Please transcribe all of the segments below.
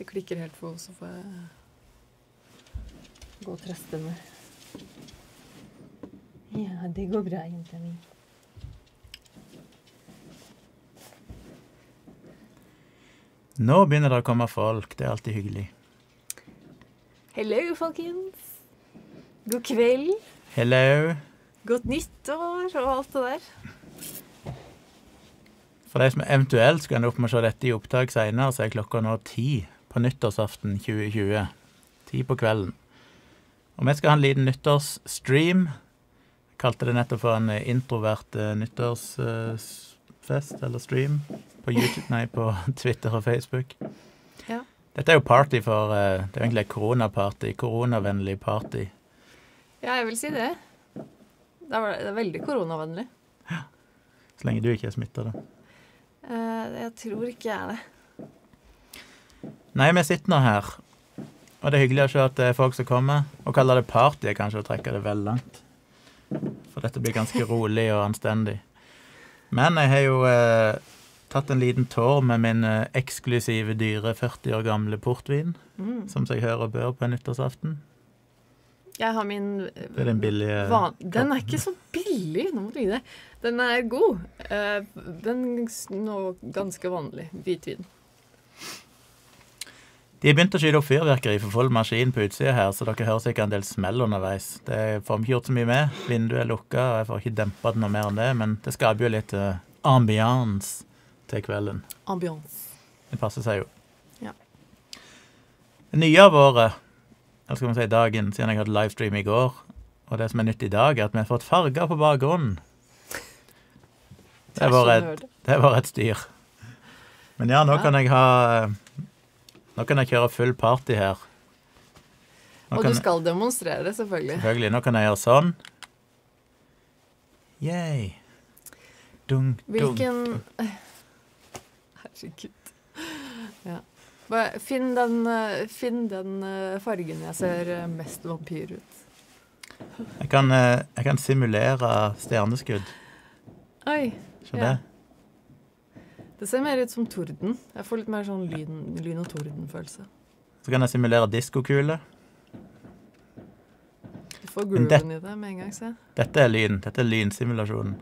det klikker helt for henne, så får jeg gå og trøste henne. Ja, det går bra, jenta mi. Nå begynner det å komme folk. Det er alltid hyggelig. Hello, folkens. God kveld. Hello. Godt nyttår og alt det der. For de som eventuelt skal ende opp med å se dette i opptak seinere, så er klokka nå ti på nyttårsaften 2020. Ti på kvelden. Og vi skal ha en liten nyttårsstream. Jeg kalte det nettopp for en eh, introvert eh, nyttårsfest, eller stream, på, YouTube, nei, på Twitter og Facebook. Ja. Dette er jo party for eh, Det er egentlig koronaparty. Koronavennlig party. Ja, jeg vil si det. Det er, det er veldig koronavennlig. Ja. Så lenge du ikke er smitta, da. Eh, jeg tror ikke jeg er det. Nei, vi sitter nå her. Og det er hyggelig å se at det er folk som kommer. Å kalle det party er kanskje å trekke det vel langt. For dette blir ganske rolig og anstendig. Men jeg har jo eh, tatt en liten tår med min eh, eksklusive, dyre 40 år gamle portvin, Mm. som seg hør og bør på en nyttårsaften. Jeg har min eh, Det er den billige van Den er ikke så billig, nå må du gi. Den er god. Uh, Den er nå ganske vanlig hvitvin. De har begynt å skyte opp fyrverkeri for full maskin på utsida her, så dere hører sikkert en del smell underveis. Det får vi ikke gjort så mye med. Vinduet er lukka, og jeg får ikke dempa det noe mer enn det, men det skaper jo litt uh, ambiance til kvelden. Ambiance. Det passer seg jo. Ja. Det nye av året, eller skal man si dagen, siden jeg hadde livestream i går, og det som er nytt i dag, er at vi har fått farger på bakgrunnen. Det har vært et, styr. Men ja, nå kan jeg ha eh, Nå kan jeg kjøre full party her. Nå Og kan, du skal demonstrere selvfølgelig. selvfølgelig. Nå kan jeg gjøre sånn. Yay. Dung, dung. Hvilken Herregud. Ja. Finn den, eh, finn den eh, fargen jeg ser eh, mest vampyr ut. Jeg kan, jeg kan simulere stjerneskudd. Oi. Se Ja. det. Det ser mer ut som torden. Jeg får litt mer sånn lyn, lyn og torden-følelse. Så kan jeg simulere diskokule. Du får grooven i det med en gang, se. Dette er lyn. Dette er lynsimulasjonen.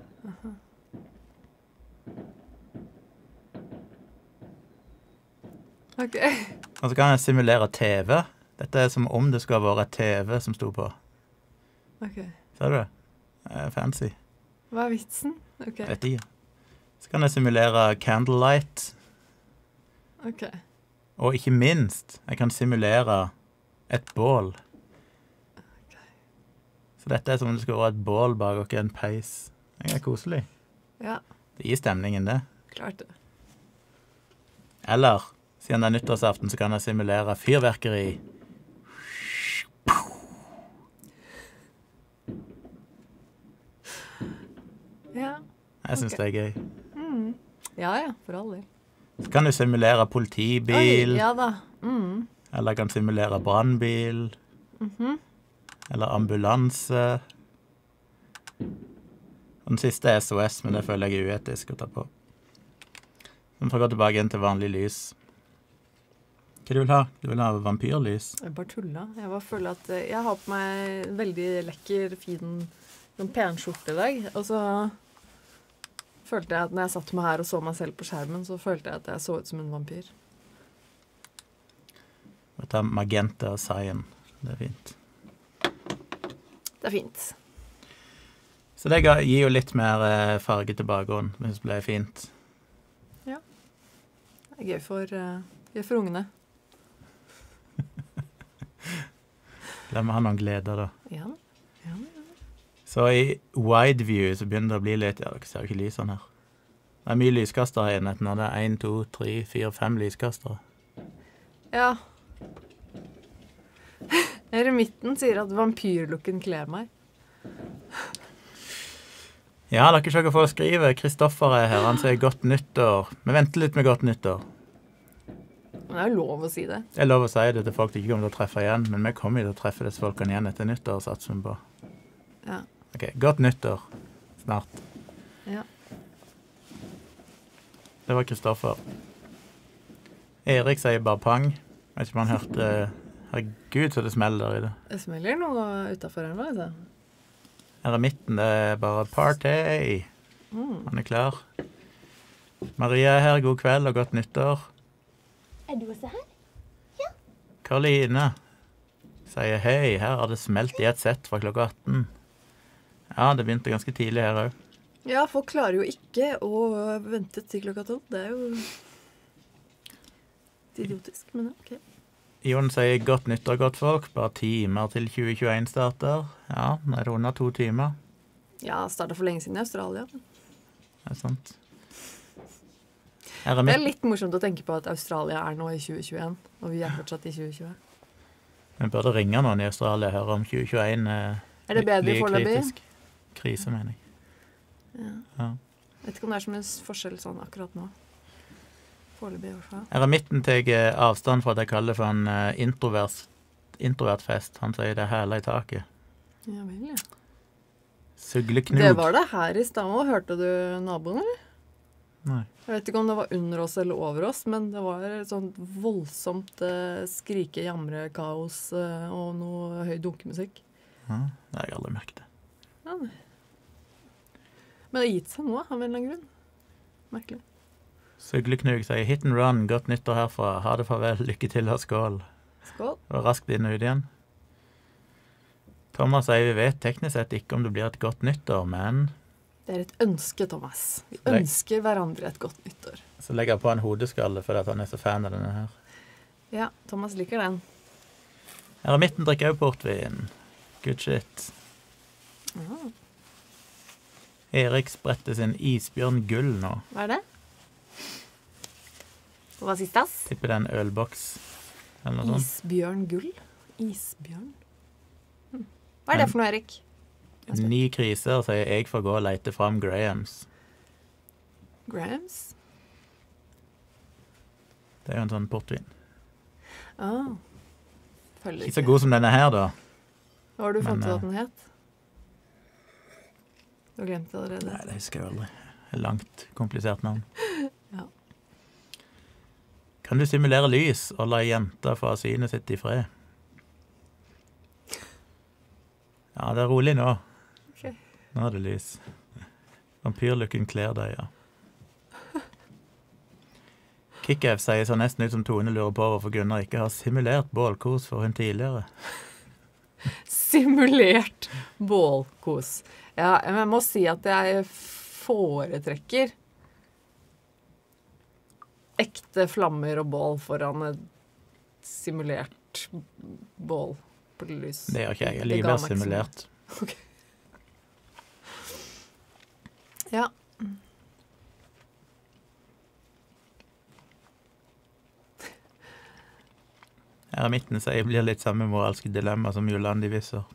OK. Og så kan jeg simulere TV. Dette er som om det skulle ha vært TV som sto på. ok. Ser du det? Er fancy. Hva er vitsen? OK. Vet ikke. Så kan jeg simulere candlelight. ok. Og ikke minst, jeg kan simulere et bål. Så dette er som om det skulle vært et bål bak oss en peis. Det er koselig. Ja, Det gir stemningen, det. klart det. Eller, siden det er nyttårsaften, så kan jeg simulere fyrverkeri. Ja. Jeg syns okay. det er gøy. Mm. Ja ja, for all del. Så kan du simulere politibil, Oi, ja da. Mm. eller kan simulere brannbil, Mhm. eller ambulanse. Og den siste er SOS, men det føler jeg er uetisk å ta på. Så vi får gå tilbake igjen til vanlig lys. Hva du vil ha? Du vil ha vampyrlys? Jeg bare tulla. Jeg bare føler at eh, jeg har på meg en veldig lekker, fin sånn penskjorte i dag. Og så følte jeg at når jeg satt meg her og så meg selv på skjermen, så følte jeg at jeg så ut som en vampyr. Dette er magenta cyan. Det er fint. Det er fint. Så det gir jo litt mer eh, farge til bakgrunnen. Det synes jeg ble fint. Det er gøy for, eh, gøy for ungene. La meg ha noen gleder, da. Ja. ja. Så i wide view så begynner det å bli litt Ja, dere ser jo ikke lysene her. Det er mye lyskastere i enheten. Det er én, to, tre, fire, fem lyskastere. ja. Eremitten sier at vampyrlooken kler meg. Ja, dere ser hva folk skriver. Kristoffer er her. Han sier 'godt nyttår'. Vi venter litt med 'godt nyttår'. Men det er jo lov å si det. Det er lov å si det til folk du ikke kommer til å treffe igjen, men vi kommer til å treffe disse folkene igjen etter nyttår, satser vi på. Ja. Ok, godt nyttår snart. Ja. Det var Kristoffer. Erik sier bare pang. Vet ikke om han hørte Herregud, så det smeller der i det. Det smeller noe utafor her nå, altså. Eremitten, det er bare party. Mm. Han er klar. Maria er her, god kveld og godt nyttår. Er du også her? Ja. Karoline sier hei, her har det smelt i et sett fra klokka 18. Ja, det begynte ganske tidlig her òg. Ja, folk klarer jo ikke å vente til klokka tolv. Det er jo idiotisk, men ok. Jon sier godt nyttår, godt folk. Bare timer til 2021 starter. Ja, nå er det under to timer. Ja, starta for lenge siden i Australia. Det er sant. Det er litt morsomt å tenke på at Australia er nå i 2021, og vi er fortsatt i 2020. Vi burde ringe noen i Australia og høre om 2021 er Er det bedre like kritisk. Krise, mener jeg. Ja. Ja. Vet ikke om det er så mye forskjell sånn akkurat nå. Foreløpig, i hvert fall. Eremitten tar avstand fra at jeg kaller det for en eh, introvert, introvert fest. Han sier det er hæla i taket. Ja vel, ja. Sugleknug. Det var det her i stad òg. Hørte du naboen, eller? Nei. Jeg vet ikke om det var under oss eller over oss, men det var et sånt voldsomt eh, skrike, jamre, kaos eh, og noe høy dunkemusikk. Ja, det har jeg aldri merket. Ja, nei. Men det har gitt seg nå, av en eller annen grunn. Merkelig. Sugleknug sier hit and run, godt nyttår herfra. Ha det farvel, lykke til og skål. Skål. Og raskt inn og ut igjen. Thomas sier vi vet teknisk sett ikke om det blir et godt nyttår, men Det er et ønske, Thomas. Vi ønsker hverandre et godt nyttår. så legger jeg på en hodeskalle fordi han er så fan av denne her. Ja, Thomas liker den. Eremitten drikker òg portvin. Good shit. Ah, Erik spretter sin isbjørn gull nå. hva er det? Hva sistas? Tipper det er en ølboks eller noe sånt. Isbjørn gull? Isbjørn? Hm. Hva er det for noe, Erik? Ni kriser, sier jeg får gå og lete fram Grahams. Grahams? Det er jo en sånn portvin. Følger Ikke så god som denne her, da. Hva har du fant ut eh, at den het? Du har glemt det allerede. Nei, det husker jeg aldri. Langt, komplisert navn. Ja. Kan du simulere lys og la jenta få synet sitt i fred? Ja, det er rolig nå. Okay. Nå er det lys. Vampyrlooken kler deg, ja. Kickaff sier så nesten ut som Tone lurer på hvorfor Gunnar ikke har simulert bålkos for hun tidligere. Simulert bålkos. Ja, men jeg må si at jeg foretrekker ekte flammer og bål foran et simulert bål på lys. Det gjør ikke jeg. Jeg liker mer simulert. Ja. Eremitten sier blir litt samme moralske dilemma som Jolandi Visser.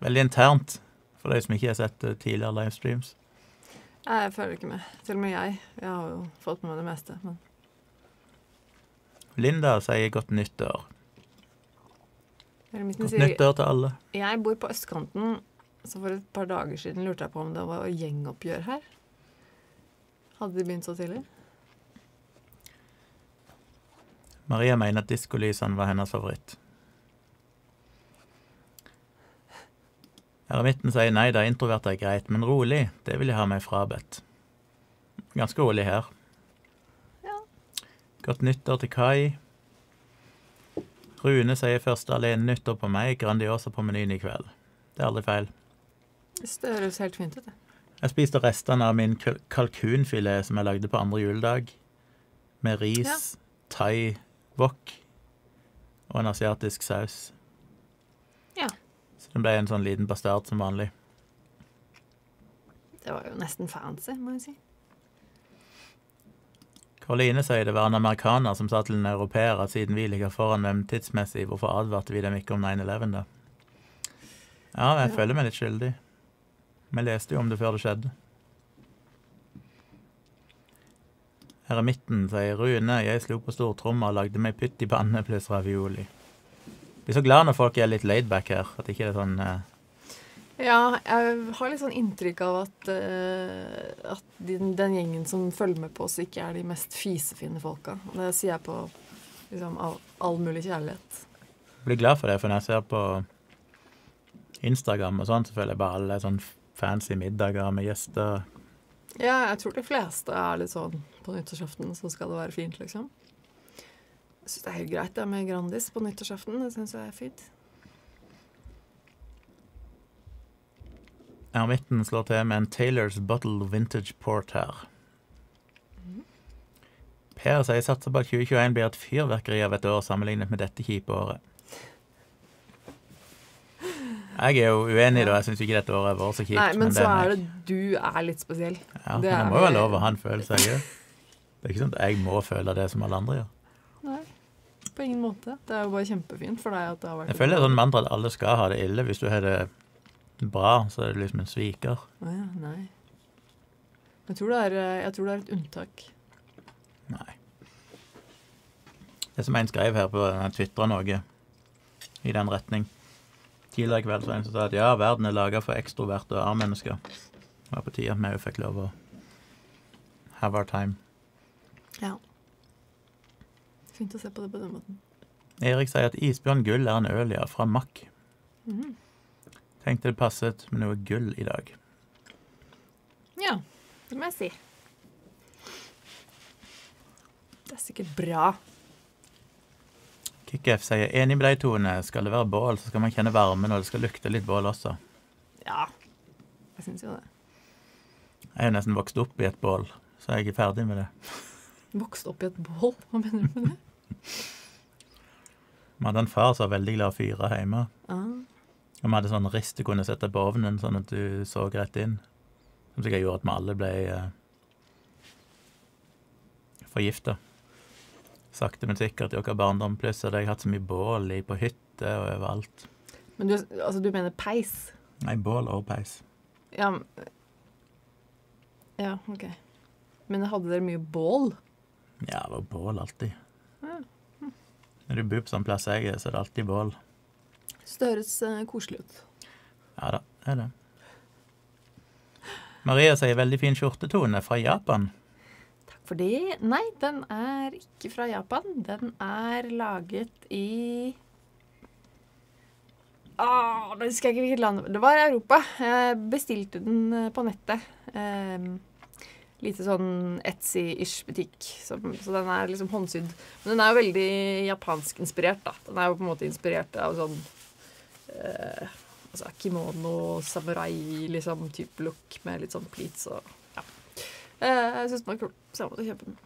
Veldig internt for de som ikke har sett eh, tidligere livestreams. Jeg følger ikke med. Til og med jeg. Jeg har jo fått med meg det meste. Men Linda sier godt nyttår. Godt sier nyttår til alle. Jeg bor på østkanten, så for et par dager siden lurte jeg på om det var gjengoppgjør her. Hadde de begynt så tidlig? Maria mener at diskolysene var hennes favoritt. Eremitten sier nei da, introvert er greit, men rolig, det vil jeg ha meg frabedt. Ganske rolig her. Ja. Godt nyttår til Kai. Rune sier første alene-nyttår på meg, Grandiosa på menyen i kveld. Det er aldri feil. Det høres helt fint ut, det. Jeg spiste restene av min kalkunfilet som jeg lagde på andre juledag, med ris, Ja. thai, wok og en asiatisk saus. Det ble en sånn liten bastard som vanlig. Det var jo nesten fancy, må jeg si. Karoline sier det var en amerikaner som sa til en europeer at siden vi ligger foran dem tidsmessig, hvorfor advarte vi dem ikke om 9-11 da? Ja, jeg Ja. føler meg litt skyldig. Vi leste jo om det før det skjedde. Eremitten sier Rune, jeg slo på stortromma og lagde meg pytt i panne pluss ravioli. Blir så glad når folk er litt laidback her, at ikke det er sånn uh... Ja, jeg har litt sånn inntrykk av at, uh, at den, den gjengen som følger med på oss, ikke er de mest fisefine folka. Det sier jeg på liksom all, all mulig kjærlighet. Jeg blir glad for det, for når jeg ser på Instagram og sånn, så føler jeg bare alle sånn fancy middager med gjester. Ja, jeg tror de fleste er litt sånn på nyttårsaften så skal det være fint, liksom. Jeg syns det er helt greit det med Grandis på nyttårsaften. Det syns jeg er fint. Ermitten slår til med en Taylors Bottle Vintage Port her. Per sier satser på at 2021 blir et fyrverkeri av et år sammenlignet med dette kjipe året. Jeg er jo uenig, da. Jeg syns ikke dette året har vært så kjipt. Nei, men, men så er det du er litt spesiell. Ja, det men det må jo være lov å ha en følelse, jeg òg. Det er ikke sånn at jeg må føle det som alle andre gjør. Nei, på ingen måte. Det er jo bare kjempefint for deg at det har vært Jeg føler det er sånn mantra at alle skal ha det ille. Hvis du har det bra, så er du liksom en sviker. Å ja, nei. Jeg tror, det er, jeg tror det er et unntak. Nei. Det som en skrev her på Jeg tvitra noe i den retning. Tidligere i kveld så en som sa at ja, verden er laga for ekstroverte og A-mennesker. Det var på tide at vi òg fikk lov å have our time. Ja. Fint å se på det på den måten. Erik sier at isbjørn gull er en øl, ja, fra Mack. Mhm. Tenkte det passet med noe gull i dag. Ja, det må jeg si. Det er sikkert bra. KickF sier enig med de toene. Skal det være bål, så skal man kjenne varmen, og det skal lukte litt bål også. Ja, jeg syns jo det. Jeg er jo nesten vokst opp i et bål, så jeg er ferdig med det. Vokst opp i et bål, hva mener du med det? Vi hadde en far som var veldig glad i å fyre hjemme. Ah. Og vi hadde sånn rist du kunne sette på ovnen, sånn at du så rett inn. Som sikkert gjorde at vi alle ble eh, forgifta. Sakte, men sikkert i vår barndom. Pluss hadde jeg hatt så mye bål i på hytte og overalt. Men du, altså, du mener peis? Nei, bål og peis. Ja, ja, OK. Men hadde dere mye bål? Ja, det var bål alltid. Når du bor på sånn plass jeg er, så er det alltid bål. Så det høres eh, koselig ut. Ja da, det er det. Maria sier veldig fin skjortetone fra Japan. Takk for det. Nei, den er ikke fra Japan. Den er laget i Åh, nå husker jeg ikke hvilket land Det var Europa. Jeg bestilte den eh, på nettet. Um, lite sånn Etsy-ish butikk. Som, så den er liksom håndsydd. Men den er jo veldig japansk inspirert, da. Den er jo på en måte inspirert av sånn eh, altså kimono, samurai, liksom type look med litt sånn pleats og ja. Eh, jeg syns den var kul, så jeg måtte kjøpe den.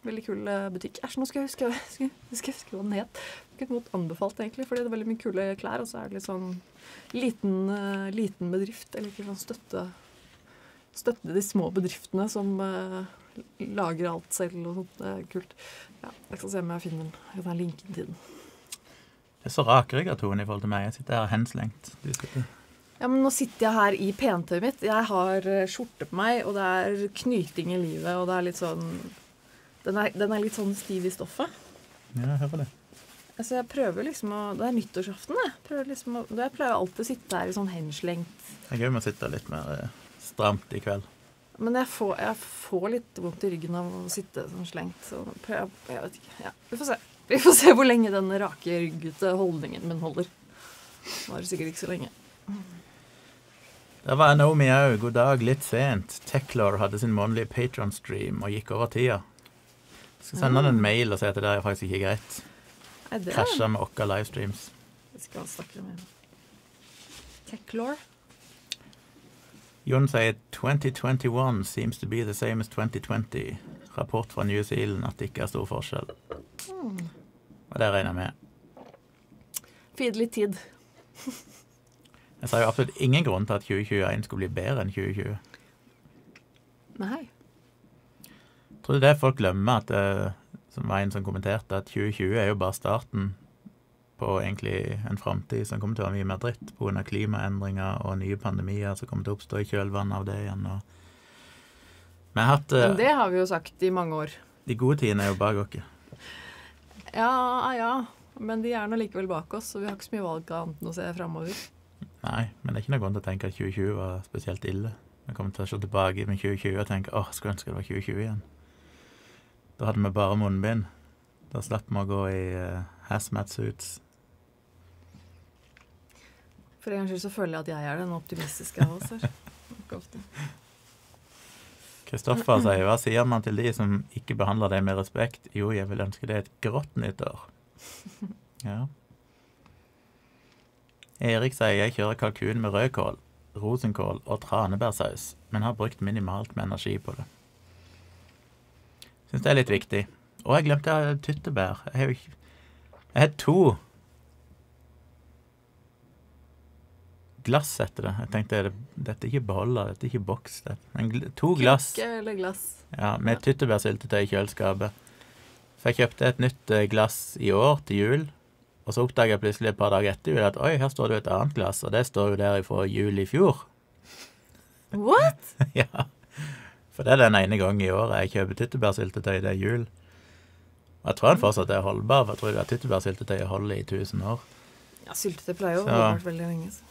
Veldig kul eh, butikk. Æsj, nå skal jeg huske, Skal jeg huske hva den het. Ikke godt anbefalt, egentlig, fordi det er veldig mye kule klær. Og så er det litt sånn liten, eh, liten bedrift. Jeg liker sånn støtte Støtte de små bedriftene som eh, lager alt selv og sånt. Det er kult. Ja, jeg skal se om jeg finner den. Jeg kan linken til den. Det er så rakrygga tone i forhold til meg. Jeg sitter her henslengt. Du sitter. Ja, men nå sitter jeg her i pentøyet mitt. Jeg har eh, skjorte på meg, og det er knyting i livet, og det er litt sånn Den er, den er litt sånn stiv i stoffet. Ja, jeg hører det. Altså, jeg prøver liksom å Det er nyttårsaften, jeg. Prøver liksom å, jeg pleier alltid å sitte her i sånn henslengt. Jeg med å sitte litt mer eh, stramt i kveld. Men jeg får, jeg får litt vondt i ryggen av å sitte sånn slengt. Så jeg, jeg vet ikke. Ja, vi får se. Vi får se hvor lenge den rake, ryggete holdningen min holder. Varer sikkert ikke så lenge. Der var Naomi òg. God dag, litt sent. Teklor hadde sin månedlige Patron-stream og gikk over tida. Skal sende han en mail og si at det der er faktisk ikke greit. Krasja med våre livestreams. Jeg skal snakke med Techlore. Jon sier 2021 seems to be the same as 2020. Rapport fra New Zealand at det ikke er stor forskjell. Og det regner jeg med. Fiendtlig tid. Jeg sa jo absolutt ingen grunn til at 2021 skulle bli bedre enn 2020. Nei. Tror er det folk glemmer, at det, som var en som kommenterte, at 2020 er jo bare starten på egentlig en framtid som kommer til å være mye mer dritt pga. klimaendringer og nye pandemier som kommer til å oppstå i kjølvannet av det igjen. Vi har hatt Men eh, det har vi jo sagt i mange år. De gode tidene er jo bak oss. Ja, ja. Men de er nå likevel bak oss, så vi har ikke så mye valg annet enn å se framover. Nei, men det er ikke noe grunn til å tenke at 2020 var spesielt ille. Vi kommer til å se tilbake med 2020 og tenke åh, skulle ønske det var 2020 igjen. Da hadde vi bare munnbind. Da slapp vi å gå i uh, hazmat suits. For en gangs skyld så føler jeg at jeg er den optimistiske av oss her. Kristoffer sier hva sier man til de som ikke behandler deg med respekt? Jo, jeg vil ønske deg et grått nyttår. Ja. Erik sier jeg kjører kalkun med rødkål, rosenkål og tranebærsaus, men har brukt minimalt med energi på det. Syns det er litt viktig. Og jeg glemte å tyttebær. Jeg har jo Jeg har to glass etter det. Jeg tenkte det, dette er ikke beholder, dette er ikke boks. Det. Men gl- to glass eller glass. ja, med tyttebærsyltetøy i kjøleskapet. Så jeg kjøpte et nytt eh, glass i år til jul. Og så oppdaga jeg plutselig et par dager etter jul at oi, her står det jo et annet glass, og det står jo der fra jul i fjor. What? ja. For det er den ene gangen i året jeg kjøper tyttebærsyltetøy, det er jul. Og jeg tror den fortsatt er holdbar, for jeg tror tyttebærsyltetøyet holder i 1000 år. Ja, syltetøy pleier jo å holde veldig lenge. Så.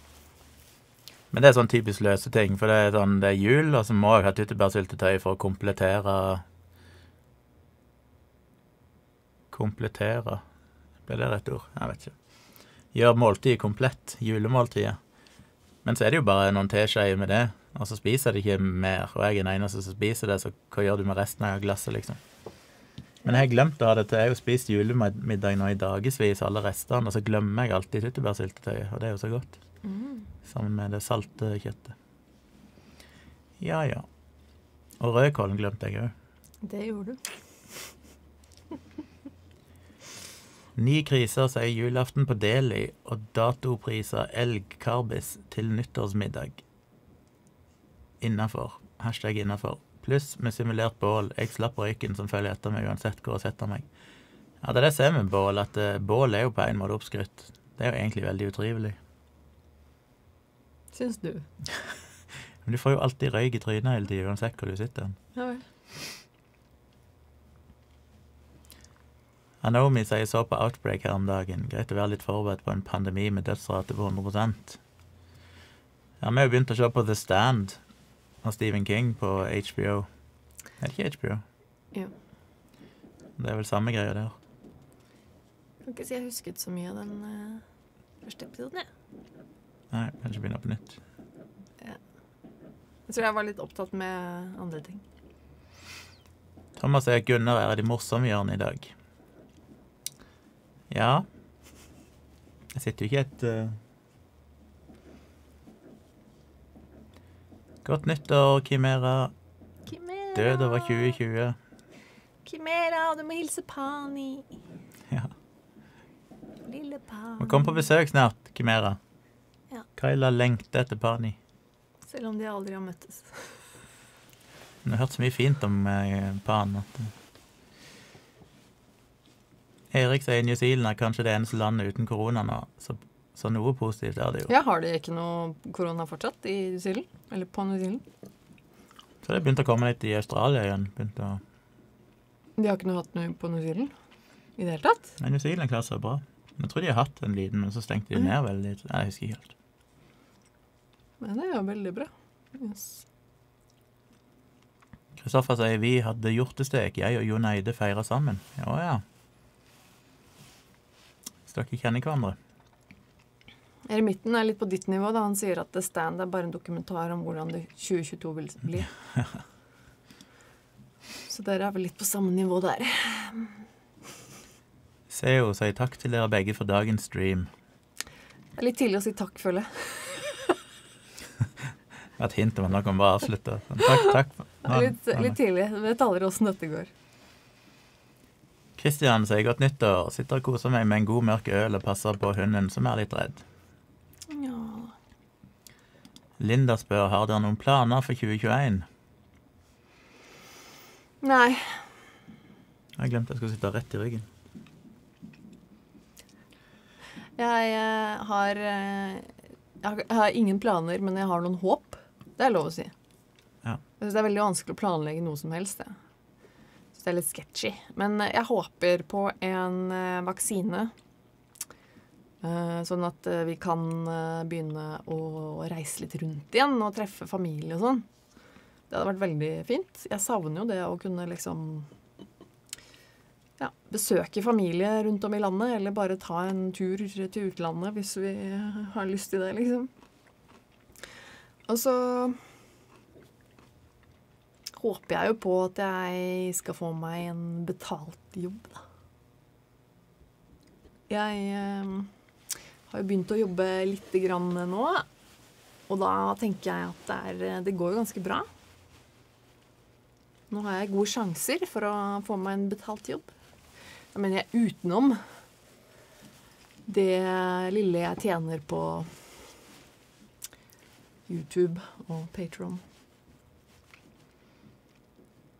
Men det er sånn typisk løse ting, for det er sånn, det er jul, og så må jeg ha tyttebærsyltetøy for å komplettere Komplettere Ble det rett ord? Jeg vet ikke. Gjør måltidet komplett, julemåltidet. Men så er det jo bare noen teskjeer med det, og så spiser de ikke mer. Og jeg er den eneste som spiser det, så hva gjør du med resten av glasset, liksom? Men jeg har glemt å ha det til. Jeg har jo spist julemiddag nå i dagevis, alle restene, og så glemmer jeg alltid tyttebærsyltetøyet, og det er jo så godt. Mm. Sammen med det salte kjøttet. Ja, ja. Og rødkålen glemte jeg òg. Det gjorde du. Ni kriser sier julaften på Deli og datopriser elgkarbis til nyttårsmiddag. Innafor. Hashtag innafor. Pluss med simulert bål. Jeg slapp røyken som følger etter meg uansett hvor jeg setter meg. Ja, det er det som er med bål, at eh, bål er jo på en måte oppskrytt. Det er jo egentlig veldig utrivelig. Syns du? Men du får jo alltid røyk i trynet hele tida uansett hvor du sitter. Ja vel. Anomi sier så på Outbreak her om dagen. Greit å være litt forberedt på en pandemi med dødsrate på 100 Ja, vi har jo begynt å se på The Stand av Stephen King på HBO. Er det ikke HBO? Jo. Det er vel samme greia der. Jeg Kan ikke si jeg husket så mye av den uh, første episoden. jeg. Nei, kanskje begynne på nytt. Ja. Jeg tror jeg var litt opptatt med andre ting. Thomas at Gunnar er i de morsomme hjørnet i dag. Ja Jeg sitter jo ikke i et uh... Godt nyttår, Kimera. Kimera, Død over 2020. Kimera, du må hilse Pani. Ja. Lille Pani. Komme på besøk snart, Kimera. Ja. Kyla lengter etter Pani. Selv om de aldri har møttes. Hun har hørt så mye fint om eh, Pan. At, eh. Erik sier New Zealand er kanskje det eneste landet uten korona nå, så, så noe positivt er det jo. Ja, Har de ikke noe korona fortsatt i New Zealand? Eller på New Zealand? Så det begynte å komme litt i Australia igjen. Begynte å, De har ikke noe hatt noe på New Zealand i det hele tatt? Nei, New Zealand klarer seg bra. Jeg tror de har hatt en liten, men så stengte de Mhm. ned veldig. Jeg husker ikke helt. Men det er jo veldig bra. Yes. Kristoffer sier vi hadde hjortestek, jeg og Jon Eide feira sammen. Ja ja. Så dere kjenner hverandre? Eremitten er litt på ditt nivå da han sier at The Stand er bare en dokumentar om hvordan det 2022 vil bli. Så dere er vel litt på samme nivå der. Seo sier takk til dere begge for dagens stream. Det er litt tidlig å si takk, føler jeg. Et hint om at noen bare avslutter. Takk, takk. Nå, Litt, litt tidlig. Vet aldri åssen dette går. Kristian sier godt nyttår. Sitter og koser meg med en god mørk øl og passer på hunden som er litt redd. Ja. Linda spør har dere noen planer for 2021. Nei. Jeg glemte jeg skulle sitte rett i ryggen. Jeg eh, har eh, Jeg har- ingen planer, men jeg har noen håp. Det er lov å si. Ja. Det er veldig vanskelig å planlegge noe som helst. Jeg synes det er litt sketchy. Men eh, jeg håper på en eh, vaksine. Eh, sånn at vi kan begynne å reise litt rundt igjen og treffe familie og sånn. Det hadde vært veldig fint. Jeg savner jo det å kunne liksom ja, besøke familie rundt om i landet, eller bare ta en tur til utlandet hvis vi har lyst til det, liksom. Og så håper jeg jo på at jeg skal få meg en betalt jobb, da. Jeg eh, har jo begynt å jobbe lite grann nå, og da tenker jeg at det, er, det går jo ganske bra. Nå har jeg gode sjanser for å få meg en betalt jobb. Da jeg jeg utenom det lille jeg tjener på YouTube og Patron.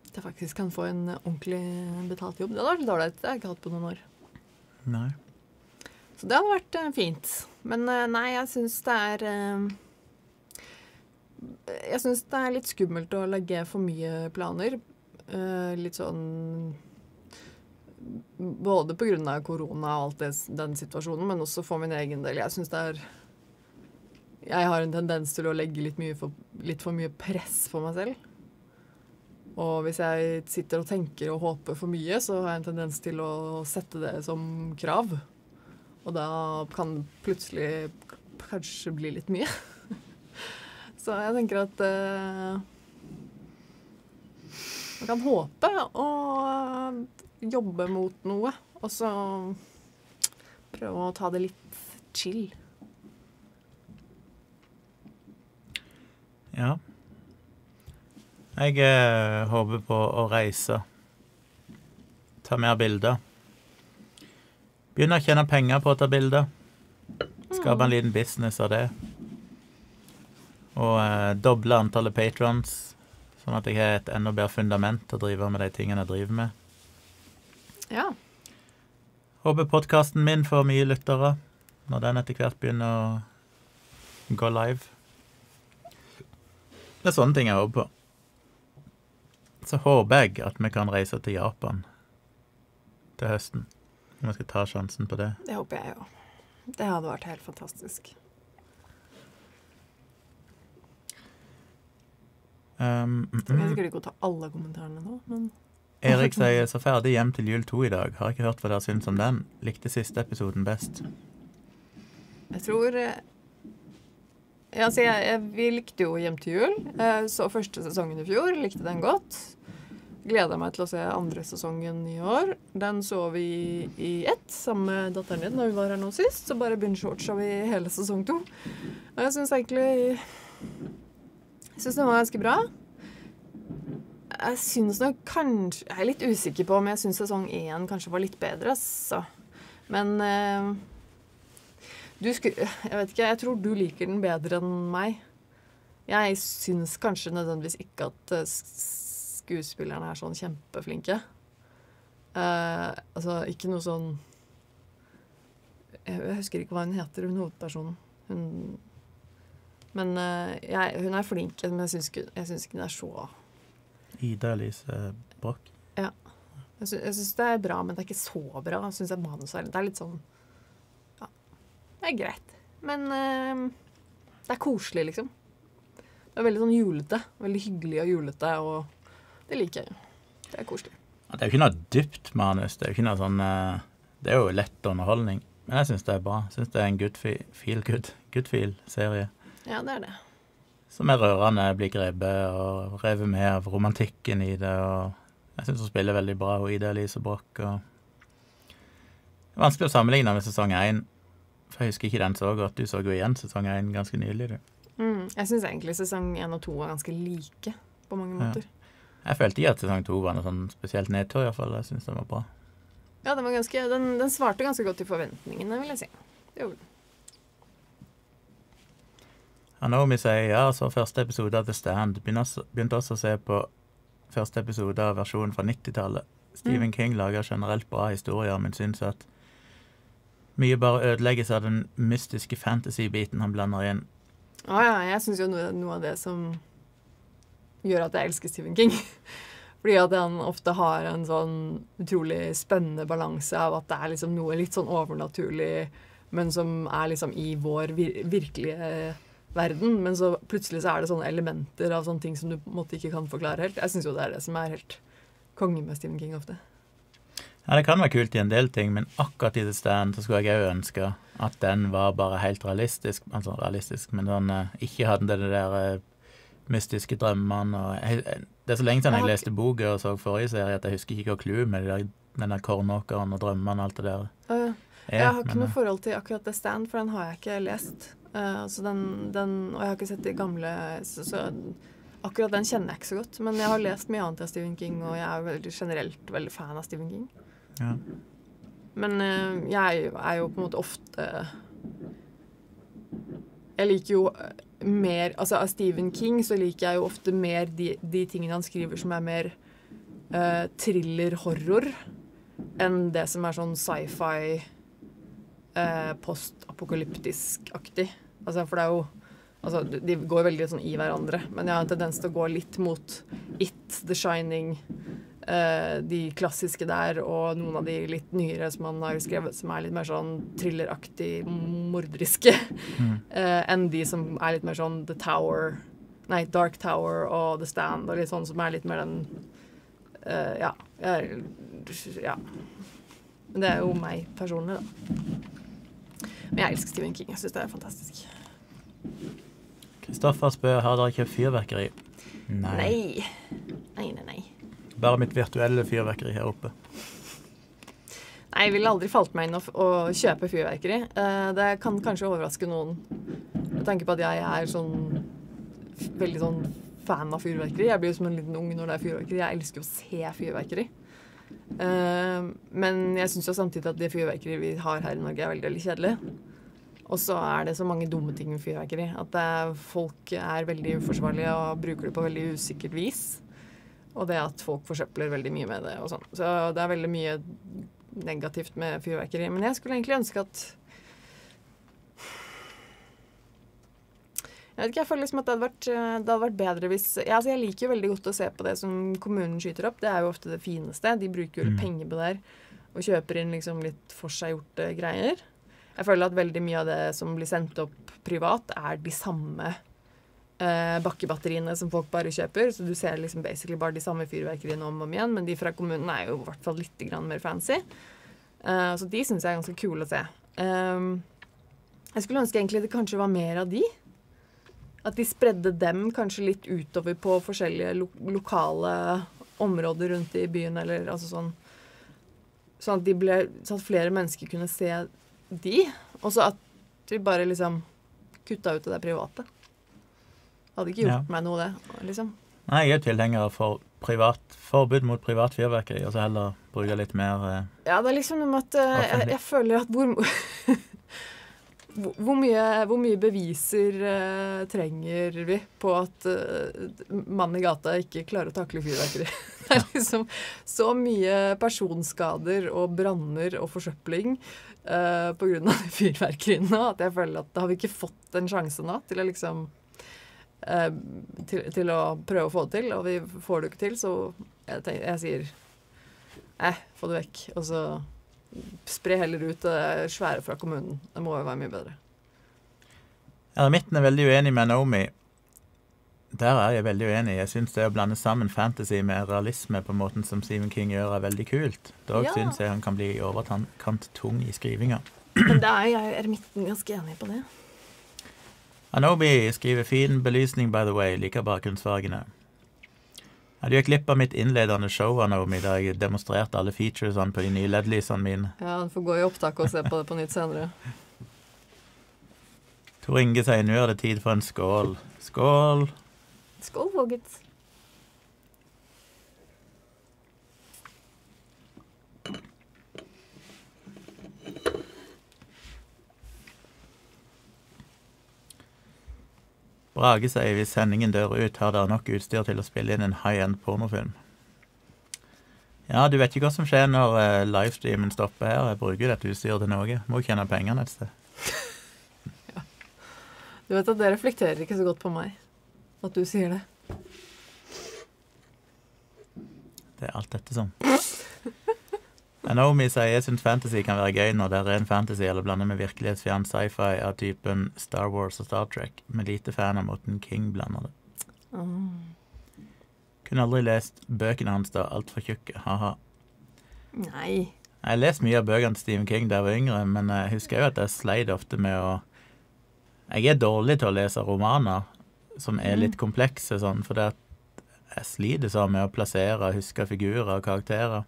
At jeg faktisk kan få en ordentlig betalt jobb. Det hadde vært dårlig, ålreit. Det har jeg ikke hatt på noen år. Nei. Så det hadde vært eh, fint. Men eh, nei, jeg syns det er eh, Jeg syns det er litt skummelt å legge for mye planer. Litt sånn Både av korona og alt det, den situasjonen, men også for min egen del. Jeg syns det er Jeg har en tendens til å legge litt, for, litt for mye press på meg selv. Og hvis jeg sitter og tenker og håper for mye, så har jeg en tendens til å sette det som krav. Og da kan det plutselig kanskje bli litt mye. Så jeg tenker at eh, man kan håpe og jobbe mot noe, og så prøve å ta det litt chill. Ja. Jeg eh, håper på å reise. Ta mer bilder. Begynne å tjene penger på å ta bilder. Skape en liten business av det. Og eh, doble antallet patrons, sånn at jeg har et enda bedre fundament å drive med de tingene jeg driver med. Ja. Håper podkasten min får mye lyttere når den etter hvert begynner å gå live. Det er sånne ting jeg håper på. Så håper jeg at vi kan reise til Japan til høsten. Om jeg skal ta sjansen på det. Det håper jeg òg. Det hadde vært helt fantastisk. Um, mm, Jeg mm. skal ikke ta alle kommentarene nå, men Erik sier 'så ferdig hjem til jul 2 i dag'. Har ikke hørt hva dere syns om den. Likte siste episoden best. jeg tror eh, Ja, altså, jeg, jeg, vi likte jo Hjem til jul. Eh, Så første sesongen i fjor. Likte den godt. Gleda meg til å se andre sesongen i år. Den så vi i ett sammen med datteren din når hun var her nå sist. Så bare binge-watcha vi hele sesong to. Og jeg syns egentlig Jeg syns den var ganske bra. Jeg syns nok kanskje Jeg er litt usikker på om jeg syns sesong én kanskje var litt bedre, altså. Men eh, du sku... Jeg vet ikke, jeg tror du liker den bedre enn meg. Jeg syns kanskje nødvendigvis ikke at eh, skuespillerne er sånn kjempeflinke. Eh, altså, ikke noe sånn Jeg husker ikke hva hun heter, hun hovedpersonen. Hun Men eh, jeg, hun er flink, men jeg syns ikke hun er så Ida Elise Broch. Jeg sy- syns det er bra, men det er ikke så bra. Jeg synes jeg manuset er, det er litt sånn Ja, det er greit. Men eh, det er koselig, liksom. Det er veldig sånn julete. Veldig hyggelig og julete, og det liker jeg. Det er koselig. Ja, Det er jo ikke noe dypt manus. Det er jo ikke noe sånn eh, Det er jo lett underholdning. Men jeg syns det er bra. Jeg syns det er en good fe- feel good, good feel-serie. Ja, det er det. Som er rørende, blir grepet og revet med av romantikken i det. og Jeg syns hun spiller veldig bra, og Ida Elise Broch. vanskelig å sammenligne med sesong én, for jeg husker ikke den så godt. Du så jo igjen sesong én ganske nylig, du. Mm, jeg syns egentlig sesong én og to var ganske like på mange Ja. måter. Jeg følte ikke at sesong to var noe sånn spesielt nedtur, iallfall. Jeg syns den var bra. Ja, den, var ganske, den, den svarte ganske godt til forventningene, vil jeg si. Det gjorde den. Naomi sier ja, så første episode av The Stand. Begynte også, å se på første episode av versjonen fra 90-tallet. Stephen Mm. King lager generelt bra historier, men syns at mye bare ødelegges av den mystiske fantasy-biten han blander inn. Å ja, jeg syns jo noe, noe av det som gjør at jeg elsker Stephen King. Fordi at han ofte har en sånn utrolig spennende balanse av at det er liksom noe litt sånn overnaturlig, men som er liksom i vår vir virkelige verden. Men så plutselig så er det sånne elementer av sånne ting som du på en måte ikke kan forklare helt. Jeg syns jo det er det som er helt konge med Stephen King ofte. Ja, Det kan være kult i en del ting, men akkurat i The Stand så skulle jeg òg ønske at den var bare helt realistisk. Altså realistisk, men den eh, ikke hadde det der eh, mystiske drømmene og Det er så lenge siden Jeg jeg leste boka og så forrige serie at jeg husker ikke hva clou med de der, den der kornåkeren og drømmene og alt det der Øh, er. jeg har ikke men, noe eh, forhold til akkurat The Stand, for den har jeg ikke lest. Eh, så den, den, og jeg har ikke sett de gamle så, så akkurat den kjenner jeg ikke så godt. Men jeg har lest mye annet av Stephen King, og jeg er veldig, generelt veldig fan av Stephen King. ja. Men uh, jeg er jo på en måte ofte Jeg liker jo eh, mer Altså av Stephen King så liker jeg jo ofte mer de, de tingene han skriver som er mer uh, thriller-horror, enn det som er sånn sci-fi, uh, postapokalyptisk-aktig. Altså, for det er jo Altså, de går veldig sånn i hverandre, men jeg har en tendens til å gå litt mot It, The Shining, eh, de klassiske der, og noen av de litt nyere som han har skrevet, som er litt mer sånn thrilleraktig, morderiske, Mm. eh, enn de som er litt mer sånn The Tower Nei, Dark Tower og The Stand, og litt sånn som er litt mer den eh, Ja. Jeg, ja. Men det er jo meg personlig, da. Men jeg elsker Stephen King. Jeg syns det er fantastisk. Kristoffer spør har dere kjøpt fyrverkeri. Nei. Nei. Nei, nei, nei. Bare mitt virtuelle fyrverkeri her oppe. Nei, jeg ville aldri falt meg inn å, å kjøpe fyrverkeri. Uh, det kan kanskje overraske noen med tanke på at jeg er sånn veldig sånn fan av fyrverkeri. Jeg blir jo som en liten ung når det er fyrverkeri. Jeg elsker å se fyrverkeri. Eh, men jeg syns jo samtidig at det fyrverkeriet vi har her i Norge, er veldig, veldig kjedelig. Og så er det så mange dumme ting med fyrverkeri. At er, folk er veldig uforsvarlige og bruker det på veldig usikkert vis. Og det at folk forsøpler veldig mye med det og sånn. Så det er veldig mye negativt med fyrverkeri. Men jeg skulle egentlig ønske at Jeg vet ikke, jeg føler liksom at det hadde vært, eh, det hadde vært bedre hvis ja, altså Jeg liker jo veldig godt å se på det som kommunen skyter opp. Det er jo ofte det fineste. De bruker jo Mm. penger på det her og kjøper inn liksom litt forseggjorte greier. Jeg føler at veldig mye av det som blir sendt opp privat, er de samme eh, bakkebatteriene som folk bare kjøper. Så du ser liksom basically bare de samme fyrverkeriene om og om igjen, men de fra kommunen er jo i hvert fall litt grann mer fancy. Eh, så de syns jeg er ganske kule å se. Ehm, jeg skulle ønske egentlig det kanskje var mer av de. At de spredde dem kanskje litt utover på forskjellige lo lokale områder rundt i byen, eller altså sånn Sånn at, de ble, sånn at flere mennesker kunne se de, og så at vi bare liksom kutta ut det der private. Hadde ikke gjort Ja. meg noe, det. liksom. Nei, jeg er tilhenger for privat, forbud mot privat fyrverkeri, og så heller bruke litt mer eh, Ja, det er liksom noe med at eh, jeg, jeg føler at hvor hvor, mye, hvor mye beviser uh, trenger vi på at uh, mannen i gata ikke klarer å takle fyrverkeri? Det er liksom så mye personskader og branner og forsøpling uh, pga. de fyrverkeriene at jeg føler at da har vi ikke fått en sjanse nå til å liksom eh, til, til å prøve å få det til, og vi får det ikke til, så jeg, tenker, jeg sier eh, få det vekk. Og så spre heller ut det svære fra kommunen. Det må jo være mye bedre. Eremitten er veldig uenig med Naomi. Der er jeg veldig uenig. Jeg syns det å blande sammen fantasy med realisme på måten som Stephen King gjør, er veldig kult. Dog Ja. syns jeg han kan bli i overkant tung i skrivinga. Men da er jeg eremitten ganske enig på det. Anobi skriver fin belysning, by the way. Liker bakgrunnsfargene. Ja, du gikk glipp av mitt innledende show Naomi, der jeg demonstrerte alle featuresene på de nye LED-lysene mine. Ja, Du får gå i opptak og se på det på nytt senere. Tor Inge sier nå er det tid for en skål. Skål! Skål, folkens. Brage sier hvis sendingen dør ut, har dere nok utstyr til å spille inn en high end pornofilm. Ja, du vet ikke hva som skjer når uh, livestreamen stopper her. Jeg bruker dette utstyret til noe. Må tjene pengene et sted. Du vet at det reflekterer ikke så godt på meg at du sier det. Det er alt dette som. Men Naomi sier jeg syns fantasy kan være gøy når det er ren fantasy eller blander med virkelighetsfjern sci-fi av typen Star Wars og Star Trek, med lite fan av Morten King blander det. Oh. Kunne aldri lest bøkene hans da, altfor tjukke, ha-ha. Nei. Jeg har lest mye av bøkene til Stephen King da jeg var yngre, men jeg husker jo at jeg sleit ofte med å Jeg er dårlig til å lese romaner som er litt komplekse, sånn, for det at jeg sliter sånn med å plassere og huske figurer og karakterer.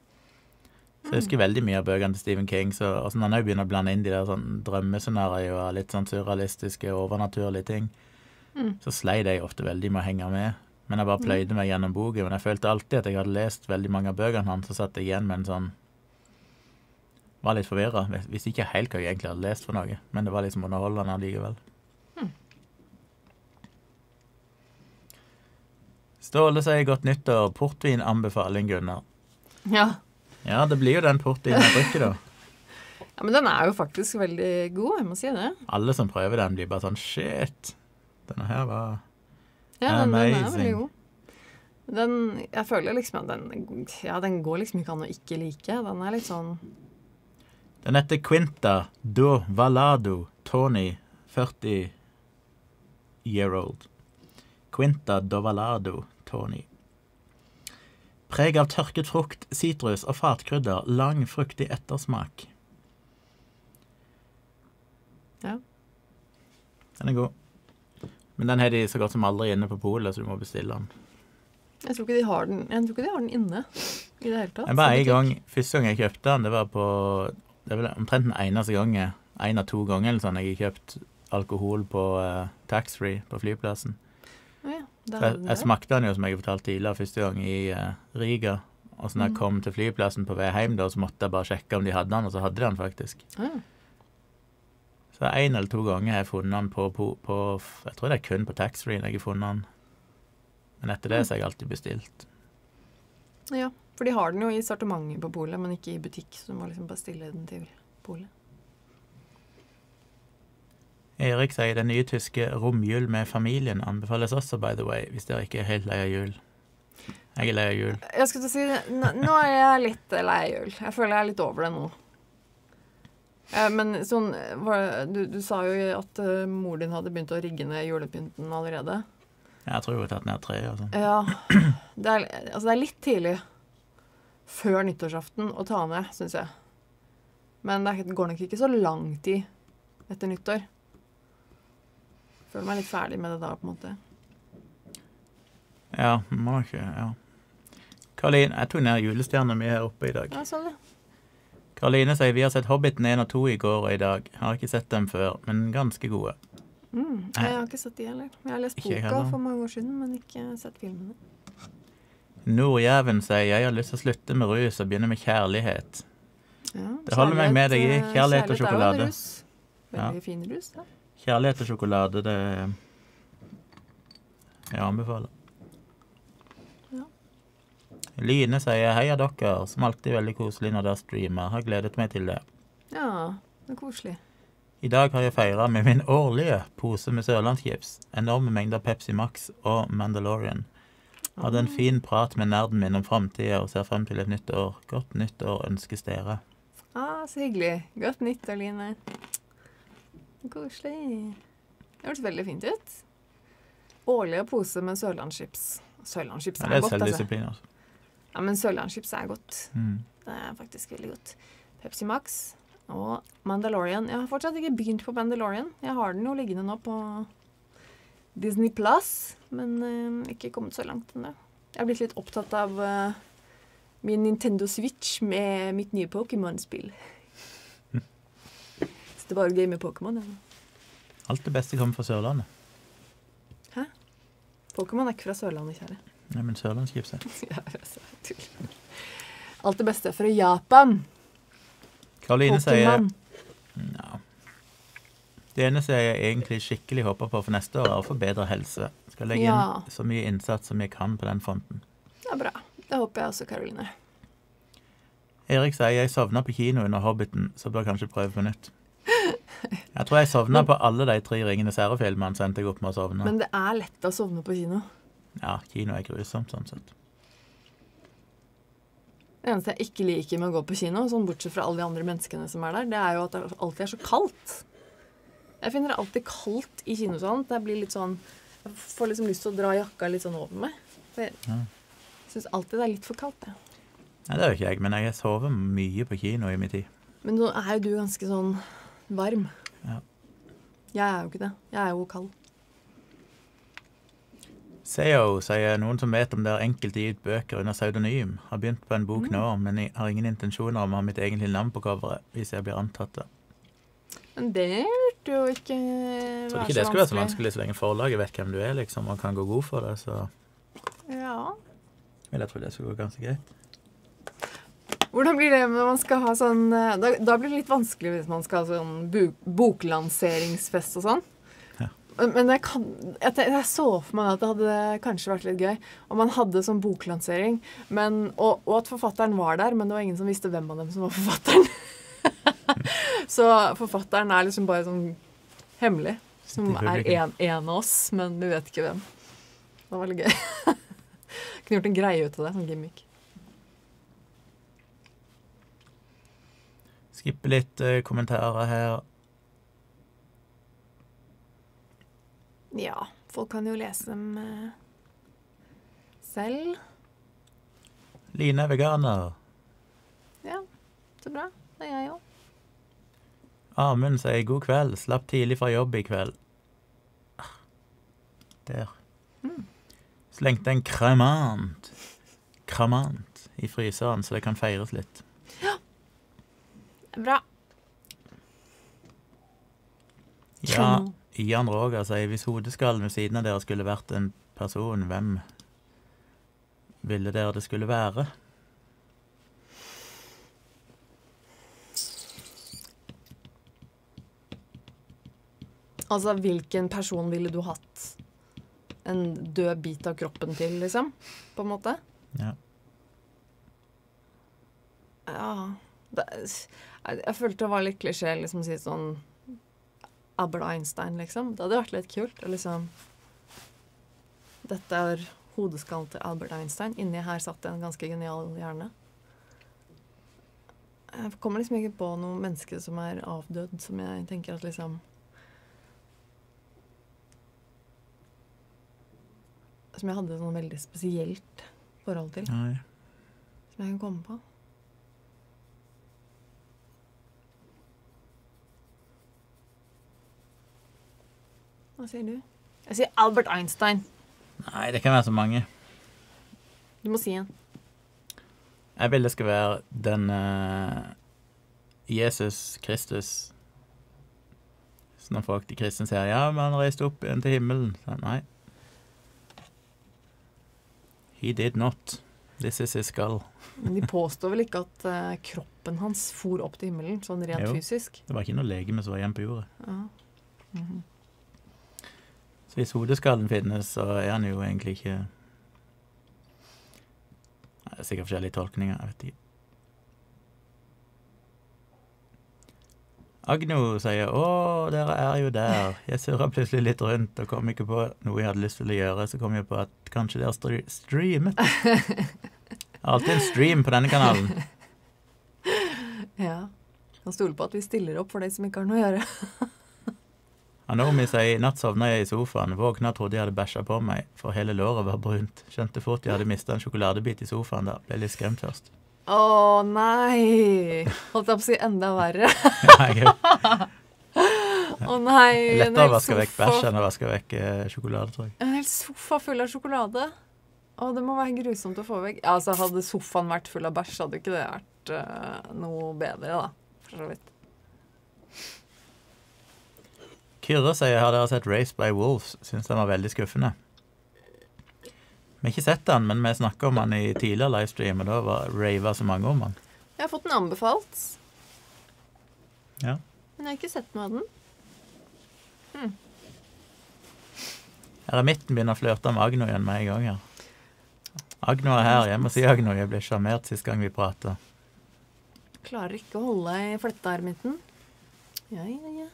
Så jeg husker veldig mye av bøkene til Stephen King. Så og når han òg begynner å blande inn de der sånn drømmescenarioer, litt sånn surrealistiske, overnaturlige ting, Mm. så sleit jeg ofte veldig med å henge med. Men jeg bare pløyde meg gjennom boka. Men jeg følte alltid at jeg hadde lest veldig mange av bøkene hans, så satt jeg igjen med en sånn Var litt forvirra. Visste ikke helt hva jeg egentlig hadde lest for noe. Men det var liksom underholdende allikevel. Ståle sier godt nyttår. Portvin-anbefaling, Gunnar. Ja. Ja, det blir jo den porten jeg drikker, da. ja, men den er jo faktisk veldig god, jeg må si det. Alle som prøver den, blir bare sånn Shit, denne her var Ja, den, den er veldig god. Den, jeg føler liksom at den Ja, den går liksom ikke an å ikke like. Den er litt sånn Den heter Quinta do Valado Tony 40 year old. Quinta do Valado Tony. Preg av tørket frukt, sitrus og fatkrydder. Lang, fruktig ettersmak. Ja. Den er god. Men den har de så godt som aldri inne på polet, så du må bestille den. Jeg tror ikke de har den, jeg tror ikke de har den inne i det hele tatt. Jeg bare en gang, Første gang jeg kjøpte den, det var på Det er vel omtrent den eneste gangen, en av to ganger eller sånn, jeg har kjøpt alkohol på uh, taxfree på flyplassen. Å ja, jeg, jeg smakte den jo, som jeg har fortalt tidligere, første gang i uh, Riga. Og så når jeg Mm. kom til flyplassen på vei hjem, da, så måtte jeg bare sjekke om de hadde den, og så hadde de den faktisk. Oh. Så en eller to ganger har jeg funnet den på, på, på Jeg tror det er kun på taxfree jeg har funnet den. Men etter det så har jeg alltid bestilt. ja, for de har den jo i sortimentet på polet, men ikke i butikk, så du må liksom bestille den til polet. Erik sier den nye tyske romjul med familien anbefales også, by the way, hvis dere ikke er helt lei av jul. Jeg er lei av jul. Jeg skulle si, nå er jeg litt lei av jul. Jeg føler jeg er litt over det nå. Eh, Men sånn, var- du, du sa jo at eh, mor din hadde begynt å rigge ned julepynten allerede. Jeg tror hun har tatt ned tre og sånn. Ja, det er, altså det er litt tidlig før nyttårsaften å ta ned, syns jeg. Men det går nok ikke så lang tid etter nyttår. Føler meg litt ferdig med det da, på en måte. Ja, må ikke Ja. Karoline, jeg tok ned julestjerna mi her oppe i dag. Ja, sånn det. Karoline sier vi har sett Hobbiten 1 og 2 i går og i dag. Har ikke sett dem før, men ganske gode. Mm. Jeg har ikke sett de heller. Jeg har lest Ikke boka for mange år siden, men ikke sett filmene. Nordjæven sier jeg har lyst til å slutte med rus og begynne med kjærlighet. Ja, Det holder meg med deg i. Kjærlighet, Kjærlighet og sjokolade. er jo en rus. Veldig fin rus, da. Kjærlighet til sjokolade, det Jeg anbefaler. Ja. Line sier heia dere, som alltid veldig koselig når dere streamer. Har gledet meg til det. Ja, det er koselig. I dag har jeg feira med min årlige pose med sørlandschips, enorme mengder Pepsi Max og Mandalorian. Hadde en fin prat med nerden min om framtida og ser frem til et nytt år. Godt nytt år ønskes dere. Ah, så hyggelig. Godt nytt år, Line. Koselig. Det hørtes veldig fint ut. Årlige pose med sørlandschips. Sørlandschips er, er godt, altså. altså. Ja, men sørlandschips er godt. Mm. Det er faktisk veldig godt. Pepsi Max og Mandalorian. Jeg har fortsatt ikke begynt på Mandalorian. Jeg har den jo liggende nå på Disney Plus, men uh, ikke kommet så langt ennå. Jeg har blitt litt opptatt av uh, min Nintendo Switch med mitt nye Pokémon-spill. Så det er bare gøy med Pokémon. Ja. Alt det beste kommer fra Sørlandet. Hæ? Pokémon er ikke fra Sørlandet, kjære. Nei, men sørlandsgipset. Ja, altså. Alt det beste er fra Japan. Karoline sier. Ja. Det eneste jeg egentlig skikkelig håper på for neste år, er å få bedre helse. Skal legge Ja. inn så mye innsats som jeg kan på den fronten. Det er bra. Det håper jeg også, Karoline. Erik sier jeg sovna på kino under Hobbiten, så bør kanskje prøve på nytt. Jeg tror jeg sovna på alle de tre Ringenes herre-filmene, så endte jeg opp med å sovne. Men det er lett å sovne på kino. Ja, kino er grusomt, sånn sett. Det eneste jeg ikke liker med å gå på kino, sånn bortsett fra alle de andre menneskene som er der, det er jo at det alltid er så kaldt. Jeg finner det alltid kaldt i kinosalen. Det blir litt sånn Jeg får liksom lyst til å dra jakka litt sånn over meg. For jeg Ja. syns alltid det er litt for kaldt. jeg. Nei, det er jo ikke jeg, men jeg sover mye på kino i min tid. Men nå er jo du ganske sånn varm. Ja. Jeg er jo ikke det. Jeg er jo kald. CEO sier noen som vet om det er enkelt å gi ut bøker under pseudonym. Har begynt på en bok Mm. nå, men jeg har ingen intensjoner om å ha mitt egentlige navn på coveret hvis jeg blir antatt det. Men det burde jo ikke Jeg tror ikke det skulle være så vanskelig så lenge forlaget vet hvem du er, liksom, og kan gå god for det, så Ja. vil jeg tro det skulle gå ganske greit. Hvordan blir det når man skal ha sånn eh, Da, da blir det litt vanskelig hvis man skal ha sånn boklanseringsfest og sånn. Ja. Men jeg, kan, jeg, jeg så for meg at det hadde kanskje vært litt gøy om man hadde sånn boklansering, men, og, og at forfatteren var der, men det var ingen som visste hvem av dem som var forfatteren. så forfatteren er liksom bare sånn hemmelig. Som er en av oss, men vi vet ikke hvem. Det var veldig gøy. Kunne gjort en greie ut av det, sånn gimmick. Skippe litt uh, kommentarer her. Ja, folk kan jo lese dem uh, selv. Line er veganer. Ja, så bra. Det er jeg òg. Amund sier god kveld. Slapp tidlig fra jobb i kveld. Der. Mm. Slengte en kremant. Kramant i fryseren, så det kan feires litt. Bra. Ja, Jan Roger sier hvis hodeskallen ved siden av dere skulle vært en person, hvem ville dere det skulle være? Altså, hvilken person ville du hatt en død bit av kroppen til, liksom? På en måte? Ja. Ja det, jeg, jeg følte det var litt klisjé liksom å si sånn Albert Einstein, liksom. Det hadde vært litt kult. Og liksom Dette er hodeskallen til Albert Einstein. Inni her satt det en ganske genial hjerne. Jeg kommer liksom ikke på noe menneske som er avdød, som jeg tenker at liksom Som jeg hadde noe veldig spesielt forhold til. Nei. Som jeg kan komme på. Hva sier du? Jeg sier Albert Einstein. Nei, det kan være så mange. Du må si en. Jeg vil det skal være den uh, Jesus Kristus. Så når folk til kristne sier ja, men han reiste opp igjen til himmelen. Så, nei. He did not. This is his skull. Men de påstår vel ikke at uh, kroppen hans for opp til himmelen, sånn rent Jo. fysisk? Det var ikke noe legeme som var igjen på jorda. Ja. Mhm. Så hvis hodeskallen finnes, så er han jo egentlig ikke Det er sikkert forskjellige tolkninger. Jeg vet ikke. Agno sier 'Å, dere er jo der'. Jeg surra plutselig litt rundt og kom ikke på noe jeg hadde lyst til å gjøre. Så kom jeg på at kanskje dere stre streamet. Alltid en stream på denne kanalen. ja. Kan stole på at vi stiller opp for de som ikke har noe å gjøre. Anomi sier 'I natt sovna jeg i sofaen. Våkna og trodde jeg hadde bæsja på meg, for hele låret var brunt. Skjønte fort jeg hadde mista en sjokoladebit i sofaen da. Ble litt skremt først. Å nei! Holdt jeg på å si enda verre. Å er nei! lettere å vaske vekk bæsj enn å vaske vekk eh, sjokolade, tror jeg. En hel sofa full av sjokolade. Å, det må være grusomt å få vekk. Ja, altså, hadde sofaen vært full av bæsj, hadde ikke det vært uh, noe bedre, da. For så vidt. Kyrre sier 'Har dere sett Race by Wolves?' Syns den var veldig skuffende. Vi har ikke sett den, men vi snakka om den i tidligere livestream, og da var rava så mange om den. Jeg har fått den anbefalt. Ja. Men jeg har ikke sett noe av den. Eremitten begynner å flørte med Agno igjen med en gang her. Agno er her. Jeg må si Agno, jeg ble sjarmert sist gang vi prata. Klarer ikke å holde i flettearmitten. Ja, ja, ja.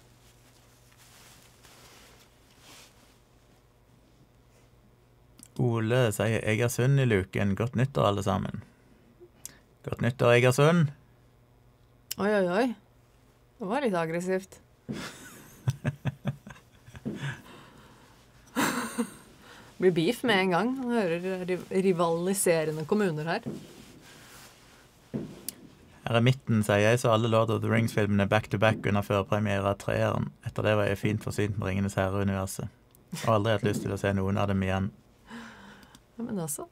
Ole sier 'Egersund i luken'. Godt nyttår, alle sammen. Godt nyttår, Egersund. Oi, oi, oi. Det var litt aggressivt. Blir beef med en gang. Man hører rivaliserende kommuner her. Her er midten, sier jeg så alle Lord of the Rings-filmene back to back under førpremiere av treeren. Etter det var jeg fint forsynt med Ringenes herre-universet. Og aldri hatt lyst til å se noen av dem igjen. Ja, men altså.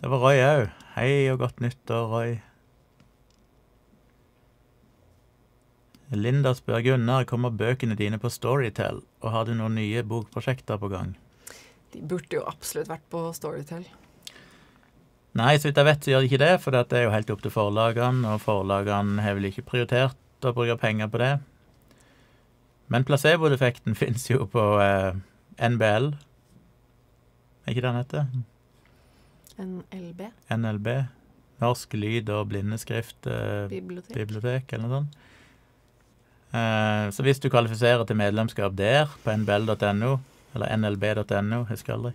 Det var Roy òg. Hei og godt nyttår, Roy. Linda spør Gunnar kommer bøkene dine på Storytel, og har du noen nye bokprosjekter på gang? De burde jo absolutt vært på Storytel. Nei, så vidt jeg vet, så gjør de ikke det, for det er jo helt opp til forlagene, og forlagene har vel ikke prioritert å bruke penger på det. Men placeboeffekten fins jo på eh, NBL. Er ikke det den heter? NLB. NLB. Norsk lyd- og blindeskrift eh, Bibliotek. bibliotek, eller noe sånt. Eh, så hvis du kvalifiserer til medlemskap der, på nbl.no, eller nlb.no, husker aldri,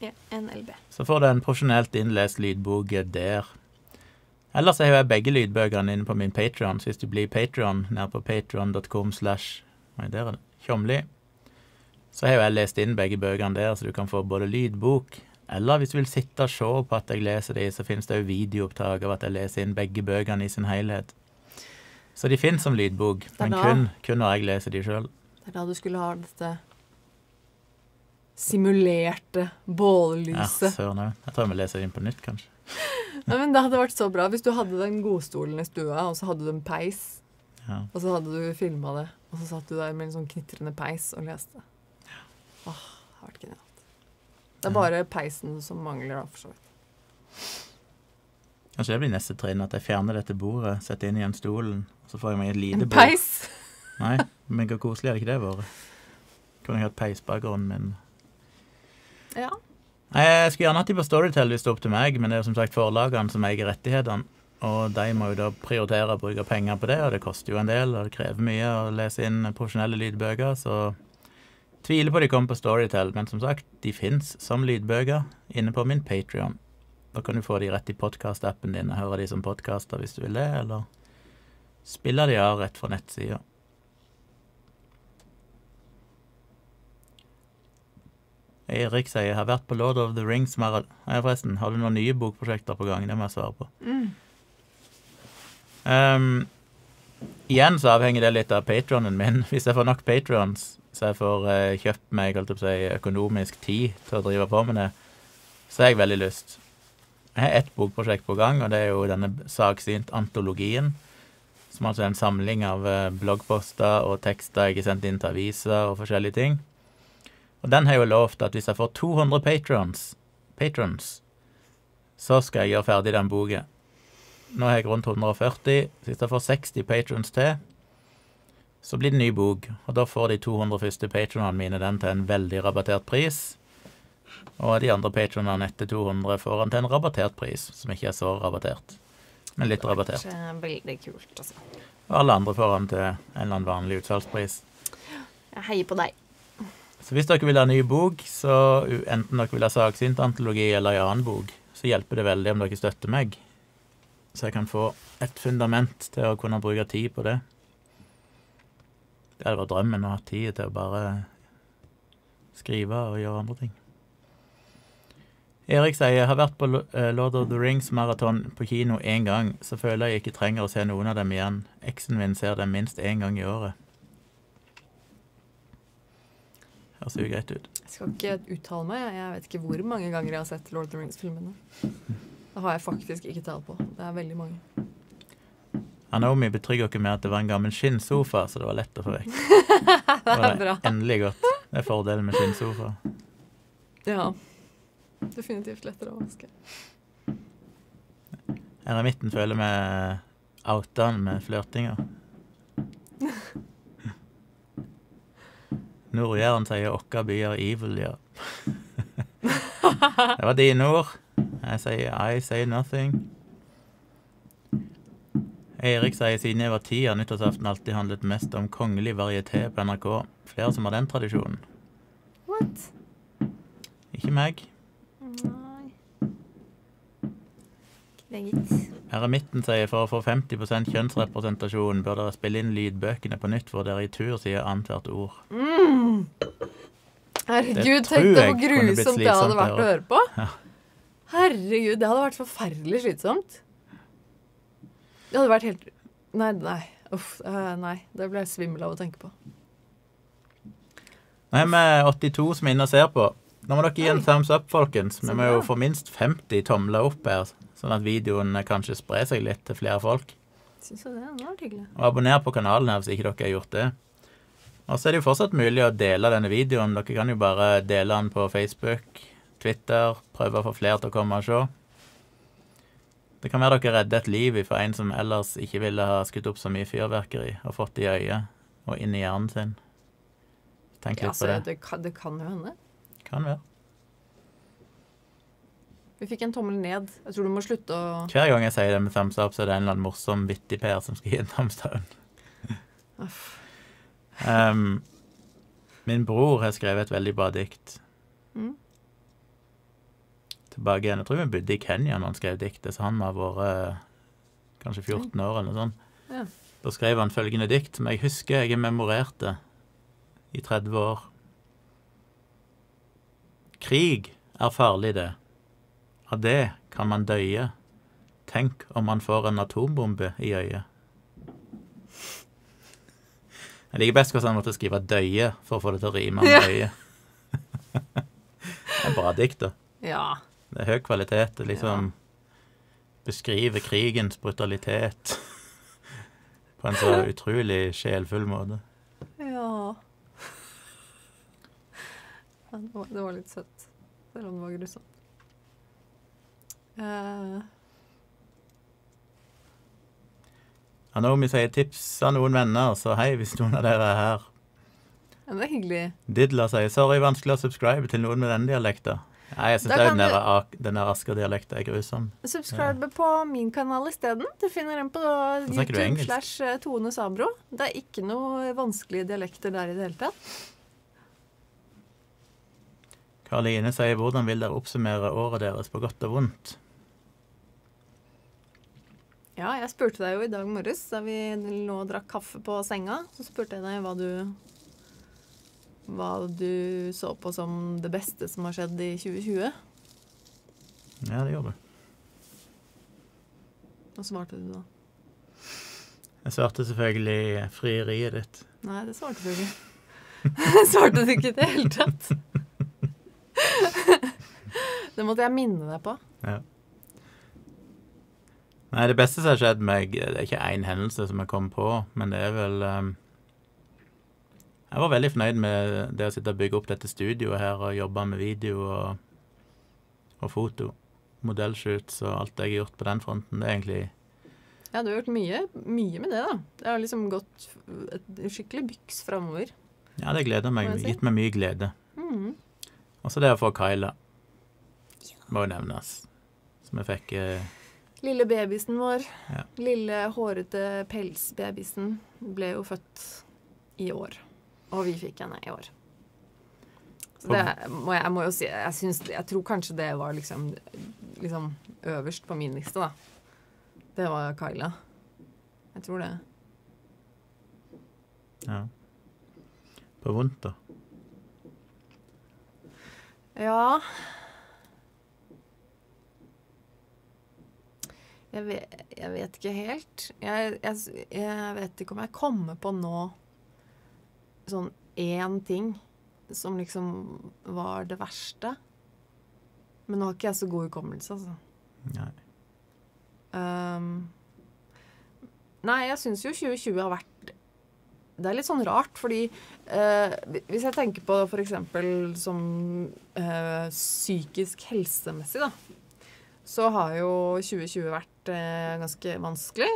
Ja, NLB. så får du en profesjonelt innlest lydbok der. Ellers har jeg begge lydbøkene inne på min Patreon, så hvis du blir Patreon nær på patreon.com slash Nei, der er det. Tjomli. Så har jo jeg lest inn begge bøkene der, så du kan få både lydbok Eller hvis du vil sitte og se på at jeg leser de, så finnes det jo videoopptak av at jeg leser inn begge bøkene i sin helhet. Så de finnes som lydbok, men kun, kun når jeg leser de sjøl. Det er da du skulle ha dette simulerte Ja, bållyset. søren òg. Jeg tror jeg må lese det inn på nytt, kanskje. Nei, men Det hadde vært så bra hvis du hadde den godstolen i stua, og så hadde du en peis, Ja. og så hadde du filma det, og så satt du der med en sånn knitrende peis og leste. Åh, det har vært genialt. Det er bare peisen som mangler, da, for så vidt. Kanskje det blir neste trinn, at jeg fjerner dette bordet, setter inn igjen stolen, og så får jeg meg et lite En bord. peis! Nei, men hvor koselig hadde ikke det vært? Kunne jeg hatt peisbakgrunnen min. Ja. Jeg skulle gjerne hatt de på Storytel hvis det er opp til meg, men det er jo som sagt forlagene som eier rettighetene. Og de må jo da prioritere å bruke penger på det, og det koster jo en del, og det krever mye å lese inn profesjonelle lydbøker, så tviler på de kommer på Storytel, men som sagt, de fins som lydbøker inne på min Patrion. Da kan du få de rett i podkastappen din og høre de som podkaster hvis du vil det, eller spille de av rett fra nettsida. Erik sier jeg har vært på Lord of the Rings maraton. Ja, forresten, har du noen nye bokprosjekter på gang? Det må jeg svare på. Mm. Um, igjen så avhenger det litt av patronen min. Hvis jeg får nok patrons, så jeg får eh, kjøpt meg si, økonomisk tid til å drive på med det, så har jeg veldig lyst. Jeg har ett bokprosjekt på gang, og det er jo denne saksynt-antologien. Som altså er en samling av eh, bloggposter og tekster jeg har sendt inn til aviser og forskjellige ting. Og den har jo lovt at hvis jeg får 200 patrons, patrons så skal jeg gjøre ferdig den boka. Nå har jeg rundt 140. Hvis jeg får 60 patrons til, så blir det ny bok. Og da får de 200 første patronene mine den til en veldig rabattert pris. Og de andre patronene etter 200 får den til en rabattert pris, som ikke er så rabattert, men litt rabattert. Veldig kult, altså. Og alle andre får den til en eller annen vanlig utsalgspris. Jeg heier på deg. Så hvis dere vil ha ny bok, så enten dere vil ha saksynt-antologi eller en annen bok, så hjelper det veldig om dere støtter meg. Så jeg kan få et fundament til å kunne bruke tid på det. Det hadde vært drømmen å ha tid til å bare skrive og gjøre andre ting. Erik sier jeg har vært på eh, Lord of the Rings-maraton på kino én gang, så føler jeg ikke trenger å se noen av dem igjen. Eksen min ser dem minst én gang i året. Høres jo greit ut. Jeg skal ikke uttale meg. Jeg vet ikke hvor mange ganger jeg har sett Lord of the Rings-filmene. Det har jeg faktisk ikke tall på. Det er veldig mange. Naomi betrygger oss med at det var en gammel skinnsofa, så det var lett å få vekk. Det er bra. Endelig godt. Det er fordelen med skinnsofa. Ja. Definitivt lettere å vaske. Eremitten føler vi outa han med flørtinga. Nord-Jæren sier 'åkka byer evil', ja. det var dine ord. Jeg sier 'I say nothing'. Eirik sier siden jeg var ti, har nyttårsaften alltid handlet mest om kongelig varieté på NRK. Flere som har den tradisjonen. What? Ikke meg. Nei. Ikke det, gitt. Eremitten sier for å få 50 kjønnsrepresentasjon bør dere spille inn lydbøkene på nytt hvor dere i tur sier annethvert ord. Mm. Herregud, tenk deg hvor grusomt det hadde vært å høre på. Ja. Herregud, det hadde vært forferdelig slitsomt. Det hadde vært helt Nei, nei. Uff. eh, nei. Det ble jeg svimmel av å tenke på. Nå er vi 82 som er inne og ser på. Nå må dere gi en thumbs up, folkens. Vi må jo få minst 50 tomler opp her, sånn at videoen kanskje sprer seg litt til flere folk. Syns jeg det. Det var hyggelig. Og abonner på kanalen her hvis ikke dere har gjort det. Og så er det jo fortsatt mulig å dele denne videoen. Dere kan jo bare dele den på Facebook, Twitter, prøve å få flere til å komme og se. Det kan være dere redder et liv for en som ellers ikke ville ha skutt opp så mye fyrverkeri og fått det i øyet og inn i hjernen sin. Tenk Ja, litt på det. det, kan, det kan jo hende. Kan være. Vi fikk en tommel ned. Jeg tror du må slutte å Hver gang jeg sier det med thumbs up, så er det en eller annen morsom vittig Per som skal gi en thumbs down. Um, min bror har skrevet et veldig bra dikt. Tilbake igjen. Jeg tror vi bodde i Kenya når han skrev diktet, så han må ha vært eh, kanskje 14 år eller noe sånt. Ja. Da skrev han følgende dikt, som jeg husker jeg har memorert det i 30 år. Krig er farlig, det. Av det kan man døye. Tenk om man får en atombombe i øyet. Jeg liker best hvordan han måtte skrive 'døye' for å få det til å rime med Ja. 'øye'. det er en bra dikt, da. Ja. Det er høy kvalitet. Det liksom beskriver krigens brutalitet på en så utrolig sjelfull måte. Ja. ja det, var, det var litt søtt, selv om det var grusomt. Eh, Anomi sier tips av noen venner, så hei hvis noen av dere er her. ja, det er hyggelig. Didler sier sorry, vanskelig å subscribe til noen med den dialekta. Nei, jeg syns den du- den der Asker-dialekten er grusom. Subscribe på min kanal isteden. Du finner den på YouTube slash eh, Tone Sabro. Det er ikke noe vanskelige dialekter der i det hele tatt. Karoline sier hvordan vil dere oppsummere året deres på godt og vondt? Ja, jeg spurte deg jo i dag morges da vi lå og drakk kaffe på senga. Så spurte jeg deg hva du hva du så på som det beste som har skjedd i 2020. Ja, det gjorde du. Hva svarte du da? Jeg svarte selvfølgelig frieriet ditt. Nei, det svarte du ikke. Svarte du ikke i det hele tatt. Det måtte jeg minne deg på. Ja. Nei, det beste som har skjedd meg Det er ikke én hendelse som jeg kom på, men det er vel ehm, Jeg var veldig fornøyd med det å sitte og bygge opp dette studioet her og jobbe med video og, og foto. Modellshoots og alt jeg har gjort på den fronten. Det er egentlig Ja, du har gjort mye, mye med det, da. Det har liksom gått et skikkelig byks framover. Ja, det gleder meg. Si. Gitt meg mye glede. Mm. Og så det å få Kyla. Må jo nevnes. Som jeg fikk eh, Lille babysen vår, Ja. lille hårete pelsbabysen, ble jo født i år. Og vi fikk henne i år. Så det må jeg, jeg må jo si jeg, synes, jeg tror kanskje det var liksom, liksom øverst på min liste, da. Det var Kyla. Jeg tror det. Ja. På vondt, da. Ja jeg vet, jeg vet ikke helt. Jeg, jeg, jeg vet ikke om jeg kommer på nå sånn én ting som liksom var det verste. Men nå har ikke jeg så god hukommelse, altså. Nei. Um, nei, jeg syns jo 2020 har vært Det er litt sånn rart, fordi uh, hvis jeg tenker på f.eks. som uh, psykisk helsemessig, da, så har jo 2020 vært uh, ganske vanskelig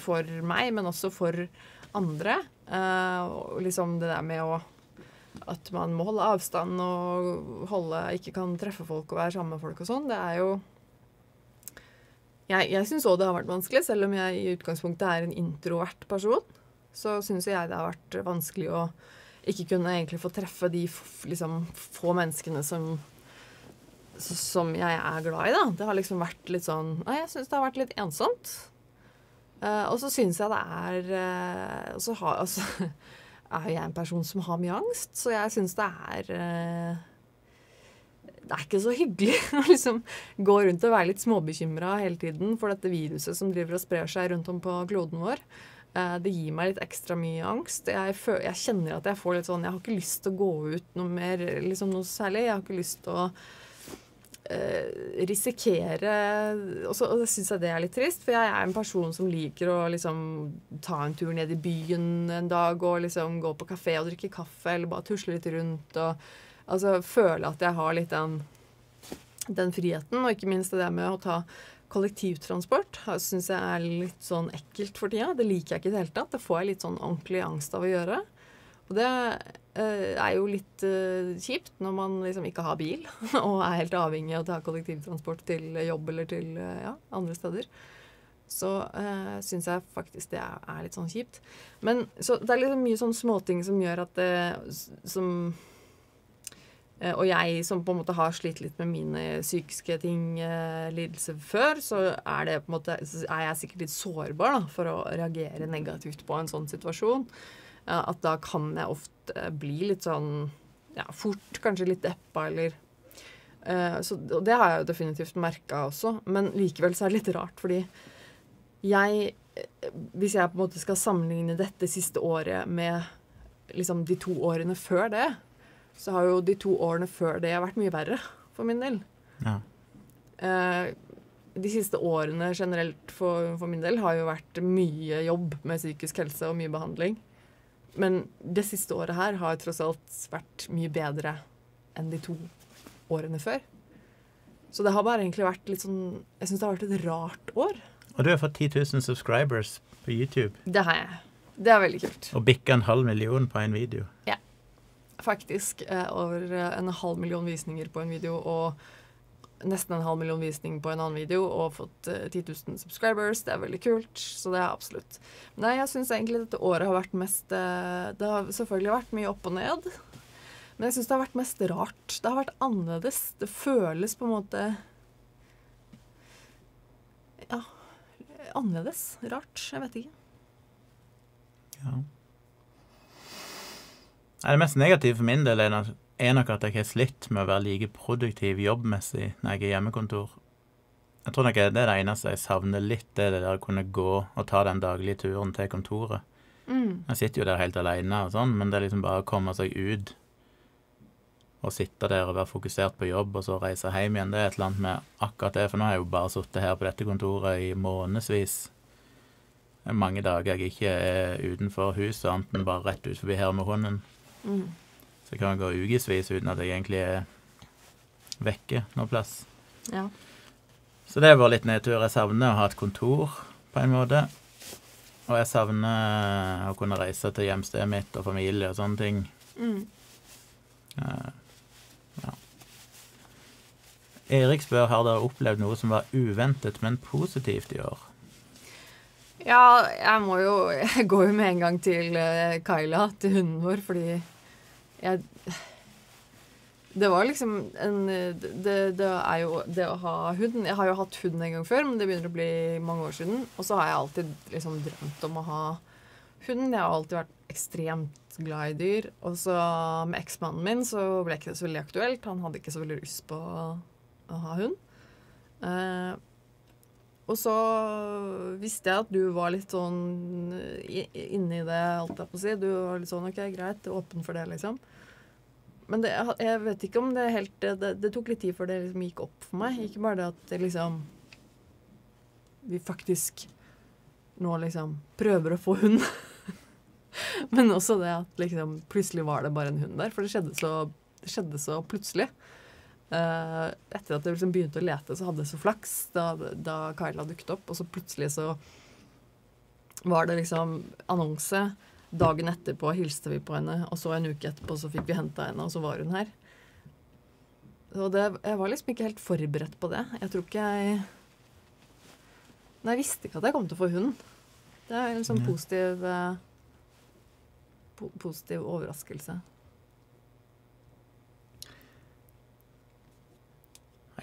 for meg, men også for andre. Eh, og liksom det der med å at man må holde avstand og holde, ikke kan treffe folk og være sammen med folk og sånn, det er jo Jeg, jeg syns òg det har vært vanskelig, selv om jeg i utgangspunktet er en introvert person. Så syns jeg det har vært vanskelig å ikke kunne egentlig få treffe de liksom, få menneskene som som jeg er glad i, da. Det har liksom vært litt sånn Nei, jeg syns det har vært litt ensomt. Eh, og så syns jeg det er uh, så har altså, er jeg en person som har mye angst, så jeg syns det er uh, det er ikke så hyggelig å liksom gå rundt og være litt småbekymra hele tiden for dette viruset som driver og sprer seg rundt om på kloden vår. Det gir meg litt ekstra mye angst. Jeg, føl, jeg, kjenner at jeg får litt sånn Jeg har ikke lyst til å gå ut noe mer, liksom noe særlig. Jeg har ikke lyst til å risikere Og og syns jeg det er litt trist, for jeg er en person som liker å liksom ta en tur ned i byen en dag og liksom gå på kafé og drikke kaffe eller bare tusle litt rundt og altså føle at jeg har litt den, den friheten, og ikke minst det med å ta kollektivtransport syns jeg er litt sånn ekkelt for tida. Det liker jeg ikke i det hele tatt. Det får jeg litt sånn ordentlig angst av å gjøre. Og det eh, er jo litt eh, kjipt når man liksom ikke har bil og er helt avhengig av å ta kollektivtransport til jobb eller til eh, ja, andre steder. Så uh, syns jeg faktisk det er, er, litt sånn kjipt. Men så det er liksom mye sånn småting som gjør at det Som Eh, og jeg som på en måte har slitt litt med mine psykiske ting, eh, lidelser før, så er, det på en måte, er jeg sikkert litt sårbar da, for å reagere negativt på en sånn situasjon. Eh, at da kan jeg ofte bli litt sånn ja, fort kanskje litt deppa eller uh, så, Og det har jeg jo definitivt merka også, men likevel så er det litt rart, fordi jeg Hvis jeg på en måte skal sammenligne dette siste året med liksom de to årene før det, så har jo de to årene før det vært mye verre for min del. Ja. Eh, de siste årene generelt for, for, min del har jo vært mye jobb med psykisk helse og mye behandling. Men det siste året her har tross alt vært mye bedre enn de to årene før. Så det har bare egentlig vært litt sånn Jeg syns det har vært et rart år. Og du har fått 10 000 subscribers på YouTube. Det har jeg. Det er veldig kult. Og bikka en halv million på en video. Ja faktisk eh, over eh, en halv million visninger på en video og nesten en halv million visning på en annen video og fått uh, 10 000 subscribers. Det er veldig kult. Så det er absolutt. Nei, jeg syns egentlig dette året har vært mest uh, Det har selvfølgelig vært mye opp og ned. Men jeg syns det har vært mest rart. Det har vært annerledes. Det føles på en måte Ja, annerledes. Rart. Jeg vet ikke. Ja. Det mest negative for min del er nok at jeg har slitt med å være like produktiv jobbmessig når jeg er hjemmekontor. Jeg tror nok det er det eneste jeg savner litt, det er det der å kunne gå og ta den daglige turen til kontoret. Mm. Jeg sitter jo der helt aleine og sånn, men det er liksom bare å komme seg ut og sitte der og være fokusert på jobb, og så reise hjem igjen. Det er et eller annet med akkurat det, for nå har jeg jo bare sittet her på dette kontoret i månedsvis. Det er mange dager jeg ikke er utenfor huset, annet enn bare rett ut forbi her med hunden. Mm. Så det kan gå ukevis uten at jeg egentlig er vekke noe plass. Ja. Så det var litt nedtur. Jeg savner å ha et kontor, på en måte. Og jeg savner å kunne reise til hjemstedet mitt og familie og sånne ting. Mm. Uh, ja. Erik spør har dere opplevd noe som var uventet, men positivt i år. Ja, jeg må jo Jeg går jo med en gang til Kaila, Kyla, til hunden vår, fordi jeg det var liksom en det, det, er jo det å ha hund Jeg har jo hatt hund en gang før, men det begynner å bli mange år siden. Og så har jeg alltid liksom drømt om å ha hund. Jeg har alltid vært ekstremt glad i dyr. Og så med eksmannen min så ble ikke det så veldig aktuelt. Han hadde ikke så veldig lyst på å ha hund. Eh, og så visste jeg at du var litt sånn inni det, alt jeg på å si. Du var litt sånn OK, greit, åpen for det, liksom. Men det, jeg vet ikke om det helt det, det, tok litt tid før det liksom gikk opp for meg. Ikke bare det at det liksom Vi faktisk nå liksom prøver å få hund. Men også det at liksom plutselig var det bare en hund der. For det skjedde så, det skjedde så plutselig. Uh, etter at jeg liksom begynte å lete, så hadde jeg så flaks da, da Kyla dukket opp. Og så plutselig så var det liksom annonse. Dagen etterpå hilste vi på henne, og så en uke etterpå så fikk vi henta henne, og så var hun her. Og det, jeg var liksom ikke helt forberedt på det. Jeg tror ikke jeg Nei, jeg visste ikke at jeg kom til å få hund. Det er en sånn positiv uh, po positiv overraskelse.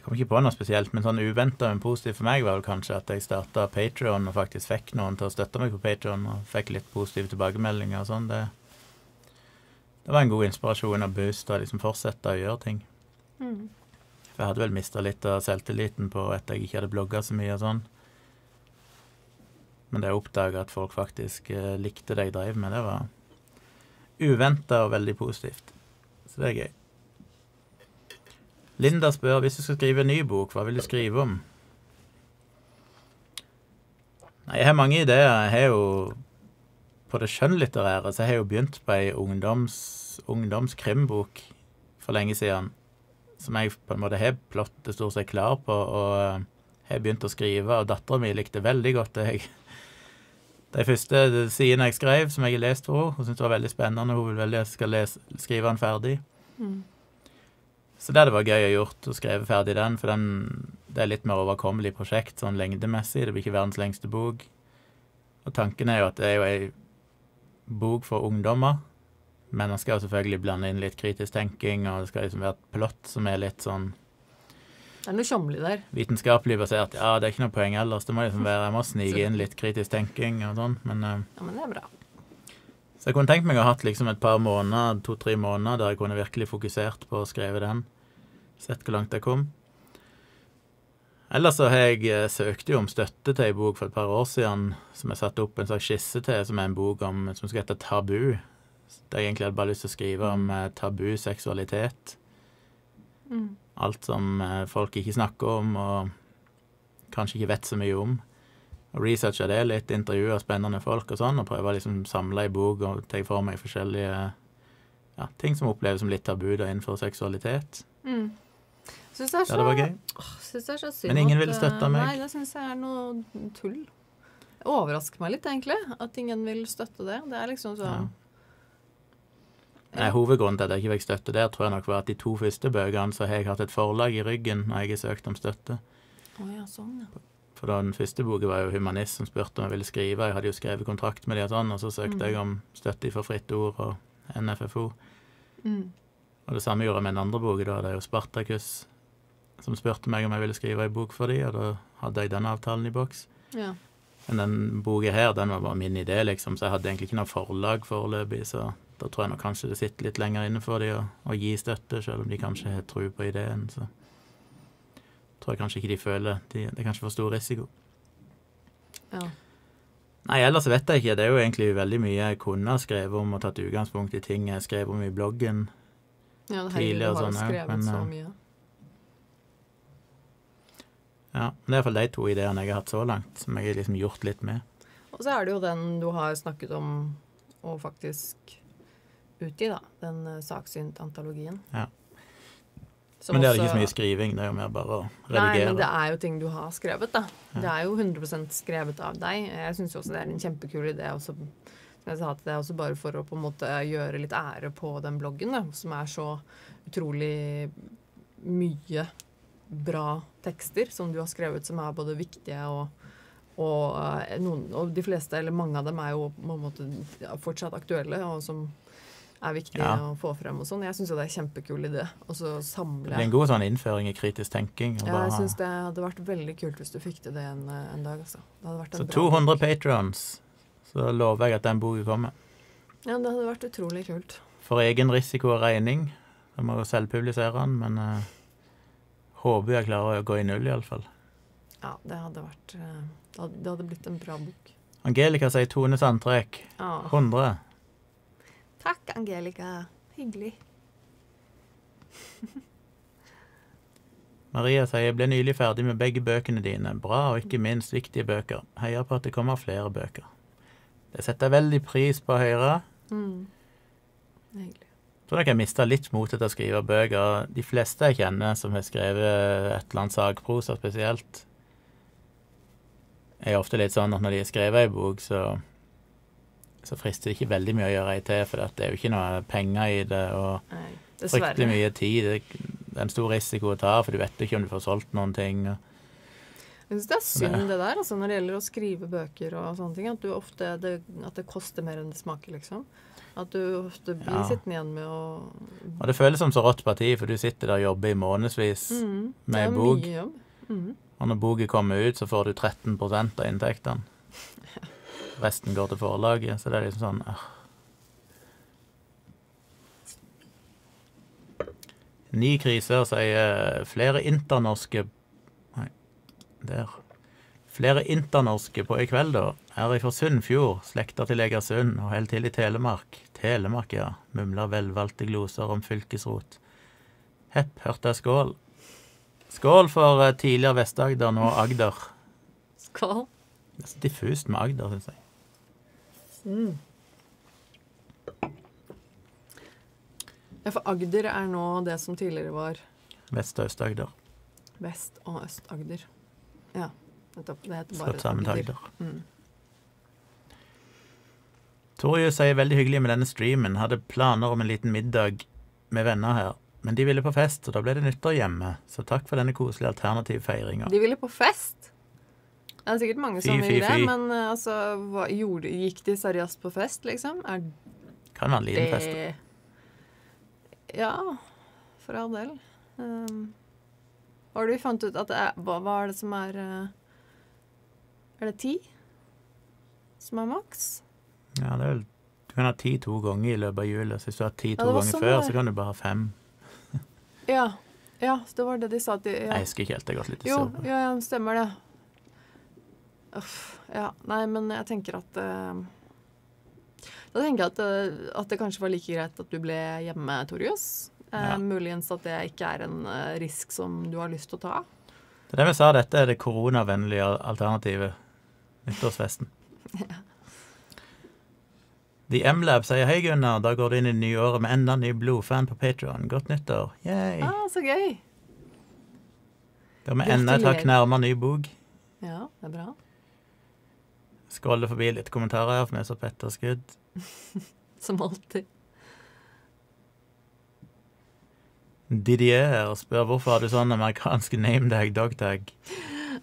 Kom ikke på noe spesielt, men sånn uventa, men positivt for meg var vel kanskje at jeg starta Patrion og faktisk fikk noen til å støtte meg på Patrion, og fikk litt positive tilbakemeldinger og sånn. Det, det, var en god inspirasjon og boost å liksom fortsette å gjøre ting. Mm. For jeg hadde vel mista litt av selvtilliten på at jeg ikke hadde blogga så mye og sånn. Men det å oppdage at folk faktisk eh, likte det jeg drev med, det var uventa og veldig positivt. Så det er gøy. Linda spør hvis du skal skrive en ny bok, hva vil du skrive om? Nei, jeg har mange ideer. Jeg har jo På det skjønnlitterære så har jeg jo begynt på ei ungdoms, ungdomskrimbok for lenge siden. Som jeg på en måte har plottet stort sett klar på, og eh, har begynt å skrive. Og dattera mi likte veldig godt det jeg de første sidene jeg skrev, som jeg har lest for henne. Hun syntes det var veldig spennende. Hun vil veldig jeg skal lese, skrive den ferdig. Mm. Så det hadde vært gøy å gjort, å skrive ferdig den, for den, det er litt mer overkommelig prosjekt sånn lengdemessig. Det blir ikke verdens lengste bok. Og tanken er jo at det er jo ei bok for ungdommer, men den skal jo selvfølgelig blande inn litt kritisk tenking, og det skal liksom være et plott som er litt sånn Det er noe tjomli der. vitenskapelig basert. Ja, det er ikke noe poeng ellers. Det må liksom være, Jeg må snike inn litt kritisk tenking og sånn, men eh, Ja, men det er bra. Så jeg kunne tenkt meg å ha hatt liksom et par måneder, to-tre måneder der jeg kunne virkelig fokusert på å skrive den. Sett hvor langt jeg kom. Ellers så har jeg eh, søkt jo om støtte til ei bok for et par år siden som jeg satte opp en slags skisse til, som er en bok om, som skal hete Tabu. Der jeg egentlig hadde bare lyst til å skrive om eh, tabu seksualitet. Mm. Alt som eh, folk ikke snakker om, og kanskje ikke vet så mye om. Og researcha det litt, intervjua spennende folk og sånn, og prøve å liksom samle i bok og ta for meg forskjellige ja, ting som oppleves som litt tabu da innenfor seksualitet. Mm. Syns det så Ja, det var gøy. Åh, synes det er så synd Men ingen at, ville støtte eh, meg. Nei, det syns jeg er noe tull. Det overrasker meg litt, egentlig, at ingen vil støtte det. Det er liksom så Ja. Nei, hovedgrunnen til at jeg ikke fikk støtte der, tror jeg nok var at de to første bøkene så har jeg hatt et forlag i ryggen når jeg har søkt om støtte. Oh, ja, sånn, ja. For da den første boka var jo humanist som spurte om jeg ville skrive. Jeg hadde jo skrevet kontrakt med de og sånn, og så søkte Mm. jeg om støtte for Fritt Ord og NFFO. Mm. Og det samme gjorde jeg med den andre boka. Da det er jo Spartakus som spurte meg om jeg ville skrive ei bok for dem, og da hadde jeg den avtalen i boks. ja. Men den boka her, den var bare min idé, liksom, så jeg hadde egentlig ikke noe forlag foreløpig, så da tror jeg nok kanskje det sitter litt lenger inne for dem å, gi støtte, selv om de kanskje har tro på ideen, så tror jeg kanskje ikke de føler de, Det er kanskje for stor risiko. ja. Nei, ellers vet jeg ikke. Det er jo egentlig veldig mye jeg kunne ha skrevet om og tatt utgangspunkt i ting jeg skrev om i bloggen. Ja, det Tidligere jo sånn, men, så eh, mye. Ja, men det er iallfall de to ideene jeg har hatt så langt, som jeg har liksom gjort litt med. Og så er det jo den du har snakket om å faktisk utgi, da. Den uh, saksynt-antologien. Ja. Som Men det er ikke så mye skriving, det er jo mer bare å redigere. Nei, men det er jo ting du har skrevet, da. Ja. Det er jo 100% skrevet av deg. Jeg syns også det er en kjempekul idé. Også, som jeg sa, til det er også bare for å på en måte gjøre litt ære på den bloggen, da, som er så utrolig mye bra tekster som du har skrevet, som er både viktige og og, eh, noen, og de fleste, eller mange av dem, er jo på en måte fortsatt aktuelle, og som er viktige Ja. å få frem og sånn. Jeg syns det er kjempekul idé. Og så samle Det blir en god sånn innføring i kritisk tenking. ja, jeg syns det hadde vært veldig kult hvis du fikk til det en, eh, en dag. Altså. En Så bra 200 bok. patrons, så lover jeg at den boka kommer. Ja, det hadde vært utrolig kult. For egen risiko og regning. Jeg må jo selvpublisere den, men eh, håper jeg klarer å gå i null, iallfall. Ja, det hadde vært eh, Det hadde, blitt en bra bok. Angelica sier Tone Sandtrekk. Ja. 100. Takk, Angelica. Hyggelig. Maria sier jeg ble nylig ferdig med begge bøkene dine. Bra og ikke minst viktige bøker. Heier på at det kommer flere bøker. Det setter jeg veldig pris på å høre. Mm. Hyggelig. Tror nok jeg mista litt motet til å skrive bøker. De fleste jeg kjenner som har skrevet et eller annet sagprosa spesielt, er ofte litt sånn at når de har skrevet ei bok, så, så frister det ikke veldig mye å gjøre ei til, for det er jo ikke noe penger i det, og Nei, fryktelig mye tid. Det er en stor risiko å ta, for du vet ikke om du får solgt noen ting. og- Jeg syns det er synd det der, altså, når det gjelder å skrive bøker og sånne ting. At, du ofte, det, at det koster mer enn det smaker, liksom. At du ofte blir Ja. sittende igjen med å Og det føles som så rått parti, for du sitter der og jobber i månedsvis mm, med bok. Mm. Og når boka kommer ut, så får du 13 av inntektene. Resten går til forlaget, så det er liksom sånn ah. Ny kriser, sier flere internorske Nei, der. Flere internorske på i kveld, da. Er ifra Sunnfjord, slekta til Egersund og helt til i Telemark. Telemark, ja. Mumler velvalgte gloser om fylkesrot. Hepp, hørte jeg skål. Skål for eh, tidligere Vest-Agder, nå Agder. Skål. Det er så diffust med Agder, syns jeg. Mm. Ja, for Agder er nå det som tidligere var Vest- og Øst-Agder. Vest- og Øst-Agder. Ja, nettopp. Det heter bare Slått sammen Agder. Agder. Mm. Torjus sier veldig hyggelig med denne streamen. Hadde planer om en liten middag med venner her. Men de ville på fest, og da ble det nyttår hjemme. Så takk for denne koselige alternative feiringa. De ville på fest. Det er sikkert mange som Fy, vil fy, det, men eh, altså, hva, gjorde, gikk de seriøst på fest, liksom? Er Kan være en liten fest. da. Ja, for all del. Um, hva har du fant ut at det er Hva, hva er det som er eh, Er det ti som er maks? Ja, det er vel Du kan ha ti to ganger i løpet av jula. Så hvis du har ti to ja, ganger sånn før, det så kan du bare ha fem. Ja. ja, det var det de sa at de ja. Jeg husker ikke helt. Jeg har gått litt i Jo, ja, ja, stemmer det. Uff, ja. Nei, men jeg tenker at uh, Da tenker jeg at, eh, at det kanskje var like greit at du ble hjemme, Torjus. Eh, Ja. Muligens at det ikke er en risk som du har lyst til å ta. Det er det vi sa, dette er det koronavennlige alternativet. Nyttårsfesten. The M-Lab sier hei, Gunnar. Da går du inn i det nye året med enda en ny blodfan på Patron. Godt nyttår. Yay. Ah, så gøy! Da er vi enda et hakk nærmere ny bok. Ja, det er bra. Scroller forbi litt kommentarer her, for vi er så petterskudd. etterskudd. Som alltid. Didier spør hvorfor har du sånn amerikansk name tag, dog tag.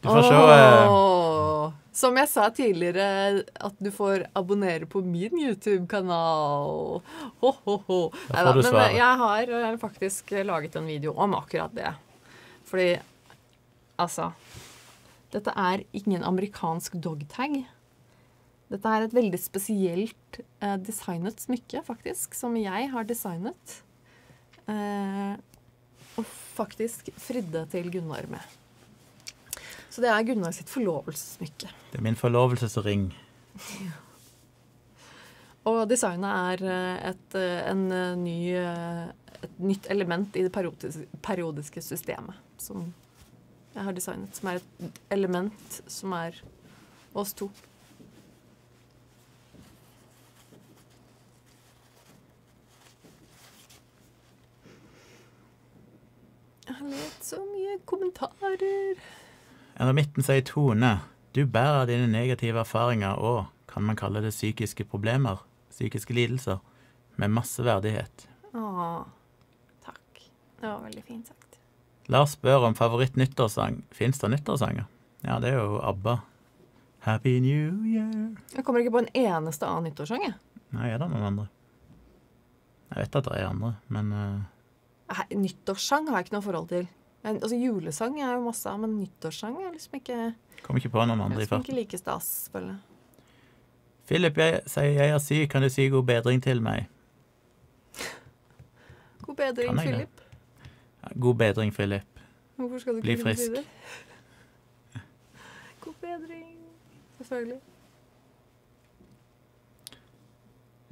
Du får se eh, Som jeg sa tidligere, at du får abonnere på min YouTube-kanal. Ho, ho, ho. Da men jeg har eh, faktisk laget en video om akkurat det. Fordi altså Dette er ingen amerikansk dogtag. Dette er et veldig spesielt eh, designet smykke, faktisk, som jeg har designet. Eh, og faktisk fridde til Gunnar med. Så det er Gunnar sitt forlovelsessmykke. Det er min forlovelsesring. Og designet er eh, et, eh, en eh, ny, et nytt element i det periodiske, periodiske systemet som jeg har designet. Som er et element som er oss to. Jeg har lest så mye kommentarer. Eremitten sier Tone, du bærer dine negative erfaringer og, kan man kalle det psykiske problemer, psykiske lidelser, med masse verdighet. Å, takk. Det var veldig fint sagt. Lars spør om favoritt-nyttårssang. Fins det nyttårssanger? Ja, det er jo ABBA. Happy New Year. Jeg kommer ikke på en eneste annen nyttårssang, jeg. Nei, er det noen andre? Jeg vet at det er andre, men uh... Nyttårssang har jeg ikke noe forhold til. Men, altså Julesang er jo masse av, men nyttårssang er liksom ikke, kom ikke på noen andre i liksom farten. ikke like stas, føler jeg. Philip jeg, sier jeg er syk, kan du si god bedring til meg? God bedring? Philip. Ja, god bedring, Philip. Hvorfor skal du Bli frisk. si det? God bedring. Selvfølgelig.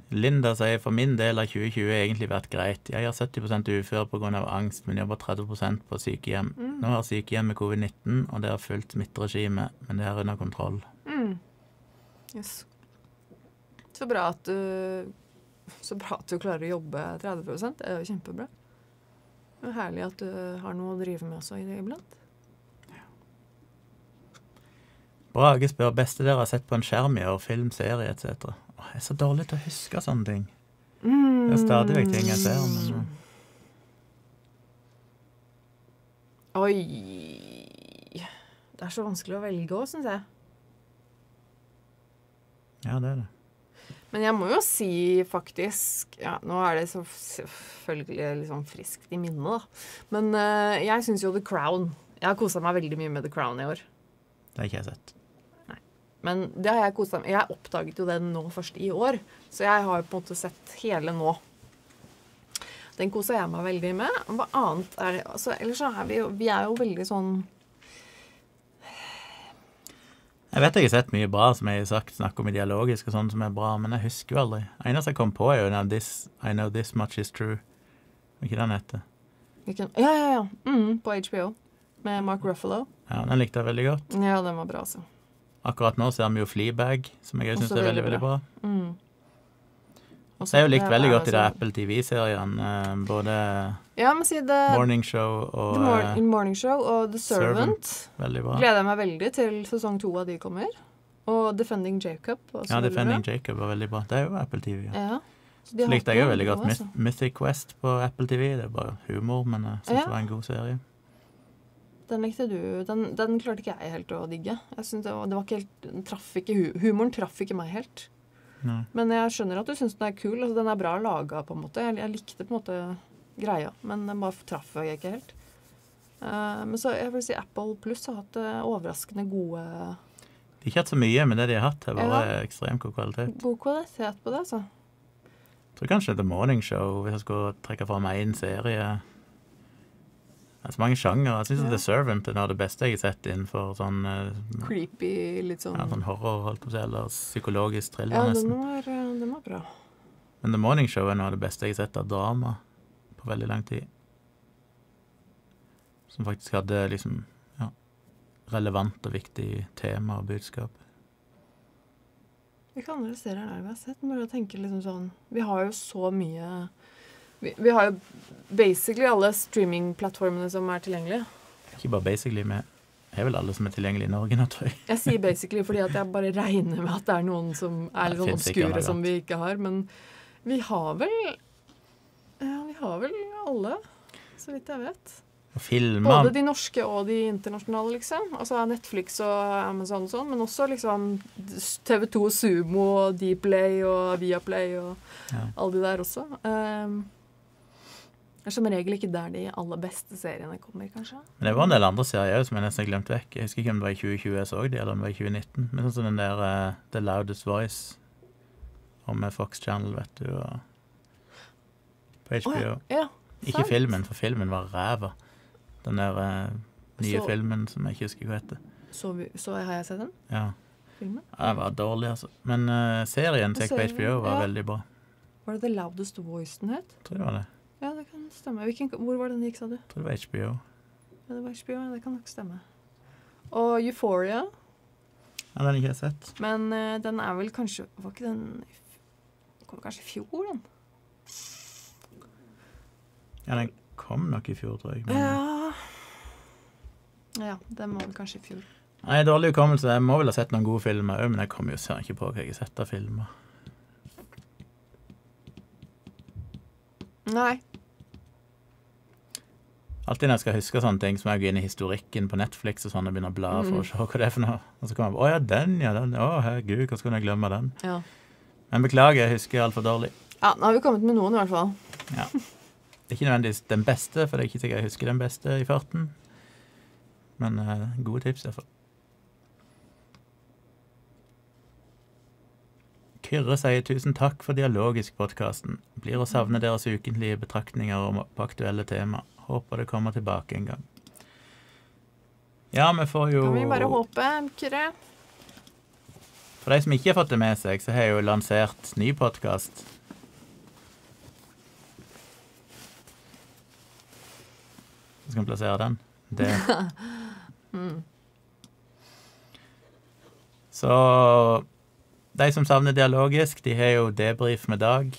Linda sier for min del har 2020 egentlig vært greit. Jeg er 70% ufør pga. angst, men jobber 30% på sykehjem. Mm. Nå har sykehjem med covid-19, og det har fulgt smitteregimet, men det er under kontroll. Mm. Yes. Så bra at du Så bra at du klarer å jobbe 30% Det er jo kjempebra. Det er herlig at du har noe å drive med også i det iblant. Brage spør beste dere har sett på en skjerm i år, film, serie etc. Åh, Jeg er så dårlig til å huske sånne ting. Det er stadig vekk ting jeg ser, men eh, Oi Det er så vanskelig å velge òg, syns jeg. ja, det er det. Men jeg må jo si faktisk ja, Nå er det så selvfølgelig liksom friskt i minnet, da. Men uh, jeg syns jo The Crown Jeg har kosa meg veldig mye med The Crown i år. Det har ikke jeg sett. Men det har jeg kosa meg Jeg oppdaget jo den nå først i år, så jeg har på en måte sett hele nå. Den koser jeg meg veldig med. Hva annet er det altså, Ellers så er vi jo Vi er jo veldig sånn Jeg vet jeg har sett mye bra som jeg har sagt, snakker om i dialogisk og sånn som er bra, men jeg husker jo aldri. Eneste jeg kom på, er jo den this, I Know This Much Is True. Hva den heter? hvilken, Ja, ja, ja. Mm, på HBO. Med Mark Ruffalo. Ja, den likte jeg veldig godt. Ja, den var bra, altså. Akkurat nå ser vi jo Fleabag, som jeg syns er veldig, veldig bra. Mm. Også, jeg har jo likt veldig det godt de der altså- Apple TV-seriene. eh, Både Ja, si det Morning Show og The Mor eh, Morning Show og The Servant. Veldig bra. Gleder jeg meg veldig til sesong to av de kommer. Og Defending Jacob. Ja, Defending bra. Jacob var veldig bra. Det er jo Apple TV. Ja. Ja. Så likte jeg jo veldig godt altså. Mythic Quest på Apple TV. Det er bare humor, men jeg syns Ja. det var en god serie. Den likte du. Den, den klarte ikke jeg helt å digge. Jeg synes det var, det var ikke helt, traff ikke, humoren traff ikke meg helt. Nei. Men jeg skjønner at du syns den er kul. Altså, den er bra laga, på en måte. Jeg, jeg likte på en måte greia, men den bare traff jeg ikke helt. Uh, men så jeg vil si Apple Pluss har hatt eh, overraskende gode De har ikke hatt så mye, men det de har hatt, er bare Ja. ekstremt god kvalitet. god kvalitet på det, altså. Jeg tror kanskje The Morning Show, hvis jeg skulle trekke fram én serie Det er så mange sjangere. Jeg syns Ja. The Servant er noe av det beste jeg har sett innenfor sånn, eh, Creepy, litt sånn ja, sånn horror, holdt på å si, eller psykologisk thriller, Ja, nesten. Ja, den, den var bra. Men The Morning Show er noe av det beste jeg har sett av drama på veldig lang tid. Som faktisk hadde liksom ja, relevant og viktig tema og budskap. Hvilke andre serier er det vi har sett? Bare å tenke liksom sånn Vi har jo så mye Vi, vi har jo basically alle streamingplattformene som er tilgjengelige. Ikke bare basically, det er vel alle som er tilgjengelige i Norge nå, tror jeg. Jeg sier basically fordi at jeg bare regner med at det er noen som er litt sånn obskure som vi ikke har. Men vi har vel Ja, vi har vel alle, så vidt jeg vet. Og filmer Både de norske og de internasjonale, liksom. Altså Netflix og Amazon og sånn, men også liksom TV2 Sumo og Dplay og Viaplay og ja. alle de der også. Um, det er som regel ikke der de aller beste seriene kommer, kanskje. Men det var en del andre serier som jeg nesten har glemt vekk. Jeg husker ikke om det var i 2020 jeg så de, eller om det var i 2019. Men sånn som den der uh, The Loudest Voice om med Fox Channel, vet du, og på HBO. Oh, ja, ja, Ikke filmen, for filmen var ræva. Den der uh, nye Så- filmen som jeg ikke husker hva heter. Så, vi, så har jeg sett den Ja. filmen. ja, den var dårlig, altså. Men uh, serien til på HBO, var ja. veldig bra. Var det The Loudest Voice den het? Jeg tror det var det. Ja, det kan stemme. Hvilken, hvor var den gikk, sa du? Det var HBO. Ja, det var HBO, ja, det kan nok stemme. Og Euphoria. Ja, den har ikke jeg sett. Men uh, den er vel kanskje Var ikke den Kom kanskje i fjor, den? Ja, den kom nok i fjor, tror jeg. Men, Ja Ja, den var vel kanskje i fjor. Nei, dårlig hukommelse. Jeg må vel ha sett noen gode filmer òg, men jeg kommer jo ikke på hva jeg har sett av filmer. Nei. Alltid når jeg skal huske sånne ting, så må jeg gå inn i historikken på Netflix og sånn og begynne å bla for Mm. å se hva det er for noe. Og så kommer jeg på Å ja, den, ja. den, Å herregud, hvordan kunne jeg glemme den? Ja. Men beklager, jeg husker altfor dårlig. ja, nå har vi kommet med noen, i hvert fall. Det er ikke nødvendigvis den beste, for det er ikke sikkert jeg husker den beste i farten. Men uh, gode tips, iallfall. Kyrre sier tusen takk for Dialogisk-podkasten. Blir å savne deres ukentlige betraktninger om, på aktuelle tema. Håper det kommer tilbake en gang. Ja, vi får jo Kan vi bare håpe, Kyrre? For de som ikke har fått det med seg, så har jeg jo lansert ny podkast. Hvor skal vi plassere den? Det. Mm. Så de som savner dialogisk, de har jo debrief med Dag.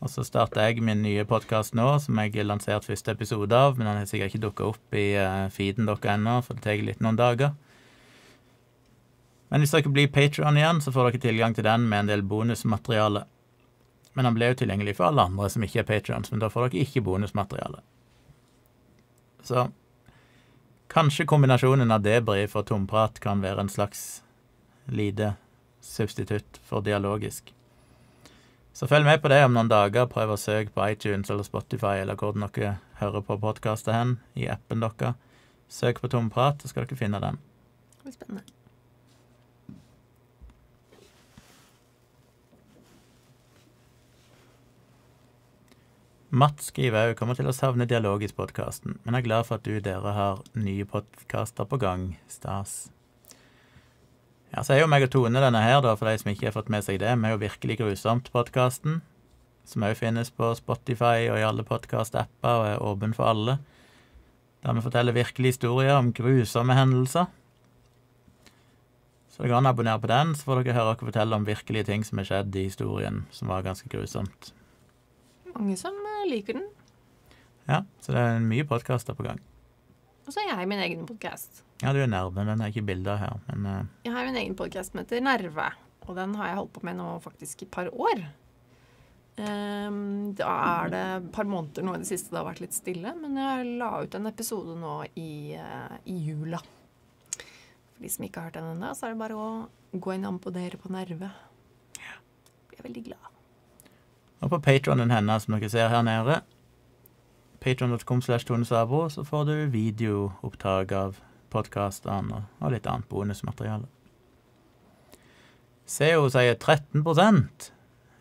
Og så starter jeg min nye podkast nå, som jeg har lansert første episode av. Men den har sikkert ikke dukka opp i eh, feeden deres ennå, for det tar litt noen dager. Men hvis dere blir Patreon igjen, så får dere tilgang til den med en del bonusmateriale. Men den ble jo tilgjengelig for alle andre som ikke er Patrions, men da får dere ikke bonusmateriale. Så kanskje kombinasjonen av debrief og tomprat kan være en slags lite substitutt for dialogisk. Så følg med på det om noen dager. Prøv å søke på iTunes eller Spotify eller hvor dere hører på podkaster hen, i appen deres. Søk på Tomprat, så skal dere finne den. Spennende. Matt skriver òg kommer til å savne Dialogisk-podkasten, men er glad for at du dere har nye podkaster på gang. Stas. Ja, så er jo meg og Tone denne her, da, for de som ikke har fått med seg det. Vi er jo Virkelig grusomt-podkasten, som òg finnes på Spotify og i alle podkast-apper og er åpen for alle. Der vi forteller virkelige historier om grusomme hendelser. Så det går an å abonnere på den, så får dere høre oss fortelle om virkelige ting som har skjedd i historien, som var ganske grusomt. Mange som eh, liker den. Ja, så det er mye podkaster på gang. Og så har jeg min egen podkast. Ja, du er nerve, den er ikke bilder her, men uh... Jeg har min egen podkast som heter Nerve, og den har jeg holdt på med nå faktisk i et par år. Um, da er det et par måneder nå i det siste det har vært litt stille, men jeg la ut en episode nå i, uh, i jula. For de som ikke har hørt den ennå, så er det bare å gå inn og abonnere på Nerve. Blir jeg veldig glad. Og på patronen hennes, som dere ser her nede, patron.com slash Tone Sabro, så får du videoopptak av podkastene og, og litt annet bonusmateriale. CO sier 13%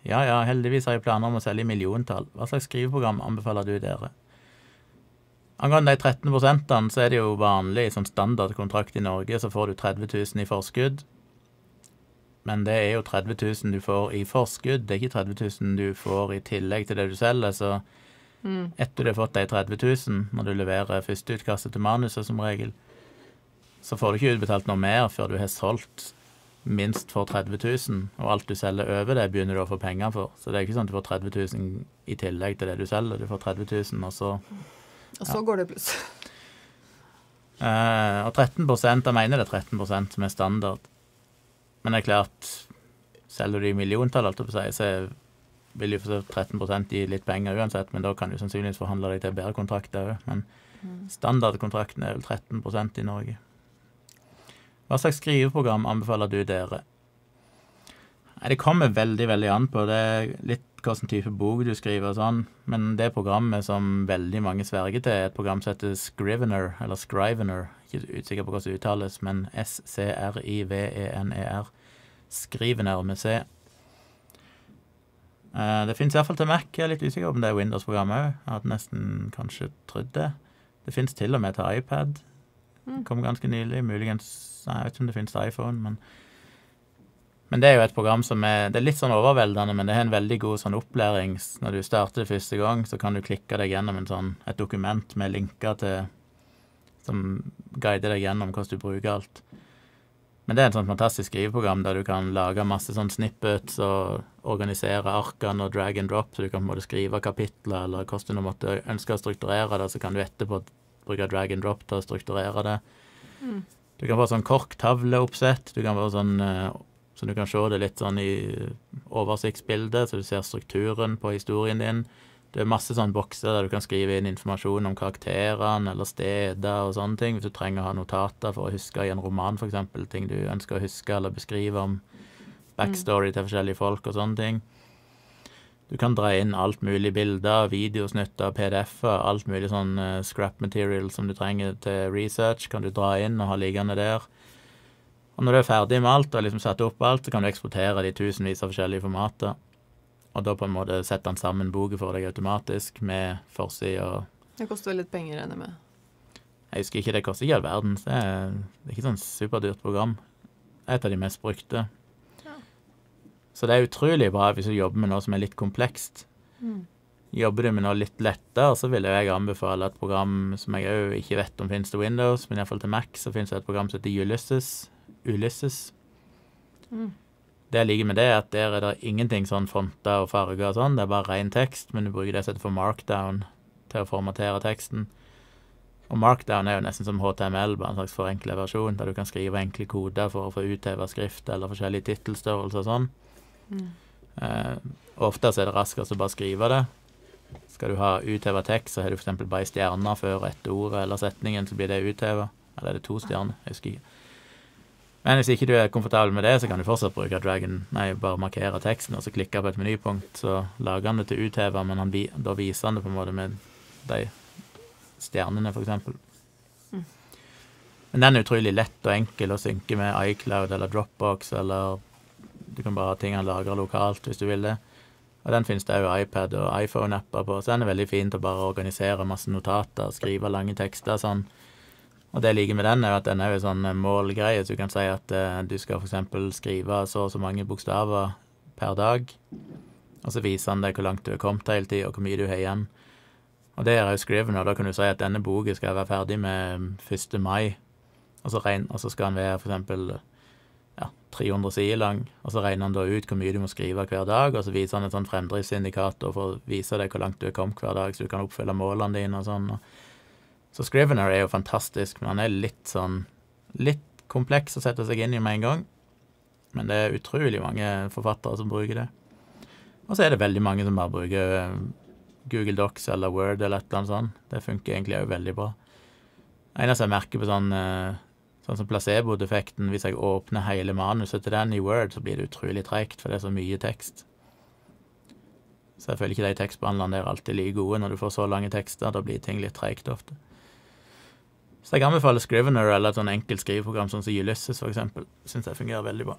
Ja ja, heldigvis har jeg planer om å selge i milliontall. Hva slags skriveprogram anbefaler du dere? Angående de 13% så er det jo vanlig som standardkontrakt i Norge, så får du 30 000 i forskudd. Men det er jo 30 000 du får i forskudd, det er ikke 30 000 du får i tillegg til det du selger. Så Mm. etter du har fått de 30 000, når du leverer førsteutkastet til manuset som regel, så får du ikke utbetalt noe mer før du har solgt minst for 30 000, og alt du selger over det, begynner du å få penger for. Så det er ikke sånn at du får 30 000 i tillegg til det du selger. Du får 30 000, og så Og så går det i pluss. Eh, og 13 jeg mener det er 13 som er standard. Men det er klart, selger du i milliontall, alt jeg på å så vil jo for 13% gi litt penger uansett, men da kan du sannsynligvis forhandle deg til bedre kontrakter òg. Men standardkontrakten er vel 13% i Norge. Hva slags skriveprogram anbefaler du dere? Nei, Det kommer veldig veldig an på det er litt hvilken type bok du skriver og sånn, men det programmet som veldig mange sverger til, er et program som heter Scrivener, eller Scrivener, ikke usikker på hvordan det uttales, men S-C-R-I-V-E-N-E-R. Scrivener med C. Eh, Det fins iallfall til Mac. Jeg er litt usikker på om det er Windows-programmet òg. Jeg hadde nesten kanskje trodd det. Det fins til og med til iPad. Mm. Kom ganske nylig. Muligens jeg vet ikke om det fins iPhone, men Men det er jo et program som er er litt sånn overveldende, men det har en veldig god sånn opplærings... Når du starter første gang, så kan du klikke deg gjennom en sånn, et dokument med linker til Som guider deg gjennom hvordan du bruker alt. Men det er et sånt fantastisk skriveprogram der du kan lage masse sånn snippets og organisere arkene og drag and drop, så du kan på en måte skrive kapitler, eller hvordan du måtte ønske å strukturere det, så kan du etterpå bruke drag and drop til å strukturere det. Mm. Du kan få sånn korktavleoppsett, du kan få sånn eh, så du kan se det litt sånn i oversiktsbildet, så du ser strukturen på historien din. Det er masse sånne bokser der du kan skrive inn informasjon om karakterene eller steder og sånne ting, hvis du trenger å ha notater for å huske i en roman, for eksempel, ting du ønsker å huske eller beskrive om backstory til forskjellige folk og sånne ting. Du kan dra inn alt mulig bilder, videosnutter, PDF-er, alt mulig sånn eh, scrap material som du trenger til research, kan du dra inn og ha liggende der. Og når du er ferdig med alt og liksom satt opp alt, så kan du eksportere det i tusenvis av forskjellige formater. Og da på en måte setter han sammen boka for deg automatisk, med forside og Det koster vel litt penger, regner jeg med. Jeg husker ikke, det koster ikke all verden. Det er, det er ikke sånn superdyrt program. Det er et av de mest brukte. Så det er utrolig bra hvis du jobber med noe som er litt komplekst. Mm. Jobber du med noe litt lettere, så vil jeg anbefale et program som jeg òg ikke vet om finnes til Windows, men iallfall til Mac, så finnes det et program som heter Ulysses. Ulysses. Mm. Det jeg liker med det, er at der er det ingenting sånn fonter og farger og sånn, det er bare ren tekst, men du bruker det som heter for markdown til å formatere teksten. Og markdown er jo nesten som HTML, bare en slags forenkla versjon, der du kan skrive enkle koder for å få utheva skrift eller forskjellige tittelstørrelser og sånn. Mm. Eh, ofte er det raskest å bare skrive det. Skal du ha utheva tekst, så har du f.eks. bare ei stjerne før etter ordet eller setningen, så blir det utheva. Eller er det to stjerner? Jeg husker ikke. Men hvis ikke du er komfortabel med det, så kan du fortsatt bruke Dragon, nei, bare markere teksten og så klikke på et menypunkt, så lager han det til utheva, men han, da viser han det på en måte med de stjernene, eksempel. Mm. Men den er utrolig lett og enkel å synke med iCloud eller Dropbox, eller du kan bare ha ting han lagrer lokalt hvis du vil det. Og den finnes det òg iPad og iPhone-apper på, så den er veldig fin til å bare organisere masse notater, skrive lange tekster sånn. Og det jeg liker med den, er jo at den er jo sånn eh, målgreie, så du kan si at eh, du skal eksempel skrive så og så mange bokstaver per dag, og så viser han deg hvor langt du har kommet hele tida, og hvor mye du har igjen. Og det er skrevet og da kan du si at denne boka skal være ferdig med 1. mai, og så, regn, og så skal den være ja, 300 sider lang, og så regner han da ut hvor mye du må skrive hver dag, og så viser han en sånn fremdriftsindikator for å vise deg hvor langt du er kommet hver dag, så du kan oppfylle målene dine og sånn. Så Scrivener er jo fantastisk, men han er litt sånn litt kompleks å sette seg inn i med en gang. Men det er utrolig mange forfattere som bruker det. Og så er det veldig mange som bare bruker eh, Google Docs eller Word eller et eller annet sånt. Det funker egentlig òg veldig bra. Eneste jeg merker på sånn eh, Sånn som placebo-defekten, hvis jeg åpner hele manuset til den i Word, så blir det utrolig tregt, for det er så mye tekst. Så jeg føler ikke de tekstbehandlerne der alltid like gode når du får så lange tekster. Da blir ting litt tregt ofte. Så jeg anbefaler Scrivener eller et sånn enkelt skriveprogram sånn som Ulysses, eksempel. Syns jeg fungerer veldig bra.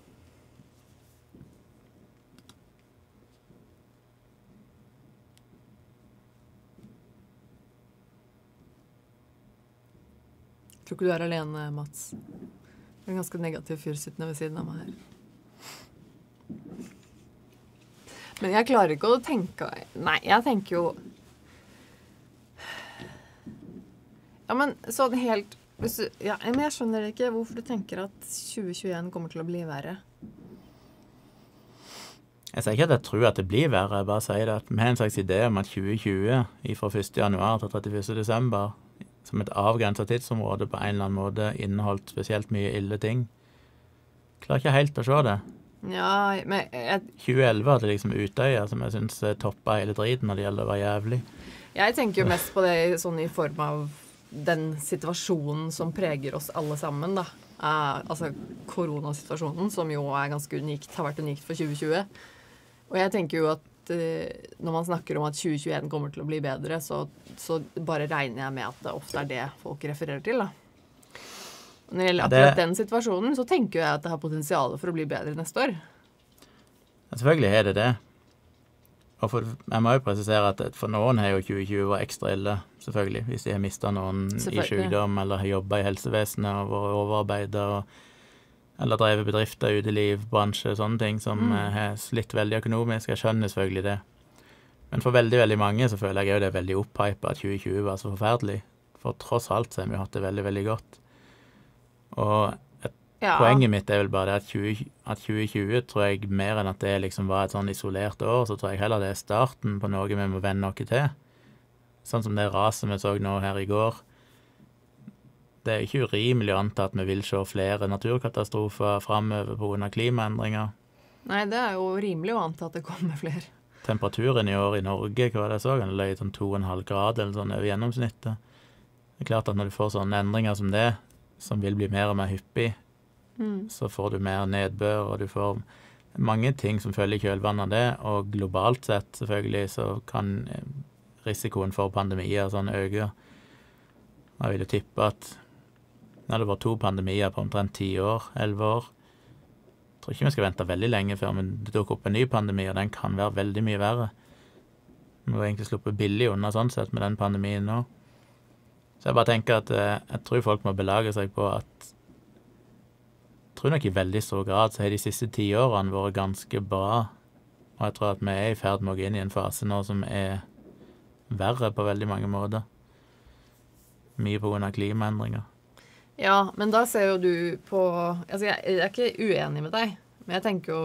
Tror ikke du er alene, Mats. Det er en ganske negativ fyr sittende ved siden av meg her. Men jeg klarer ikke å tenke Nei, jeg tenker jo Ja, men sånn helt du, ja, Men jeg skjønner ikke hvorfor du tenker at 2021 kommer til å bli verre. Jeg sier ikke at jeg tror at det blir verre, jeg bare sier det at vi har en slags idé om at 2020 fra 1. januar til 31. som et avgrensa tidsområde på en eller annen måte inneholdt spesielt mye ille ting. Klarer ikke helt å se det. Ja, men jeg, 2011 hadde liksom Utøya, som jeg syns toppa hele driten når det gjelder å være jævlig. jeg tenker jo mest på det sånn i form av den situasjonen som preger oss alle sammen, da. Uh, altså koronasituasjonen, som jo er ganske unikt, har vært unikt for 2020. Og jeg tenker jo at eh, når man snakker om at 2021 kommer til å bli bedre, så, så bare regner jeg med at det ofte er det folk refererer til, da. Når det gjelder akkurat den situasjonen, så tenker jeg at det har potensial for å bli bedre neste år. Selvfølgelig er det det. Og for, jeg må jo presisere at for noen har jo 2020 vært ekstra ille, selvfølgelig. Hvis de har mista noen i sykdom, eller har jobba i helsevesenet og vært overarbeida, eller drevet bedrifter, uteliv, bransje, sånne ting, som Mm. eh, har slitt veldig økonomisk. Jeg skjønner selvfølgelig det. Men for veldig, veldig mange så føler jeg òg det er veldig opphypa at 2020 var så forferdelig. For tross alt så har vi hatt det veldig, veldig godt. Og Ja. Poenget mitt er vel bare det at, 20, at 2020 tror jeg mer enn at det liksom var et sånn isolert år, så tror jeg heller det er starten på noe vi må venne noe til. Sånn som det raset vi så nå her i går. Det er ikke urimelig å anta at vi vil se flere naturkatastrofer framover pga. klimaendringer. Nei, det er jo rimelig å anta at det kommer flere. Temperaturen i år i Norge, hva var det jeg så, den løy sånn 2,5 grader eller sånn over gjennomsnittet. Det er klart at når du får sånne endringer som det, som vil bli mer og mer hyppig, Mm. så får du mer nedbør, og du får mange ting som følger i kjølvannet av det, og globalt sett selvfølgelig så kan eh, risikoen for pandemier sånn øke. Jeg vil jo tippe at det var to pandemier på omtrent ti år, elleve år. Jeg tror ikke vi skal vente veldig lenge før men det dukker opp en ny pandemi, og den kan være veldig mye verre. Vi har egentlig sluppet billig unna sånn sett med den pandemien nå. Så jeg bare tenker at eh, jeg tror folk må belage seg på at jeg tror nok i veldig stor grad så har de siste tiårene vært ganske bra. Og jeg tror at vi er i ferd med å gå inn i en fase nå som er verre på veldig mange måter. Mye av klimaendringer. Ja, men da ser jo du på Altså, jeg, er ikke uenig med deg, men jeg tenker jo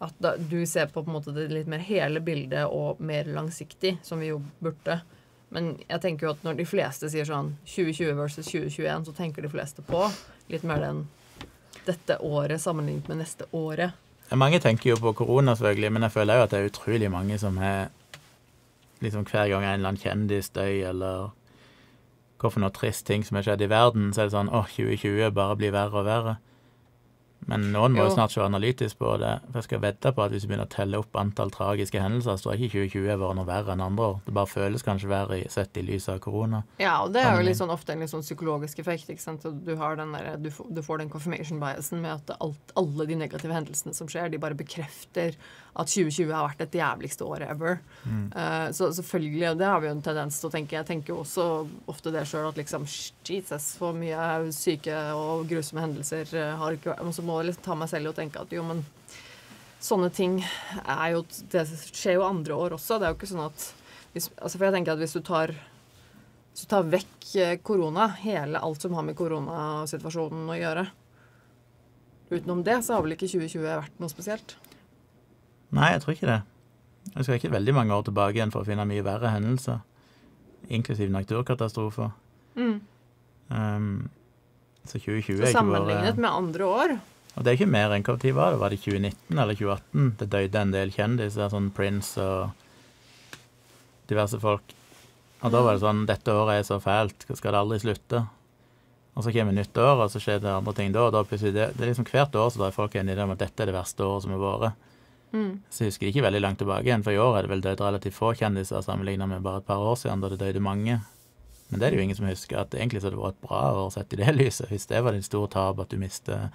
at da, du ser på, på en måte det litt mer hele bildet og mer langsiktig, som vi jo burde. Men jeg tenker jo at når de fleste sier sånn 2020 versus 2021, så tenker de fleste på litt mer den dette året sammenlignet med neste året. Mange tenker jo på korona, selvfølgelig, men jeg føler jo at det er utrolig mange som har liksom hver gang en eller annen kjendis døy, eller går for noe trist ting som har skjedd i verden, så er det sånn åh, 2020 bare blir verre og verre. Men noen må jo snart se analytisk på det. For jeg skal vedde på at hvis vi begynner å telle opp antall tragiske hendelser, så har ikke 2020 har vært noe verre enn andre år. Det bare føles kanskje verre sett i lys av korona. Ja, og det er jo liksom ofte en litt sånn psykologisk effekt. ikke sant? Du, har den der, du, får, du får den confirmation biasen med at alt, alle de negative hendelsene som skjer, de bare bekrefter at 2020 har vært det jævligste året ever. Eh, så selvfølgelig, og det har vi jo en tendens til å tenke. Jeg tenker jo også ofte det sjøl at liksom Jesus, for mye syke og grusomme hendelser eh, har ikke vært Og så må jeg liksom ta meg selv i å tenke at jo, men sånne ting er jo Det skjer jo andre år også. Det er jo ikke sånn at hvis, altså For jeg tenker at hvis du tar hvis du tar vekk eh, korona, hele alt som har med koronasituasjonen å gjøre Utenom det så har vel ikke 2020 vært noe spesielt. Nei, jeg tror ikke det. Jeg skal ikke veldig mange år tilbake igjen for å finne mye verre hendelser, inklusiv naturkatastrofer. Um, så 2020 Så sammenlignet med andre år Og det er ikke mer enn hva tid var det? Var det 2019 eller 2018? Det døde en del kjendiser, sånn Prince og diverse folk. Og da var det sånn Dette året er så fælt, skal det aldri slutte? Og så kommer nytt år, og så skjer det andre ting da. Og da plutselig det, det er liksom hvert år så drar folk inn i det om at dette er det verste året som har vært. Så jeg husker ikke veldig langt tilbake igjen, for i år er det vel dødd relativt få kjendiser sammenlignet med bare et par år siden, da det døde mange. Men det er det jo ingen som husker, at egentlig så har det vært et bra år sett i det lyset. Hvis det var ditt store tap, at du mister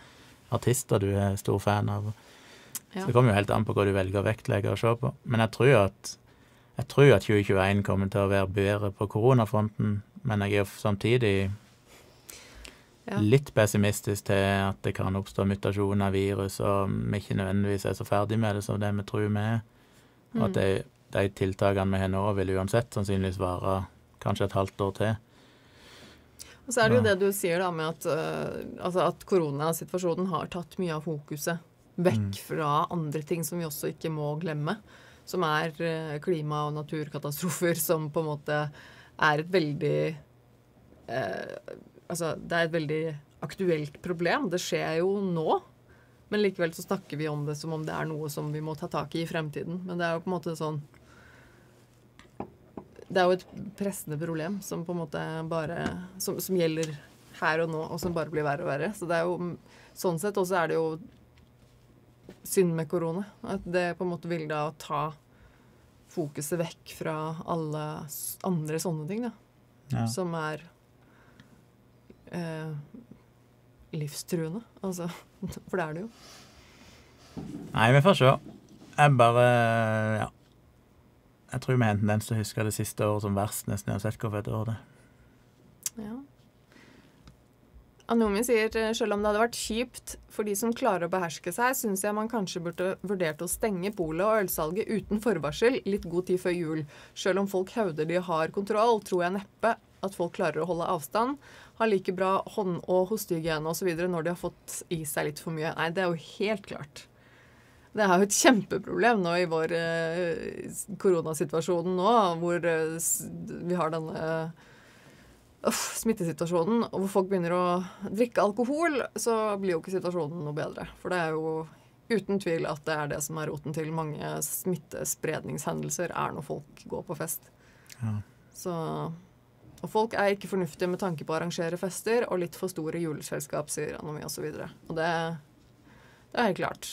artister du er stor fan av. Ja. Så det kommer jo helt an på hva du velger å vektlegge og se på. Men jeg tror at jeg tror at 2021 kommer til å være bedre på koronafronten, men jeg er jo samtidig Ja. litt pessimistisk til at det kan oppstå mutasjoner av virus, og vi ikke nødvendigvis er så ferdig med det som det vi tror vi er. Og Mm. at de, de tiltakene vi har nå, vil uansett sannsynligvis vare kanskje et halvt år til. Og så er det jo det du sier da med at, uh, altså at koronasituasjonen har tatt mye av fokuset vekk Mm. fra andre ting som vi også ikke må glemme. Som er uh, klima- og naturkatastrofer, som på en måte er et veldig eh, Altså, det er et veldig aktuelt problem. Det skjer jo nå. Men likevel så snakker vi om det som om det er noe som vi må ta tak i i fremtiden. Men det er jo på en måte sånn Det er jo et pressende problem som på en måte bare Som, som gjelder her og nå, og som bare blir verre og verre. Så det er jo Sånn sett også er det jo synd med korona. At det på en måte vil da ta fokuset vekk fra alle andre sånne ting, da. Ja. Som er eh, livstruende. Altså. For det er det jo. Nei, vi får se. Jeg bare Ja. Jeg tror vi er en tendens til å huske det siste året som verst, nesten uansett hvor fett år det. Ja. Anomi sier eh, selv om det hadde vært kjipt for de som klarer å beherske seg, syns jeg man kanskje burde vurdert å stenge polet og ølsalget uten forvarsel litt god tid før jul. Selv om folk hevder de har kontroll, tror jeg neppe at folk klarer å holde avstand, har like bra hånd- og hostehygiene osv. når de har fått i seg litt for mye. Nei, det er jo helt klart. Det er jo et kjempeproblem nå i vår eh, koronasituasjon nå, hvor eh, vi har denne uh, smittesituasjonen, og hvor folk begynner å drikke alkohol, så blir jo ikke situasjonen noe bedre. For det er jo uten tvil at det er det som er roten til mange smittespredningshendelser, er når folk går på fest. Ja. Så, og folk er ikke fornuftige med tanke på å arrangere fester, og litt for store juleselskap, sier Anomi osv. Og, så og det, det er helt klart.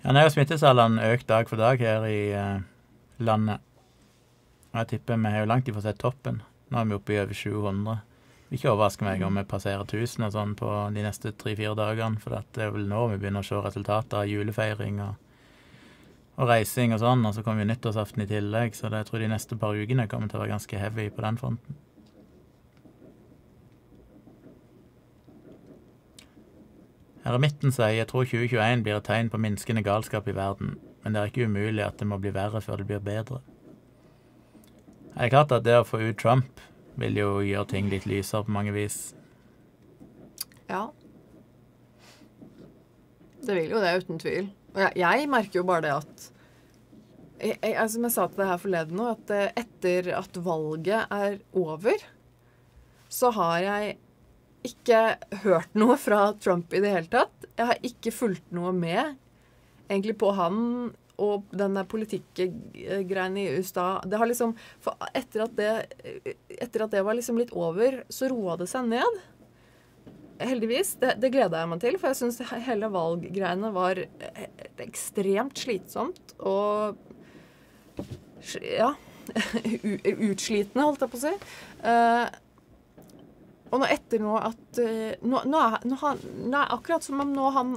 Ja, nå er jo smittesalene økt dag for dag her i uh, landet. Og jeg tipper vi har jo langt ifra sett toppen. Nå er vi oppe i over 700. Ikke overrasker meg om vi passerer 1000 og sånn på de neste tre-fire dagene, for det er vel nå vi begynner å se resultater av julefeiring og, og reising og sånn, og så kommer jo nyttårsaften i tillegg, så det, jeg tror de neste par ukene kommer til å være ganske heavy på den fronten. Eremitten sier jeg tror 2021 blir et tegn på minskende galskap i verden, men det er ikke umulig at det må bli verre før det blir bedre. Det er klart at det å få ut Trump vil jo gjøre ting litt lysere på mange vis. Ja. Det vil jo det, uten tvil. Jeg, merker jo bare det at jeg, jeg, Som jeg sa til deg her forleden nå, at eh, etter at valget er over, så har jeg ikke hørt noe fra Trump i det hele tatt. Jeg har ikke fulgt noe med egentlig på han og den der politikkgreiene i USA. Det har liksom For etter at det, etter at det var liksom litt over, så roa det seg ned. Heldigvis. Det, det gleda jeg meg til, for jeg syns hele valggreiene var eh, ekstremt slitsomt og Ja. Utslitende, holdt jeg på å si. Uh, og nå etter nå at uh, nå, nå, er, nå, han, nå er akkurat som om nå han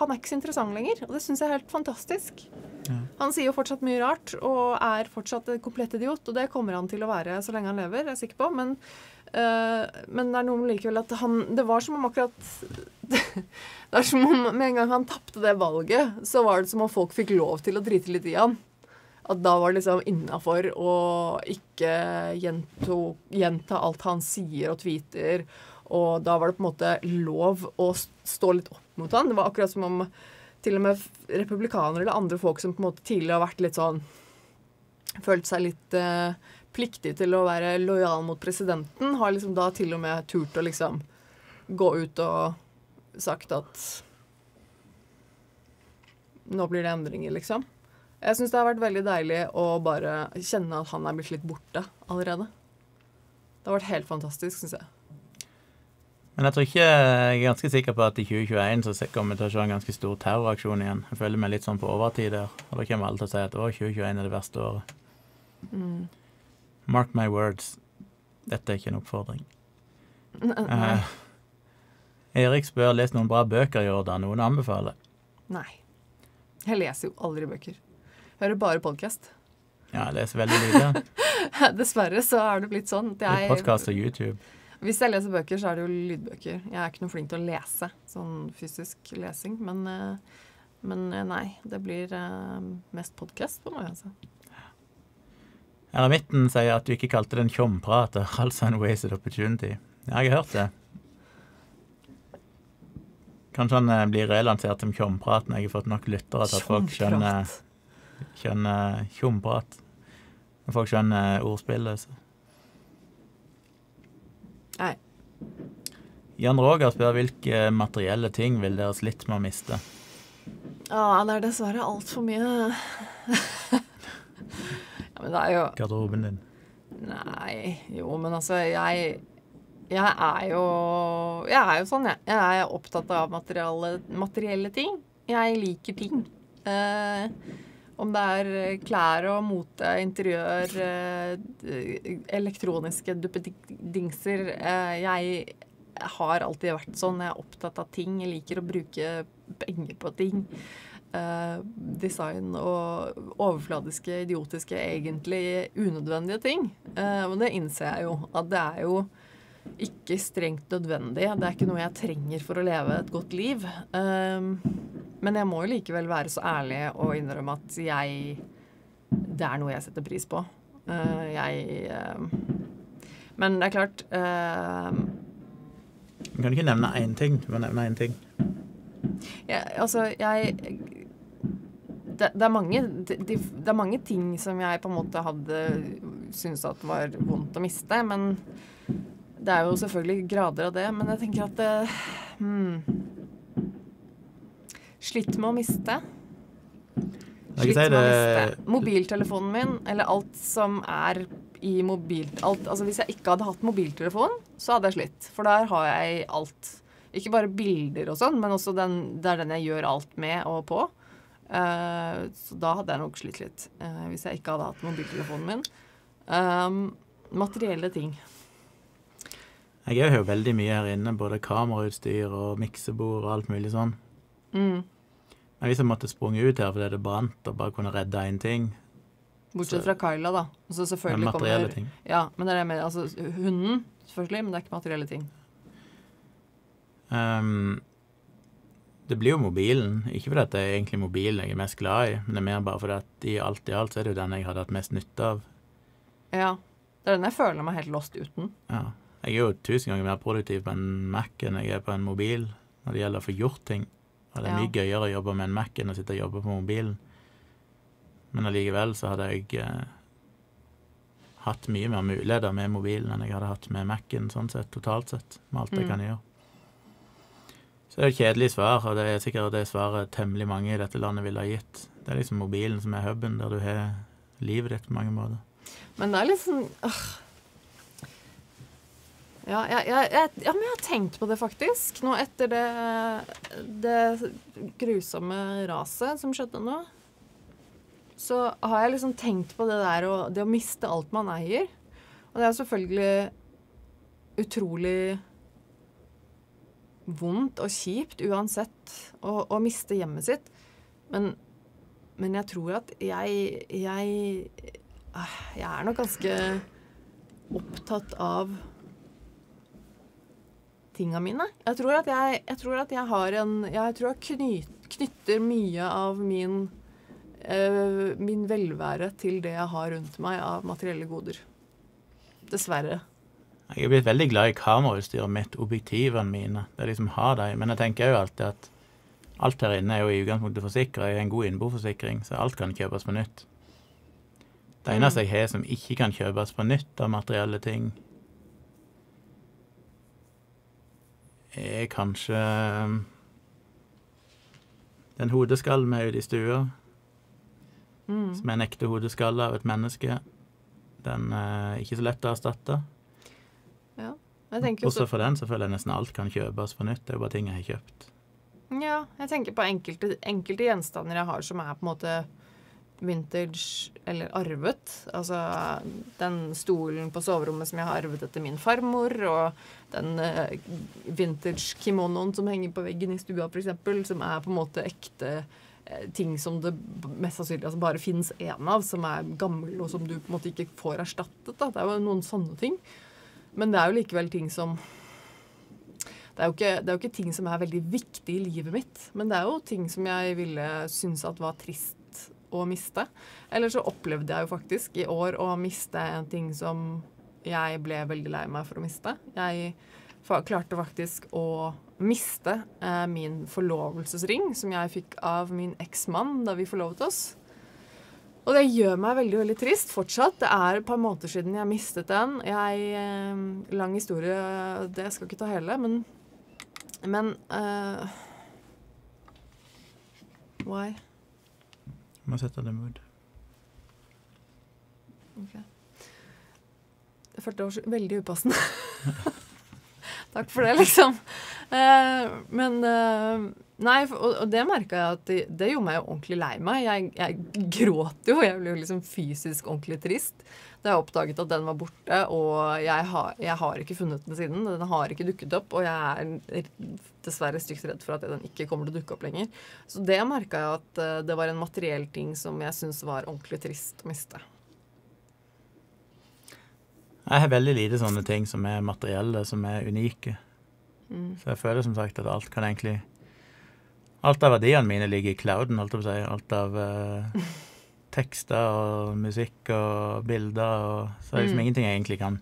Han er ikke så interessant lenger. Og det syns jeg er helt fantastisk. Ja. Han sier jo fortsatt mye rart og er fortsatt en komplett idiot. Og det kommer han til å være så lenge han lever, jeg er sikker på. Men, eh, men det er noe med likevel at han Det var som om akkurat Det er som om med en gang han tapte det valget, så var det som om folk fikk lov til å drite litt i han. At da var det liksom innafor å ikke gjento, gjenta alt han sier og tweeter. Og da var det på en måte lov å stå litt opp mot han. Det var akkurat som om til og med republikanere eller andre folk som på en måte tidligere har vært litt sånn Følt seg litt eh, pliktig til å være lojal mot presidenten, har liksom da til og med turt å liksom gå ut og sagt at nå blir det endringer, liksom. Jeg syns det har vært veldig deilig å bare kjenne at han er blitt litt borte allerede. Det har vært helt fantastisk, syns jeg. Men jeg tror ikke Jeg er ganske sikker på at i 2021 så kommer vi til å se en ganske stor terroraksjon igjen. Jeg føler meg litt sånn på overtid der. Og da kommer alle til å si at å, 2021 er det verste året. Mm. Mark my words. Dette er ikke en oppfordring. Nei. Eh, Erik spør lest noen bra bøker i år, da. Noen anbefaler. Nei. Jeg leser jo aldri bøker. Hører bare podkast. Ja, jeg leser veldig lite. Dessverre så er det blitt sånn jeg Podkast og YouTube. Hvis jeg leser bøker, så er det jo lydbøker. Jeg er ikke noe flink til å lese, sånn fysisk lesing. Men, eh, men eh, nei, det blir mest podkast på meg, altså. Eremitten sier at du ikke kalte det en tjomprater, altså en wasted opportunity. Ja, jeg har hørt det. Kanskje han eh, blir relansert som tjomprat når jeg har fått nok lyttere til at folk skjønner, skjønner tjomprat. Når folk skjønner ordspillet. Så. Nei. Jan Roger spør hvilke materielle ting vil dere slitt med å miste? Ja, det er dessverre altfor mye. ja, men det er jo Garderoben din. Nei, jo, men altså, jeg Jeg er jo Jeg er jo sånn, jeg. Jeg er opptatt av materielle, ting. Jeg liker ting. Eh, om det er klær og mote, interiør, eh, elektroniske duppedingser. Eh, jeg har alltid vært sånn. Jeg er opptatt av ting. Jeg liker å bruke penger på ting. Eh, design og overfladiske, idiotiske, egentlig unødvendige ting. Eh, og det innser jeg jo. At det er jo ikke strengt nødvendig. Det er ikke noe jeg trenger for å leve et godt liv. Eh, men jeg må jo likevel være så ærlig og innrømme at jeg Det er noe jeg setter pris på. Uh, jeg um, Men det er klart Du kan ikke nevne én ting. Du må nevne én ting. Ja, Altså, jeg det, det, er mange, det, det er mange ting som jeg på en måte hadde syntes at var vondt å miste. Men det er jo selvfølgelig grader av det. Men jeg tenker at det, hmm, Slitt med å miste. Slitt med å miste mobiltelefonen min, eller alt som er i mobil... Alt, altså hvis jeg ikke hadde hatt mobiltelefon, så hadde jeg slitt. For der har jeg alt. Ikke bare bilder og sånn, men også den, det er den jeg gjør alt med og på. Eh, så da hadde jeg nok slitt litt, eh, hvis jeg ikke hadde hatt mobiltelefonen min. Um, materielle ting. Jeg har jo veldig mye her inne, både kamerautstyr og miksebord og alt mulig sånn. Mm. Men hvis jeg måtte sprunget ut her fordi det brant og bare kunne redde én ting, Bortsett fra Kyla, da. Så men materielle kommer ting Ja, men det er med altså, hunden, selvfølgelig, men det er ikke materielle ting. Ehm, Det blir jo mobilen. Ikke fordi det er egentlig mobilen jeg er mest glad i, men det er mer bare fordi at i alt i alt så er det jo den jeg hadde hatt mest nytte av. Ja. Det er den jeg føler meg helt lost uten. Ja. Jeg er jo tusen ganger mer produktiv på en Mac enn jeg er på en mobil når det gjelder å få gjort ting. Og det er Ja. mye gøyere å jobbe med en Mac enn å sitte og jobbe på mobilen. Men allikevel så hadde jeg eh, hatt mye mer muligheter med mobilen enn jeg hadde hatt med Mac-en, sånn sett, totalt sett, med alt jeg Mm. kan gjøre. Så det er et kjedelig svar, og det er sikkert det svaret temmelig mange i dette landet ville ha gitt. Det er liksom mobilen som er huben, der du har livet ditt på mange måter. Men det er sånn åh. Ja, jeg, jeg, jeg, ja, men jeg har tenkt på det, faktisk. Nå etter det, det grusomme raset som skjedde nå. Så har jeg liksom tenkt på det der å, det å miste alt man eier. Og det er selvfølgelig utrolig vondt og kjipt uansett å, å miste hjemmet sitt. Men, men jeg tror at jeg Jeg, ah, jeg er nok ganske opptatt av tinga mine. Jeg tror at jeg, jeg tror at jeg har en Jeg tror jeg knyt, knytter mye av min eh, min velvære til det jeg har rundt meg av materielle goder. Dessverre. Jeg er blitt veldig glad i kamerautstyret mitt, objektivene mine. Det er de som har dem. Men jeg tenker jo alltid at alt her inne er jo i utgangspunktet forsikra. Jeg har en god innboforsikring, så alt kan kjøpes på nytt. Det eneste jeg har som ikke kan kjøpes på nytt av materielle ting, er kanskje um, den hodeskallen vi har ute i stua, Mm. som er en ekte hodeskalle av et menneske. Den er ikke så lett å erstatte. Jo Bortsett fra den så føler jeg nesten alt kan kjøpes på nytt. Det er jo bare ting jeg har kjøpt. ja, jeg tenker på enkelte, enkelte gjenstander jeg har som er på en måte vintage eller arvet. Altså den stolen på soverommet som jeg har arvet etter min farmor, og den eh, vintage kimonoen som henger på veggen i stua, f.eks., som er på en måte ekte eh, ting som det mest sannsynlig altså bare fins én av, som er gammel, og som du på en måte ikke får erstattet. Da. Det er jo noen sånne ting. Men det er jo likevel ting som det er, ikke, det er jo ikke ting som er veldig viktig i livet mitt, men det er jo ting som jeg ville synes at var trist å miste. Eller så opplevde jeg jo faktisk i år å miste en ting som jeg ble veldig lei meg for å miste. Jeg klarte faktisk å miste eh, min forlovelsesring, som jeg fikk av min eksmann da vi forlovet oss. Og det gjør meg veldig veldig trist fortsatt. Det er et par måneder siden jeg mistet den. Jeg, eh, lang historie, det skal jeg ikke ta hele, men Men eh, Why? Må sette det mood. Ok. Jeg følte det var veldig upassende. Takk for det, liksom. Eh, men eh, Nei, og, og det merka jeg at det, det gjorde meg jo ordentlig lei meg. Jeg, jeg gråt jo, jeg ble jo liksom fysisk ordentlig trist da jeg oppdaget at den var borte. Og jeg har, jeg har ikke funnet den siden. Den har ikke dukket opp, og jeg er dessverre stygt redd for at den ikke kommer til å dukke opp lenger. Så det merka jeg at eh, det var en materiell ting som jeg syns var ordentlig trist å miste. Jeg har veldig lite sånne ting som er materielle, som er unike. Mm. Så jeg føler som sagt at alt kan egentlig Alt av verdiene mine ligger i clouden, holdt jeg på å si. Alt av eh, tekster og musikk og bilder og Så er det liksom Mm. ingenting jeg egentlig kan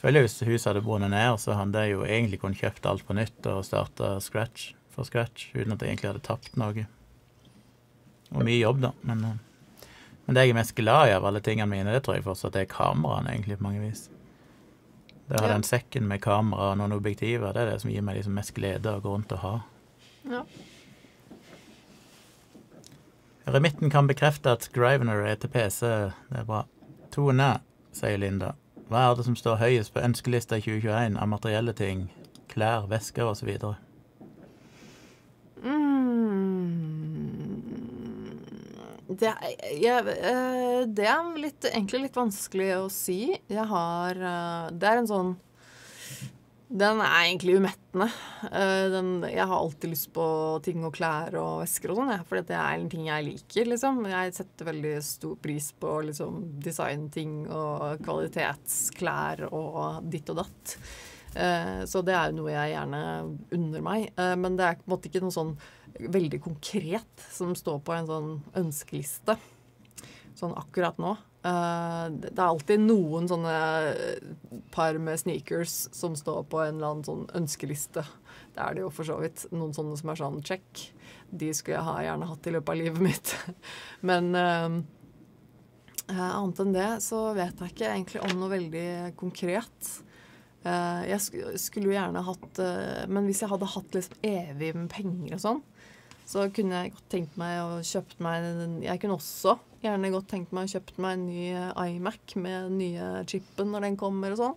Føler hvis huset hadde brunnet ned, så hadde jeg jo egentlig kunnet kjøpt alt på nytt og starta scratch for scratch, uten at jeg egentlig hadde tapt noe. Og mye jobb, da, men eh, men det jeg er mest glad i av alle tingene mine, det tror jeg fortsatt er kameraene, egentlig, på mange vis. Det å ha Ja. den sekken med kamera og noen objektiver, det er det som gir meg liksom mest glede å gå rundt og ha. Ja. Remitten kan bekrefte at Grivener er til PC. Det er bra. Tone, sier Linda. Hva er det som står høyest på ønskelista i 2021 av materielle ting? Klær, vesker osv.? Mm. Det, jeg, eh, det er litt, egentlig litt vanskelig å si. Jeg har eh, Det er en sånn Den er egentlig umettende. Eh, Den, jeg har alltid lyst på ting og klær og vesker og sånn, ja, for det er en ting jeg liker, liksom. Jeg setter veldig stor pris på liksom designting og kvalitetsklær og ditt og datt. Eh, Så det er jo noe jeg gjerne unner meg. Eh, Men det er på en måte ikke noe sånn veldig konkret som står på en sånn ønskeliste. Sånn akkurat nå. Eh, Det er alltid noen sånne par med sneakers som står på en eller annen sånn ønskeliste. Det er det jo for så vidt. Noen sånne som er sånn check. De skulle jeg ha, gjerne hatt i løpet av livet mitt. Men eh, eh, annet enn det så vet jeg ikke egentlig om noe veldig konkret. Uh, jeg skulle jo gjerne hatt uh, Men hvis jeg hadde hatt liksom evig med penger og sånn, så kunne jeg godt tenkt meg å kjøpt meg en- Jeg kunne også gjerne godt tenkt meg å kjøpt meg en ny eh, iMac med den nye chipen når den kommer og sånn.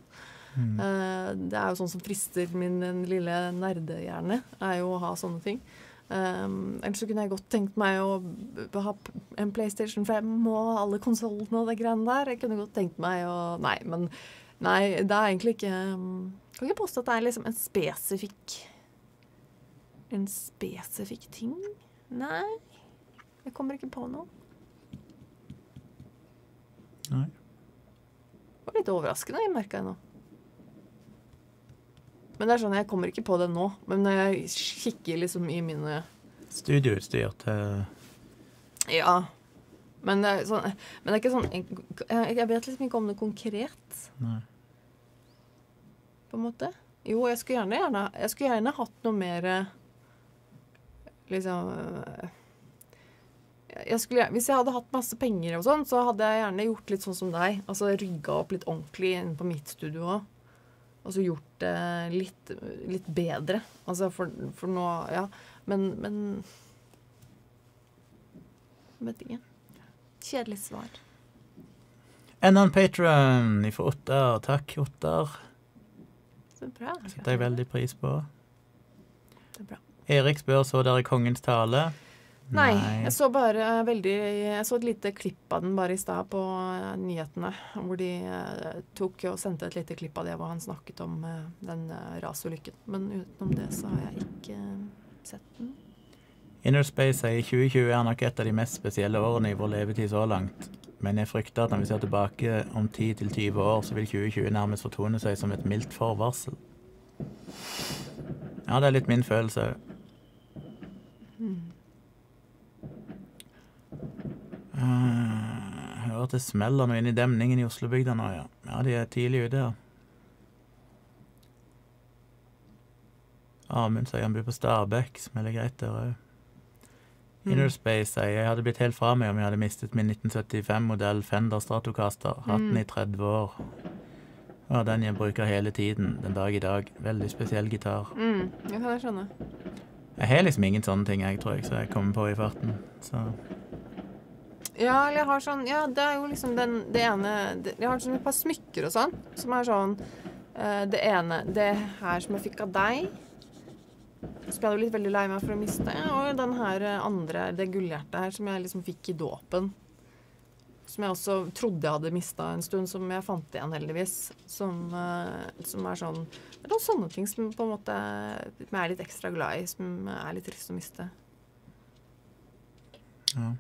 Mm. Eh, det er jo sånn som frister min lille nerdehjerne, er jo å ha sånne ting. Um, ellers så kunne jeg godt tenkt meg å ha en PlayStation 5 og alle konsollene og det greiene der. Jeg kunne godt tenkt meg å Nei, men Nei, det er egentlig ikke um, Kan ikke påstå at det er liksom en spesifikk En spesifikk ting. Nei. Jeg kommer ikke på noe. Nei. Det var litt overraskende, jeg merka jeg nå. Men det er sånn, jeg kommer ikke på det nå. Men når jeg kikker liksom i mine Studioutstyr til Ja. Men det er, sånn, men det er ikke sånn Jeg jeg vet liksom ikke om det konkret, Nei. på en måte. Jo, jeg skulle gjerne, gjerne, jeg skulle gjerne hatt noe mer eh, Liksom eh, jeg skulle, Hvis jeg hadde hatt masse penger og sånn, så hadde jeg gjerne gjort litt sånn som deg. Altså rygga opp litt ordentlig inne på mitt studio òg. Og så gjort det litt, litt bedre. Altså for, for nå Ja. Men, men Vet ikke. Kjedelig svar. Enda en patron ifra Ottar. Takk, Ottar. Så bra. setter jeg veldig pris på. Er. Erik spør så dere kongens tale. Nei, jeg så bare veldig Jeg så et lite klipp av den bare i stad på uh, nyhetene. Hvor de uh, tok og sendte et lite klipp av det hvor han snakket om uh, den eh, rasulykken. Men utenom det så har jeg ikke eh, sett den. Inner Space sier 2020 er nok et av de mest spesielle årene i vår levetid så langt. Men jeg frykter at når vi ser tilbake om 10-20 år, så vil 2020 nærmest fortone seg som et mildt forvarsel. Ja, det er litt min følelse òg. Jeg hører det smeller noe inni i demningen i Oslobygda nå, ja. Ja, de er tidlig ute her. Amund sier han bor på Stabekk, smeller greit der òg. Innerspace sier jeg hadde blitt helt fra meg om jeg hadde mistet min 1975-modell Fender Stratocaster. Hatt den i 30 år. Og den jeg bruker hele tiden, den dag i dag. Veldig spesiell gitar. Mm, det kan jeg skjønne. Jeg har liksom ingen sånne ting, jeg, tror jeg, så jeg kommer på i farten. Så Ja, eller jeg har sånn Ja, det er jo liksom den, det ene Jeg har sånn et par smykker og sånn, som er sånn uh, Det ene Det her som jeg fikk av deg, som jeg hadde blitt veldig lei meg for å miste. Og den her eh, andre, det gullhjertet her, som jeg liksom fikk i dåpen. Som jeg også trodde jeg hadde mista en stund, som jeg fant igjen, heldigvis. Som, uh, som er sånn Det er noen sånne ting som på en måte jeg er litt ekstra glad i, som er litt trist å miste. ja.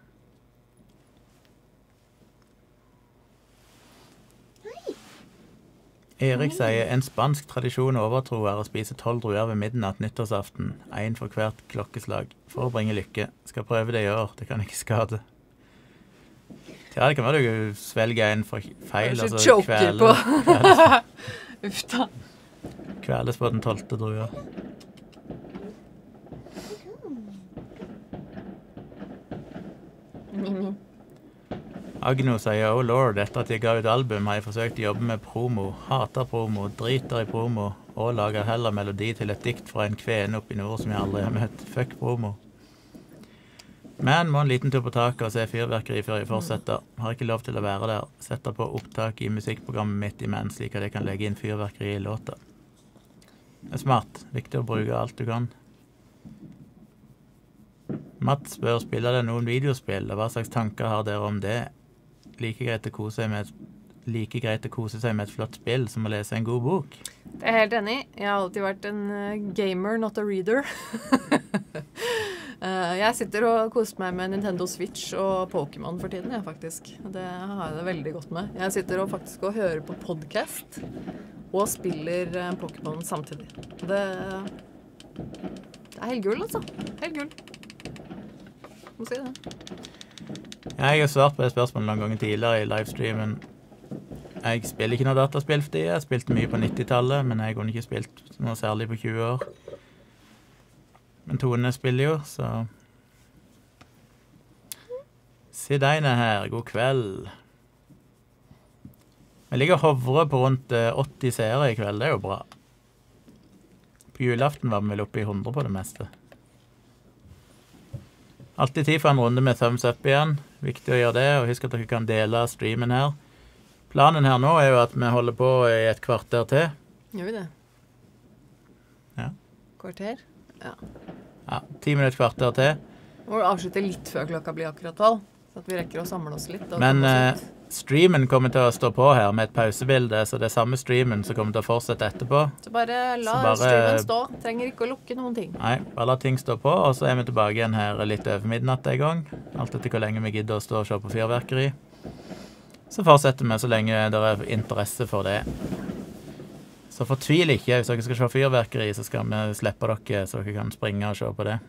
Erik sier en spansk tradisjon og overtro er å spise tolv druer ved midnatt nyttårsaften. Én for hvert klokkeslag. For å bringe lykke. Skal prøve det i år. Det kan ikke skade. Ja, det kan være du svelger en for feil. Kanskje Altså choker kvele, på. kveles, Uff da. kveles på den tolvte drua. Agno sier oh lord, etter at jeg ga ut album, har jeg forsøkt å jobbe med promo. Hater promo, driter i promo, og lager heller melodi til et dikt fra en kvene oppe i nord som jeg aldri har møtt. Fuck promo. Men må en liten tur på taket og se fyrverkeri før jeg fortsetter. Har ikke lov til å være der. Setter på opptak i musikkprogrammet mitt imens, slik at jeg kan legge inn fyrverkeri i låta. Det er smart. Viktig å bruke alt du kan. Mats spør spiller dere noen videospill, og hva slags tanker har dere om det? Like greit å kose seg med et, like greit å kose seg med et flott spill som å lese en god bok. Jeg er helt enig. Jeg har alltid vært en eh, gamer, not a reader. Eh, jeg sitter og koser meg med Nintendo Switch og Pokémon for tiden, jeg, faktisk. Det har jeg det veldig godt med. Jeg sitter og faktisk og hører på podkast og spiller eh, Pokémon samtidig. Det, det er helt gull, altså. Helt gull. Må si det. Jeg har svart på det spørsmålet noen ganger tidligere i livestreamen. Jeg spiller ikke noe dataspill for tida. Jeg spilte mye på 90-tallet, men jeg kunne ikke spilt noe særlig på 20 år. Men Tone spiller jo, så Sideine her, god kveld. Vi ligger og hovrer på rundt eh, 80 seere i kveld, det er jo bra. På julaften var vi vel oppe i 100 på det meste. Alltid tid for en runde med thumbs up igjen. Viktig å gjøre det, og husk at dere kan dele streamen her. Planen her nå er jo at vi holder på i et kvarter til, Gjør vi det? Ja. Kvarter? Ja, ja Ti minutter, kvarter til. Må avslutte litt før klokka blir akkurat tolv, så at vi rekker å samle oss litt. Men streamen kommer til å stå på her med et pausebilde, så det er samme streamen som kommer til å fortsette etterpå. Så bare la så bare- streamen stå. Trenger ikke å lukke noen ting. Nei, bare la ting stå på, og så er vi tilbake igjen her litt over midnatt en gang. Alt etter hvor lenge vi gidder å stå og se på fyrverkeri. Så fortsetter vi så lenge det er interesse for det. Så fortvil ikke. Hvis dere skal se fyrverkeri, så skal vi slippe dere, så dere kan springe og se på det.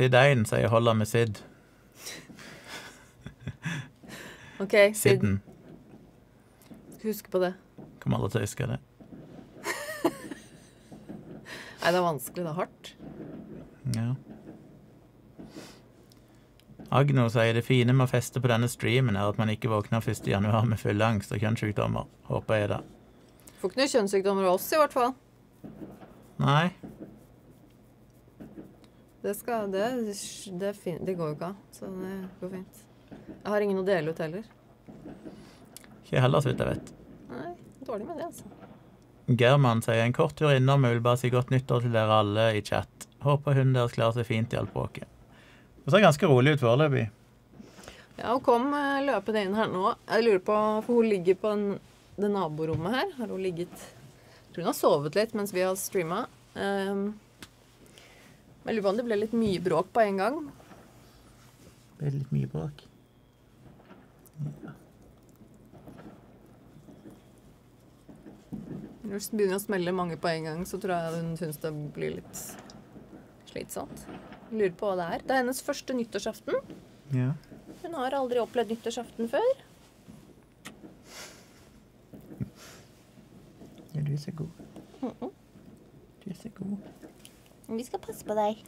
Sid 1 sier 'holder med Sid'. OK, Sid, Sidden. husk på det. Kommer aldri til å huske det. Nei, det er vanskelig. Det er hardt. Ja. Agno sier det fine med å feste på denne streamen er at man ikke våkner 1. januar med full angst og kjønnssykdommer. Håper jeg det. Får ikke noen kjønnssykdommer av oss, i hvert fall. Nei. Det, skal, det, det, er fin- det går jo ikke an, så det går fint. Jeg har ingen å dele ut heller. Ikke heller, så vidt jeg vet. Nei, dårlig med det, altså. German sier en kort tur innom og vil bare si godt nyttår til dere alle i chat. Håper hunden deres klarer seg fint i alt bråket. Det ser ganske rolig ut foreløpig. Ja, hun kom eh, løpende inn her nå. Jeg lurer på, for hun ligger på en, det naborommet her. Har hun ligget Jeg tror hun har sovet litt mens vi har streama. Um, jeg lurer på om det ble litt mye bråk på en gang. Det ble litt mye bråk. Ja. Når det begynner å smelle mange på en gang, så tror jeg hun syns det blir litt slitsomt. Jeg lurer på hva det er. Det er hennes første nyttårsaften. Ja. Hun har aldri opplevd nyttårsaften før. ja, du er så god. Mhm. Du er så god. Vi skal passe på deg.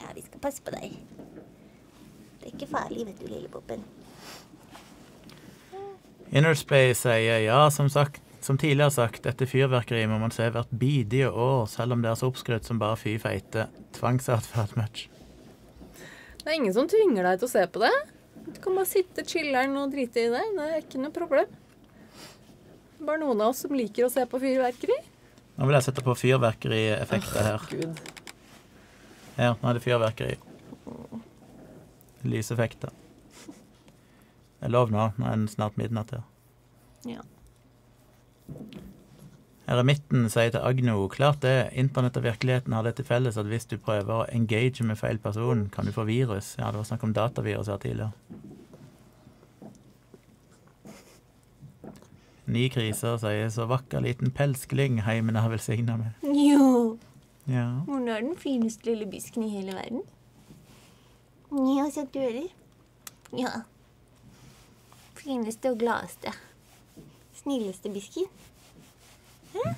Ja, vi skal passe på deg. Det er ikke farlig, vet du, lille Poppen. Innerspace sier ja, som sagt, som tidligere sagt, etter fyrverkeri må man se hvert bidige år, selv om det er så oppskrytt som bare fy feite. Tvangsatferd much. Det er ingen som tvinger deg til å se på det. Du kan bare sitte chiller'n og drite i det. Det er ikke noe problem. Bare noen av oss som liker å se på fyrverkeri. Nå vil jeg sette på fyrverkerieffekter her. Gud. Her, nå er det fyrverkeri. Lyseffekter. Det er lov nå. Nå er det snart midnatt her. Ja. Eremitten sier til Agno klart det, internett og virkeligheten har det til felles at hvis du prøver å engage med feil person, kan du få virus. Ja, det var snakk om datavirus her tidligere. Ni kriser sier så vakker liten pelskling heimen har velsigna med. Jo, Ja. hun er den fineste lille bisken i hele verden. Ja, så du hører. Ja. Fineste og gladeste. Snilleste bisken. Hæ?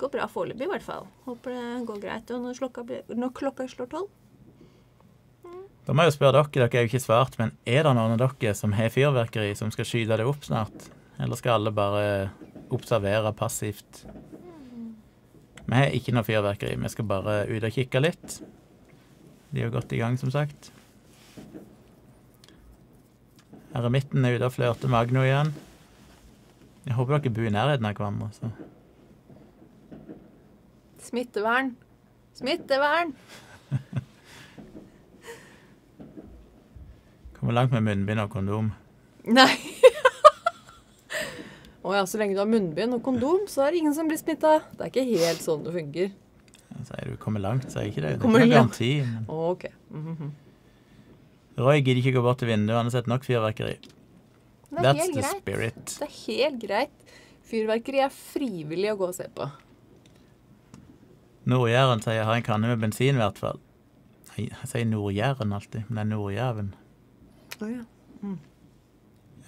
Går bra foreløpig, i hvert fall. Håper det går greit og når, klokka når klokka slår tolv. Da må jeg jo spørre dere, dere er jo ikke svart, men er det noen av dere som har fyrverkeri, som skal skyte det opp snart? Eller skal alle bare observere passivt? Vi har ikke noe fyrverkeri, vi skal bare ut og kikke litt. De er jo godt i gang, som sagt. Eremitten er ute og flørter med Agno igjen. Jeg håper dere bor i nærheten av hverandre. Så. Smittevern. Smittevern! Kommer langt med munnbind og kondom. Nei. Å ja, så lenge du har munnbind og kondom, så er det ingen som blir smitta. Det er ikke helt sånn det funker. Jeg sier du kommer langt, sier jeg ikke det. Det er Kommer ikke noe garanti. Men Å, OK. -hmm. Roy gidder ikke gå bort til vinduet, han har sett nok fyrverkeri. Er That's the greit. spirit. Det er helt greit. Fyrverkeri er frivillig å gå og se på. Nord-Jæren sier har en kanne med bensin, i hvert fall. Jeg sier Nord-Jæren alltid, men det er Nord-Jæren. Oh, ja.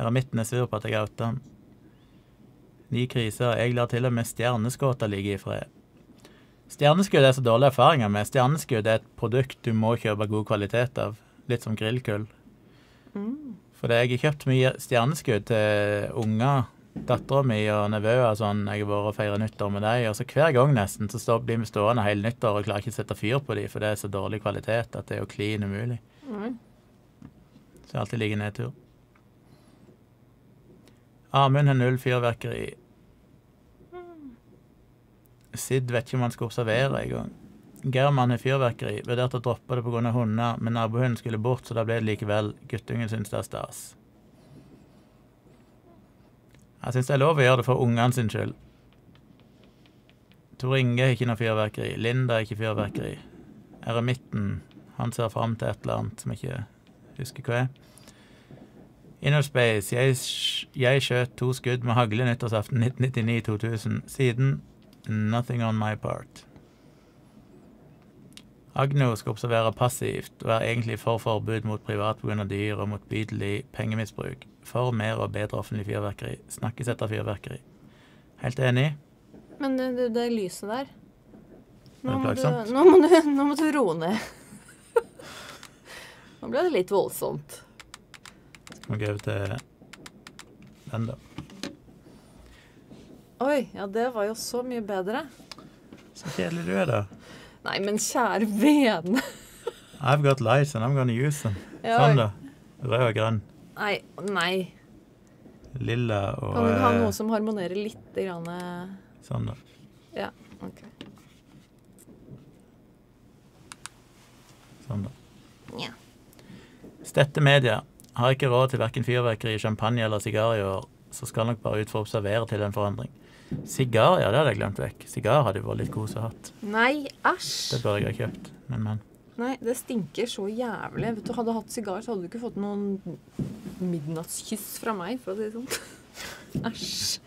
Eremitten er sur på at jeg er han. Ny krise, jeg lar til og med stjerneskudda ligge i fred. Stjerneskudd er så dårlige erfaringer med. Stjerneskudd er et produkt du må kjøpe god kvalitet av. Litt som grillkull. Mm. For jeg har kjøpt mye stjerneskudd til unger dattera mi og nevøer sånn, jeg har vært og feira nyttår med dem, og så hver gang nesten så står, blir vi stående hele nyttår og klarer ikke å sette fyr på dem, for det er så dårlig kvalitet at det er jo klin umulig. Nei. Så jeg alltid ligger nedtur. Amund har null fyrverkeri. Sid vet ikke om han skal observere engang. German har fyrverkeri. Vurderte å droppe det pga. hunder, men nabohunden skulle bort, så da ble det likevel. Guttungen syns det er stas. Jeg syns det er lov å gjøre det for ungene sin skyld. Tor Inge har ikke noe fyrverkeri. Linda har ikke fyrverkeri. Eremitten, han ser fram til et eller annet som ikke husker hva er. Inner Space, jeg, jeg skjøt to skudd med hagle nyttårsaften 1999-2000. Siden nothing on my part. Agno skal observere passivt og er egentlig for forbud mot privat pga. dyr og motbydelig pengemisbruk. For mer og bedre offentlig fyrverkeri. Snakkes etter fyrverkeri. Helt enig. Men det, det, det lyset der Er nå må, du, nå, må du, nå må du roe ned. nå ble det litt voldsomt. Skal vi gå til den, da. Oi, ja, det var jo så mye bedre. Så kjedelig du er, da. Nei, men kjære vene. I've got lights and I'm gonna use them. Ja, Sånn, da. Rød og grønn. Nei, nei. Lilla og Kan du ha eh, noe som harmonerer litt grann, eh, Sånn, da. Ja, OK. Sånn, da. Ja. Stette Media. Har ikke råd til verken fyrverkeri, champagne eller sigar i år, så skal nok bare ut for å observere til en forandring. Sigar, ja, det hadde jeg glemt vekk. Sigar hadde jo vært litt kos å hatt. Nei, Det burde jeg ha kjøpt. Men, men. Nei, det stinker så jævlig. Vet du, Hadde du hatt sigar, så hadde du ikke fått noen midnattskyss fra meg, for å si det sånn. Æsj.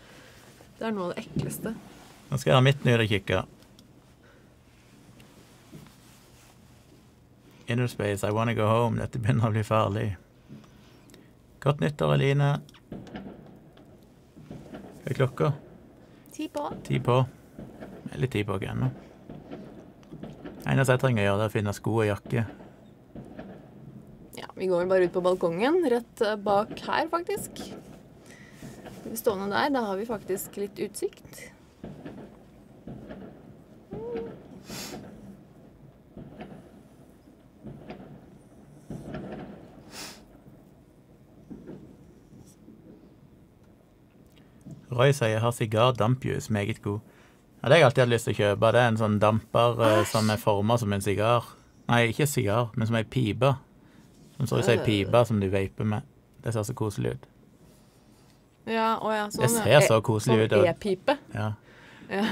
Det er noe av det ekleste. Nå skal jeg ha mitt nyere Inner Space, I wanna go home. Dette begynner å bli farlig. Godt nyttår, Eline. Hva er klokka? Ti på. Ti på. Det litt tid på ennå. Eneste jeg trenger å gjøre, det er å finne sko og jakke. Ja, Vi går vel bare ut på balkongen, rett eh, bak her, faktisk. Vi blir stående der. Da har vi faktisk litt utsikt. Roy sier har sigar dampjuice, meget god. Ja, det har jeg alltid hatt lyst til å kjøpe. Det er en sånn damper eh, som er forma som en sigar. Nei, ikke sigar, men som ei pipe. Som ser ut som ei pipe som du vaper med. Det ser så koselig ut. Ja, å ja, sånn, Det ser så E- koselig ut. Sånn og- e-pipe. Ja.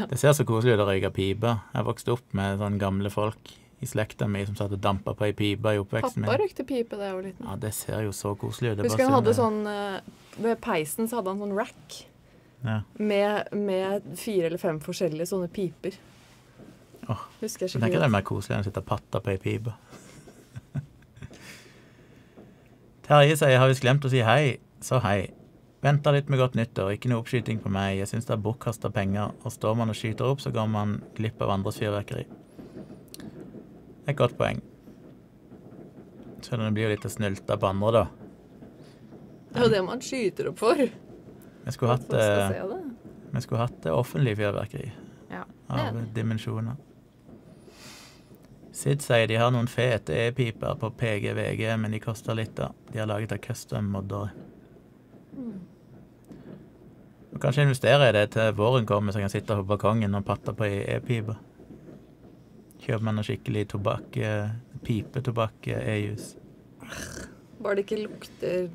Det ser så koselig ut å røyke pipe. Jeg vokste opp med sånne gamle folk i slekta mi som satt og dampa på ei pipe i oppveksten min. Pappa røykte pipe da jeg var liten. Ja, det ser jo så koselig ut. Er Husker han hadde sånn eh, Ved peisen så hadde han sånn rack ja. med, med fire eller fem forskjellige sånne piper. Åh, Husker jeg Jeg tenker det er mer koselig enn å sitte og patte på ei pipe. Terje sier har visst glemt å si hei, så hei. Venta litt med godt nyttår, ikke noe oppskyting på meg. Jeg syns det er bortkasta penger, og står man og skyter opp, så går man glipp av andres fyrverkeri. Er et godt poeng. Selv om det blir jo litt å snylte på andre, da. Det er jo det man skyter opp for. Vi skulle hatt, eh, vi skulle hatt offentlig fyrverkeri Ja. av dimensjoner. Sid sier de har noen fete e-piper på PGVG, men de koster litt, da. De har laget av custom-modder. Mm. Kanskje investerer jeg det til våren kommer, så jeg kan sitte på balkongen og patte på ei e-pipe. Kjøper man noe skikkelig tobakk, eh, pipetobakk, eh, e-jus. Bare det ikke lukter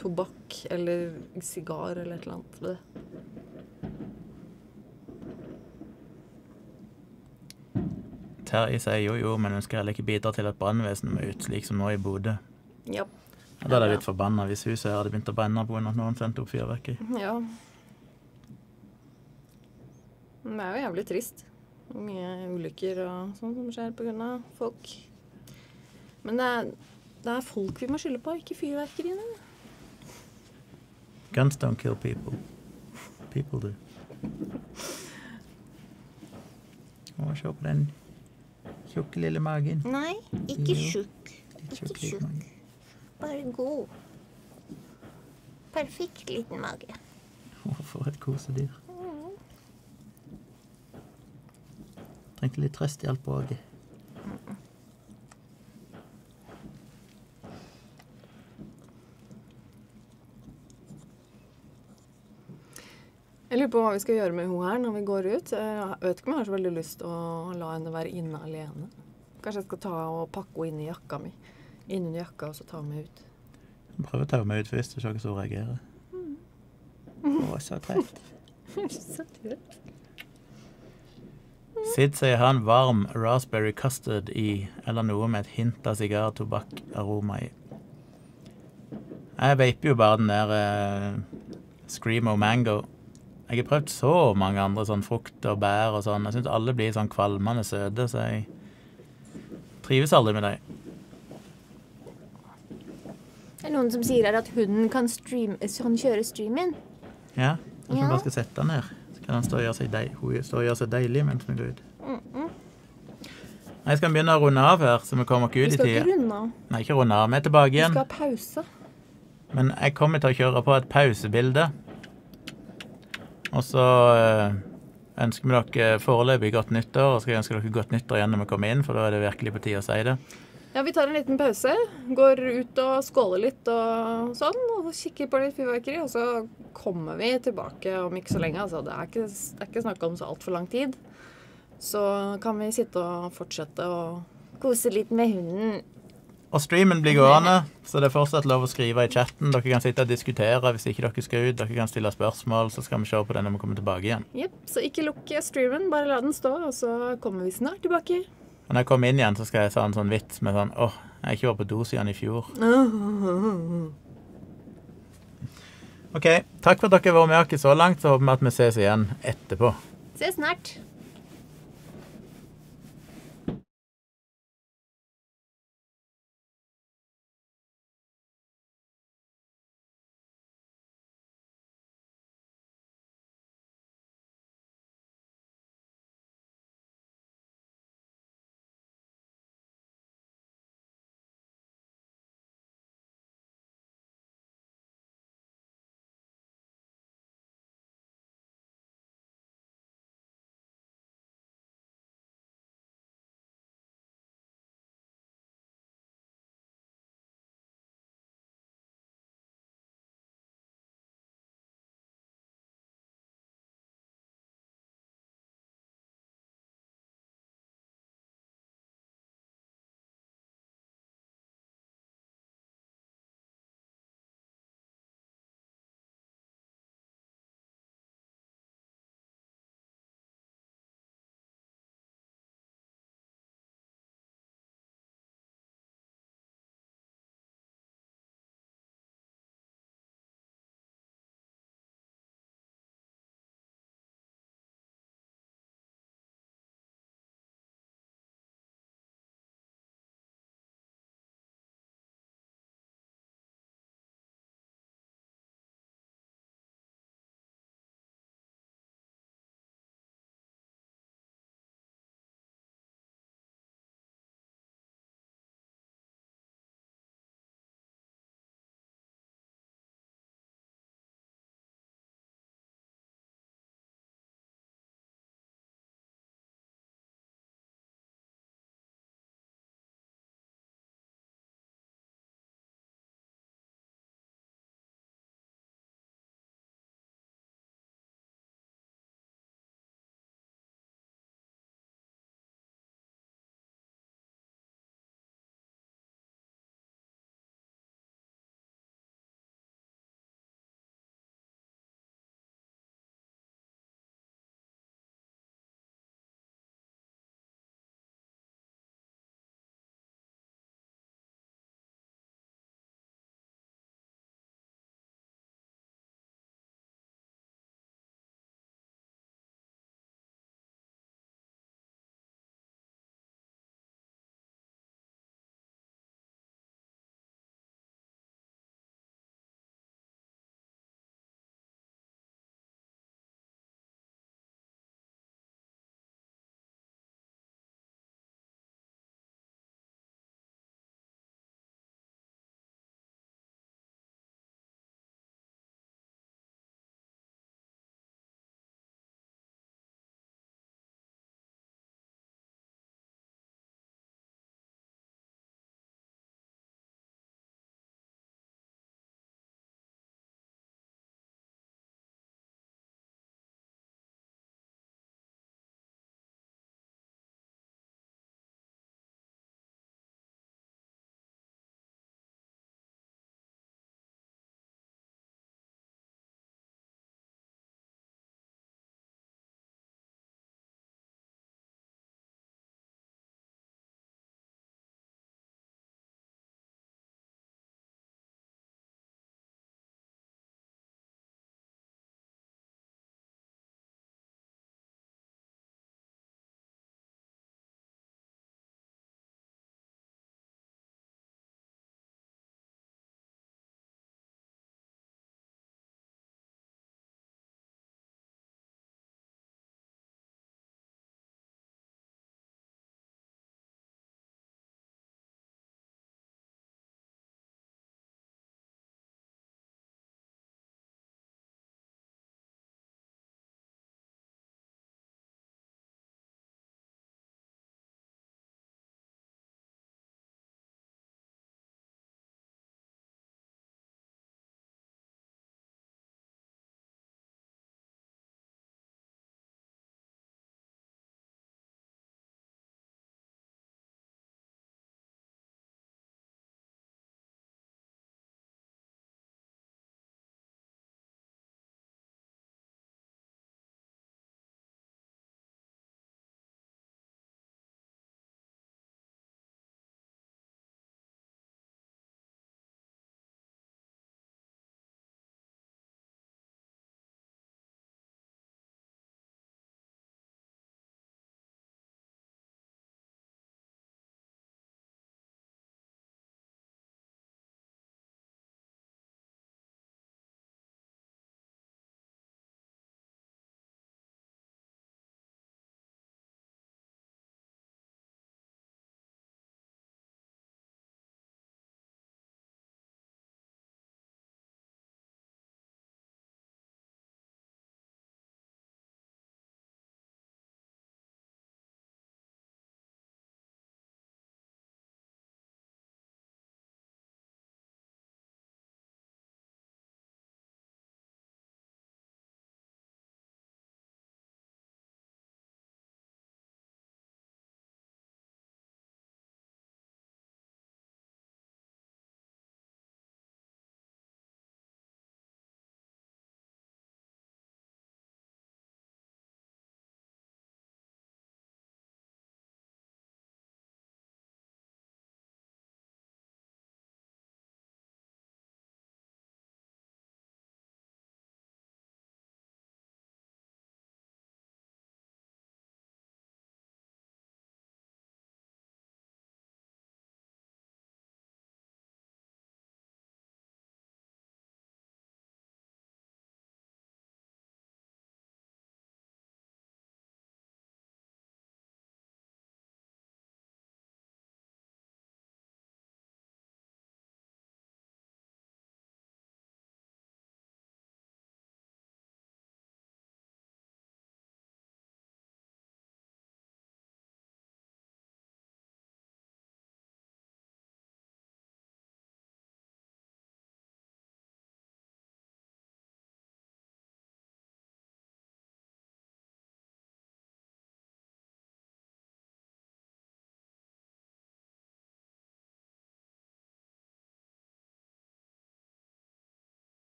tobakk eller sigar eller et eller annet. Det. Terje sier jo jo, men ønsker heller ikke bidra til at brannvesenet må ut, slik som nå i Bodø. Ja. Da hadde jeg blitt forbanna hvis huset hadde begynt å brenne pga. at noen sendte opp fyrverkeri. ja. Men det er jo jævlig trist. Mye ulykker og sånt som skjer pga. folk. Men det er, det er folk vi må skylde på, ikke fyrverkeriene. Guns don't kill people. People do. Å, se på den tjukke lille magen. Nei, ikke tjukk. Ikke tjukk. Bare god. Perfekt liten mage. Å, for et kosedyr. Trengte litt trøsthjelp òg. Jeg lurer på hva vi skal gjøre med henne her når vi går ut. Jeg vet ikke om jeg har så veldig lyst til å la henne være inne alene. Kanskje jeg skal ta og pakke henne inn i jakka mi. Innunder jakka, og så ta henne med ut. Prøv å ta henne ut først, og se hvordan hun reagerer. Å, så trett. så tøt. Sid sier han varm raspberry custard i, eller noe med et hint av sigartobakkaroma i. Jeg vaper jo bare den der uh, Screamo Mango. Jeg har prøvd så mange andre sånn frukt og bær og sånn. Jeg syns alle blir sånn kvalmende søte, så jeg trives aldri med dem. Det er noen som sier her at hunden kan, stream, sånn kjøre streamen. Ja, Hvis vi Ja. bare skal sette den ned. Så kan han stå og gjøre seg, deil, gjøre seg deilig mens vi går ut. Nei, Jeg skal begynne å runde av her, så vi kommer ikke ut i skal ikke runde av. Nei, ikke runde av. Vi er tilbake igjen. Vi skal ha pause. Men jeg kommer til å kjøre på et pausebilde. Og så eh, ønsker vi dere foreløpig godt nyttår, og skal ønske dere godt nyttår igjen når vi kommer inn, for da er det virkelig på tide å si det. Ja, Vi tar en liten pause. Går ut og skåler litt og sånn. Og kikker på litt fyrverkeri. Og så kommer vi tilbake om ikke så lenge. Altså, det, er ikke, det er ikke snakk om så altfor lang tid. Så kan vi sitte og fortsette å Kose litt med hunden. Og streamen blir gående, så det er fortsatt lov å skrive i chatten. Dere kan sitte og diskutere hvis ikke dere skal ut. Dere kan stille spørsmål, så skal vi se på det når vi kommer tilbake igjen. Yep, så ikke lukk streamen. Bare la den stå, og så kommer vi snart tilbake. Og når jeg kommer inn igjen, så skal jeg ta en sånn vits med sånn åh, jeg har ikke vært på do siden i fjor. OK. Takk for at dere har vært med oss så langt, så håper vi at vi ses igjen etterpå. Se snart.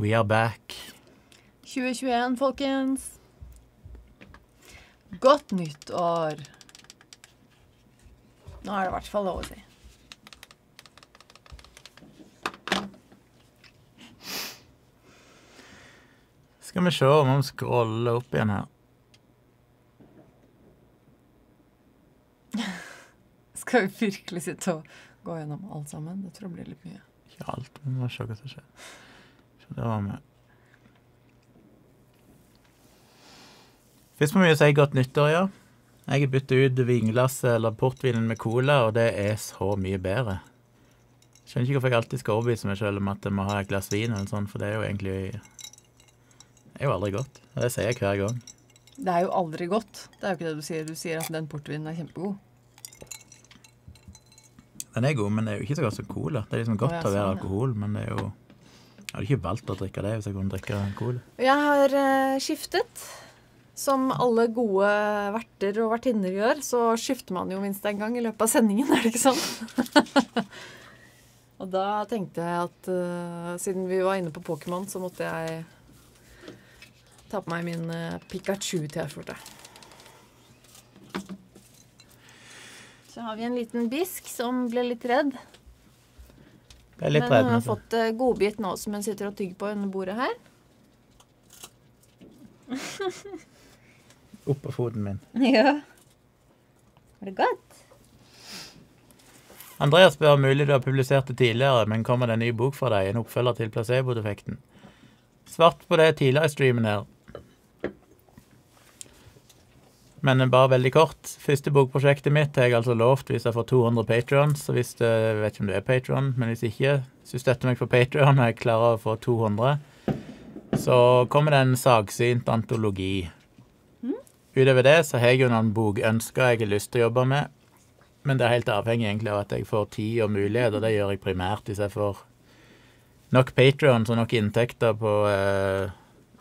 We are back. 2021, folkens. Godt nytt år. Nå er det i hvert fall lov å si. Skal vi se om vi scroller opp igjen her. Skal vi virkelig sitte og gå gjennom alt sammen? Det tror jeg blir litt mye. Ikke alt, men vi må se hva som skjer. Der var vi. Først må vi jo si godt nyttår, ja. Jeg har byttet ut vinglasset eller portvinen med cola, og det er så mye bedre. Skjønner ikke hvorfor jeg alltid skal overbevise meg selv om at jeg må ha et glass vin, eller sånn, for det er jo egentlig det er jo aldri godt. Og det sier jeg hver gang. Det er jo aldri godt. Det er jo ikke det du sier. Du sier at den portvinen er kjempegod. Den er god, men det er jo ikke så godt som cola. Det er liksom godt Å, være sånn, alkohol, men det er jo Jeg hadde ikke valgt å drikke det hvis jeg kunne drikke cola. Jeg har uh, skiftet. Som alle gode verter og vertinner gjør, så skifter man jo minst en gang i løpet av sendingen, er det ikke sånn? og da tenkte jeg at uh, siden vi var inne på Pokémon, så måtte jeg ta på meg min uh, Pikachu-T-skjorte. Så har vi en liten bisk som ble litt redd. Men hun har fått eh, godbit nå som hun sitter og tygger på under bordet her. Opp på foten min. Ja. Var det godt? Andreas spør om mulig du har publisert det tidligere, men kommer det en ny bok fra deg, en oppfølger til placebo-defekten? Svart på det tidligere i streamen her. Men bare veldig kort. Første bokprosjektet mitt har jeg altså lovt hvis jeg får 200 patrons. Så hvis du jeg vet ikke om du er patron, men hvis ikke, så støtter meg på Patreon og jeg klarer å få 200, så kommer det en saksynt antologi. Utover det så har jeg jo noen bokønsker jeg har lyst til å jobbe med. Men det er helt avhengig egentlig av at jeg får tid og mulighet, og det gjør jeg primært hvis jeg får nok patrons og nok inntekter på eh,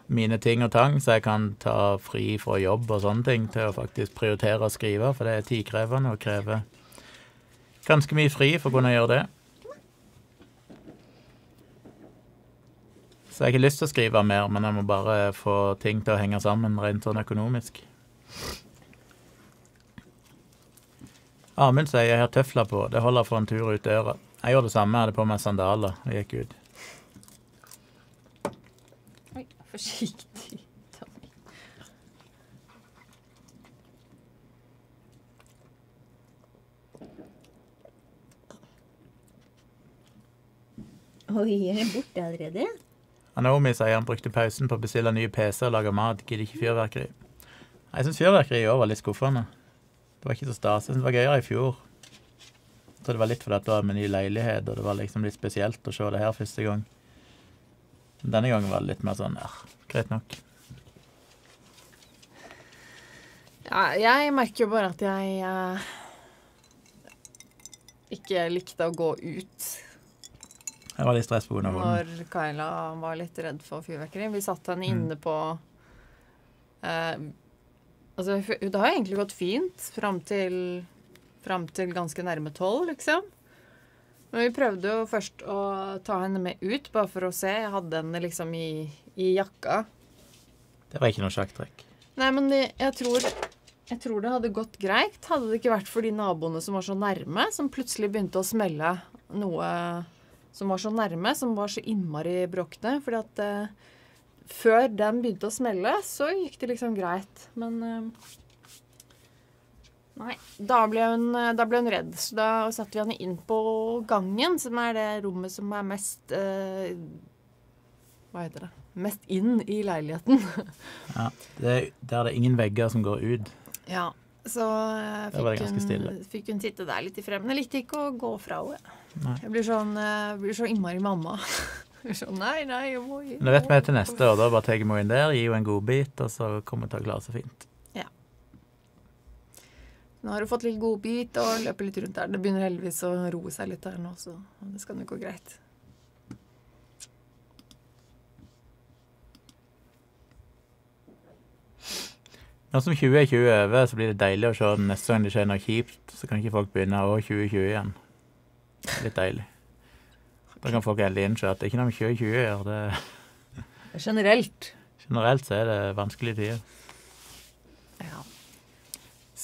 mine ting og tang, så jeg kan ta fri fra jobb og sånne ting til å faktisk prioritere å skrive, for det er tidkrevende og krever ganske mye fri for å kunne gjøre det. Så jeg har ikke lyst til å skrive mer, men jeg må bare få ting til å henge sammen rent sånn økonomisk. Amund sier jeg har tøfler på, det holder for en tur ut døra. Jeg gjorde det samme, jeg hadde på meg sandaler og gikk ut. Oi, forsiktig. Tommy. Oi, er den borte allerede? Naomi sier han brukte pausen på å bestille nye PC og lage mat, gidder ikke fyrverkeri. Jeg syns fyrverkeri i år var litt skuffende. Det var ikke så stas. Jeg synes det var gøyere i fjor. Jeg tror det var litt fordi det var med ny leilighet, og det var liksom litt spesielt å se det her første gang. Denne gangen var det litt mer sånn ja, greit nok. Ja, jeg merker jo bare at jeg eh, ikke likte å gå ut Jeg var litt stress på grunn av hunden. når Kyla var litt redd for fyrverkeri. Vi satte henne Mm. inne på eh, Altså, det har egentlig gått fint fram til, fram til ganske nærme tolv, liksom. Men vi prøvde jo først å ta henne med ut, bare for å se. Jeg hadde henne liksom i, i jakka. Det var ikke noe sjakktrekk. Nei, men det, jeg, tror, jeg tror det hadde gått greit. Hadde det ikke vært for de naboene som var så nærme, som plutselig begynte å smelle noe som var så nærme, som var så innmari bråkete. Fordi at eh, før den begynte å smelle, så gikk det liksom greit. Men eh, Nei. Da ble, hun, eh, da ble hun redd, så da satte vi henne inn på gangen, som er det rommet som er mest eh, Hva heter det? Mest inn i leiligheten. Ja, det, der er det ingen vegger som går ut. Ja, så eh, fikk, hun, fikk hun sitte der litt i frem. Jeg likte ikke å gå fra henne. Jeg blir sånn, jeg blir så innmari mamma. Jeg sånn, nei, nei, jeg må Men Nå vet vi til neste år. Da bare tar vi henne inn der, gir henne en godbit, og så kommer hun til å klare seg fint. Nå har du fått litt godbit og løper litt rundt der. Det begynner heldigvis å roe seg litt der nå, så det skal nok gå greit. Nå som 2020 er over, så blir det deilig å se den neste gang det skjer noe kjipt. Så kan ikke folk begynne å 2020 igjen. Det Litt deilig. Da kan folk endelig innse at det er ikke noe med 2020 å gjøre. Det, Generelt. Generelt så er det vanskelige tider. Ja.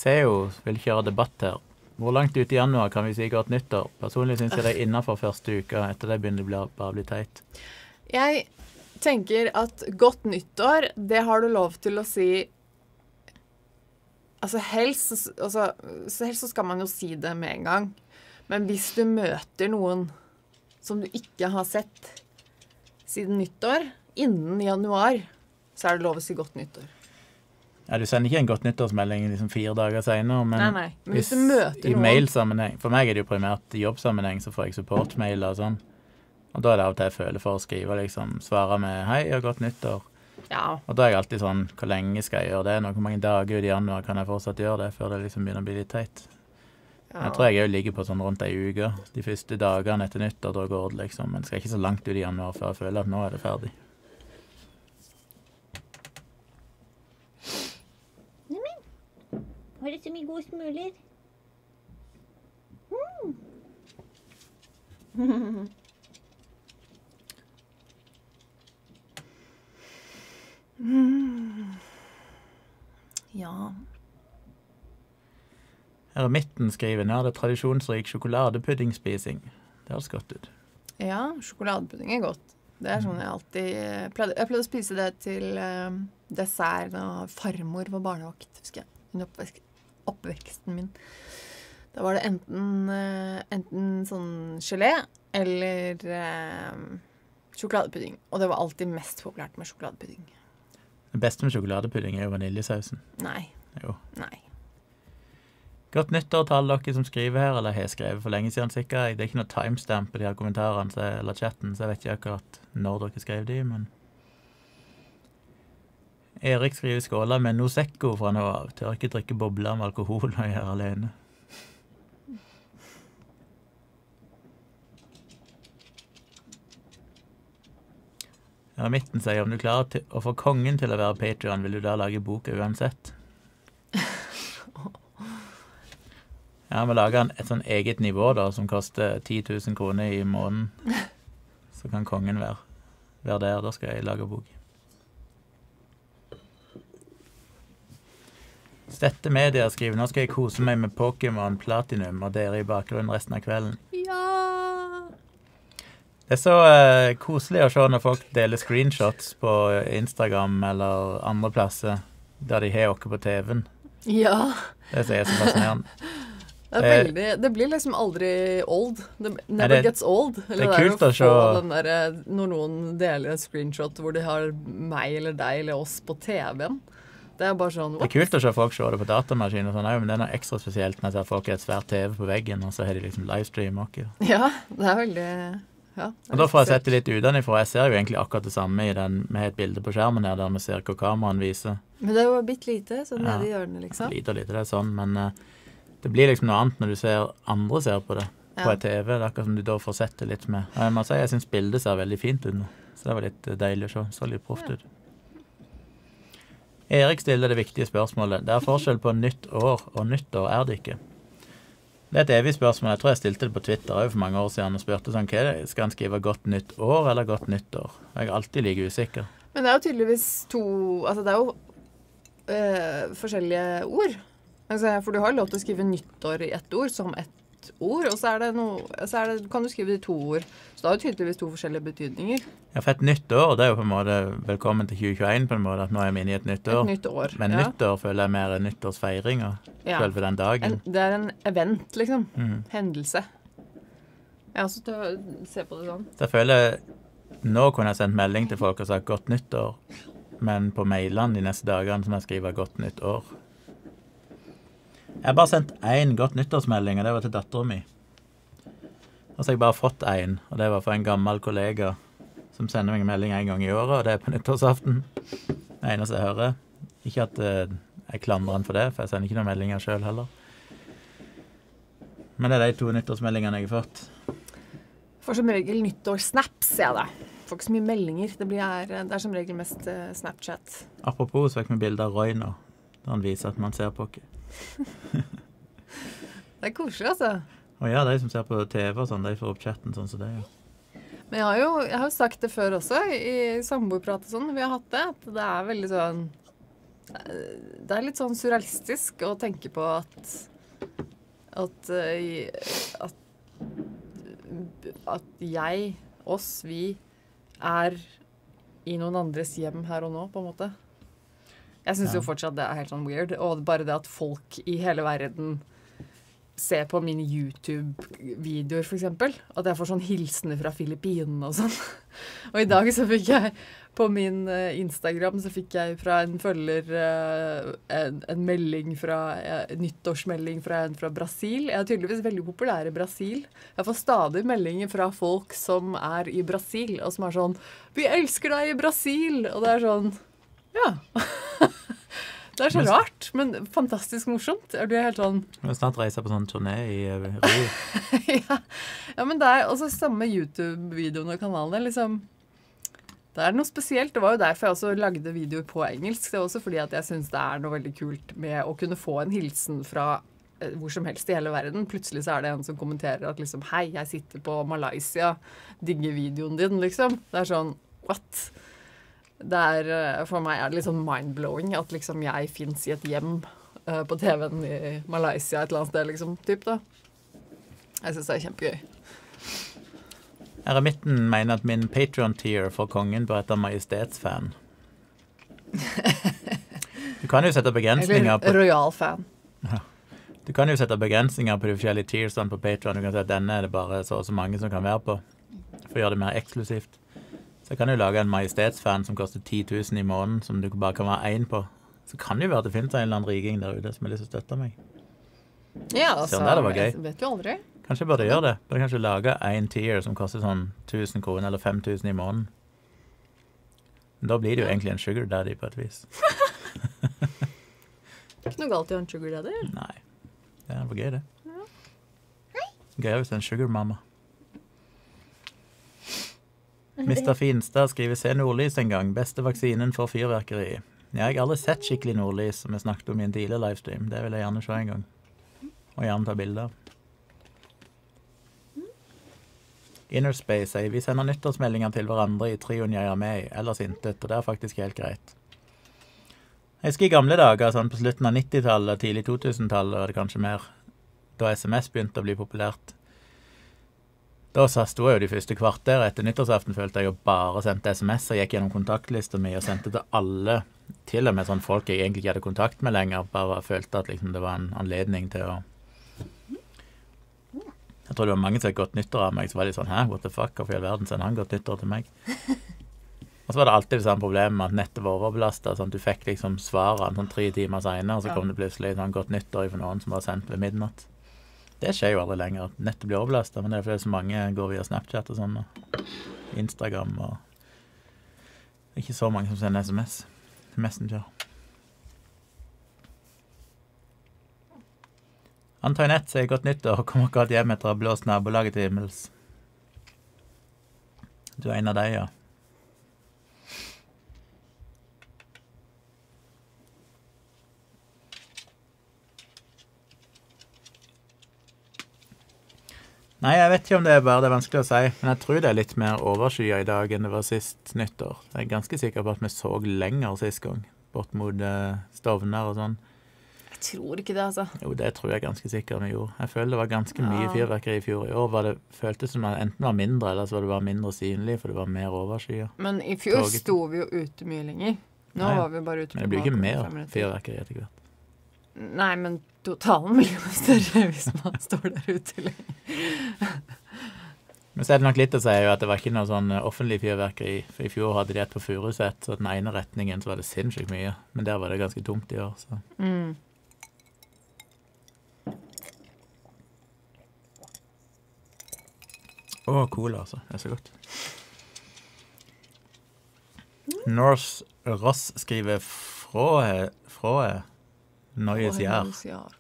CEO vil kjøre debatt her. Hvor langt ute i januar kan vi si godt nyttår? Personlig syns jeg det er innafor første uka. Etter det begynner det bare å bli teit. Jeg tenker at godt nyttår, det har du lov til å si Altså helst, så- altså, helst så skal man jo si det med en gang. Men hvis du møter noen som du ikke har sett siden nyttår, innen januar, så er det lov å si godt nyttår. Ja, Du sender ikke en godt nyttårsmelding liksom fire dager seinere, men nei, nei. Men hvis du møter i noen mailsammenheng For meg er det jo primært i jobbsammenheng, så får jeg supportmailer og sånn. Og da er det av og til jeg føler for å skrive, liksom, svare med 'hei og godt nyttår'. Ja. Og da er jeg alltid sånn Hvor lenge skal jeg gjøre det? Nå, Hvor mange dager ut i januar kan jeg fortsatt gjøre det før det liksom begynner å bli litt teit? ja. Jeg tror jeg òg ligger på sånn rundt ei uke de første dagene etter nyttår. Da går det liksom. Men skal ikke så langt ut i januar før jeg føler at nå er det ferdig. Har det så mye gode smuler? ja. Eremitten skriver nær det tradisjonsrik sjokoladepuddingspising. Det høres godt ut. Ja, sjokoladepudding er godt. Det er sånn jeg alltid eh, pleide Jeg pleide å spise det til eh, dessert da farmor var barnevakt, husker jeg. Hun oppvekst, oppveksten min. Da var det enten, eh, enten sånn gelé eller eh, sjokoladepudding. Og det var alltid mest populært med sjokoladepudding. Det beste med sjokoladepudding er jo vaniljesausen. Nei. Jo. Nei. Godt nyttår til alle dere som skriver her, eller har skrevet for lenge siden sikkert. Det er ikke noe timestamp på de her kommentarene eller chatten, så jeg vet ikke akkurat når dere skrev de, men Erik skriver skåla med Nosecco fra nå av. Tør ikke drikke bobler med alkohol når jeg er alene. Ja, Midten sier om du klarer å få kongen til å være Patrion, vil du da lage boka uansett? Ja, vi lager et sånn eget nivå da, som koster 10 000 kroner i måneden. Så kan kongen være, være der. Da skal jeg lage bok. Stette Media skriver nå skal jeg kose meg med Pokémon Platinum og dere i bakgrunnen resten av kvelden. Ja! Det er så uh, koselig å se når folk deler screenshots på Instagram eller andre plasser der de har oss på TV-en. Ja. Det er så fascinerende. Det, Eh, veldig, det blir liksom aldri old. Det never det- gets old. Eller det er kult å se- eh, når noen deler et screenshot hvor de har meg eller deg eller oss på TV-en. Det er bare sånn Det er kult å se folk se det på datamaskin, og sånn, men det er noe ekstra spesielt når jeg ser folk har et svært TV på veggen, og så har de liksom livestream også. Ja, det er veldig ja, Og Da får jeg sett det litt utenfra. Jeg ser jo egentlig akkurat det samme i den Vi har et bilde på skjermen her der vi ser hva kameraen viser. Men det er jo bitte lite, sånn Ja. nede i hjørnet, liksom. Lite og lite, det er sånn, men uh, det blir liksom noe annet når du ser andre ser på det på Ja. et TV. Det er akkurat som du da får sett det litt med Og Jeg må si jeg syns bildet ser veldig fint ut nå, så det var litt eh, deilig å se. Så litt proft ut. Erik stiller det viktige spørsmålet. Det er forskjell på nytt år og nyttår, er det ikke? Det er et evig spørsmål. Jeg tror jeg stilte det på Twitter for mange år siden og spurte sånn, hva det? skal han skrive godt nytt år eller godt nyttår? Jeg er alltid like usikker. Men det er jo tydeligvis to Altså, det er jo øh, forskjellige ord. Altså, for du har lov til å skrive nyttår i ett ord som ett ord, og så er det noe Så er det, kan du skrive det i to ord. Så det har jo tydeligvis to forskjellige betydninger. Ja, for et nytt år, det er jo på en måte velkommen til 2021 på en måte, at nå er vi inne i et nytt Et år. nytt år. Men ja. nyttår føler jeg mer nyttårsfeiringa, nyttårsfeiring Ja. selve den dagen. En, det er en event, liksom. Mm. Hendelse. Ja, så til å se på det sånn. Så jeg føler Nå kunne jeg sendt melding til folk og sagt 'godt nyttår', men på mailene de neste dagene så må jeg skrive 'godt nytt år'. Jeg har bare sendt én godt nyttårsmelding, og det var til dattera mi. Og så har jeg bare fått én, og det var fra en gammel kollega som sender meg en melding en gang i året, og det er på nyttårsaften. Det eneste jeg hører. Ikke at eh, jeg klandrer han for det, for jeg sender ikke noen meldinger sjøl heller. Men det er de to nyttårsmeldingene jeg har fått. Får som regel nyttårssnaps, jeg, da. Får ikke så mye meldinger. Det, blir, det er som regel mest eh, Snapchat. Apropos, så fikk vi bilde av Roy nå, der han viser at man ser på oss. Det er koselig, altså. Og ja, de som ser på TV og sånn, de får opp chatten sånn som det ja. Men jeg har jo, jeg har jo sagt det før også, i samboerprat og sånn, vi har hatt det, at det er veldig sånn eh, Det er litt sånn surrealistisk å tenke på at at, eh, at at jeg, oss, vi, er i noen andres hjem her og nå, på en måte. Jeg syns Ja. jo fortsatt det er helt sånn weird. Og bare det at folk i hele verden ser på mine YouTube-videoer, f.eks. At jeg får sånn hilsener fra Filippinene og sånn. Og i dag så fikk jeg på min eh, Instagram så fikk jeg fra en følger eh, en, en melding fra en nyttårsmelding fra en fra Brasil. Jeg er tydeligvis veldig populær i Brasil. Jeg får stadig meldinger fra folk som er i Brasil, og som er sånn 'Vi elsker deg i Brasil!' Og det er sånn Ja. Det er så rart, men fantastisk morsomt. Er du helt sånn Vi må snart reise på sånn turné i eh, Rio. ja. ja, men det er også samme YouTube-videoen og kanalen. Liksom. Det er noe spesielt. Det var jo derfor jeg også lagde videoer på engelsk. Det er også fordi at jeg syns det er noe veldig kult med å kunne få en hilsen fra eh, hvor som helst i hele verden. Plutselig så er det en som kommenterer at liksom Hei, jeg sitter på Malaysia. Digger videoen din, liksom. Det er sånn What? Det er, eh, for meg er det litt sånn mind-blowing at liksom jeg fins i et hjem uh, på TV-en i Malaysia et eller annet sted, liksom. Typ, da. Jeg syns det er kjempegøy. Eremitten mener at min Patrion-tier for kongen bør hete Majestetsfan. Du kan jo sette begrensninger på Royal fan. Du kan jo sette begrensninger på de forskjellige tiersene på Patron. Du kan si at denne er det bare så og så mange som kan være på, for å gjøre det mer eksklusivt. Jeg kan jo lage en majestetsfan som koster 10 000 i måneden, som du bare kan være én på. Så kan det jo være det finnes en eller annen riking der ute som har lyst til å støtte meg. Ja, altså, Sånn der, det var gøy. Vet jo aldri. Kanskje jeg burde gjøre det. Burde kanskje lage en tier som koster sånn 1000 kroner eller 5000 i måneden. Men da blir det jo egentlig en sugar daddy på et vis. Ikke noe galt i å ha en sugar daddy. Nei. Det for gøy, det. Gøyere hvis det er en sugar mama. Mr. Finstad skriver 'Se nordlys en gang'. Beste vaksinen for fyrverkeri. Jeg har aldri sett skikkelig nordlys, som jeg snakket om i en tidligere livestream. Det vil jeg gjerne se en gang. Og gjerne ta bilder av. Innerspace sier vi sender nyttårsmeldinger til hverandre i trioen jeg er med i, ellers intet, og det er faktisk helt greit. Jeg husker i gamle dager, sånn på slutten av 90-tallet, tidlig 2000-tallet, var det kanskje mer, da SMS begynte å bli populært. Da sto jeg jo de første kvarter etter nyttårsaften, følte jeg, jo bare sendte SMS og gikk gjennom kontaktlista mi og sendte til alle, til og med sånn folk jeg egentlig ikke hadde kontakt med lenger, bare følte at liksom det var en anledning til å Jeg tror det var mange som hadde godt nyttår av meg, så var de sånn Hæ, what the fuck, hvorfor i all verden sender han godt nyttår til meg? Og så var det alltid det samme problemet med at nettet var overbelasta. Sånn du fikk liksom svarene sånn tre timer seinere, og så kom det plutselig sånn godt nyttår fra noen som var sendt ved midnatt. Det skjer jo aldri lenger. Nettet blir overbelasta, men det er fordi så mange går via Snapchat og sånn. Og Instagram og ikke så mange som sender SMS. Messenger. Antoinette sier godt nyttår og kommer akkurat hjem etter å ha blåst nabolaget til himmels. Du er en av de, ja. Nei, jeg vet ikke om det er bare det er vanskelig å si, men jeg tror det er litt mer overskya i dag enn det var sist nyttår. Jeg er ganske sikker på at vi så lenger sist gang, bort mot eh, Stovner og sånn. Jeg tror ikke det, altså. Jo, det tror jeg ganske sikkert vi gjorde. Jeg føler det var ganske mye Ja. fyrverkeri i fjor. I år var det, føltes som det enten var mindre, eller så var det bare mindre synlig, for det var mer overskya. Men i fjor Toget. sto vi jo ute mye lenger. Nå ja. var vi bare ute Men det blir ikke mer fyrverkeri etter hvert. Nei, men totalen blir jo større hvis man står der ute lenge. Men så er det nok litt å si jo at det var ikke noe sånn offentlig fyrverkeri. For i fjor hadde de et på Furuset, så den ene retningen så var det sinnssykt mye. Men der var det ganske tomt i år, så Mm. Å, cola, altså. Det er så godt. Norse Ross skriver fra fra Neues Jahr. Neues Jahr.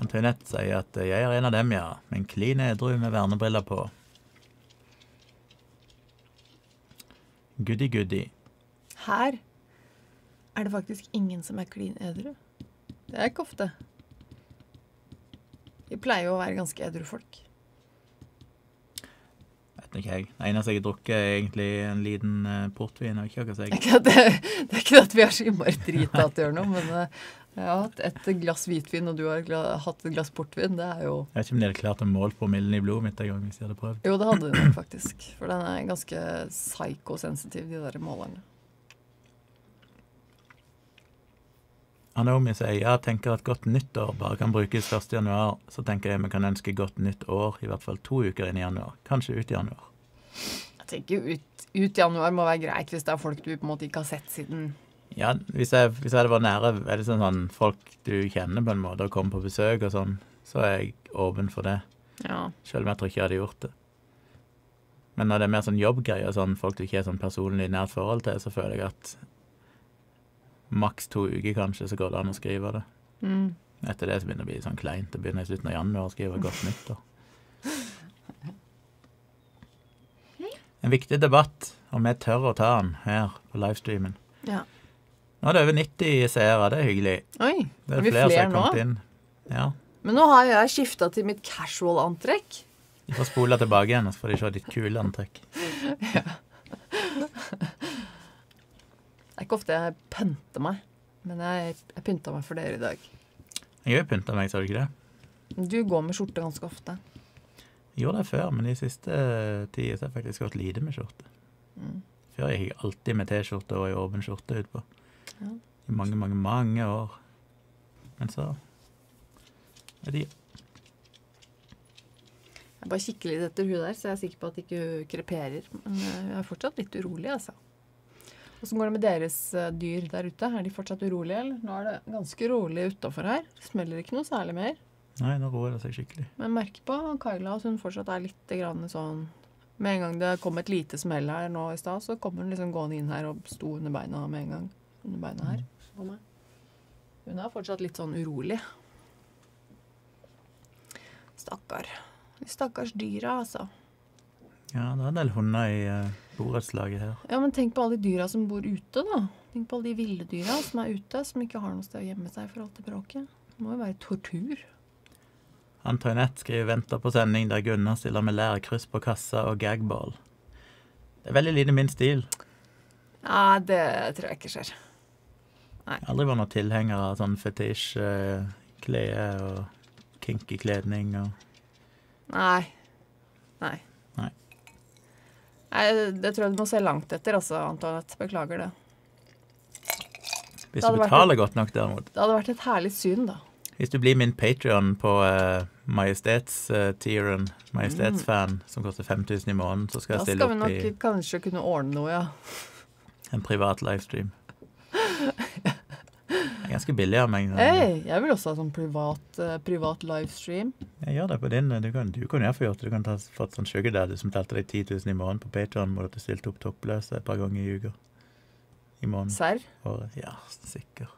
Antoinette sier at eh, jeg er en av dem, ja. Men klin edru med vernebriller på. Goody goody. Her er det faktisk ingen som er klin edru. Det er ikke ofte. Vi pleier jo å være ganske edru folk. Vet ikke jeg. Det eneste jeg har drukket, er egentlig en liten eh, portvin. Vet ikke hva jeg det, det er ikke at vi er så innmari drita at å gjør noe, men eh, jeg har hatt et glass hvitvin, og du har hatt et glass portvin. Det er jo Jeg vet ikke om de hadde klart å måle promillen i blodet mitt en gang hvis de hadde prøvd. Jo, det hadde de nok faktisk. For den er ganske psykosensitiv, de der målerne. Naomi sier ja, tenker at godt nyttår bare kan brukes 1. januar. Så tenker jeg vi kan ønske godt nytt år i hvert fall to uker inn i januar. Kanskje ut i januar. Jeg tenker ut, ut januar må være greit hvis det er folk du på en måte ikke har sett siden Ja, hvis jeg, hvis jeg hadde vært nære er det sånn, sånn folk du kjenner på en måte, og kommer på besøk og sånn, så er jeg åpen for det. Ja. Selv om jeg tror ikke jeg hadde gjort det. Men når det er mer sånn jobbgreier, sånn folk du ikke er sånn personlig nært forhold til, så føler jeg at maks to uker kanskje, så går det an å skrive det. Mm. Etter det så begynner det å bli sånn kleint. Det begynner i slutten av januar å skrive godt nyttår. En viktig debatt, og vi tør å ta den her på livestreamen. ja. Nå er det over 90 seere, det er hyggelig. Oi, Det er er vi flere flere har nå? inn. Ja. Men nå har jeg skifta til mitt casual-antrekk. Du får spole tilbake igjen, så får de se ditt kule antrekk. Det er ikke ofte jeg pynter meg, men jeg, jeg pynta meg for dere i dag. Jeg har pynta meg, sa du ikke det? Du går med skjorte ganske ofte. Jeg gjorde det før, men de siste tida har jeg faktisk gått lite med skjorte. Mm. Før gikk jeg alltid med T-skjorte og ei åpen skjorte utpå. Ja. I mange, mange, mange år. Men så er de Jeg bare kikker litt etter hun der, så jeg er sikker på at ikke hun kreperer. Men hun jeg er fortsatt litt urolig, altså. Åssen går det med deres eh, dyr der ute? Er de fortsatt urolige, eller? Nå er det ganske rolig utafor her. Det Smeller ikke noe særlig mer. Nei, nå roer det seg skikkelig. Men merk på Kaila at hun fortsatt er litt grann sånn Med en gang det kom et lite smell her nå i stad, så kommer hun liksom gående inn her og sto under beina med en gang. Under beina her på meg. Hun er fortsatt litt sånn urolig. Stakkar. De stakkars dyra, altså. Ja, det er en del hunder i uh, borettslaget her. Ja, men tenk på alle de dyra som bor ute, da. Tenk på alle de ville dyra som er ute, som ikke har noe sted å gjemme seg for alt det bråket. Det må jo være tortur. Antoinette skriver 'venter på sending der Gunnar stiller med lærkryss på kassa og gagball'. Det er veldig lite min stil. Ja, det tror jeg ikke skjer. Jeg har aldri vært noen tilhenger av sånn fetisj, uh, klær og kinky kledning og Nei. Nei. Nei. Det tror jeg du må se langt etter, altså, Antoinette. Beklager det. Hvis du betaler betaler godt nok, derimot. Det hadde vært et herlig syn, da. Hvis du blir min Patrion på uh, Majestets-tieren, Majestetsfan, som koster 5000 i måneden, så skal Da jeg stille opp i Da skal vi nok i kanskje kunne ordne noe, ja. en privat livestream. Ganske billig av meg. Hey, jeg vil også ha sånn privat, uh, privat livestream. Jeg gjør det på din. Du kan, du kan iallfall gjort det. Du kan ta, fått sånn sugar daddy som telte deg 10 000 i måneden på Patrion, hvor du stilte opp toppløse et par ganger i uka. I måneden. Serr. Ja, sikkert.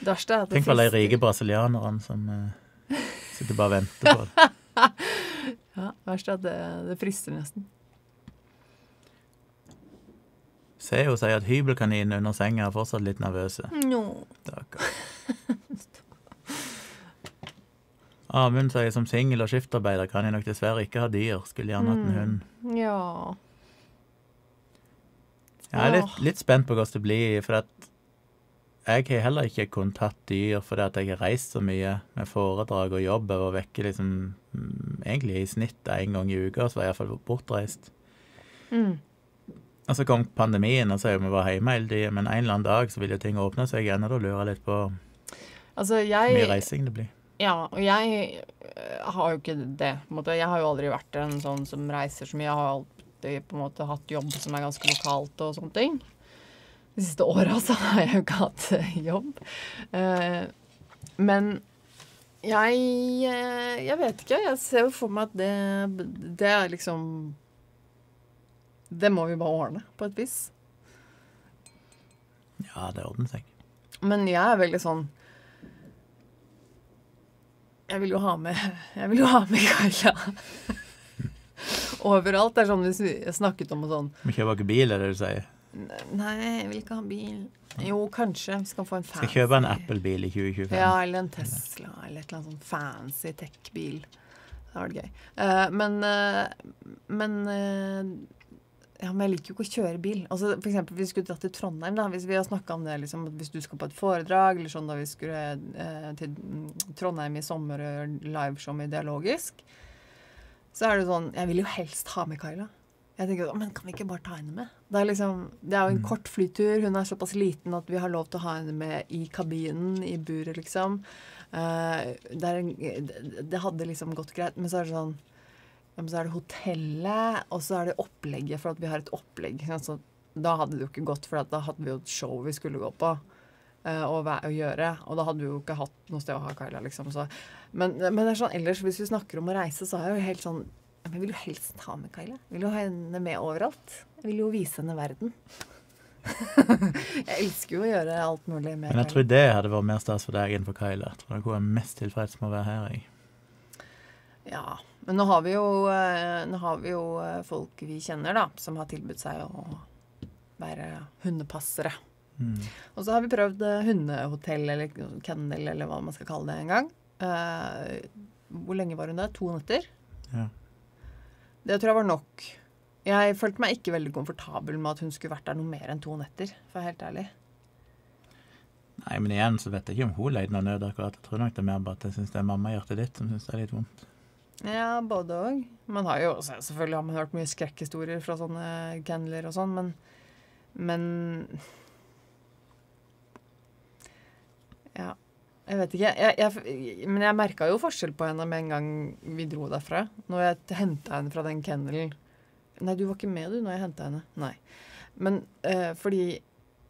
Det verste er at det Tenk på alle de rike brasilianerne som uh, sitter bare og venter på det. Ja, det verste er at det, det frister nesten. Seo sier at hybelkaninene under senga er fortsatt litt nervøse. No. Stakkar. Amund sier som singel og skiftarbeider kan jeg nok dessverre ikke ha dyr. Skulle gjerne hatt en Mm. hund. Ja. Jeg er litt, litt spent på hvordan det blir, for jeg har heller ikke kunnet hatt dyr fordi jeg har reist så mye med foredrag og jobb. Jeg var vekke liksom mm, egentlig i snitt én gang i uka, så var jeg iallfall bortreist. Mm. Og så kom pandemien, og så er vi bare hjemme hele tiden, men en eller annen dag så vil jo ting åpne seg igjen, og da lurer jeg litt på hvor Altså, mye reising det blir. Ja, og jeg øh, har jo ikke det. Jeg har jo aldri vært en sånn som reiser så mye. Jeg har alltid på en måte hatt jobb som er ganske lokalt og sånne ting. De siste åra så har jeg jo ikke hatt øh, jobb. Eh, men jeg eh, Jeg vet ikke. Jeg ser jo for meg at det, det er liksom Det må vi bare ordne, på et vis. Ja, det ordner seg. Men jeg er veldig sånn Jeg vil jo ha med Jeg vil jo ha med Kaja. Overalt. Det er sånn vi snakket om og sånn. Vi kjøper ikke bil, er det du sier? Nei, jeg vil ikke ha bil. Jo, kanskje. Vi skal få en fancy Skal kjøpe en Apple-bil i 2025. Ja, eller en Tesla, eller et eller annet sånn fancy tech-bil. Det var det gøy. Uh, men uh, men eh, ja, men jeg liker jo ikke å kjøre bil. Altså, for eksempel, hvis Vi skulle dratt til Trondheim. da, Hvis vi har snakka om det, liksom, hvis du skal på et foredrag, eller sånn da vi skulle eh, til Trondheim i sommer og gjøre liveshow med Dialogisk, så er det sånn Jeg vil jo helst ha med Kaila. Jeg tenker, Men kan vi ikke bare ta henne med? Det er liksom, det er jo en Mm. kort flytur. Hun er såpass liten at vi har lov til å ha henne med i kabinen, i buret, liksom. Eh, det, en, det, det hadde liksom gått greit. Men så er det sånn men så er det hotellet, og så er det opplegget, for at vi har et opplegg. Altså, da hadde det jo ikke gått, for da hadde vi jo et show vi skulle gå på eh, og, å, gjøre. Og da hadde vi jo ikke hatt noe sted å ha Kyla, liksom. Så. Men, men det er sånn ellers, hvis vi snakker om å reise, så er jeg jo helt sånn Jeg vil jo helst ha med Kyla. Jeg vil jo ha henne med overalt. Jeg vil jo vise henne verden. jeg elsker jo å gjøre alt mulig med Men jeg tror det hadde vært mer stas for deg enn for Kyla. Jeg tror hun er mest tilfreds med å være her. Jeg. Ja, men nå har vi jo, eh, har vi jo eh, folk vi kjenner, da, som har tilbudt seg å være hundepassere. Mm. Og så har vi prøvd eh, hundehotell eller kennel eller hva man skal kalle det en gang. Uh, hvor lenge var hun der? To netter? Ja. Det tror jeg var nok. Jeg følte meg ikke veldig komfortabel med at hun skulle vært der noe mer enn to netter, for å være helt ærlig. Nei, men igjen så vet jeg ikke om hun leide noe nød akkurat. Jeg tror nok det er mer bare at jeg syns det er mammahjertet ditt som syns det er litt vondt. Ja, både òg. Man har jo også, selvfølgelig har man hørt mye skrekkhistorier fra sånne kenneler og sånn, men Men Ja. Jeg vet ikke. Jeg, jeg, men jeg merka jo forskjell på henne med en gang vi dro derfra. Når jeg henta henne fra den kennelen Nei, du var ikke med, du, når jeg henta henne. Nei. Men eh, fordi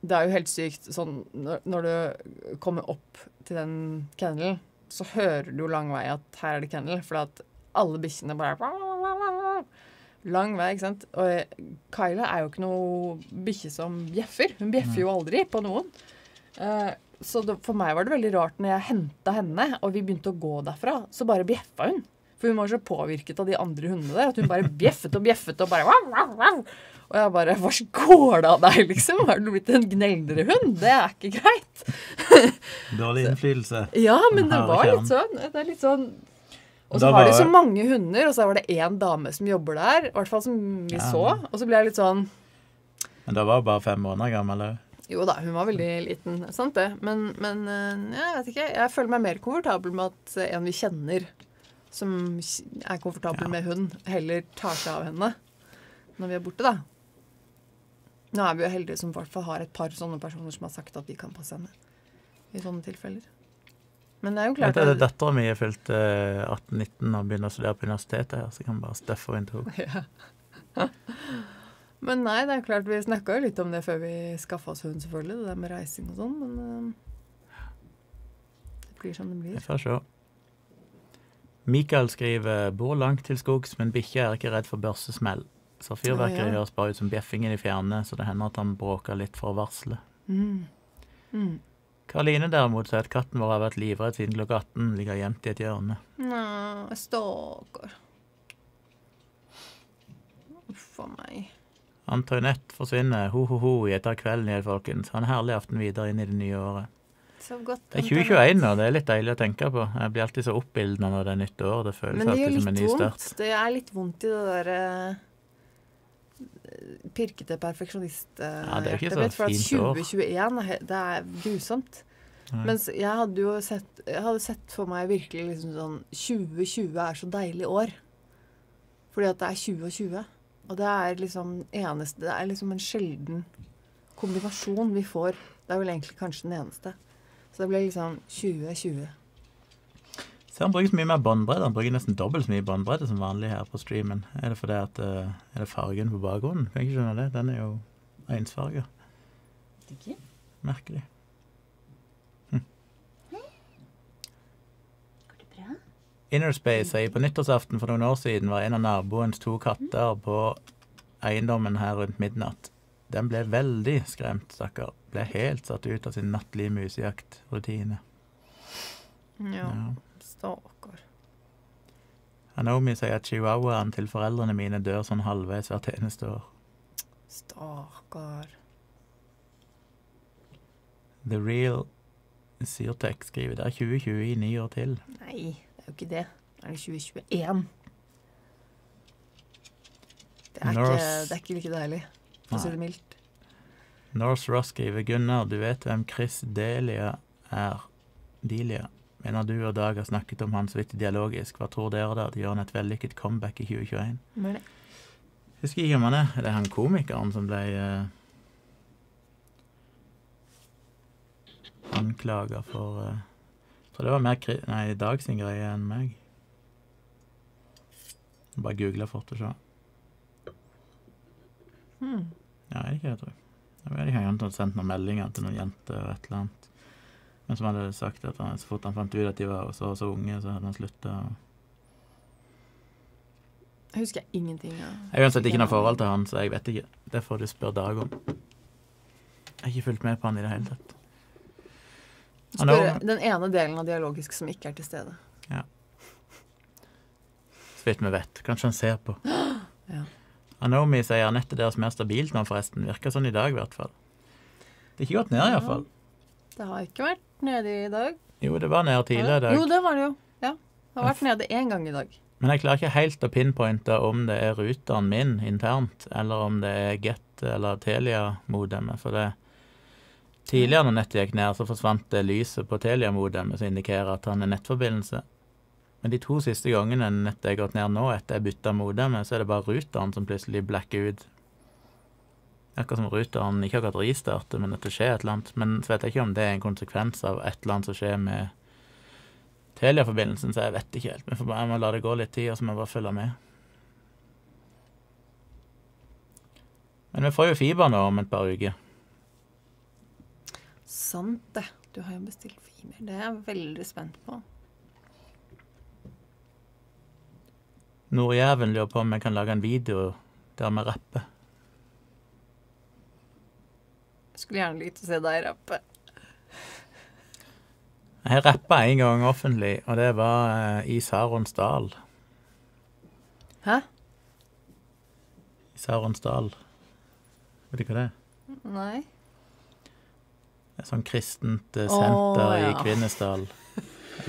det er jo helt sykt sånn når, når du kommer opp til den kennelen, så hører du jo lang vei at her er det kennel, for at alle bikkjene bare Lang vei, ikke sant. Og eh, Kyla er jo ikke noe bikkje som bjeffer. Hun bjeffer jo aldri på noen. Eh, så for meg var det veldig rart når jeg henta henne, og vi begynte å gå derfra, så bare bjeffa hun. For hun var så påvirket av de andre hundene der at hun bare bjeffet og bjeffet og bare. Og jeg bare Hva går det av deg, liksom? Har du blitt en gneldere hund? Det er ikke greit. Dårlig innflytelse. Ja, men det var litt sånn. Det er litt sånn Og så var det så mange hunder, og så var det én dame som jobber der. I hvert fall som vi Ja. så. Og så ble jeg litt sånn Men da var hun bare fem måneder gammel òg. Jo da, hun var veldig liten. Sant det. Men, men ja, jeg vet ikke. Jeg føler meg mer komfortabel med at eh, en vi kjenner, som er komfortabel Ja. med hund, heller tar seg av henne når vi er borte, da. Nå er vi jo heldige som i hvert fall har et par sånne personer som har sagt at vi kan passe henne. I sånne tilfeller. Men det er jo klart du, Dattera mi er fylt eh, 18-19 og begynner å studere på universitetet her, så jeg kan bare støffe henne til henne. Men nei, det er klart vi snakka jo litt om det før vi skaffa oss hund, selvfølgelig. Det der med reising og sånn, men uh, det blir som det blir. Vi får se. Mikael skriver bor langt til skogs, men bikkja er ikke redd for børsesmell. Så fyrverkeri Ja, ja. høres bare ut som bjeffingen i fjerne, så det hender at han bråker litt for å varsle. Mm. Mm. Karoline derimot sier at katten vår har vært livredd siden klokka 18, ligger gjemt i et hjørne. Nå, stakkar. Uff a meg. Antoinette forsvinner ho-ho-ho i et av kvelden igjen, folkens. Ha en herlig aften videre inn i det nye året. Sov godt. Det er 2021 nå, det er litt deilig å tenke på. Jeg blir alltid så oppildna når det er nytt år. Det føles alltid som en ny start. Det er litt vondt i det derre pirkete perfeksjonist. Ja, det er ikke så. For at fint år. 2021 er det er grusomt. Nei. Mens jeg hadde jo sett, jeg hadde sett for meg virkelig liksom sånn 2020 er så deilig år. Fordi at det er 2020. Og det er liksom eneste Det er liksom en sjelden kombinasjon vi får. Det er vel egentlig kanskje den eneste. Så det ble liksom 2020. Så han bruker så mye mer båndbredde. Han bruker nesten dobbelt så mye båndbredde som vanlig her på streamen. Er det fordi at uh, Er det fargen på bakgrunnen? Kan jeg ikke skjønne det. Den er jo ensfarga. Merkelig. Går det bra? Innerspace sier på nyttårsaften for noen år siden var en av naboens to katter på eiendommen her rundt midnatt. Den ble veldig skremt, stakkar. Ble helt satt ut av sin nattlige musejaktrutine. Ja, Ja. Stakkar. Naomi sier at chihuahuaen til foreldrene mine dør sånn halvveis hvert eneste år. Stakkar. The Real Syrtek skriver det er 2020 i ni år til. Nei, det er jo ikke det. Det er 2021. Det er, ikke, Norse. det er ikke like deilig, for å si det mildt. Norse Ross skriver Gunnar, du vet hvem Chris Delia er? Delia. Mener du og Dag har snakket om han så vidt dialogisk. Hva tror dere da? Gjør han et vellykket comeback i 2021? Hvem er det? Husker ikke hvem han er. Er det han komikeren som ble uh, anklaga for uh, Jeg tror det var mer kri nei, Dag sin greie enn meg. Bare googla fort og se. Hmm. Ja, jeg vet ikke, jeg tror. Jeg vet ikke, han hadde sendt noen meldinger til noen jenter og et eller annet. Men som hadde sagt at han, så fort han fant ut at de var så, så unge, så hadde han slutta. Jeg husker ingenting av Jeg har uansett ikke noe forhold til han, så jeg vet ikke. Det får du spørre Dag om. Jeg har ikke fulgt med på han i det hele tatt. Han Spør den ene delen av dialogisk som ikke er til stede. Så vidt vi vet. Kanskje han ser på. Ja. Anomi sier nettet deres mer stabilt nå, forresten. Virker sånn i dag, i hvert fall. Det er ikke gått ned, iallfall. Det har ikke vært nede i dag. Jo, det var nede tidligere i dag. Jo, det var det jo. Ja. Det har vært nede én gang i dag. Men jeg klarer ikke helt å pinpointe om det er ruteren min internt, eller om det er Get eller Telia-modemet. For det tidligere når nettet gikk ned, så forsvant det lyset på Telia-modemet som indikerer at han er nettforbindelse. Men de to siste gangene nettet er gått ned nå, etter jeg bytta modemet, så er det bare ruteren som plutselig blacker ut. Akkurat som ruteren ikke akkurat ristarter, men at det skjer et eller annet. Men så vet jeg ikke om det er en konsekvens av et eller annet som skjer med Telia-forbindelsen, så jeg vet ikke helt. Vi får bare jeg må la det gå litt tid, og så må jeg bare følge med. Men vi får jo fiber nå om et par uker. Sant det. Du har jo bestilt fiber. Det er jeg veldig spent på. Nordjæven lurer på om jeg kan lage en video der vi rapper. Jeg skulle gjerne likt å se deg rappe. Jeg rappa en gang offentlig, og det var i i Saronsdal. Hæ? I Saronsdal. Vet du hva det er? Nei. Det er sånn kristent eh, senter oh, ja. i Kvinesdal.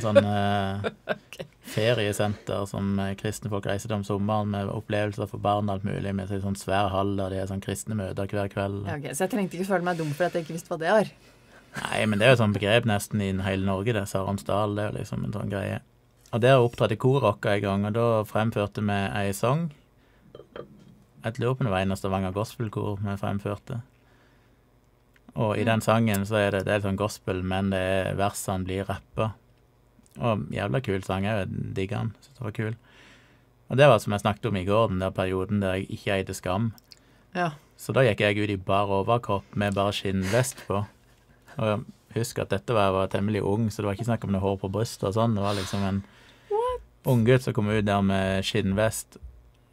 Sånn eh, feriesenter som eh, kristne folk reiser til om sommeren med opplevelser for barn og alt mulig, med en sånn svær hall der de har sånn kristne møter hver kveld. Ja, okay. Så jeg trengte ikke føle meg dum for at jeg ikke visste hva det var. Nei, men det er jo et sånt begrep nesten i hele Norge, det. Saronsdal, det er jo liksom en sånn greie. Og der opptrådte korrocka en gang, og da fremførte vi ei sang. Jeg lurer på om det var en av Stavanger gospelkor vi fremførte. Og i den sangen så er det, det er sånn gospel, men det er versene blir rappa. Og jævla kul sang, òg. Digger den. Synes den var kul. Og det var som jeg snakket om i går, den der perioden der jeg ikke eide skam. Ja. Så da gikk jeg ut i bar overkropp med bare skinnvest på. Og husk at dette var, jeg var temmelig ung, så det var ikke snakk om noe hår på brystet og sånn. Det var liksom en unggutt som kom ut der med skinnvest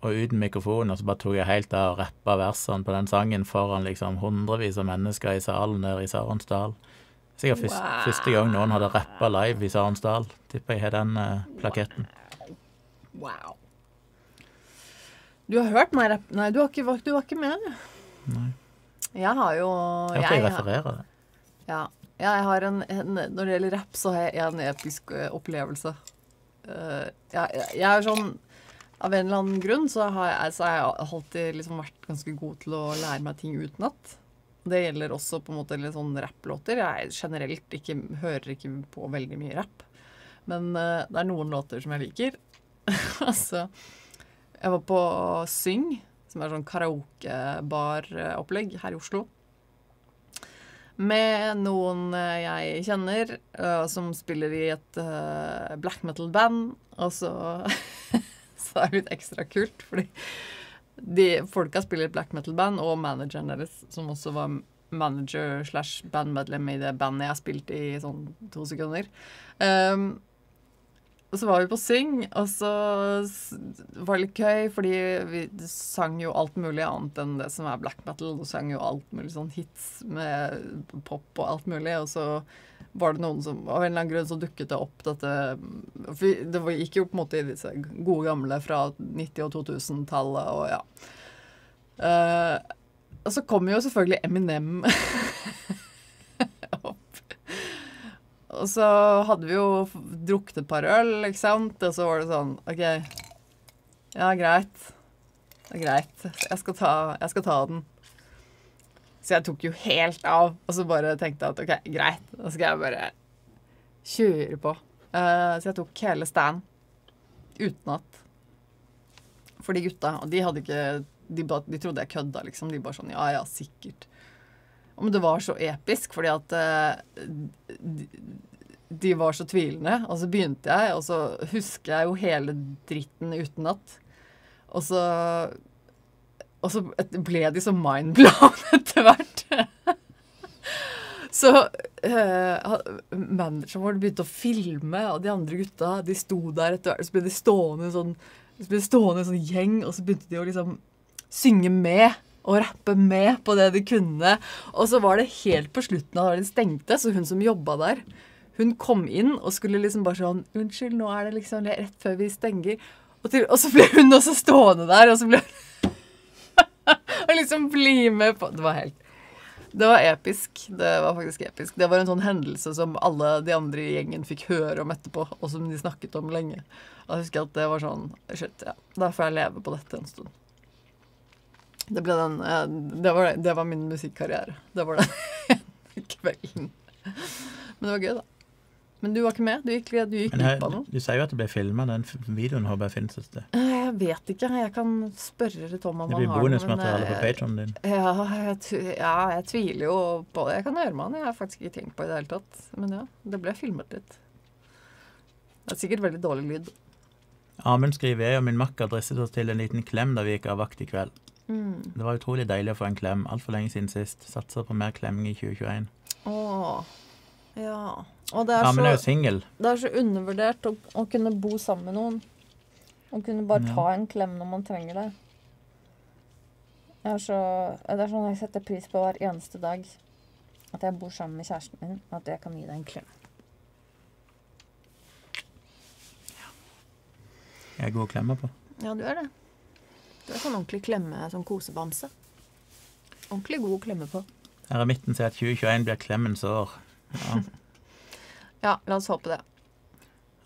og uten mikrofon, og så bare tok jeg helt av og rappa versene på den sangen foran liksom hundrevis av mennesker i salen der i Saronsdal. Sikkert først, Wow. første gang noen hadde rappa live i Sarensdal. Tipper jeg har den uh, plaketten. Wow. Du har hørt meg rappe Nei, du, var ikke, ikke med, du. Nei. Jeg har jo Jeg har jeg jeg, referere det. ja, jeg har en, en Når det gjelder rapp, så har jeg en episk opplevelse. Uh, jeg, jeg er sånn Av en eller annen grunn så har jeg, så har jeg alltid liksom vært ganske god til å lære meg ting utenat. Det gjelder også på en måte litt sånn rapplåter. Jeg generelt ikke, hører ikke på veldig mye rapp. Men uh, det er noen låter som jeg liker. altså Jeg var på Syng, som er sånn karaokebar-opplegg her i Oslo. Med noen eh, jeg kjenner, uh, som spiller i et uh, black metal-band. Og så, så er det litt ekstra kult, fordi de folka spiller black metal-band, og manageren deres, som også var manager slash bandmedlem i det bandet jeg spilte i sånn to sekunder. Um, og så var vi på Syng, og så var det litt gøy, fordi vi sang jo alt mulig annet enn det som er black metal. Du sang jo alt mulig sånn hits med pop og alt mulig, og så var det noen som Av en eller annen grunn så dukket det opp dette for Det gikk jo på en måte i disse gode gamle fra 90- og 2000-tallet og ja. Uh, og så kommer jo selvfølgelig Eminem opp. Og så hadde vi jo drukket et par øl, ikke sant. Og så var det sånn OK. Ja, greit. Det er greit. Jeg skal ta, jeg skal ta den. Så jeg tok jo helt av, og så bare tenkte jeg at OK, greit. Da skal jeg bare kjøre på. Uh, så jeg tok hele stand utenat. For de gutta, og de hadde ikke de, de trodde jeg kødda, liksom. De bare sånn Ja, ja, sikkert. Men det var så episk, fordi at uh, de, de var så tvilende. Og så begynte jeg, og så husker jeg jo hele dritten utenat. Og så Og så ble de så mindblown etter hvert. Så uh, manageren vår begynte å filme, og de andre gutta de sto der etter hvert. Så ble de stående en sånn, så ble de stående en sånn gjeng, og så begynte de å liksom synge med og rappe med på det de kunne. Og så var det helt på slutten av da de stengte, så hun som jobba der, hun kom inn og skulle liksom bare sånn Unnskyld, nå er det liksom rett før vi stenger. Og, til, og så ble hun også stående der, og så ble Og liksom bli med på Det var helt Det var episk. Det var faktisk episk. Det var en sånn hendelse som alle de andre i gjengen fikk høre om etterpå, og som de snakket om lenge. Og jeg husker at det var sånn Shit, ja. Da får jeg leve på dette en stund. Det ble den eh, Det var, det var min musikkarriere. Det var den kvelden. Men det var gøy, da. Men du var ikke med? Du gikk, du gikk glipp av noe? du sier jo at det ble filma. Den videoen håper jeg finnes et sted. Jeg vet ikke. Jeg kan spørre Tom om han har har det. blir bonusmateriale på eh, din. Ja jeg, ja, jeg tviler jo på det. Jeg kan høre med han. Jeg har faktisk ikke tenkt på det i det hele tatt. Men ja, det ble filmet litt. Det er sikkert veldig dårlig lyd. Amund skriver jeg og min makker drisset oss til en liten klem da vi gikk av vakt i kveld. Mm. Det var utrolig deilig å få en klem. Altfor lenge siden sist. Satser på mer klemming i 2021. Åh, ja. Og det er, Amund er jo singel. det er så undervurdert å, å kunne bo sammen med noen. Å kunne bare Ja. ta en klem når man trenger det. Jeg er så, det er sånn jeg setter pris på hver eneste dag. At jeg bor sammen med kjæresten min, og at jeg kan gi deg en klem. Jeg er god å klemme på. Ja, du er det. Du er sånn ordentlig klemme, sånn kosebamse. Ordentlig god å klemme på. Her er midten sier at 2021 blir klemmens år. Ja. Ja, la oss håpe det.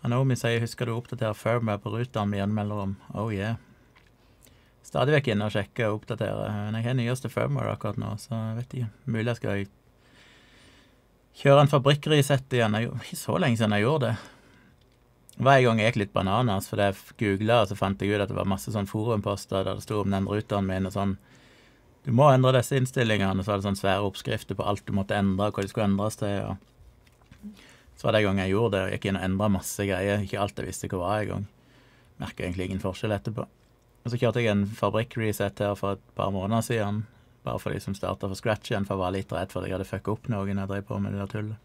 Anomi sier husker du å oppdatere firmware på ruteren med gjenmelderom. Oh yeah. Stadig vekk inne og sjekke og oppdatere. Men jeg har nyeste firmware akkurat nå, så jeg vet ikke. Mulig jeg skal kjøre en fabrikkreset igjen. Det er så lenge siden jeg gjorde det. Hver gang jeg gikk litt bananas, for jeg googla, så fant jeg ut at det var masse sånn forumposter der det sto om den ruteren min og sånn Du må endre disse innstillingene, og så var det sånn svære oppskrifter på alt du måtte endre, hva de skulle endres til. og så var det en gang jeg gjorde det, og gikk inn og endra masse greier. Ikke alt jeg visste hva var engang. Merka egentlig ingen forskjell etterpå. Og så kjørte jeg en fabrikkreset her for et par måneder siden. Bare for de som starta fra scratch igjen, for jeg var litt redd for at jeg hadde fucka opp noen jeg drev på med det der tullet.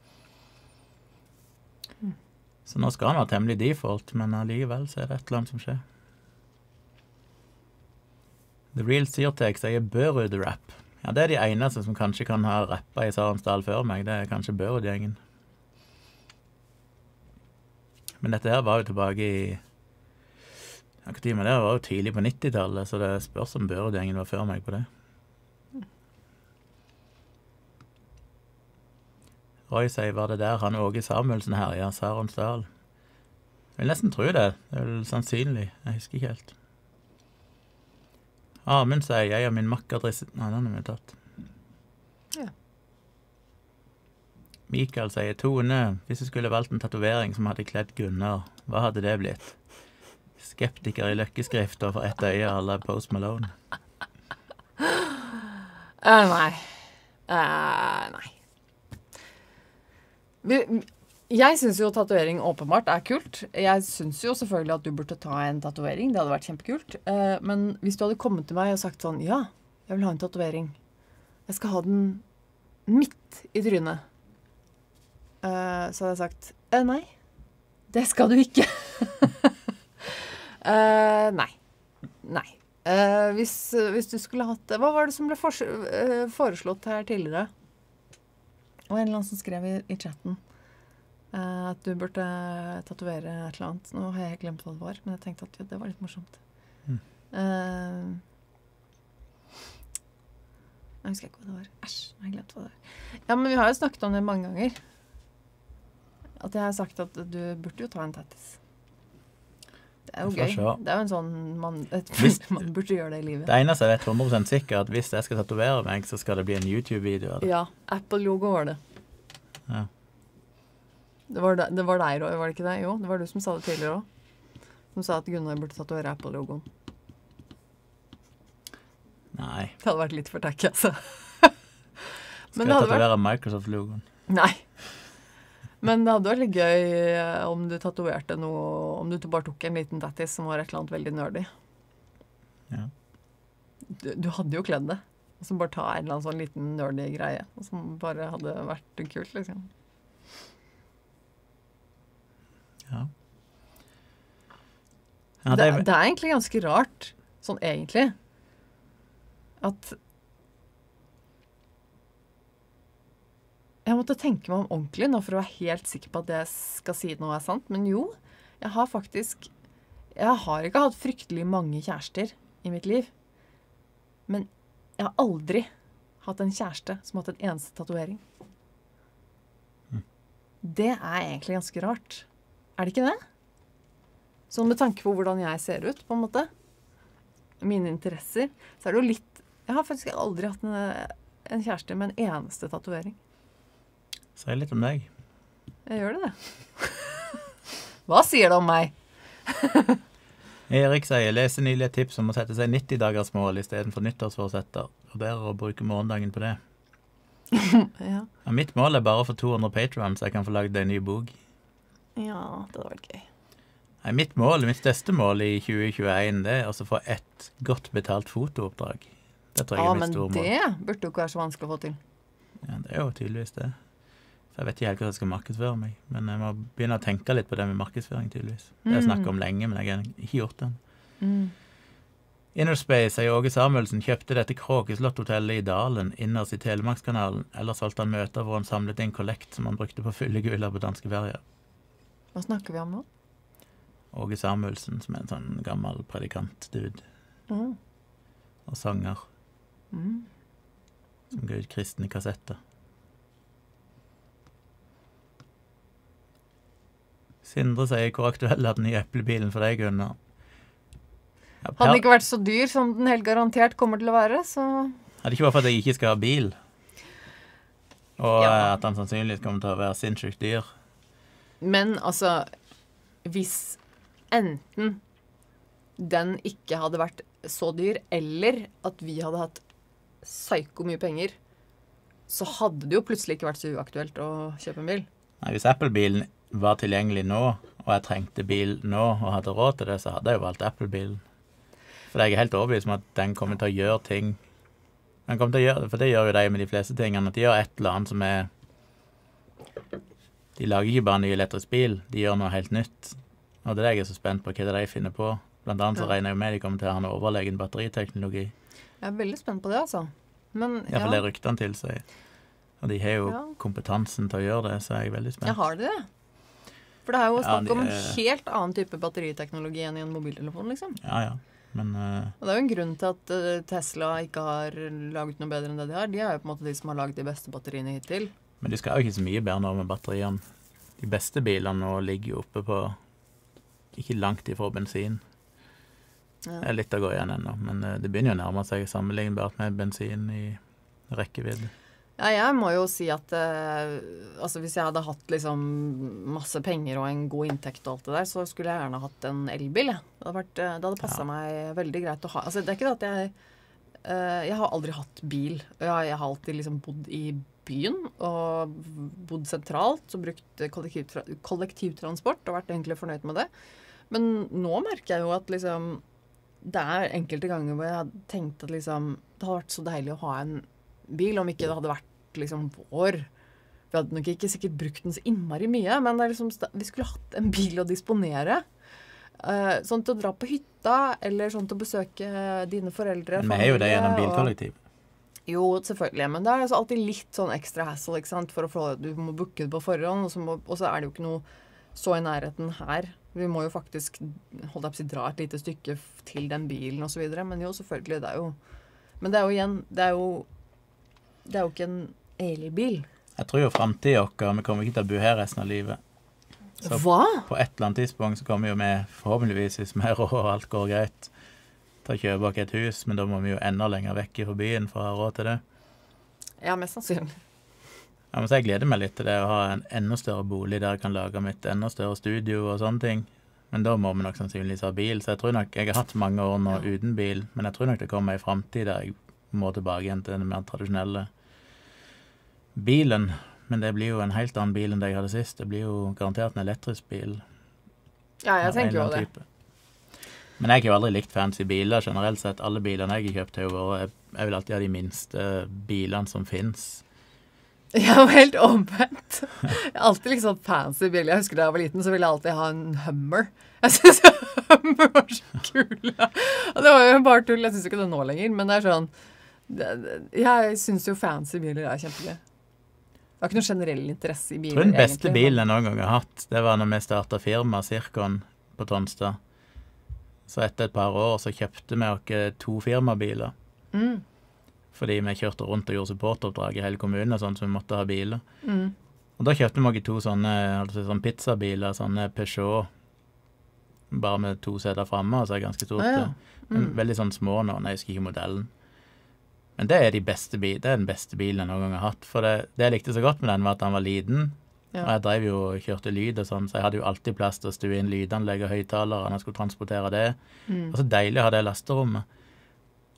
Så nå skal han være temmelig default, men allikevel så er det et eller annet som skjer. The Real Seertex sier Børud-rap. Ja, det er de eneste som kanskje kan ha rappa i Sarensdal før meg. Det er kanskje Børud-gjengen. Men dette her var jo tilbake i det? Det var jo tidlig på 90-tallet, så det spørs om Børud-gjengen var før meg på det. Roy sier var det der han Åge Samuelsen herja Saronsdal? Jeg vil nesten tro det. Det er vel sannsynlig. Jeg husker ikke helt. Amund sier jeg og min makker drisset Nei, den har vi tatt. Ja. Mikael sier Tone, hvis du skulle valgt en tatovering som hadde kledd Gunnar, hva hadde det blitt? Skeptiker i løkkeskrift og for ett øye à la Post Malone. Uh, nei. Uh, nei. Jeg syns jo tatovering åpenbart er kult. Jeg syns jo selvfølgelig at du burde ta en tatovering. Det hadde vært kjempekult. Uh, men hvis du hadde kommet til meg og sagt sånn Ja, jeg vil ha en tatovering. Jeg skal ha den midt i trynet. Eh, så hadde jeg sagt eh, nei. Det skal du ikke. uh, nei. Nei. Uh, hvis, hvis du skulle hatt det Hva var det som ble foreslått her tidligere? Det var en eller annen som skrev i, i chatten eh, at du burde tatovere et eller annet. Nå har jeg glemt hva det var, men jeg tenkte at jo, det var litt morsomt. Mm. Eh, jeg husker ikke hva det var. Æsj, jeg har glemt hva det var. Ja, men vi har jo snakket om det mange ganger. At jeg har sagt at du burde jo ta en tattis. Det er jo gøy. se. Det er jo en sånn man, et, Hvis- man burde gjøre det i livet. Det eneste jeg vet 100 sikkert, er at hvis jeg skal tatovere meg, så skal det bli en YouTube-video av det. Ja. Apple-logo var det. Ja. Det var, de- det var deg, Roy, var det ikke det? Jo, det var du som sa det tidligere òg. Som sa at Gunnar burde tatovere Apple-logoen. Nei. Det hadde vært litt for tacky, altså. Skal jeg tatovere vært Microsoft-logoen? Nei. Men det hadde vært litt gøy eh, om du tatoverte noe Om du bare tok en liten tattis som var et eller annet veldig nerdy. Ja. Du, du hadde jo kledd det. Og så bare ta en eller annen sånn liten nerdy greie. Og som bare hadde vært kult, liksom. Ja. ja det, det, det er egentlig ganske rart, sånn egentlig, at Jeg måtte tenke meg om ordentlig nå for å være helt sikker på at det jeg skal si nå, er sant. Men jo, jeg har faktisk Jeg har ikke hatt fryktelig mange kjærester i mitt liv. Men jeg har aldri hatt en kjæreste som har hatt en eneste tatovering. Det er egentlig ganske rart. Er det ikke det? Sånn med tanke på hvordan jeg ser ut, på en måte. Mine interesser. Så er det jo litt Jeg har faktisk aldri hatt en, en kjæreste med en eneste tatovering. Si litt om deg. Jeg gjør det, det. Hva sier det om meg? Erik sier leser nylig et tips om å sette seg 90-dagersmål istedenfor nyttårsforsetter. Vurderer å bruke morgendagen på det. Ja, mitt mål er bare å få 200 patrons, så jeg kan få lagd en ny bok. ja det hadde vært gøy. Nei, mitt mål, mitt største mål i 2021, det er altså å få ett godt betalt fotooppdrag. Det tror jeg Ja, er mitt store mål. Ja, Men det burde jo ikke være så vanskelig å få til. Ja, det er jo tydeligvis det. Så jeg vet ikke helt hvordan jeg skal markedsføre meg. Men jeg må begynne å tenke litt på det med markedsføring, tydeligvis. Det har jeg Mm. snakket om lenge, men jeg har ikke gjort det. Mm. Innerspace sier Åge Samuelsen kjøpte dette Kråkeslott-hotellet i Dalen innerst i Telemarkskanalen. Ellers solgte han møter hvor han samlet inn kollekt som han brukte på fylleguller på danskeferier. Hva snakker vi om nå? Åge Samuelsen, som er en sånn gammel predikant-dude Mm. og sanger Mm. som ga ut kristne kassetter. Sindre sier hvor aktuell er den nye eplebilen for deg, Gunnar? Ja, Hadde den ikke vært så dyr som den helt garantert kommer til å være, så Hadde det ikke vært for at jeg ikke skal ha bil, og Ja. at den sannsynligvis kommer til å være sinnssykt dyr Men altså Hvis enten den ikke hadde vært så dyr, eller at vi hadde hatt psyko mye penger, så hadde det jo plutselig ikke vært så uaktuelt å kjøpe en bil. Nei, Hvis Apple-bilen var tilgjengelig nå, og jeg trengte bil nå og hadde råd til det, så hadde jeg jo valgt Apple-bilen. For jeg er helt overbevist om at den kommer til å gjøre ting den kommer til å gjøre, For det gjør jo de med de fleste tingene. At de gjør et eller annet som er De lager ikke bare en ny elektrisk bil, de gjør noe helt nytt. Og det er det jeg er så spent på, hva det er de finner på. Blant annet så regner jeg med de kommer til å ha en overlegen batteriteknologi. Jeg er veldig spent på det, altså. Men ja, Iallfall det ryktene tilsier. Og de har jo Ja. kompetansen til å gjøre det, så jeg er veldig spent. jeg har det. For det er jo snakk om en er- helt annen type batteriteknologi enn i en mobiltelefon, liksom. Ja, ja. Men uh, Og det er jo en grunn til at eh, Tesla ikke har laget noe bedre enn det de har. De er jo på en måte de som har laget de beste batteriene hittil. Men de skal jo ikke så mye bedre nå med batteriene. De beste bilene nå ligger jo oppe på ikke langt ifra bensin. Ja. Det er litt å gå igjen ennå, men eh, det begynner jo å nærme seg sammenlignbart med bensin i rekkevidde. Ja, jeg må jo si at eh, altså hvis jeg hadde hatt liksom masse penger og en god inntekt og alt det der, så skulle jeg gjerne hatt en elbil. jeg. Det hadde, vært, eh, det hadde passa Ja. meg veldig greit å ha. Altså, det er ikke det at jeg eh, Jeg har aldri hatt bil. Jeg, jeg har alltid liksom bodd i byen og bodd sentralt og brukt kollektivtra kollektivtransport og vært egentlig fornøyd med det. Men nå merker jeg jo at liksom det er enkelte ganger hvor jeg har tenkt at liksom Det hadde vært så deilig å ha en bil, om ikke det hadde vært liksom vår. Vi hadde nok ikke sikkert brukt den så innmari mye, men det liksom, vi skulle hatt en bil å disponere. Uh, sånn til å dra på hytta, eller sånn til å besøke dine foreldre. Men vi er jo det gjennom bilkollektiv. Jo, selvfølgelig, men det er altså alltid litt sånn ekstra hassle, ikke sant, for å få Du må booke det på forhånd, og så, må, og så er det jo ikke noe så i nærheten her. Vi må jo faktisk holdt jeg på å si, dra et lite stykke til den bilen videre, men jo, selvfølgelig, det er jo Men det er jo igjen Det er jo Det er jo ikke en elbil. Jeg tror jo framtida vår Vi kommer ikke til å bo her resten av livet. Så Hva? på et eller annet tidspunkt så kommer jo vi forhåpentligvis, hvis vi er rå og alt går greit, til å kjøpe oss et hus, men da må vi jo enda lenger vekk fra byen for å ha råd til det. Ja, mest sannsynlig. Ja, men så Jeg gleder meg litt til det å ha en enda større bolig der jeg kan lage mitt enda større studio og sånne ting. Men da må vi nok sannsynligvis ha bil. Så jeg tror nok, jeg har hatt mange år nå Ja. uten bil, men jeg tror nok det kommer ei framtid der jeg må tilbake igjen til den mer tradisjonelle bilen. Men det blir jo en helt annen bil enn det jeg hadde sist. Det blir jo garantert en elektrisk bil. Ja, jeg tenker jo det. type. Men jeg har jo aldri likt fancy biler generelt sett. Alle bilene jeg har kjøpt, har jo vært Jeg, vil alltid ha de minste bilene som fins. Jeg jo helt omvendt. Jeg har alltid liksom fancy biler. Jeg husker da jeg var liten, så ville jeg alltid ha en Hummer. Jeg syns Hummer var så kul. Og det var jo bare tull. Jeg syns ikke det nå lenger, men det er sånn Jeg syns jo fancy biler er kjempegøy. Har ikke noe generell interesse i biler. Jeg tror den beste egentlig, bilen jeg noen gang har hatt, det var når vi starta firma Sirkon på Tonstad. Så etter et par år så kjøpte vi oss to firmabiler. Mm. Fordi vi kjørte rundt og gjorde supportoppdrag i hele kommunen, sånn, så vi måtte ha biler. Mm. Og da kjøpte vi oss to sånne, altså sånne pizzabiler, sånne Peugeot. Bare med to seter framme, altså ganske stort. Ah, ja. Mm. Veldig sånn små nå, jeg husker ikke modellen. Men det er, de beste bil, det er den beste bilen jeg noen gang har hatt. For det, det jeg likte så godt med den, var at den var liten. Ja. Og jeg drev jo og kjørte lyd og sånn, så jeg hadde jo alltid plass til å stue inn lydanlegg og høyttalere når jeg skulle transportere det. Mm. Og så deilig å ha det lasterommet.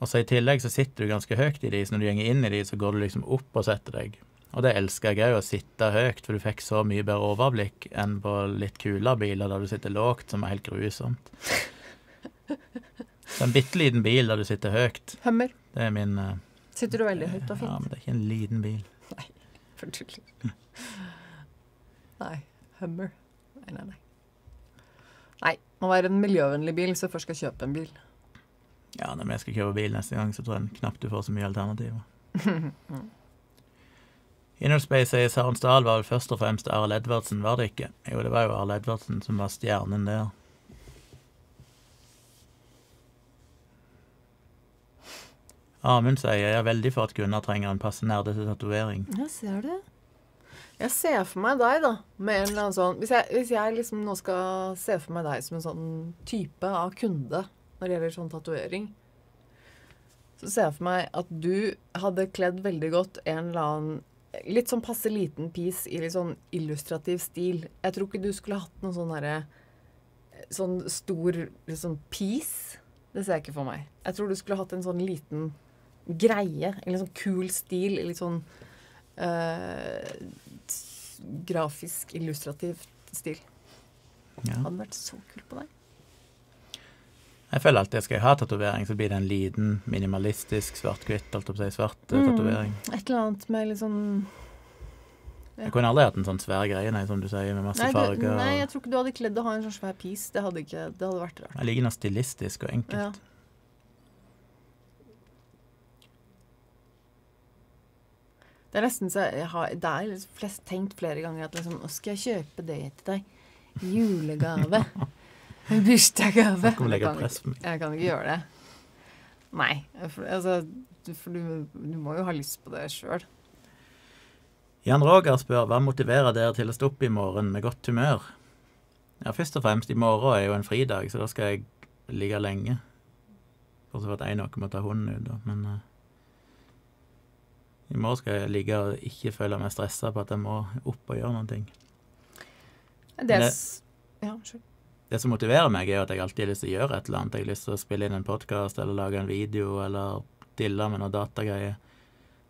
Og så i tillegg så sitter du ganske høyt i de, så når du går inn i de, så går du liksom opp og setter deg. Og det elsker jeg òg, å sitte høyt, for du fikk så mye bedre overblikk enn på litt kulere biler der du sitter lågt, som er helt grusomt. Så en bitte liten bil der du sitter høyt, Hummer. det er min eh, Sitter du veldig høyt og fint? Ja, men det er ikke en liten bil. For tuller. Nei. Hummer. Nei, nei, nei. Nei, må være en miljøvennlig bil hvis du først skal kjøpe en bil. Ja, når vi skal kjøpe bil neste gang, så tror jeg knapt du får så mye alternativer. Innerspace sier Sarensdal var vel først og fremst Arild Edvardsen, var det ikke? Jo, det var jo Arild Edvardsen som var stjernen der. Amund sier jeg er veldig for at Gunnar trenger en passe nerdete tatovering. Ja, ser du. Jeg ser for meg deg, da, med en eller annen sånn Hvis jeg, hvis jeg liksom nå skal se for meg deg som en sånn type av kunde når det gjelder sånn tatovering, så ser jeg for meg at du hadde kledd veldig godt en eller annen litt sånn passe liten piece i litt sånn illustrativ stil. Jeg tror ikke du skulle hatt noen sånn herre Sånn stor liksom piece. Det ser jeg ikke for meg. Jeg tror du skulle hatt en sånn liten greie. En litt sånn kul stil. Litt sånn eh, grafisk, illustrativ stil. Ja. Hadde vært så kult på deg. Jeg føler alltid skal jeg ha tatovering, så blir det en liten, minimalistisk, svart-hvitt, alt jeg seg svart eh, Mm. tatovering. Et eller annet med litt sånn Jeg kunne aldri hatt en sånn svær greie, nei, som du sier, med masse nei, farger. nei, jeg tror ikke du hadde kledd å ha en sånn svær piece. Det hadde, ikke, det hadde vært rart. Jeg liker noe stilistisk og enkelt. Ja. Det er nesten så jeg har Det er liksom flest tenkt flere ganger at liksom Å, skal jeg kjøpe det til deg? Julegave. Bursdagsgave. Jeg Jeg kan ikke gjøre det. Nei. For, altså, du, for du, du må jo ha lyst på det sjøl. Jan Roger spør hva motiverer dere til å stå opp i morgen med godt humør? Ja, først og fremst, i morgen er jo en fridag, så da skal jeg ligge lenge. Bortsett fra at jeg nok må ta hunden ut, da. Men eh, i morgen skal jeg ligge og ikke føle meg stressa på at jeg må opp og gjøre noen ting. Det, det- Ja. Det som motiverer meg, er at jeg alltid har lyst til å gjøre et eller annet. Jeg har lyst til å spille inn en podkast eller lage en video eller dille med noen datagreier.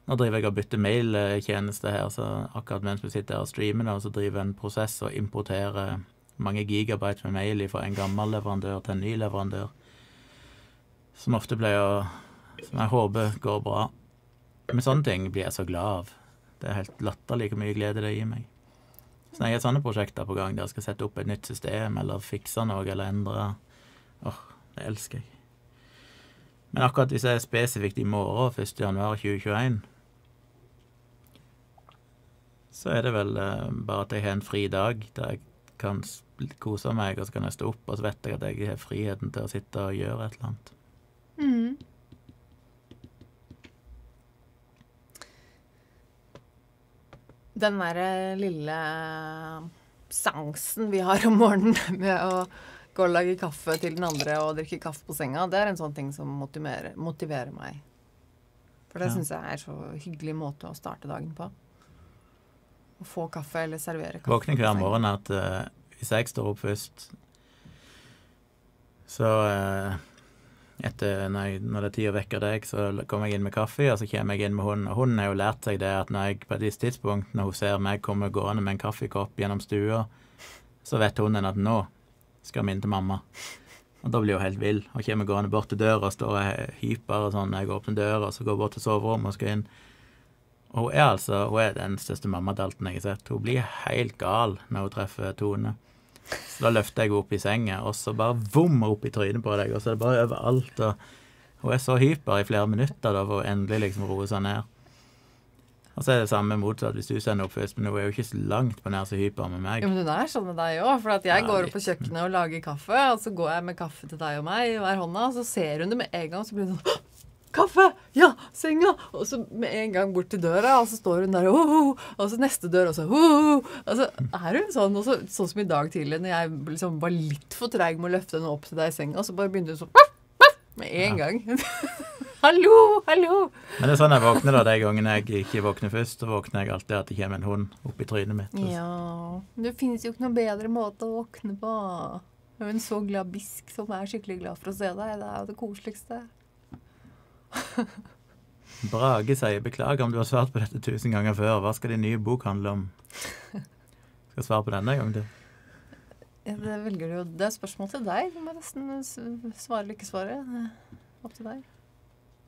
Nå driver jeg og bytter mailtjeneste her, så akkurat mens vi sitter her og streamer, så driver jeg en prosess og importerer mange gigabyte med mail fra en gammel leverandør til en ny leverandør. Som ofte pleier å Som jeg håper går bra. Med sånne ting blir jeg så glad av. Det er helt latterlig hvor mye glede det gir meg. Så når jeg har sånne prosjekter på gang der jeg skal sette opp et nytt system eller fikse noe eller endre Åh, det elsker jeg. Men akkurat hvis jeg er spesifikt i morgen, 1. januar 2021, så er det vel eh, bare at jeg har en fri dag der jeg kan kose meg, og så kan jeg stå opp, og så vet jeg at jeg har friheten til å sitte og gjøre et eller annet. Mhm. Den derre lille seansen vi har om morgenen med å gå og lage kaffe til den andre og drikke kaffe på senga, det er en sånn ting som motiverer, motiverer meg. For det Ja. syns jeg er så hyggelig måte å starte dagen på. Å få kaffe eller servere kaffe. Våkner hver morgen at uh, hvis jeg står opp først, så eh, etter når, jeg, når det er tid å vekke deg, så kommer jeg inn med kaffe, og så kommer jeg inn med hunden. Og hunden har jo lært seg det at når jeg på et visst tidspunkt, når hun ser meg komme gående med en kaffekopp gjennom stua, så vet hunden at nå skal vi inn til mamma. Og da blir hun helt vill og kommer gående bort til døra og står og hyper og sånn. Jeg åpner døra, og så går hun bort til soverommet og skal inn. Og hun er altså hun er den største mammadalten jeg har sett. Hun blir helt gal når hun treffer Tone. Så da løfter jeg henne opp i senga, og så bare vom opp i trynet på deg, og så er det bare overalt. Og hun er så hyper i flere minutter da for å endelig liksom roe seg ned. Og så er det samme motsatt hvis du sender opp først, men hun er jo ikke så langt på nær så hyper med meg. Ja, men hun er sånn med deg òg. For jeg Ja, går opp på kjøkkenet og lager kaffe, og så går jeg med kaffe til deg og meg i hver hånda, og så ser hun det med en gang, og så blir hun sånn «Hå! Kaffe! Ja! Senga! Og så med en gang bort til døra, og så står hun der, «Ho, ho!» og så neste dør, og så «Ho, ho!» Og så er hun sånn, og så, sånn som i dag tidlig, når jeg liksom var litt for treig med å løfte henne opp til deg i senga, så bare begynte hun sånn med en gang. hallo! Hallo! Men det er sånn jeg våkner da, de gangene jeg ikke våkner først, så våkner jeg alltid at det kommer en hund opp i trynet mitt. Og Ja, det finnes jo ikke noen bedre måte å våkne på. Er en så glad bisk som er skikkelig glad for å se deg. Det er jo det koseligste. Brage sier 'beklager om du har svart på dette tusen ganger før'. Hva skal din nye bok handle om? Skal svare på denne en gang til? Ja, det velger du jo. Det er spørsmål til deg. Du må nesten svare eller ikke svare. Opp til deg.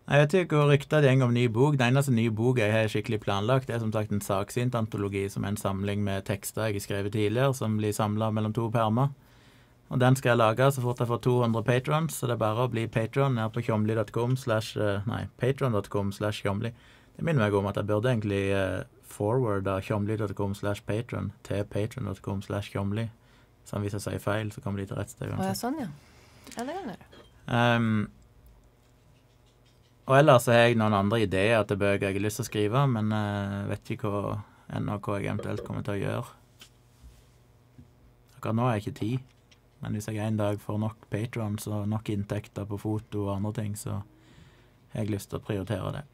Jeg vet ikke hvor rykta det går om ny bok. Den eneste nye boka jeg har skikkelig planlagt, det er som sagt en saksintantologi, som er en samling med tekster jeg har skrevet tidligere, som blir samla mellom to permer. Og den skal jeg lage så fort jeg får 200 patrons, så det er bare å bli patron nede på tjomli.com slash eh, Nei, patron.com slash tjomli. Det minner meg om at jeg burde egentlig uh, forwarde tjomli.com slash patron til patron.com slash tjomli. Så hvis jeg sier feil, så kommer de til rett sted Å ja, sånn, ja. Ja, det kan du gjøre. Ehm, og ellers så har jeg noen andre ideer til bøker jeg har lyst til å skrive, men jeg vet ikke hva, ennå hva jeg eventuelt kommer til å gjøre. Akkurat nå har jeg ikke tid, men hvis jeg en dag får nok patrons og nok inntekter på foto og andre ting, så har jeg lyst til å prioritere det.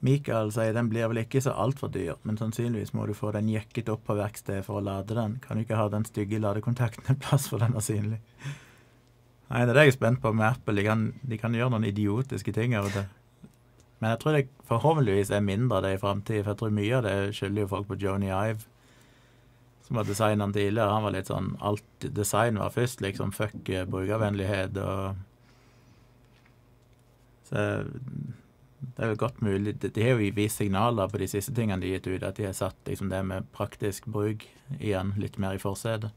Mikael sier den blir vel ikke så altfor dyr, men sannsynligvis må du få den jekket opp på verkstedet for å lade den. Kan du ikke ha den stygge ladekontakten en plass for den er synlig? Nei, det er det jeg er spent på med Apple. De kan, de kan gjøre noen idiotiske ting av og til. Men jeg tror det forhåpentligvis er mindre det i framtida, for jeg tror mye av det skylder jo folk på Joni Ive, som var designeren tidligere. Han var litt sånn Alt design var først, liksom. Fuck eh, brukervennlighet og Så det er jo godt mulig de har jo vist signaler på de siste tingene de har gitt ut, at de har satt liksom det med praktisk bruk igjen litt mer i forsetet.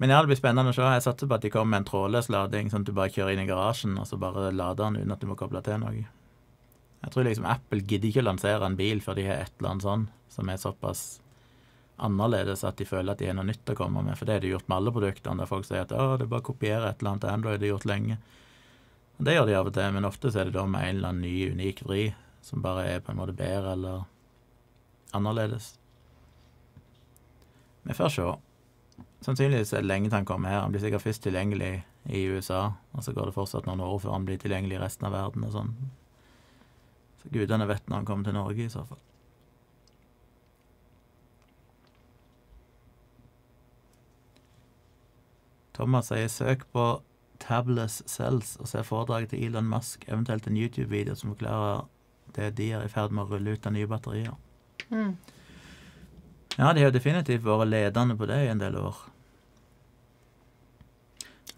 Men ja, det blir spennende å se. Jeg satser på at de kommer med en trådløs lading, sånn at du bare kjører inn i garasjen og så bare lader den uten at du må koble til noe. Jeg tror liksom Apple gidder ikke å lansere en bil før de har et eller annet sånn som er såpass annerledes at de føler at de har noe nytt å komme med. For det har de gjort med alle produktene, der folk sier at å, det er bare å kopiere et eller annet til Android, det er gjort lenge. Og Det gjør de av og til, men ofte så er det da med en eller annen ny, unik vri som bare er på en måte bedre eller annerledes. Vi får se. Sannsynligvis er det lenge til han kommer her. Han blir sikkert først tilgjengelig i USA, og så går det fortsatt noen år før han blir tilgjengelig i resten av verden og sånn. Så gudene vet når han kommer til Norge, i så fall. Thomas sier søk på Tabless Cells og se foredraget til Elon Musk, eventuelt en YouTube-video som forklarer det de er i ferd med å rulle ut av nye batterier. Mm. Ja, de har definitivt vært ledende på det i en del år.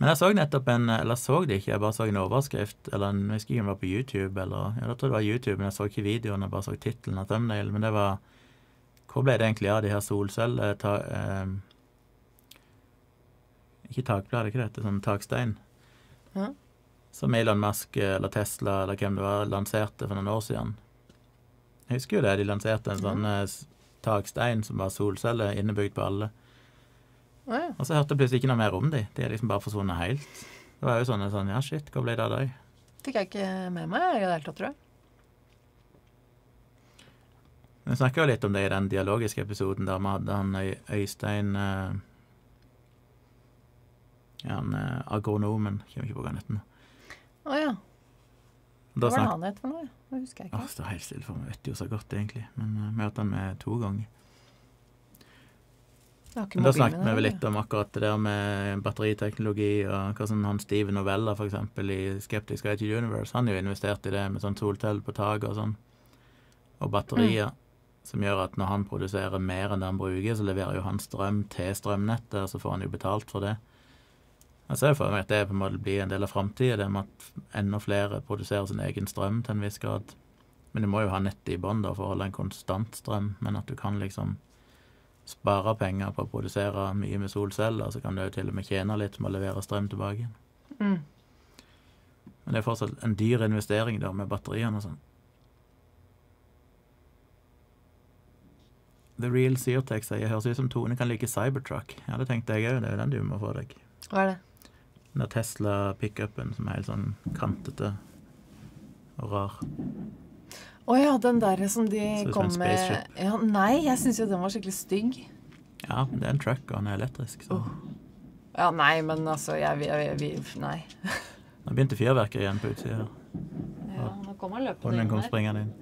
Men jeg så nettopp en Eller så det ikke, jeg bare så en overskrift, eller en, jeg husker ikke om det var på YouTube, eller Ja, jeg tror det var YouTube, men jeg så ikke videoen, jeg bare så tittelen av thumbnail, men det var Hvor ble det egentlig av de her solceller ta, eh, Ikke takblad, ikke dette, sånn takstein. Ja. Som Elon Musk eller Tesla eller hvem det var, lanserte for noen år siden. Jeg husker jo det, de lanserte en sånn ja. takstein som var solceller innebygd på alle. Å ja. Og så hørte jeg plutselig ikke noe mer om de. De er liksom bare forsvunnet helt. Det var jo sånn, sånn Ja, shit, hva ble det av deg? Fikk jeg ikke med meg i det hele tatt, tror jeg. Vi snakka jo litt om det i den dialogiske episoden der vi hadde han Øy Øystein Ja, han eh, agronomen. Kommer ikke på hva han heter nå. Å ja. Hva var det han het for noe? Det husker jeg Åh, ikke. det står helt stille for meg. Vet jo så godt, egentlig. Men vi har hatt han med to ganger. Men da snakket vi vel litt om akkurat det der med batteriteknologi, og hva sånn han Steven Novella, eksempel, i Skeptisk to Universe, han har jo investert i det med sånn soltelt på taket og sånn, og batterier, som gjør at når han produserer mer enn det han bruker, så leverer jo han strøm til strømnettet, og så får han jo betalt for det. Jeg ser for meg at det på en måte blir en del av framtida, det med at enda flere produserer sin egen strøm til en viss grad. Men du må jo ha nettet i bånn for å holde en konstant strøm, men at du kan liksom spare penger på å produsere mye med solceller, så kan du jo til og med tjene litt med å levere strøm tilbake. Mm. Men det er fortsatt en dyr investering der med batteriene og sånn. The Real Seertex sier høres ut som Tone kan like Cybertruck. Ja, det tenkte jeg òg, det er jo den du må få deg. Hva er det? Den der Tesla-pickupen som er helt sånn kantete og rar. Å ja, den der som de så kom med ja, Nei, jeg syns jo den var skikkelig stygg. Ja, men det er en truck, og den er elektrisk. Så. Ja, nei, men altså jeg, jeg, jeg, Nei. Nå begynte fyrverkeriet igjen på utsida. Ja, nå kommer han løpende inn kom springende inn.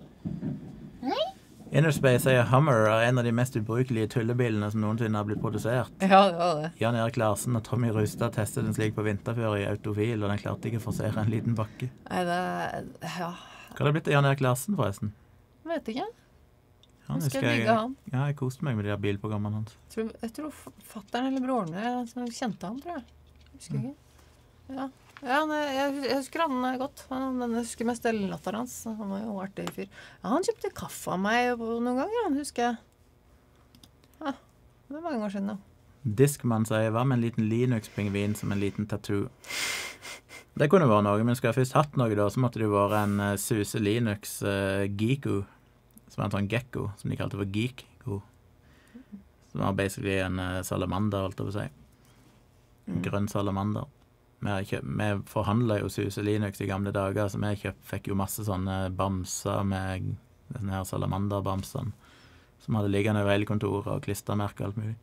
Innerspace sier Hummer er en av de mest ubrukelige tullebilene som noensinne har blitt produsert. Ja, det var det. Jan Erik Larsen og Tommy Rustad testet en slik på vinterføre i Autofil, og den klarte ikke å forsere en liten bakke. Nei, det Ja, Hva har det blitt av Jan Erik Larsen, forresten? vet ikke. Han Husker jeg jeg, ja, jeg koste meg med de der bilprogrammene hans. Tror, jeg tror fattern eller broren min kjente han, tror jeg. Husker Mm. ikke. Ja. Ja, nei, jeg, husker han eh, godt. Han, men jeg husker mest latteren hans. Han var jo artig fyr. Ja, han kjøpte kaffe av meg noen ganger, han husker jeg. Ja, det er mange år siden, da. Discman sier hva med en liten Linux-pingvin som en liten tattoo? Det kunne vært noe, men skulle jeg først hatt noe, da, så måtte det jo vært en uh, Suse Linux uh, Geeko. Som er en sånn gekko, som de kalte for Geeko. Som var basically en uh, salamander, holdt jeg på å si. En Mm. grønn salamander. Vi, kjøpt- vi forhandla jo Suse Linux i gamle dager, så vi kjøpt, fikk jo masse sånne bamser med denne her salamanderbamsene. Som hadde liggende over hele kontoret, og klistremerker og alt mulig.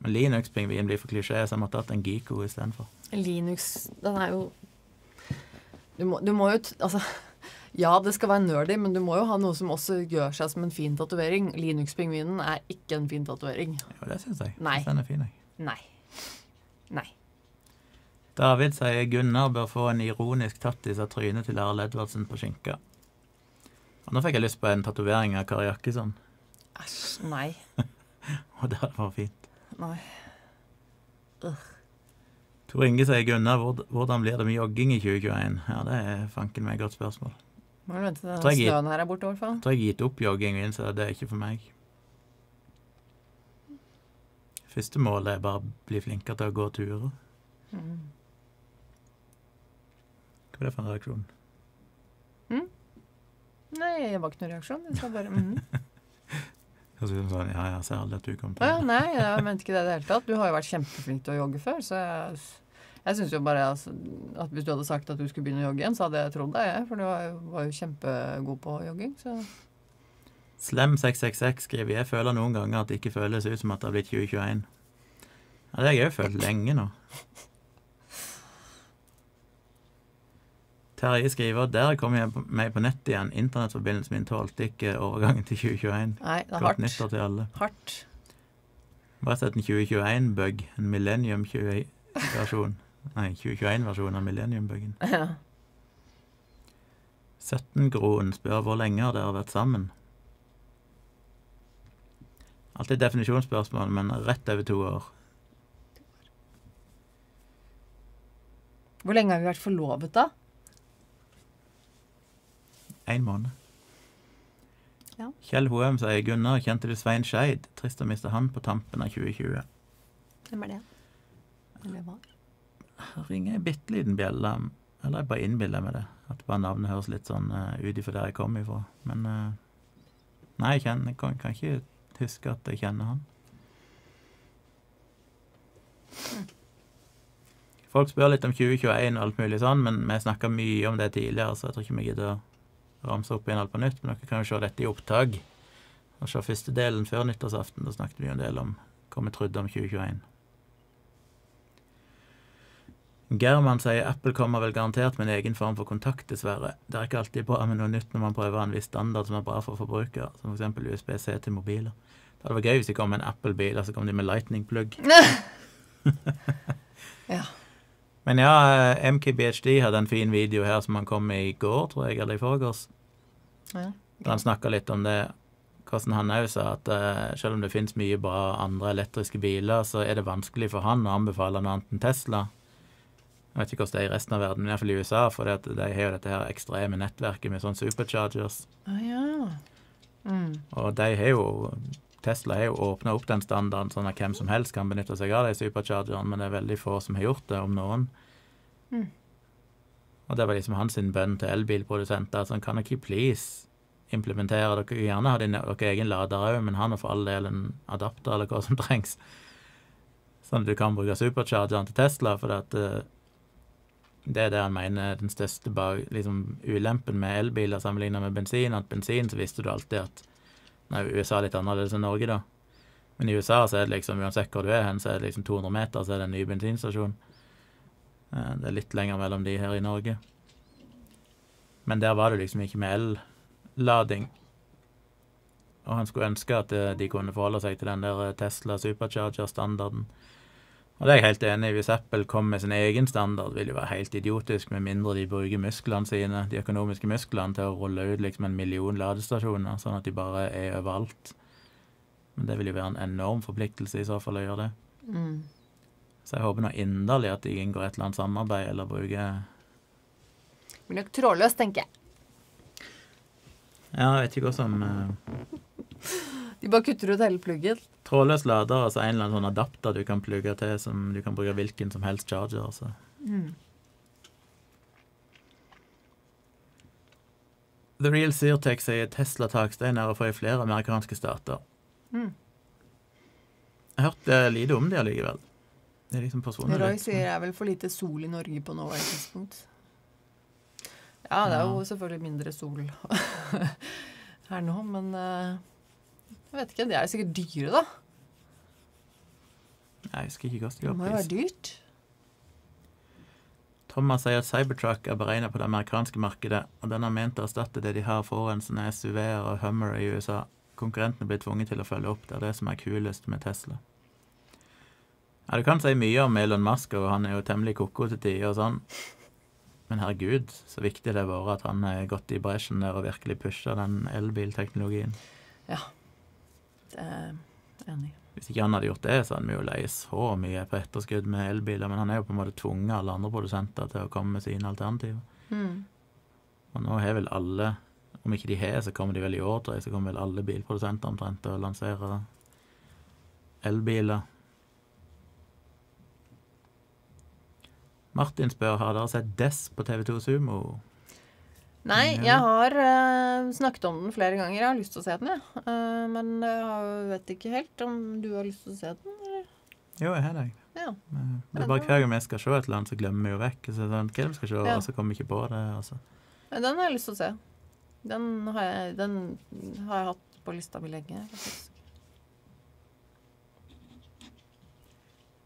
Men Linux-pingvin blir for klisjé, så jeg måtte hatt en Geeko istedenfor. Linux, den er jo du må, du må jo Altså, ja, det skal være nerdy, men du må jo ha noe som også gjør seg som en fin tatovering. Linux-pingvinen er ikke en fin tatovering. Jo, det syns jeg. Nei. Den er fin, jeg. Nei. Nei. David sier Gunnar bør få en ironisk tattis av trynet til Erle Edvardsen på skinka. Og nå fikk jeg lyst på en tatovering av Kari Jakkesson, Æsj. Nei. og det hadde vært fint. Nei. Tor Inge sier Gunnar, hvordan blir det med jogging i 2021? Ja, det er fanken meg et godt spørsmål. Må du vente til jeg- snøen her er borte, i hvert fall. Jeg tror jeg har gitt opp jogging og innser at det er ikke for meg. Første målet er bare å bli flinkere til å gå turer. Mm. Hva var det for en reaksjon? Nei, jeg var ikke noen reaksjon. Jeg sa bare mhm. Høres så sånn, ja, ja, ser aldri at du kommer Å til ja, det. nei, jeg mente ikke det i det hele tatt. Du har jo vært kjempeflink til å jogge før, så jeg, jeg syns jo bare altså, at hvis du hadde sagt at du skulle begynne å jogge igjen, så hadde jeg trodd deg, jeg. For du var jo, var jo kjempegod på jogging, så Slem666 skriver jeg føler noen ganger at det ikke føles ut som at det har blitt 2021. Ja, det har jeg òg følt lenge nå. Terje skriver der kom jeg på- meg på nett igjen. Internettforbindelsen min tålte ikke overgangen til 2021. Nei, det er hardt. nyttår til alle. Hardt. Bare sett en 2021-bug. En Millennium 20-versjon. Nei, 2021-versjonen av Millennium-bugen. Ja. 17-groen spør hvor lenge har dere vært sammen? Alltid definisjonsspørsmål, men rett over to år. Hvor lenge har vi vært forlovet, da? Én måned. Ja. Kjell Hoem sier Gunnar, kjente du Svein Skeid? Trist å miste han på tampen av 2020. Hvem er det? Eller hva? Ringer ei bitte liten bjelle. Eller jeg bare innbiller meg det. At bare navnet høres litt sånn uh, ut ifra der jeg kom ifra. Men uh, Nei, jeg, kjenner, kan, kan ikke huske at jeg kjenner han. Folk spør litt om 2021 og alt mulig sånn, men vi snakka mye om det tidligere, så jeg tror ikke vi gidder å ramse opp igjen alt på nytt. Men dere kan jo se dette i opptak. Og se første delen før nyttårsaften. Da snakket vi en del om hva vi trodde om 2021. German sier Apple kommer vel garantert med en egen form for kontakt, dessverre. Det er ikke alltid bra med noe nytt når man prøver en viss standard som er bra for forbrukere, som f.eks. USB-C til mobiler. Det hadde vært gøy hvis de kom med en Apple-bil, og så kom de med lightning-plugg. Ja. Men ja, MKBHD hadde en fin video her som han kom med i går, tror jeg, eller i forgårs. Ja. Der han snakka litt om det. Hvordan han òg sa at uh, selv om det finnes mye bra andre elektriske biler, så er det vanskelig for han å anbefale noe annet enn Tesla. Jeg vet ikke hvordan det er i resten av verden, men iallfall i USA, for de har jo dette her ekstreme nettverket med sånne superchargers. Ah, ja. Mm. Og de har jo Tesla har jo åpna opp den standarden sånn at hvem som helst kan benytte seg av de superchargerne, men det er veldig få som har gjort det, om noen. Mm. Og det var liksom hans bønn til elbilprodusenter. Sånn, kan dere please implementere Dere gjerne ha deres dere egen lader òg, men ha nå for all del en adapter eller hva som trengs. Sånn at du kan bruke superchargeren til Tesla, for at eh, det er det han mener er den største bag, liksom, ulempen med elbiler sammenlignet med bensin. At bensin så visste du alltid at USA er litt annerledes enn Norge, da. Men i USA så er det liksom, uansett hvor du er hen, så er det liksom 200 meter, så er det en ny bensinstasjon. Eh, Det er litt lenger mellom de her i Norge. Men der var det liksom ikke med el-lading. Og han skulle ønske at eh, de kunne forholde seg til den der eh, Tesla Supercharger-standarden. Og det er jeg helt enig i. Hvis Apple kom med sin egen standard, vil det være helt idiotisk, med mindre de bruker musklene sine, de økonomiske musklene, til å rulle ut liksom en million ladestasjoner, sånn at de bare er overalt. Men det vil jo være en enorm forpliktelse i så fall å gjøre det. Mm. Så jeg håper nå inderlig at de inngår et eller annet samarbeid, eller bruker Blir nok trådløst, tenker jeg. Ja, jeg vet ikke hva som eh, De bare kutter ut hele pluggen. Trådløs lader, altså en eller annen sånn adapter du kan plugge til, som du kan bruke hvilken som helst charger. Altså. Mm. The Real Sirtech sier Tesla-taksteiner å få i flere amerikanske stater. Mm. Jeg har hørt lite om de allikevel. Det er liksom forsvunnet Roy sier det er vel for lite sol i Norge på nåværende tidspunkt. Ja, det er jo selvfølgelig mindre sol her nå, men eh, jeg vet ikke. De er sikkert dyre, da. Jeg husker ikke hva de Det må jo være dyrt. Thomas sier at Cybertruck er beregnet på det amerikanske markedet, og den er ment å erstatte det de har forurensende SUV-er og Hummer i USA. Konkurrentene blir tvunget til å følge opp. Det er det som er kulest med Tesla. Ja, Du kan si mye om Elon Musk, og han er jo temmelig ko-ko til tider og sånn. Men herregud, så viktig det har vært at han har gått i bresjen der og virkelig pusha den elbilteknologien. Ja, enig. Hvis ikke han hadde gjort det, så hadde vi jo leid så mye på etterskudd med elbiler. Men han er jo på en måte tvunget alle andre produsenter til å komme med sine alternativer. Mm. Og nå har vel alle, om ikke de har, så kommer de vel i år, så kommer vel alle bilprodusenter omtrent til å lansere elbiler. Martin spør har dere sett Dess på TV2 Sumo. Nei, jeg har uh, snakket om den flere ganger. Jeg har lyst til å se den, jeg. Eh, men jeg vet ikke helt om du har lyst til å se den. Eller? Jo, jeg har det. Ja. Det er bare hver gang vi skal se et eller annet, så glemmer vi jo vekk. Så den er vi skal se, Ja. og så kommer vi ikke på det. Altså. Den har jeg lyst til å se. Den har jeg, den har jeg hatt på lista mi lenge. faktisk.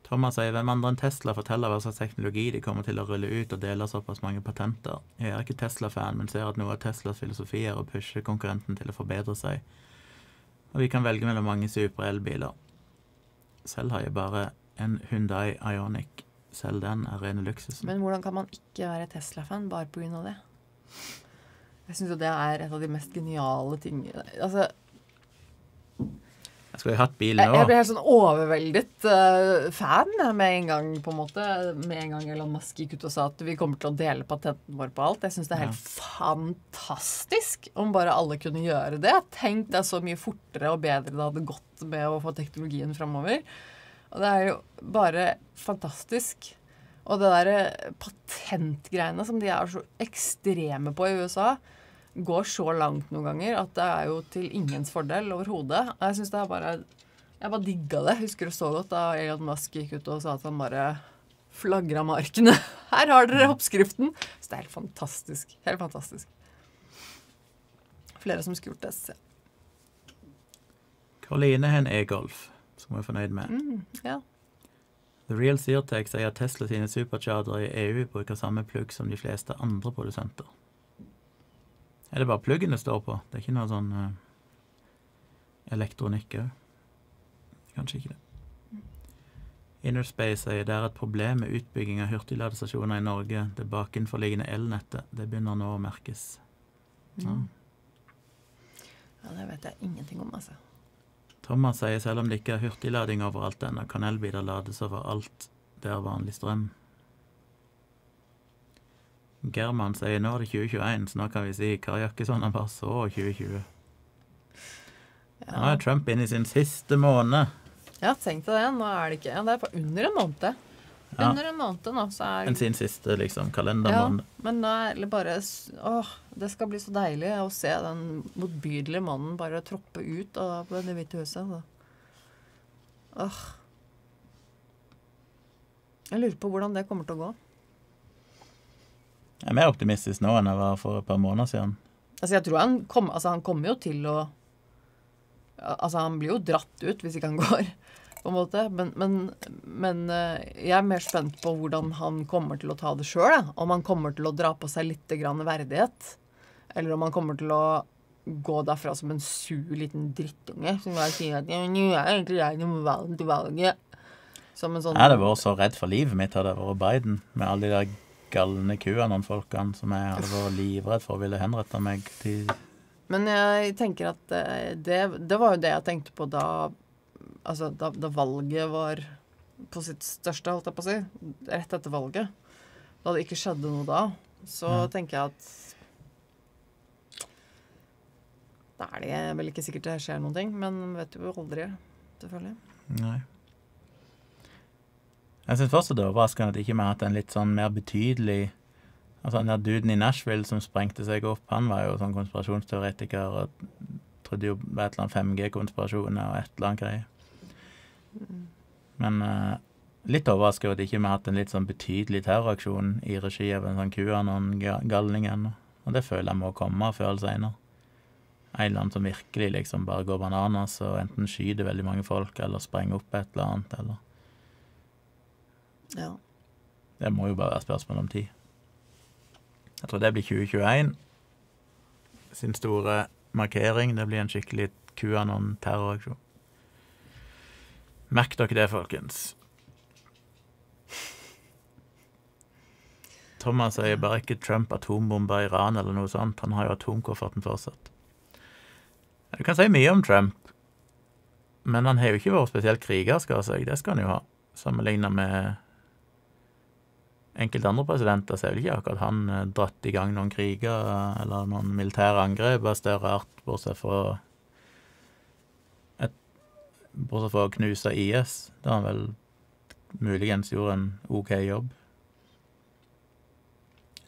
Thomas sier hvem andre enn Tesla forteller hva slags teknologi de kommer til å rulle ut og dele såpass mange patenter. Jeg er ikke Tesla-fan, men ser at noe av Teslas filosofi er å pushe konkurrenten til å forbedre seg. Og vi kan velge mellom mange super-elbiler. Selv har jeg bare en Hyundai Ioniq. Selv den er rene luksusen. Men hvordan kan man ikke være Tesla-fan bare pga. det? Jeg syns jo det er et av de mest geniale tingene Altså, Jeg skulle hatt bil nå. jeg ble helt sånn overveldet uh, fan med en gang, på en måte. Med en gang Elon Musk gikk ut og sa at vi kommer til å dele patenten vår på alt. Jeg syns det er helt fantastisk om bare alle kunne gjøre det. Tenk deg så mye fortere og bedre det hadde gått med å få teknologien framover. Og det er jo bare fantastisk. Og det derre patentgreiene som de er så ekstreme på i USA, går så langt noen ganger at det er jo til ingens fordel overhodet. Jeg syns det er bare Jeg bare digga det. Jeg husker det så godt da Elon Musk gikk ut og sa at han bare flagra markene. Her har dere oppskriften. Så det er helt fantastisk. Helt fantastisk. Flere som skulle gjort det. så- Karoline har en e-golf, som hun er fornøyd med. Mm, ja. The Real Seartech sier at Tesla sine superchargere i EU bruker samme plugg som de fleste andre produsenter. Er det bare pluggen det står på? Det er ikke noe sånn uh, elektronikk òg? Kanskje ikke det. Innerspace sier det er et problem med utbygging av hurtigladestasjoner i Norge. Det bakenforliggende elnettet. Det begynner nå å merkes. Ja. Ja, det vet jeg ingenting om, altså. Thomas sier selv om det ikke er hurtiglading overalt ennå, kan elbiler lades overalt der vanlig strøm. German sier nå er det 2021, så nå kan vi si Kari Jakkesson han bare så 2020. Nå er Trump inne i sin siste måned. ja tenk deg det. Nå er det ikke ja, Det er på under en måned. Ja. Under en måned nå, så er Enn sin siste liksom, ja, kalendermåned. Men nå er det bare Åh, det skal bli så deilig å se den motbydelige mannen bare troppe ut av Det hvite huset. Så. Åh. Jeg lurer på hvordan det kommer til å gå. Jeg er mer optimistisk nå enn jeg var for et par måneder siden. Altså, jeg tror han, kom, altså, han kommer jo til å Altså, han blir jo dratt ut hvis ikke han går, på en måte. Men, men, men eh, jeg er mer spent på hvordan han kommer til å ta det sjøl. Om han kommer til å dra på seg litt grann verdighet. Eller om han kommer til å gå derfra som en sur liten drittunge som bare sier at «Ja, nå er egentlig jeg noe valg til valget. Som en sånn Jeg hadde vært så redd for livet mitt hadde jeg vært Biden, med alle de der galne QAnon-folkene som jeg hadde vært livredd for ville henrette meg til Men jeg tenker at eh, det, det var jo det jeg tenkte på da Altså da, da valget var på sitt største, holdt jeg på å si. Rett etter valget. Da det ikke skjedde noe da, så Ja. tenker jeg at Da er det vel ikke sikkert det skjer noen ting, men vet jo aldri, selvfølgelig. Nei. Jeg syns fortsatt det er overraskende at ikke vi har hatt en litt sånn mer betydelig Altså Den der duden i Nashville som sprengte seg opp, han var jo sånn konspirasjonsteoretiker og trodde jo på et eller annet 5G-konspirasjoner og et eller annet greie. Men uh, litt overraska over at ikke vi har hatt en litt sånn betydelig terroraksjon i regi av en sånn QAnon-galning ennå. Og det føler jeg må komme før eller seinere. En eller annen som virkelig liksom bare går bananas og enten skyter veldig mange folk eller sprenger opp et eller annet, eller Ja. Det må jo bare være spørsmål om tid. Jeg tror det blir 2021 sin store markering. Det blir en skikkelig QAnon-terroraksjon. Merk dere det, folkens. Thomas sier bare ikke Trump atombomber Iran eller noe sånt. Han har jo atomkofferten fortsatt. Du kan si mye om Trump, men han har jo ikke vært spesielt krigersk av seg. Det skal han jo ha, sammenligna med enkelte andre presidenter, så er vel ikke akkurat han eh, dratt i gang noen kriger eh, eller noen militære angrep av større art, bortsett fra et, Bortsett fra å knuse IS. Da han vel muligens gjorde en OK jobb.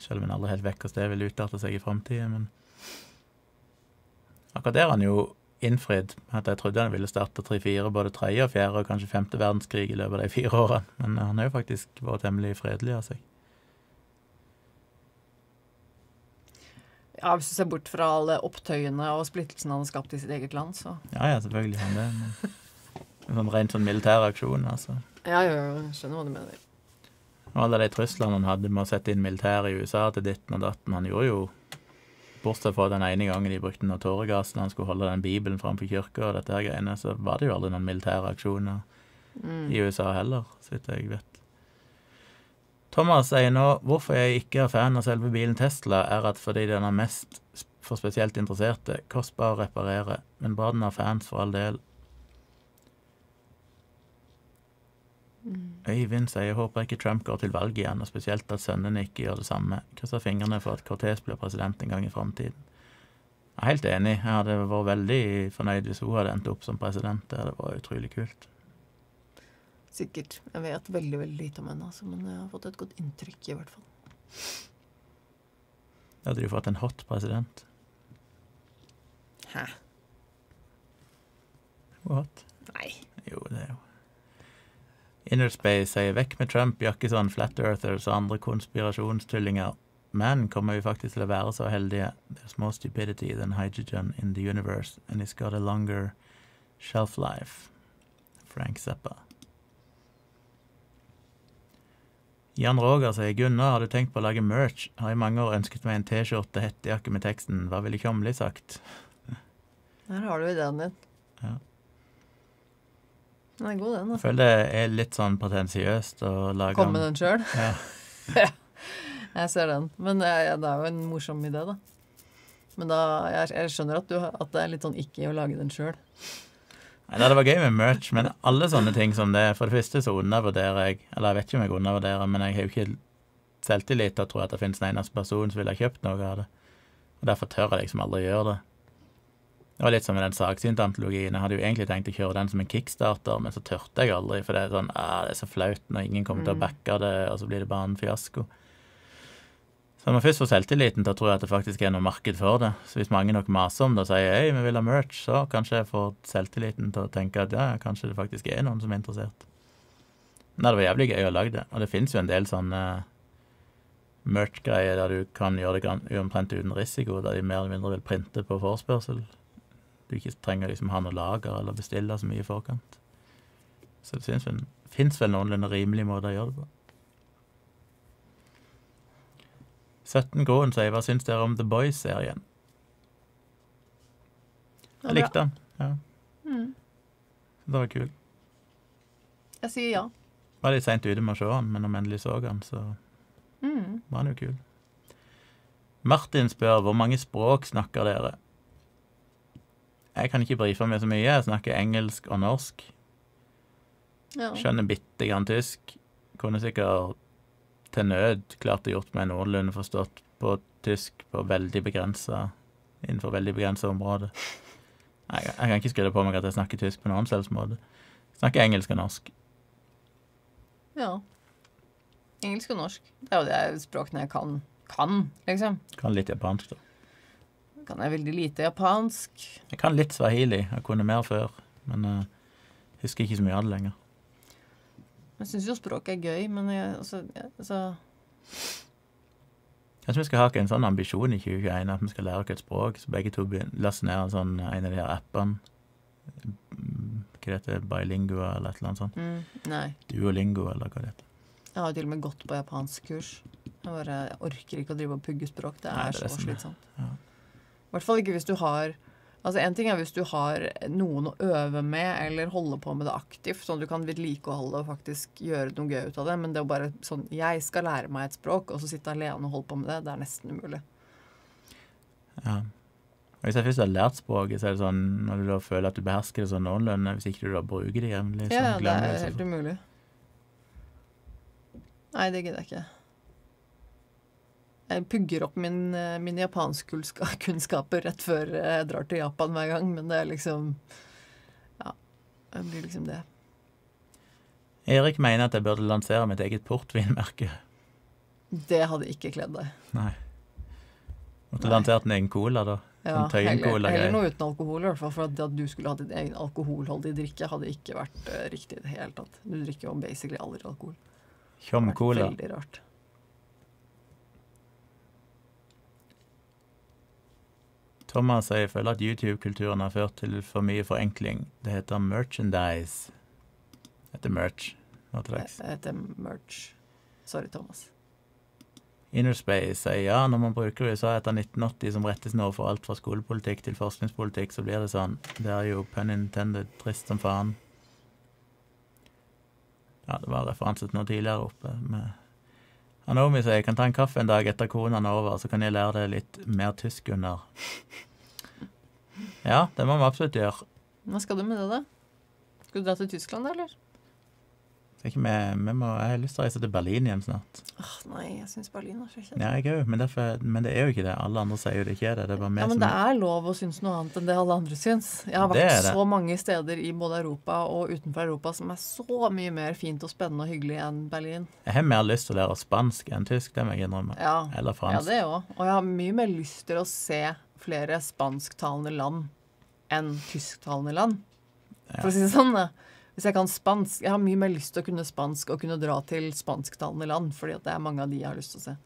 Selv om en aldri helt vet hvordan det vil utarte seg i framtida, men Akkurat der er han jo innfridd at jeg trodde han ville starte tre-fire, både tredje og fjerde og kanskje femte verdenskrig i løpet av de fire årene, men han har jo faktisk vært temmelig fredelig av seg. ja, hvis du ser bort fra alle opptøyene og splittelsen han har skapt i sitt eget land, så Ja, ja, selvfølgelig han det, men sånn rent sånn militær aksjon, altså. Ja, ja, ja, jeg skjønner hva du mener. Og alle de truslene han hadde med å sette inn militæret i USA til ditten og datten, han gjorde jo Bortsett fra den ene gangen de brukte noe tåregass når han skulle holde den bibelen framfor kirka og dette her greiene, så var det jo aldri noen militære aksjoner Mm. i USA heller, så vidt jeg vet. Thomas sier nå hvorfor jeg ikke er fan av selve bilen Tesla, er at fordi den er mest for spesielt interesserte, kostbar å reparere, men bra den har fans for all del. Øyvind sier jeg håper ikke Trump går til valg igjen, og spesielt at sønnene ikke gjør det samme. Krysser fingrene for at Cortes blir president en gang i framtiden. Jeg er helt enig. Jeg hadde vært veldig fornøyd hvis hun hadde endt opp som president. Det hadde vært utrolig kult. Sikkert. Jeg vet veldig veldig lite om henne, altså, men jeg har fått et godt inntrykk, i hvert fall. Da hadde du fått en hot president. Hæ? What? Nei. Jo, det er jo Innerspace sier vekk med Trump, Jakkesson, Flat Earthers og andre konspirasjonstullinger. Men kommer vi faktisk til å være så heldige? There's more stupidity than hydrogen in the universe, and it's got a longer shelf life. Frank Zappa. Jan Roger sier Gunnar, har du tenkt på å lage merch? Har i mange år ønsket meg en T-skjorte, hettejakke med teksten Hva ville Kjomli sagt? Der har du ideen din. Ja. Den er god, den. Jeg altså. føler det er litt sånn pretensiøst å lage Kom med den sjøl. Ja. Jeg ser den. Men det er, det er jo en morsom idé, da. Men da, jeg, jeg skjønner at, du, at det er litt sånn ikke å lage den sjøl. Nei, Det var gøy med merch, men alle sånne ting som det For det første så undervurderer jeg Eller jeg vet ikke om jeg undervurderer, men jeg har jo ikke selvtillit til å tro at det finnes en eneste person som ville ha kjøpt noe av det. Og derfor tør jeg liksom aldri gjøre det. Det var litt som med den saksynte-antologien. Jeg hadde jo egentlig tenkt å kjøre den som en kickstarter, men så tørte jeg aldri, for det er sånn ah, det er så flaut når ingen kommer til å Mm. backe det, og så blir det bare en fiasko. Så når man først får selvtilliten til å tro at det faktisk er noe marked for det, så hvis mange nok maser om det og sier hei, vi vil ha merch, så kanskje jeg får selvtilliten til å tenke at ja, kanskje det faktisk er noen som er interessert. Nei, det var jævlig gøy å lage det, og det fins jo en del sånne merch-greier der du kan gjøre det omtrent uten risiko, der de mer eller mindre vil printe på forespørsel. Du ikke trenger liksom ha noe lager eller bestille så mye i forkant. Så det fins vel noenlunde rimelige måter å gjøre det på. 17 Groen sier hva syns dere om The Boys-serien? Jeg likte den. Ja, Mm. det var kul. Jeg sier ja. Var litt seint ute med å se den, men når vi endelig så den, så Mm. var den jo kul. Martin spør hvor mange språk snakker dere? Jeg kan ikke brife meg så mye. Jeg snakker engelsk og norsk. ja. Skjønner bitte grann tysk. Kunne sikkert til nød klart å gjort meg noenlunde forstått på tysk på veldig begrensa innenfor veldig begrensa områder. Jeg, jeg kan ikke skryte på meg at jeg snakker tysk på noen selvs måte. Jeg snakker engelsk og norsk. ja. Engelsk og norsk. Det er jo det språkene jeg kan, kan liksom. Kan litt japansk, da. Kan jeg veldig lite japansk. Jeg kan litt swahili. Jeg kunne mer før, men uh, husker ikke så mye av det lenger. Jeg syns jo språk er gøy, men jeg, altså, jeg, altså Jeg tror vi skal ha en sånn ambisjon i 2021 at vi skal lære oss et språk. Så begge to laster ned en, sånn, en av de her appene. Hva det heter Bilingua eller et eller annet sånt. mm, Nei. Duolingo eller hva det heter. Jeg har til og med gått på japanskkurs. Jeg bare jeg orker ikke å drive og pugge språk. Det Nei, er det er så som slitsomt. Ja. I hvert fall ikke hvis du har Altså En ting er hvis du har noen å øve med eller holde på med det aktivt, sånn at du kan vedlikeholde og faktisk gjøre noe gøy ut av det. Men det å bare sånn Jeg skal lære meg et språk, og så sitte alene og holde på med det, det er nesten umulig. Ja. Hvis jeg først har lært språket, så er det sånn når du da føler at du behersker det sånn noenlunde, hvis ikke du da bruker det jevnlig, så Ja, det glemmer er du det. helt umulig. Nei, det gidder jeg ikke. Jeg pugger opp min, eh, mine japanskkunnskaper rett før jeg drar til Japan hver gang, men det er liksom Ja, det blir liksom det. Erik mener at jeg burde lansere mitt eget portvinmerke. Det hadde ikke kledd deg. Nei. Måtte lansert en egen cola, da. Ja, en Tøyen-cola heller, heller noe uten alkohol, i hvert fall. For at at du skulle hatt din egen alkoholholdig drikke, hadde ikke vært uh, riktig i det hele tatt. Du drikker jo basically aldri alkohol. Det Tjom hadde vært Cola. Veldig rart. Thomas sier jeg føler at YouTube-kulturen har ført til for mye forenkling. Det heter merchandise. Det heter merch. Nå Det heter merch. Sorry, Thomas. Innerspace sier ja, når man bruker USA etter 1980 som rettesnår for alt fra skolepolitikk til forskningspolitikk, så blir det sånn. Det er jo pun intended trist som faen. Ja, det var referanse til noe tidligere oppe med Anomi sier jeg kan ta en kaffe en dag etter konaen er over, så kan jeg lære deg litt mer tysk under. Ja, det må vi absolutt gjøre. Hva skal du med det, da? Skal du dra til Tyskland, da, eller? Ikke vi, må, jeg har lyst til å reise til Berlin igjen snart. Åh, nei, jeg syns Berlin er så kjedelig. Ja, jeg òg, men, derfor- men det er jo ikke det. Alle andre sier jo det ikke er det. Det er bare vi Ja, men som det er lov å synes noe annet enn det alle andre syns. Jeg har Det vært det. så mange steder i både Europa og utenfor Europa som er så mye mer fint og spennende og hyggelig enn Berlin. Jeg har mer lyst til å lære spansk enn tysk, det må jeg innrømme. Ja, Eller ja fransk. det òg. Og jeg har mye mer lyst til å se flere spansktalende land enn tysktalende land. For å si det sånn. da. Hvis jeg kan spansk Jeg har mye mer lyst til å kunne spansk og kunne dra til spansktalende land, fordi at det er mange av de jeg har lyst til å se.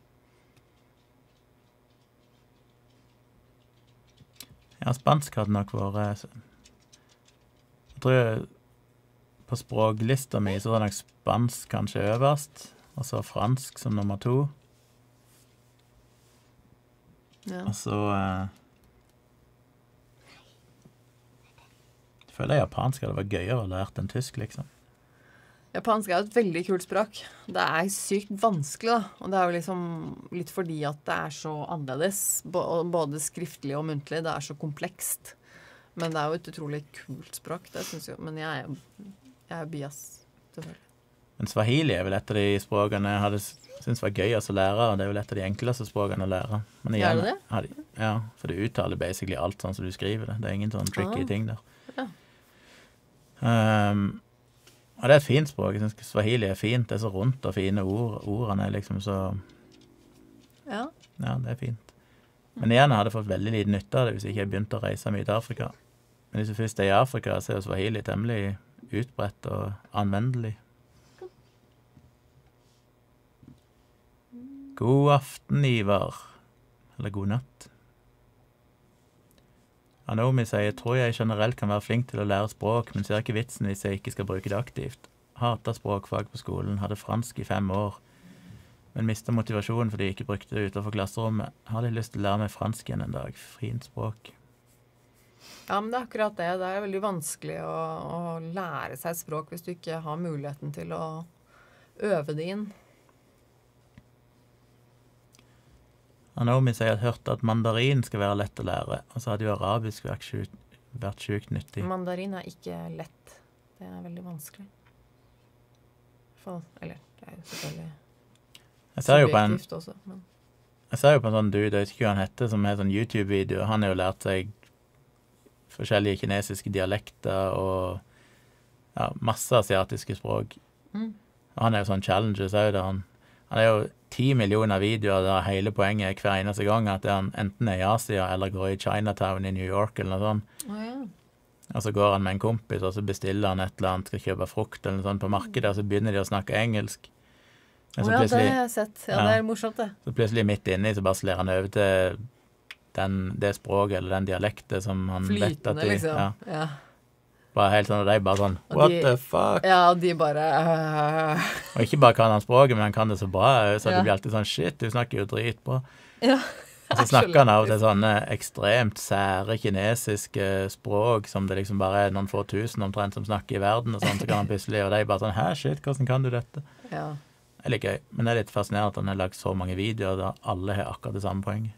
Ja, spansk hadde nok vært Jeg tror jeg, på språklista mi så var nok spansk kanskje øverst, og så fransk som nummer to. Ja. Og så eh, føler japansk hadde vært gøyere å lært enn tysk, liksom. Japansk er jo et veldig kult språk. Det er sykt vanskelig, da. Og det er jo liksom litt fordi at det er så annerledes. Både skriftlig og muntlig. Det er så komplekst. Men det er jo et utrolig kult språk. Det synes jeg. Men jeg er jeg er bias, selvfølgelig. Men swahili er vel et av de språkene jeg hadde syntes var gøyest å lære, og det er vel et av de enkleste språkene å lære. Men Er det det? ja, for du uttaler basically alt sånn som du skriver det. Det er ingen sånn tricky Ah. ting der. Um, og det er et fint språk. Jeg syns swahili er fint. Det er så rundt og fine ord. Ordene er liksom så Ja. Ja, det er fint. Men igjen, jeg hadde fått veldig liten nytte av det hvis jeg ikke jeg begynte å reise mye til Afrika. Men hvis du først er i Afrika, så er jo swahili temmelig utbredt og anvendelig. God aften, Ivar. Eller god natt. Anomi sier tror jeg generelt kan være flink til å lære språk, men ser ikke vitsen hvis jeg ikke skal bruke det aktivt. Hata språkfag på skolen, hadde fransk i fem år, men mista motivasjonen fordi jeg ikke brukte det utenfor klasserommet. Har litt lyst til å lære meg fransk igjen en dag. Fint språk. ja, men det er akkurat det. Det er veldig vanskelig å, å lære seg språk hvis du ikke har muligheten til å øve det inn. Anomi sier at hørte at mandarin skal være lett å lære, og så hadde jo arabisk vært sjukt, vært sjukt nyttig. Mandarin er ikke lett. Det er veldig vanskelig. For, eller det er jo selvfølgelig Jeg ser jo på en, subjektivt også. Men. jeg ser jo på en sånn dude, jeg vet ikke hva han heter, som har sånn YouTube-video. Han har jo lært seg forskjellige kinesiske dialekter og ja, masse asiatiske språk. Mm. Og han er jo sånn challenges òg, der han Han er jo ti millioner videoer der hele poenget er hver eneste gang at han enten er i Asia eller går i Chinatown i New York eller noe sånt. Oh, ja. Og så går han med en kompis, og så bestiller han et eller annet, skal kjøpe frukt eller noe sånt på markedet, og så begynner de å snakke engelsk. Å oh, ja, det har jeg sett. Ja, det er morsomt, det. så plutselig midt inni så bare slår han over til den, det språket eller den dialekten som han vet at de liksom. ja, Ja. Bare helt sånn, Og de bare sånn What de- the fuck? ja, de bare uh... Og ikke bare kan han språket, men han kan det så bra, så Ja. det blir alltid sånn Shit, du snakker jo dritbra. Ja. Og så snakker han av og til sånne ekstremt sære kinesiske språk som det liksom bare er noen få tusen omtrent som snakker i verden, og sånn, så kan han plutselig Og de bare sånn Hæ, shit, hvordan kan du dette? ja. Det er litt gøy, men det er litt fascinerende at han har lagd så mange videoer der alle har akkurat det samme poenget.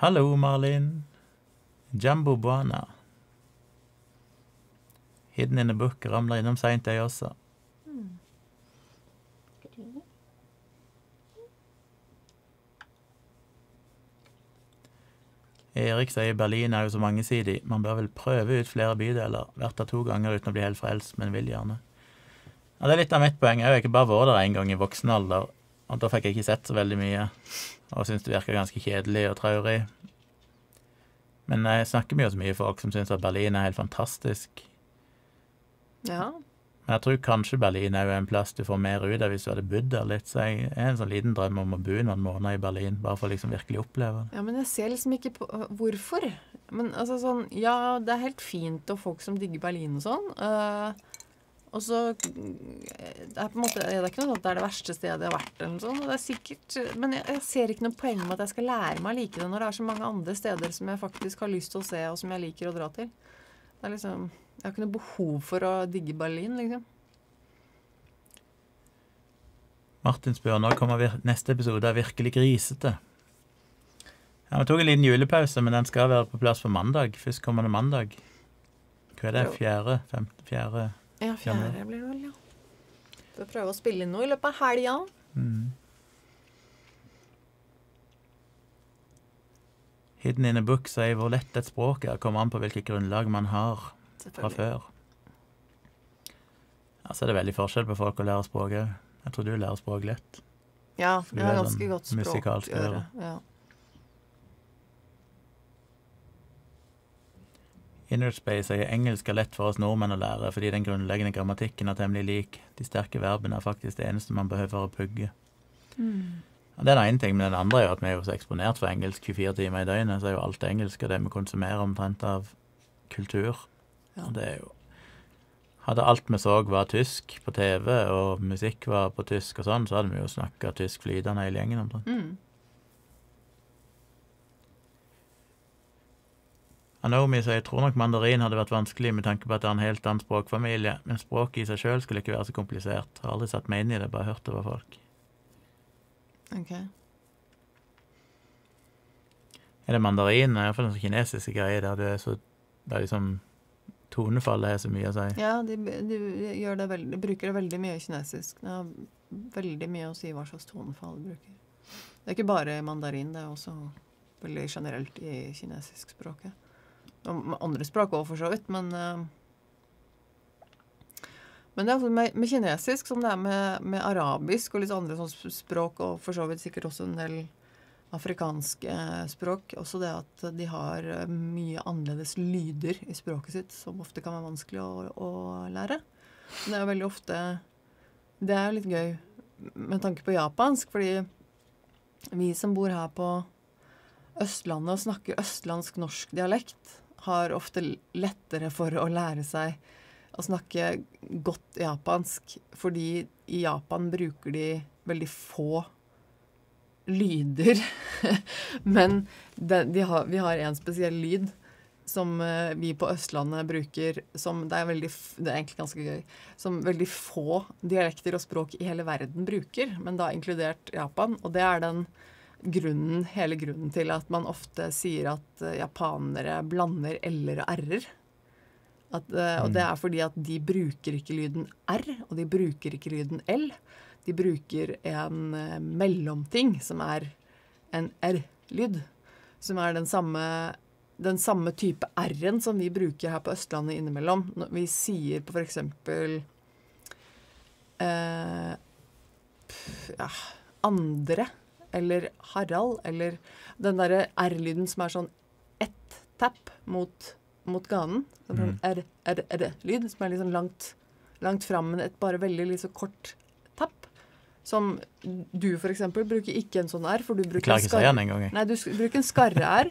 Hallo, Marlin. Jambo Buana. Hidden in a book ramler innom seint, jeg også. Erik sier Berlin er jo så mangesidig, man bør vel prøve ut flere bydeler. Vært der to ganger uten å bli helt frelst, men vil gjerne. Ja, Det er litt av mitt poeng. Jeg har ikke bare vært der én gang i voksen alder, og da fikk jeg ikke sett så veldig mye, og syntes det virka ganske kjedelig og traurig. Men jeg snakker med så mye folk som syns at Berlin er helt fantastisk. ja. Men jeg tror kanskje Berlin er jo en plass du får mer ut av hvis du hadde bodd der litt, så jeg har en sånn liten drøm om å bo noen måneder i Berlin, bare for å liksom virkelig oppleve det. Ja, men jeg ser liksom ikke på øh, hvorfor. Men altså sånn Ja, det er helt fint og folk som digger Berlin og sånn. øh, og så mm, Det er måte Det er ikke noe sånn at det er det verste stedet jeg har vært, eller sånn, Det er sikkert Men jeg, jeg ser ikke noe poeng med at jeg skal lære meg å like det når det er så mange andre steder som jeg faktisk har lyst til å se, og som jeg liker å dra til. Det er liksom Jeg har ikke noe behov for å digge Berlin, liksom. Martin spør når kommer neste episode av Virkelig grisete. Ja, Vi tok en liten julepause, men den skal være på plass på mandag. Førstkommende mandag. Hva er det? Fjerde? Femte? Fjerde? Ja, fjerde blir det vel, ja. Får prøve å spille inn noe i løpet av helga. Mm. Hidden in a book sier hvor lett et språk er, kommer an på hvilket grunnlag man har fra før. Ja, så er det veldig forskjell på folk å lære språk òg. Jeg tror du lærer språk lett. Ja, jeg har ganske sånn godt språk. musikalsk. Ja. Inner Space sier engelsk er lett for oss nordmenn å lære fordi den grunnleggende grammatikken er temmelig lik. De sterke verbene er faktisk det eneste man behøver å pugge. Og Det er den ene ting, men den andre er jo at vi er jo så eksponert for engelsk 24 timer i døgnet, så er jo alt engelsk og det vi konsumerer omtrent av kultur. Ja. Det er jo Hadde alt vi så var tysk på TV, og musikk var på tysk og sånn, så hadde vi jo snakka tysk flytende hele gjengen omtrent. Mm. Anomi sier jeg tror nok mandarin hadde vært vanskelig med tanke på at det er en helt annen språkfamilie, men språket i seg sjøl skulle ikke være så komplisert. Har aldri satt meg inn i det, bare hørt over folk. Ok. Er det mandarin? Det er iallfall en sånn kinesisk greie der du er så Der liksom tonefallet har så mye å si. Ja, de, de, det veldig, bruker det veldig mye kinesisk. Det har veldig mye å si hva slags tonefall de bruker. Det er ikke bare mandarin, det er også veldig generelt i kinesisk språket. Med andre språk òg, for så vidt, men eh, Men det er sånn med, med kinesisk som det er med, med arabisk og litt andre sånne språk, og for så vidt sikkert også en del afrikanske språk, også det at de har eh, mye annerledes lyder i språket sitt, som ofte kan være vanskelig å, å lære. Men det er jo veldig ofte Det er litt gøy med tanke på japansk, fordi vi som bor her på Østlandet og snakker østlandsk-norsk dialekt, har ofte lettere for å lære seg å snakke godt japansk, fordi i Japan bruker de veldig få lyder. Men de, de har, vi har en spesiell lyd som eh, vi på Østlandet bruker som det er, veldig, det er egentlig ganske gøy. Som veldig få dialekter og språk i hele verden bruker, men da inkludert Japan. Og det er den grunnen, hele grunnen til at man ofte sier at eh, japanere blander l-er og r-er. At, eh, og det er fordi at de bruker ikke lyden r, og de bruker ikke lyden l. De bruker en eh, mellomting som er en r-lyd. Som er den samme, den samme type r-en som vi bruker her på Østlandet innimellom. Når vi sier på eksempel eh, ja, andre eller Harald eller den derre r-lyden som er sånn ett tapp mot, mot ganen. Som sånn r-r-r-lyd, som er sånn langt, langt fram, men et bare veldig liksom kort tapp. Som du for eksempel bruker ikke en sånn r, for du bruker si den engang. Nei, du bruker en skarre-r,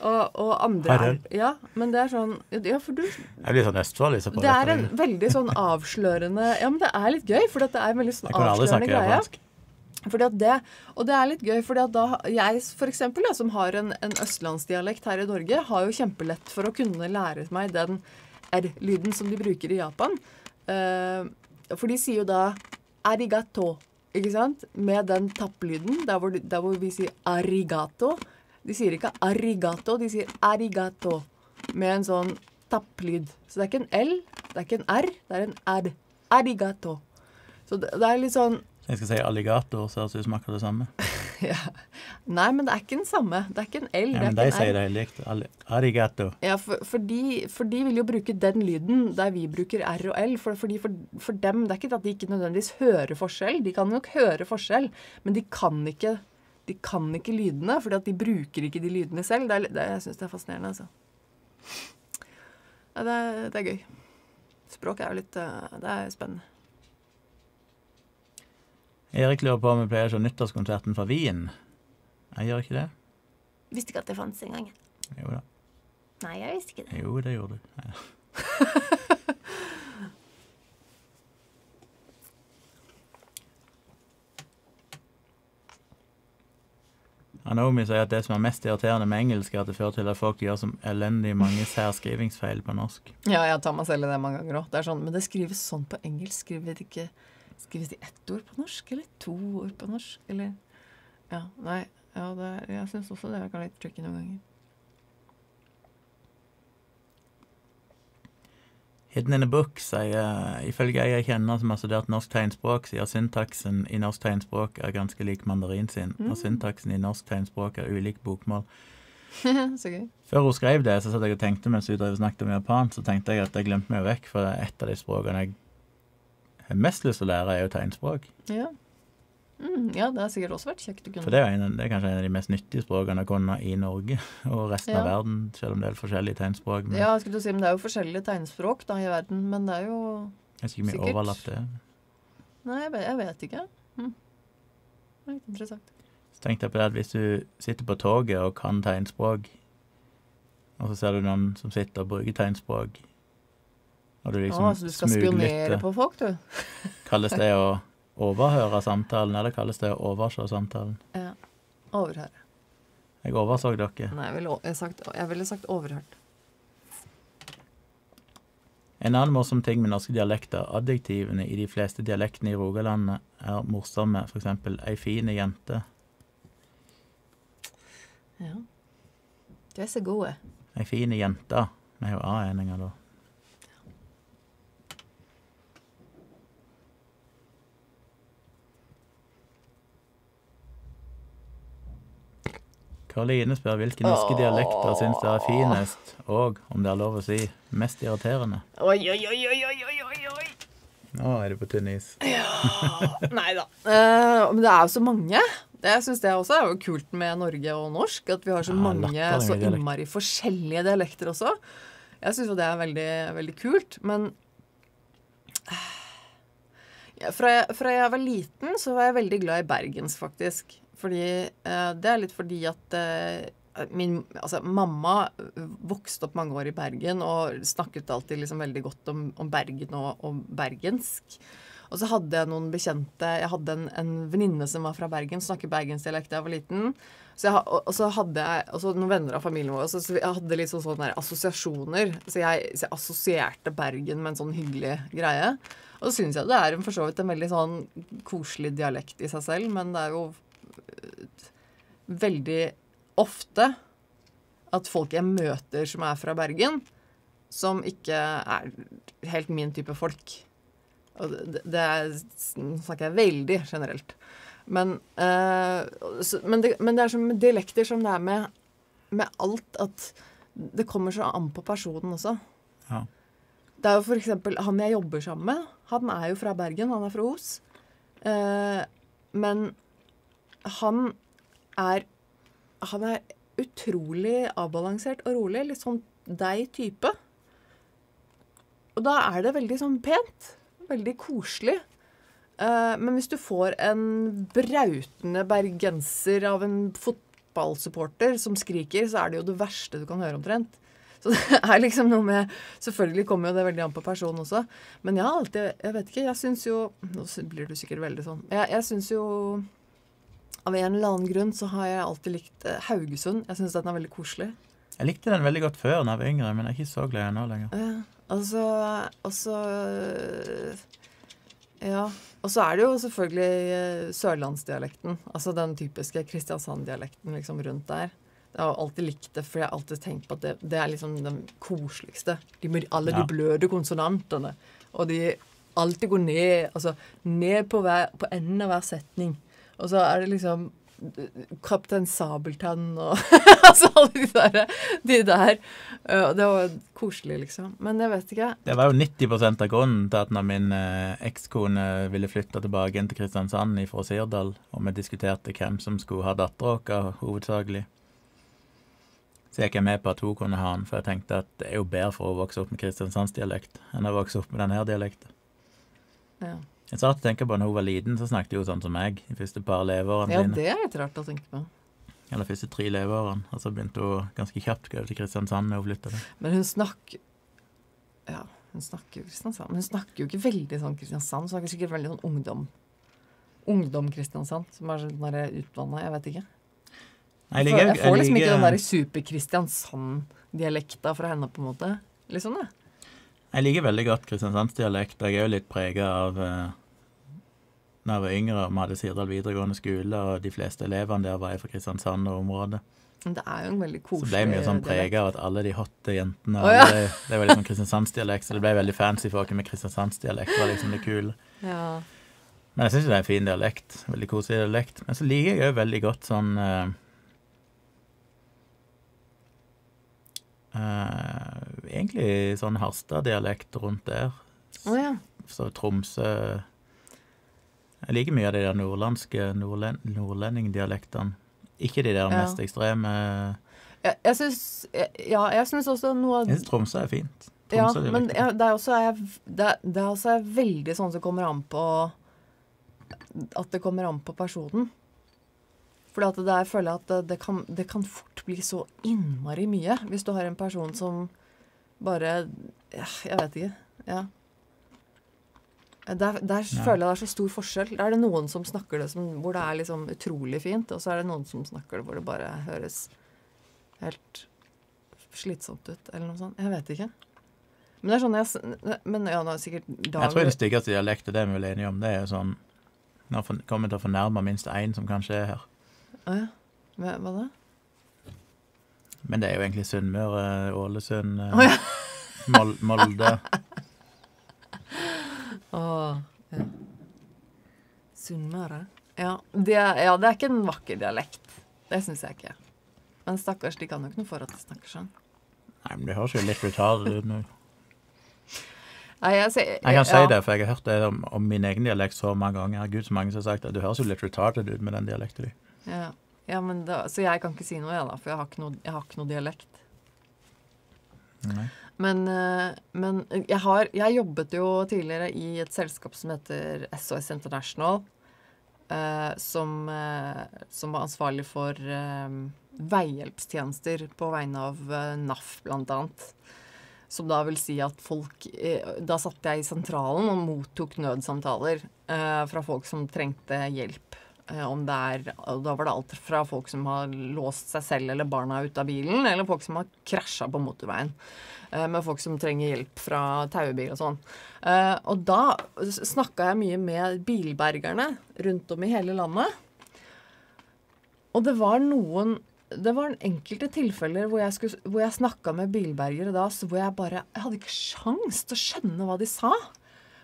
og, og andre r. Ja, men det er sånn Ja, for du Jeg blir sånn Østfold. Liksom, Det er en veldig sånn avslørende Ja, men det er litt gøy, for det er en veldig sånn Jeg kan aldri avslørende snakke greie. Det, og det er litt gøy, da jeg for eksempel, som har en, en østlandsdialekt her i Norge, har jo kjempelett for å kunne lære meg den R-lyden som de bruker i Japan. Eh, for de sier jo da arigato, ikke sant? Med den tapplyden, der hvor, der hvor vi sier arigato. De sier ikke arigato, de sier arigato. Med en sånn tapplyd. Så det er ikke en L, det er ikke en R, det er en R. Arigato. Så det, det er litt sånn Jeg skal si alligator, det ut som akkurat det samme. ja. Nei, men det er ikke den samme. Det er ikke en L. Ja, men de sier det likt. Arigato. Ja, for, for, de, for de vil jo bruke den lyden der vi bruker R og L. For, for, for dem Det er ikke at de ikke nødvendigvis hører forskjell. De kan nok høre forskjell, men de kan ikke de kan ikke lydene, fordi at de bruker ikke de lydene selv. Det er, det, jeg syns det er fascinerende, altså. Ja, det, det er gøy. Språk er jo litt eh, Det er spennende. Erik lurer på om vi pleier å se nyttårskonserten fra Wien. Jeg gjør ikke det. Visste ikke at det fantes engang. Jo da. Nei, jeg visste ikke det. Jo, det gjorde du. Nei. Anomi sier at det som er mest irriterende med engelsk, er at det fører til at folk gjør som elendig mange særskrivingsfeil på norsk. Ja, jeg tar meg selv i det mange ganger òg. Det er sånn, men det skrives sånn på engelsk. Skriver det ikke Skrives si ett ord på norsk, eller to ord på norsk, eller Ja, nei. Ja, det er, jeg syns også det er litt tricky noen ganger. Hidden in a book sier ifølge ei jeg kjenner som har studert norsk tegnspråk, sier syntaksen i norsk tegnspråk er ganske lik mandarin sin, og syntaksen i norsk tegnspråk er ulik bokmål. så gøy. Før hun skrev det, så satt jeg og tenkte mens hun snakket om japan, så tenkte jeg at jeg glemte meg vekk, for et av de språkene jeg har mest lyst til å lære, er jo tegnspråk. Ja. Mm, ja, det har sikkert også vært kjekt å kunne. For det er, en, det er kanskje en av de mest nyttige språkene å kunne i Norge og resten av verden, selv om det er forskjellige tegnspråk. Men Ja, jeg skulle si, men Det er jo forskjellige tegnspråk da i verden, men det er jo det er ikke hvor mye sikkert. overlapp det. Nei, jeg vet, jeg vet ikke. Hm. Det er litt interessant. Så tenkte jeg på det at hvis du sitter på toget og kan tegnspråk, og så ser du noen som sitter og bruker tegnspråk, og du liksom Å, så du skal spionere på folk, du? kalles det å overhøre samtalen, eller kalles det å overse samtalen? Ja. Overhøre. Jeg overså dere. Nei, jeg ville, jeg sagt, jeg ville sagt overhørt. En annen morsom ting med norske dialekter, adjektivene i de fleste dialektene i Rogalandet er morsomme, eksempel ei fine jente, Ja. De er så gode. ei fine jente, med jo a-endinga da. Karoline spør hvilke norske dialekter syns dere er finest, og, om det er lov å si, mest irriterende. Oi, oi, oi, oi, oi, oi. Nå er du på tynn is. Nei da. Uh, men det er jo så mange. Det, jeg synes det også er jo kult med Norge og norsk, at vi har så Ja, mange så innmari forskjellige dialekter også. Jeg syns jo det er veldig, veldig kult, men ja, fra, jeg, fra jeg var liten, så var jeg veldig glad i bergens, faktisk. Fordi eh, Det er litt fordi at eh, min altså, mamma vokste opp mange år i Bergen og snakket alltid liksom veldig godt om, om Bergen og, og bergensk. Og så hadde jeg noen bekjente Jeg hadde en, en venninne som var fra Bergen, snakket bergensdialekt da jeg var liten. Så jeg, og, og så hadde jeg også noen venner av familien vår, så, så jeg hadde litt sånn sånne assosiasjoner. Så jeg, jeg assosierte Bergen med en sånn hyggelig greie. Og så syns jeg det er for så vidt en veldig sånn koselig dialekt i seg selv, men det er jo veldig ofte at folk jeg møter som er fra Bergen, som ikke er helt min type folk. Og det, det er snakker jeg veldig generelt. Men, eh, så, men, det, men det er som med dialekter som det er med, med alt, at det kommer så an på personen også. Ja. Det er jo for eksempel han jeg jobber sammen med. Han er jo fra Bergen, han er fra Os. Eh, men han er Han er utrolig avbalansert og rolig. Litt sånn deg type. Og da er det veldig sånn pent. Veldig koselig. Uh, men hvis du får en brautende bergenser av en fotballsupporter som skriker, så er det jo det verste du kan høre omtrent. Så det er liksom noe med Selvfølgelig kommer jo det veldig an på personen også. Men jeg har alltid Jeg vet ikke, jeg syns jo Nå blir du sikkert veldig sånn. Jeg, jeg syns jo Av en eller annen grunn så har jeg alltid likt eh, Haugesund. Jeg syns den er veldig koselig. Jeg likte den veldig godt før da jeg var yngre, men jeg er ikke så glad i den nå lenger. Ja, altså, altså Ja. Og så er det jo selvfølgelig eh, sørlandsdialekten. Altså den typiske Kristiansand-dialekten liksom rundt der. Jeg har alltid likt det, for jeg har alltid tenkt på at det, det er liksom den koseligste. De med alle Ja. de bløde konsonantene. Og de alltid går ned, altså ned på, hver, på enden av hver setning. Og så er det liksom Kaptein Sabeltann og Altså alle de der. De der. Eh, Det var koselig, liksom. Men jeg vet ikke. Det var jo 90 av grunnen til at når min eh, ekskone ville flytte tilbake inn til Kristiansand fra Sirdal, og vi diskuterte hvem som skulle ha dattera vår hovedsakelig, så gikk jeg med på at hun kunne ha den, for jeg tenkte at det er jo bedre for å vokse opp med kristiansandsdialekt enn å vokse opp med denne dialekten. Ja, Jeg sa at jeg tenker på når hun var liten, så snakket hun sånn som meg de første par leveårene ja sine. det er litt rart å tenke på. Eller første tre leveårene. Og så begynte hun ganske kjapt å gå til Kristiansand når hun flytta. Men hun snakker Ja, hun snakker jo Kristiansand. Men hun snakker jo ikke veldig sånn Kristiansand. Hun snakker sikkert veldig sånn ungdom. Ungdom-Kristiansand, som er sånn utvanna. Jeg vet ikke. Nei, Jeg får, jeg får liksom ikke den der super-Kristiansand-dialekta fra henne, på en måte. Liksom det. Jeg liker veldig godt kristiansandsdialekt. Jeg er jo litt prega av uh, Når jeg var yngre og vi hadde Sirdal videregående skole, og de fleste elevene der var fra Kristiansand og området. Det er jo en veldig koselig Så ble vi jo sånn dialekt. prega av at alle de hotte jentene oh, ja. alle, Det var liksom kristiansandsdialekt, så det ble veldig fancy for oss med kristiansandsdialekt. var liksom det kule. Ja. Men jeg syns det er en fin dialekt. Veldig koselig dialekt. Men så liker jeg òg veldig godt sånn eh, eh, Egentlig sånn Harstad-dialekt rundt der. Oh, ja. Så Tromsø Jeg liker mye av de der nordlandske nordlen, nordlendingdialektene. Ikke de der Ja. mest ekstreme Jeg, jeg syns Ja, jeg syns også noe Jeg syns Tromsø er fint. Ja, Tromsø-dialekten. men ja, det er også det, det er også veldig sånn som kommer an på At det kommer an på personen. Det er, jeg føler at det, det, kan, det kan fort bli så innmari mye hvis du har en person som bare Jeg vet ikke. Ja. Der, der føler jeg det er så stor forskjell. Der er det noen som snakker det som, hvor det er liksom utrolig fint, og så er det noen som snakker det hvor det bare høres helt slitsomt ut, eller noe sånt. Jeg vet ikke. Men det er sånn jeg Men ja, nå er det sikkert Dag Jeg tror den styggeste dialekten, det er vi vel enige om, det er sånn Når kommer til å fornærme minst én som kanskje er her. Å ja. Hva, hva da? Men det er jo egentlig Sunnmøre, Ålesund, oh, ja. Mol Molde. Åh, ja. Sunnmøre? Ja det, er, ja, det er ikke en vakker dialekt. Det syns jeg ikke. Men stakkars, de kan jo ikke noe for at de snakker sånn. Nei, men det høres jo litt retarded ut nå. Nei, jeg, jeg, Jeg kan si ja. det, for jeg har hørt det om, om min egen dialekt så mange ganger. Gud, så mange som har sagt at du høres jo litt retarded ut med den dialekten din. Ja, ja men da, Så jeg kan ikke si noe, jeg, da, for jeg har ikke noe, har ikke noe dialekt. Nei. Men, eh, men jeg har Jeg jobbet jo tidligere i et selskap som heter SOS International. Uh, som, uh, som var ansvarlig for uh, veihjelpstjenester på vegne av NAF, blant annet. Som da vil si at folk Da satt jeg i sentralen og mottok nødsamtaler fra folk som trengte hjelp. Eh, om det er, da var det alt fra folk som har låst seg selv eller barna ut av bilen, eller folk som har krasja på motorveien. Eh, med folk som trenger hjelp fra taubil og sånn. Eh, og da snakka jeg mye med bilbergerne rundt om i hele landet. Og det var noen Det var enkelte tilfeller hvor jeg, skulle, hvor jeg snakka med bilbergere da, hvor jeg bare Jeg hadde ikke sjans til å skjønne hva de sa.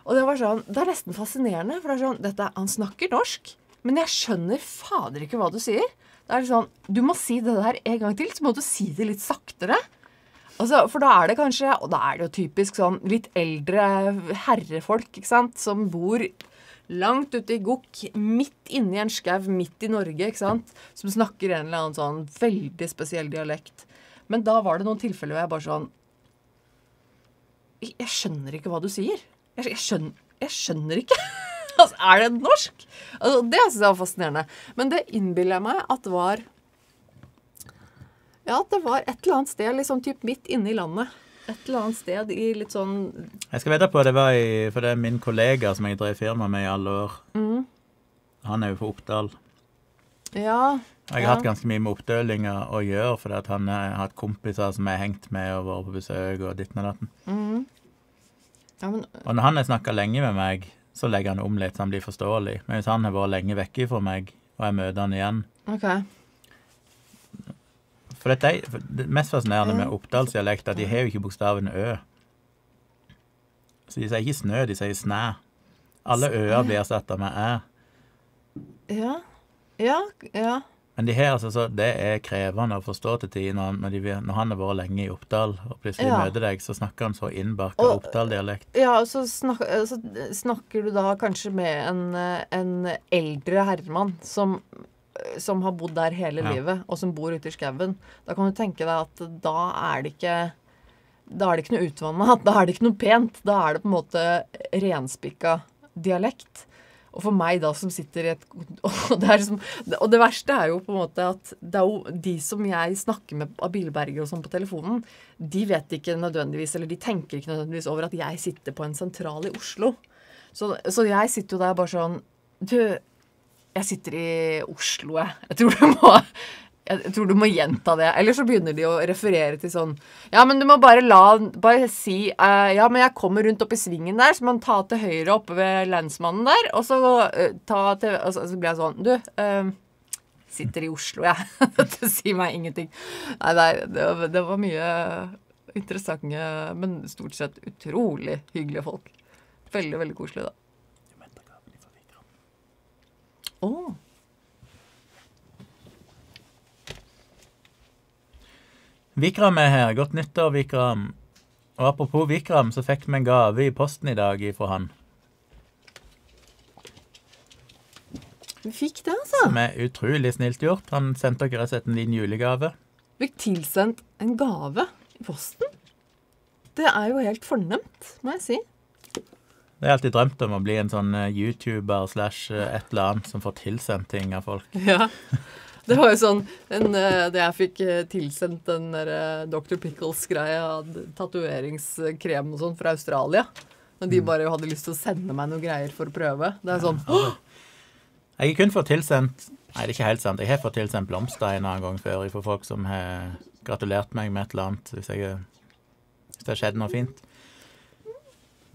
Og det var sånn Det er nesten fascinerende, for det er sånn dette, Han snakker norsk, men jeg skjønner fader ikke hva du sier. Det er sånn Du må si det der en gang til, så må du si det litt saktere. Altså, for da er det kanskje, og da er det jo typisk sånn litt eldre herrefolk, ikke sant, som bor langt ute i Gokk, midt inni en skau, midt i Norge, ikke sant, som snakker en eller annen sånn veldig spesiell dialekt. Men da var det noen tilfeller hvor jeg bare sånn Jeg, skjønner ikke hva du sier. Jeg, skjønner, jeg skjønner ikke. altså, er det norsk? Altså, det syns jeg var fascinerende. Men det innbiller jeg meg at var ja, at det var et eller annet sted liksom typ midt inne i landet. Et eller annet sted i litt sånn Jeg skal vedde på det var i, for det er min kollega som jeg drev firma med i alle år. mm, Han er jo fra Oppdal. Ja. Jeg har Ja. hatt ganske mye med oppdølinger å gjøre, fordi at han har hatt kompiser som jeg har hengt med og vært på besøk og ditten og datten. Mm. ja men, Og når han har snakka lenge med meg, så legger han om litt så han blir forståelig. Men hvis han har vært lenge vekke fra meg, og jeg møter han igjen okay. For dette er, det mest fascinerende med oppdalsdialekt at de har jo ikke bokstaven ø. Så de sier ikke snø, de sier snæ. Alle ø-er blir erstatta med æ. Ja. Ja. Ja. Men de her, altså så, det er krevende å forstå til tider når, de, når han har vært lenge i Oppdal og plutselig Ja. møter deg, så snakker han så innbarka Oppdal-dialekt. Ja, og så, snak, så snakker du da kanskje med en, en eldre herremann som, som har bodd der hele Ja. livet, og som bor ute i skauen. Da kan du tenke deg at da er det ikke Da er det ikke noe utvanna. Da er det ikke noe pent. Da er det på en måte renspikka dialekt. Og for meg da som sitter i et og det, er liksom, og det verste er jo på en måte at det er jo de som jeg snakker med av bilberger og sånn på telefonen, de vet ikke nødvendigvis, eller de tenker ikke nødvendigvis over at jeg sitter på en sentral i Oslo. Så, så jeg sitter jo der bare sånn Du, jeg sitter i Oslo, jeg. Jeg tror du må jeg tror du må gjenta det. Eller så begynner de å referere til sånn Ja, men du må bare la Bare si uh, Ja, men jeg kommer rundt oppi svingen der, så må man ta til høyre oppe ved lensmannen der, og så uh, ta til Og så, så blir jeg sånn Du, uh, sitter i Oslo, jeg. Dette sier meg ingenting. Nei, nei det, var- det var mye interessante, men stort sett utrolig hyggelige folk. Veldig, veldig koselig, da. Å. Vikram er her. Godt nyttår, Vikram. Og apropos Vikram, så fikk vi en gave i posten i dag ifra han. Vi fikk det, altså. som er utrolig snilt gjort. Han sendte dere rett og slett en liten julegave. Fikk tilsendt en gave i posten. Det er jo helt fornemt, må jeg si. Det har jeg alltid drømt om å bli en sånn eh, YouTuber slash eh, et eller annet som får tilsendt ting av folk. Ja. Det var jo sånn en, Det jeg fikk eh, tilsendt den der eh, Dr. Pickles-greia, tatoveringskrem og sånn fra Australia Når de bare hadde lyst til å sende meg noen greier for å prøve. Det er sånn Jeg har kun fått tilsendt Nei, det er ikke helt sant. Jeg har fått tilsendt blomster en annen gang før fra folk som har gratulert meg med et eller annet, hvis, jeg, hvis det har skjedd noe fint.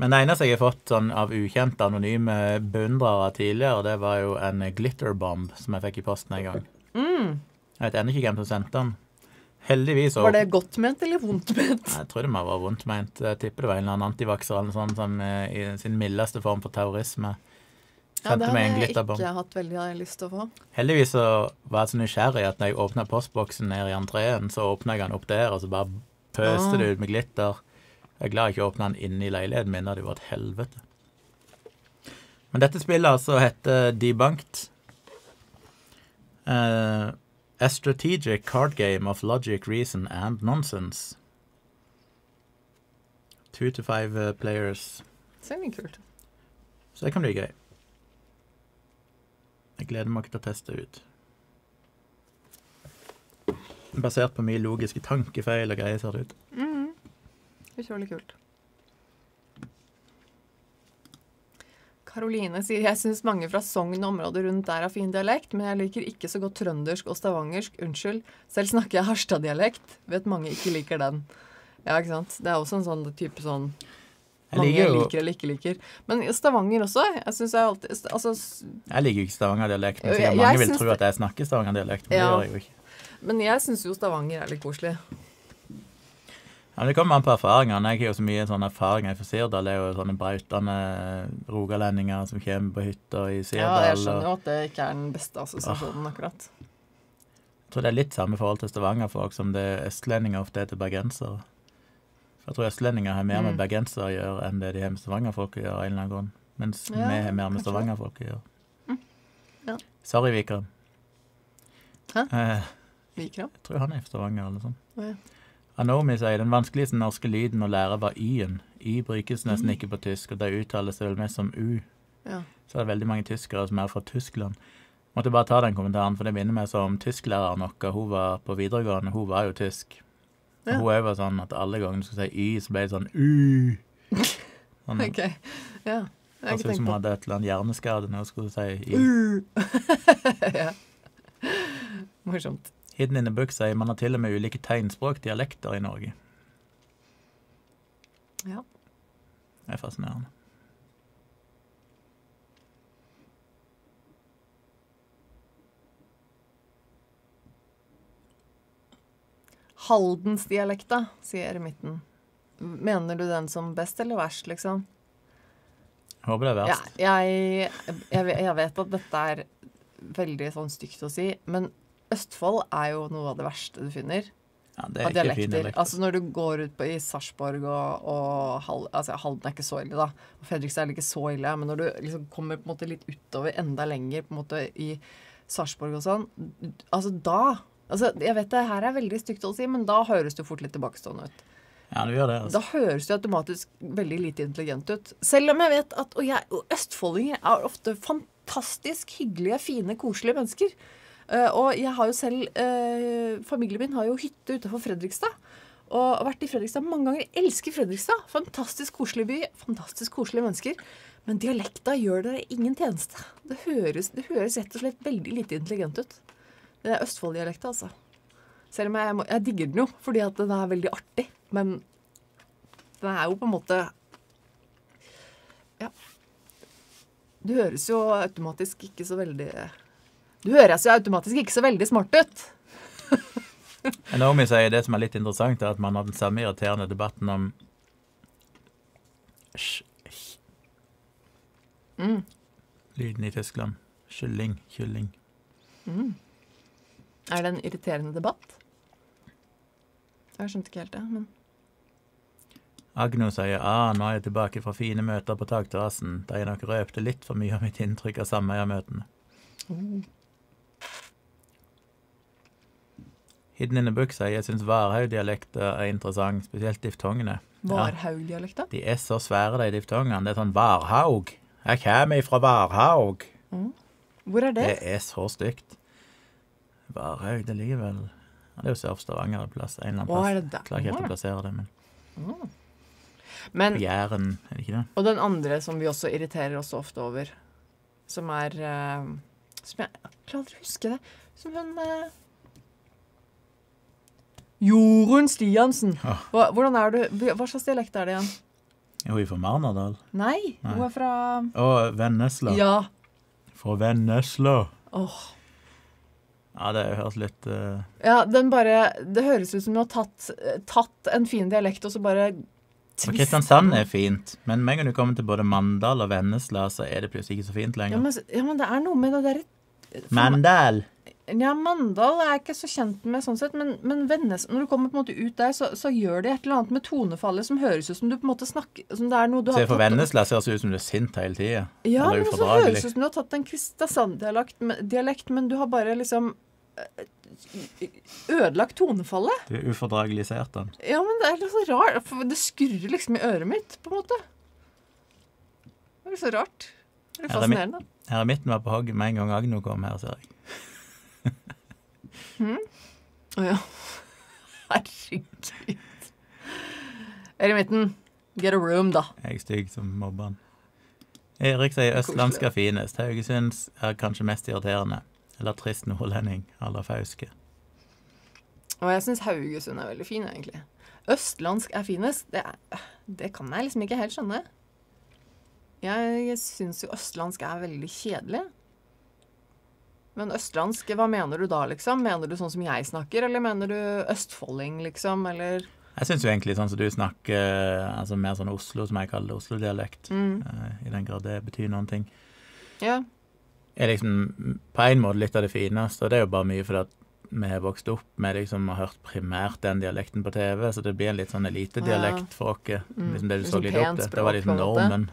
Men det eneste jeg har fått sånn av ukjente, anonyme beundrere tidligere, det var jo en glitterbomb som jeg fikk i posten en gang. Mm, Jeg vet ennå ikke hvem som sendte den. Heldigvis også. Var det godt ment eller vondt ment? Jeg tror det må være vondt ment. Jeg tipper det var en eller annen antivakser eller sånt som eh, i sin mildeste form for terrorisme Ja, det hadde jeg ikke hatt veldig lyst til å få. Heldigvis så var jeg så nysgjerrig at når jeg åpna postboksen nede i entreen, så åpna jeg den opp der, og så bare pøste det ut med glitter. Jeg er glad jeg ikke åpna den inne i leiligheten min, det hadde vært helvete. Men dette spillet altså heter Debunked. Eh, a strategic card game of logic, reason and nonsense. Two to five uh, players. Er kult. Så det kan bli gøy. Jeg gleder meg til å teste ut. Basert på mye logiske tankefeil og greier, ser det ut. Mm. Utrolig kult. Karoline sier jeg syns mange fra Sogn og området rundt der har fin dialekt, men jeg liker ikke så godt trøndersk og stavangersk. Unnskyld. Selv snakker jeg Harstad-dialekt. Vet mange ikke liker den. Ja, ikke sant. Det er også en sånn type sånn Jeg mange liker jo liker eller ikke liker. Men Stavanger også. Jeg syns jeg alltid Altså, Jeg liker jo ikke Stavanger-dialekt, men Jeg- sikkert jeg mange vil tro at jeg snakker Stavanger-dialekt, men Ja. det gjør jeg jo ikke. men jeg syns jo Stavanger er litt koselig. Ja, det kommer an på erfaringene. Jeg har jo så mye sånn erfaringer fra Sirdal. Det er jo sånne brautende rogalendinger som kommer på hytta i Sirdal. Ja, jeg skjønner jo at det ikke er den beste assosiasjonen, akkurat. jeg tror det er litt samme forhold til Stavanger-folk som det østlendinger ofte er til bergensere. Jeg tror østlendinger har mer med Mm. bergensere å gjøre enn det de har med Stavanger-folk å gjøre, av en eller annen grunn. Mens Ja, vi har mer med stavangerfolk å gjøre. Mm. Ja. Sorry, Vikram. Hæ? Eh, Vikram? jeg tror han er fra Stavanger eller noe sånt. Oh, ja. Anomi sier den vanskeligste norske lyden å lære var y-en. Y brukes nesten Mm. ikke på tysk, og det uttales vel mest som u. Ja. Så er det veldig mange tyskere som er fra Tyskland. Måtte bare ta den kommentaren, for det minner meg som tysklæreren vår. Hun var på videregående, hun var jo tysk. Ja. Hun òg var sånn at alle ganger du skulle si y, så ble det sånn u. Sånn, OK. Ja. Jeg Høres ut som hun hadde et eller annet hjerneskade når hun skulle si y. u. ja. Morsomt. Hidden in the book sier man har til og med ulike tegnspråk, dialekter, i Norge. Ja. Det er fascinerende. Haldensdialekta, sier Eremitten. Mener du den som best eller verst, liksom? Jeg håper det er Ja, verst. jeg, jeg, jeg vet at dette er veldig sånn stygt å si, men Østfold er jo noe av det verste du finner Ja, det av dialekter. ikke dialekter. Altså Når du går ut på, i Sarpsborg og, og Hal, altså, Halden er ikke så ille, da. Og Fredrikstad er ikke så ille. Men når du liksom kommer på en måte litt utover, enda lenger på en måte i Sarpsborg og sånn, altså da altså Jeg vet det her er veldig stygt å si, men da høres du fort litt tilbakestående ut. Ja, du gjør det. Altså. Da høres du automatisk veldig lite intelligent ut. Selv om jeg vet at Og, jeg, og østfoldinger er ofte fantastisk hyggelige, fine, koselige mennesker. Eh, og jeg har jo selv eh, Familien min har jo hytte utenfor Fredrikstad. Og har vært i Fredrikstad mange ganger. Jeg elsker Fredrikstad. Fantastisk koselig by. Fantastisk koselige mennesker. Men dialekta gjør dere ingen tjeneste. Det høres, det høres rett og slett veldig lite intelligent ut. Det er Østfold-dialekta, altså. Selv om jeg, må, jeg digger den jo, fordi at den er veldig artig. Men den er jo på en måte Ja. Du høres jo automatisk ikke så veldig Du høres jo automatisk ikke så veldig smart ut. Naomi sier det som er litt interessant, er at man har den samme irriterende debatten om Mm. lyden i Tyskland. Kylling, kylling. Mm. Er det en irriterende debatt? Jeg skjønte ikke helt det, men Agno sier ah, nå er jeg tilbake fra fine møter på takterrassen, da jeg nok røpte litt for mye av mitt inntrykk av sameiemøtene. Hidden in the book sier jeg syns Varhaug-dialekter er interessant, spesielt diftongene. Varhaug-dialekter? Ja. de er så svære, de diftongene. Det er sånn Varhaug. Jeg kommer ifra Varhaug. Hvor er det? Det er så stygt. Varhaug, det ligger vel Det er jo Sør-Stavanger en plass. En eller annen Å, plass. det der? Klarer ikke helt å plassere det, men Men, på Jæren, er det ikke det? og den andre som vi også irriterer oss ofte over, som er uh, Som jeg, jeg klarer aldri å huske det. Som hun eh, Jorunn Stiansen. Hva, hvordan er du, hva slags dialekt er det igjen? Er hun fra Marnardal? Nei, Nei. hun er fra Å, Vennesla. Ja. Fra Vennesla. Åh. Ja, det høres litt uh... Ja, den bare Det høres ut som du har tatt, tatt en fin dialekt og så bare Og Kristiansand er fint, men med en gang du kommer til både Mandal og Vennesla, så er det plutselig ikke så fint Ja lenger. men, ja, men det er noe med det derre Mandal! Ja, Mandal er jeg ikke så kjent med sånn sett, men, men Vennes, når du kommer på en måte ut der, så, så gjør det et eller annet med tonefallet som høres ut som du på en måte snakker Som det er noe du har Se for Vennesla ser det ut som du er sint hele tida. Ja, men så høres ut som du har tatt en Kristiansand-dialekt, men- du har bare liksom eh, ødelagt tonefallet. Du er ufordragelisert den. Ja, men det er litt så rart. For det skurrer liksom i øret mitt, på en måte. Det er så rart. Det er er fascinerende. Her er midten var på hogget med en gang Agno kom her, ser jeg. Å ja. Herregud. Eremitten. Get a room, da. Jeg er stygg som mobberen. Erik sier østlandsk er finest. Haugesund er kanskje mest irriterende. Eller trist nordlending à la Fauske. Og jeg syns Haugesund er veldig fin, egentlig. Østlandsk er finest. Det, er, det kan jeg liksom ikke helt skjønne. Jeg syns jo østlandsk er veldig kjedelig. Men østlandsk, hva mener du da, liksom? Mener du sånn som jeg snakker, eller mener du østfolding, liksom? Eller Jeg syns jo egentlig sånn som du snakker, altså mer sånn Oslo, som jeg kaller det, Oslo-dialekt, mm. eh, i den grad det betyr noen ting, Ja. er liksom på en måte litt av det fineste. Og det er jo bare mye fordi at vi har vokst opp med liksom har hørt primært den dialekten på TV, så det blir en litt sånn elitedialekt for oss. Mm. Liksom det du Liksom så litt opp til. Det var liksom normen.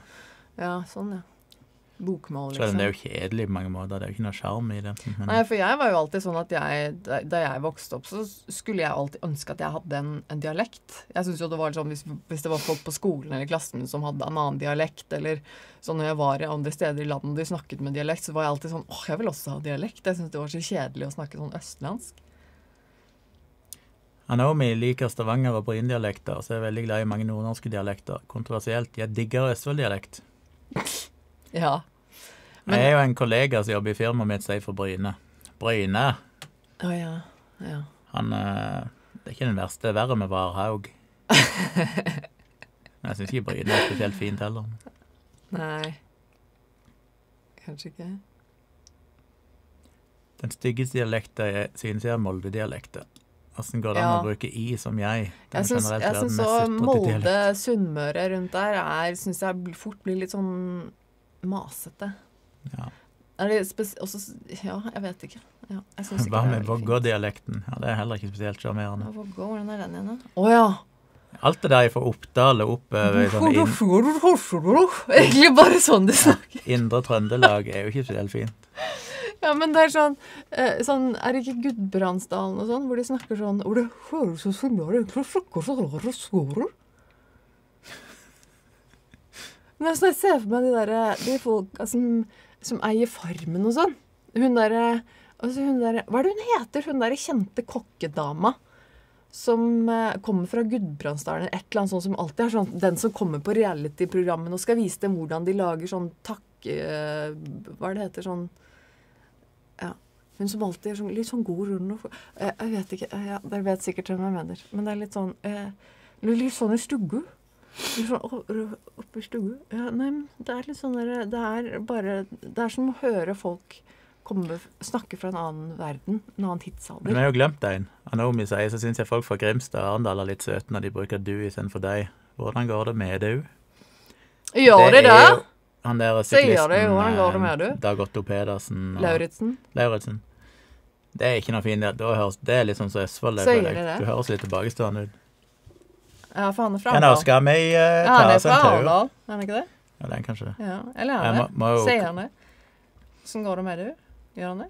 ja, sånn, ja. Bokmål, Selv om liksom. det er jo kjedelig på mange måter. Det er jo ikke noe sjarm i det. Men Nei, for jeg var jo alltid sånn at jeg, da jeg vokste opp, så skulle jeg alltid ønske at jeg hadde en, en dialekt. Jeg synes jo det var sånn hvis, hvis det var folk på skolen eller klassen som hadde en annen dialekt, eller sånn når jeg var i andre steder i landet og de snakket med dialekt, så var jeg alltid sånn åh, jeg vil også ha dialekt. Jeg syns det var så kjedelig å snakke sånn østlandsk. Naomi liker Stavanger- og bryndialekter, så så er veldig glad i mange nordnorske dialekter. Kontroversielt. Jeg digger Østfold-dialekt. Ja. Men- Jeg er jo en kollega som jobber i firmaet mitt som er fra Bryne. Bryne, Oh, ja. ja. han eh, Det er ikke den verste. Er verre med Varhaug. Men jeg syns ikke Bryne er spesielt fint heller. Nei. Kanskje ikke. Den styggeste dialekten synes jeg er Molde-dialekten. Åssen går det an Ja. å bruke i som jeg? Den Jeg syns, jeg syns så Molde. Sunnmøre rundt der er Syns jeg fort blir litt sånn masete. Ja. Er det også, ja, jeg vet ikke. Ja, jeg ikke Hva med. Vågå-dialekten? Ja, det er heller ikke spesielt Ja, sjarmerende. Vågå, hvordan er den igjen, da? Å ja! Alt det der fra Oppdal og oppover i sånn Egentlig bare sånn de snakker. indre Trøndelag er jo ikke spesielt fint. Ja, men det er sånn, eh, sånn Er det ikke Gudbrandsdalen og sånn, hvor de snakker sånn Hvor det høres ut som det er egentlig snakker så rare skoler? Men altså, jeg ser for meg de der, de folka som, som eier Farmen og sånn. Hun derre altså der, Hva er det hun heter? Hun derre kjente kokkedama som eh, kommer fra Gudbrandsdalen. Et eller annet sånt som alltid er sånn Den som kommer på reality-programmene og skal vise dem hvordan de lager sånn takke... eh, hva er det heter? Sånn Ja. Hun som alltid er sånn, litt sånn god rund og eh, Jeg vet ikke. eh, Ja, dere vet sikkert hvem jeg mener. Men det er litt sånn eh, Litt sånn i stuggu. Oppe i stuggu. Ja, nei, det er litt sånn der, Det er bare Det er som å høre folk komme, snakke fra en annen verden. En annen tidsalder. Men jeg har jo glemt en. Naomi sier så syns jeg folk fra Grimstad og Arendal er litt søte når de bruker du istedenfor deg. Hvordan går det med du? Gjør det er det? jo Han der syklisten det, hvordan går det eh, med du? Dag Otto Pedersen Lauritzen? Lauritzen. Det er ikke noe fint. det- det er litt sånn som Østfold. Du høres litt tilbakestående ut. Ja, for han er fra Ja, Han Arendal. skal vi eh, Ja, han ta er fra. Arendal, er han ikke det? Ja, den kanskje. Ja, eller er han det? Sier han det? Hvordan går det med du? Gjør han det?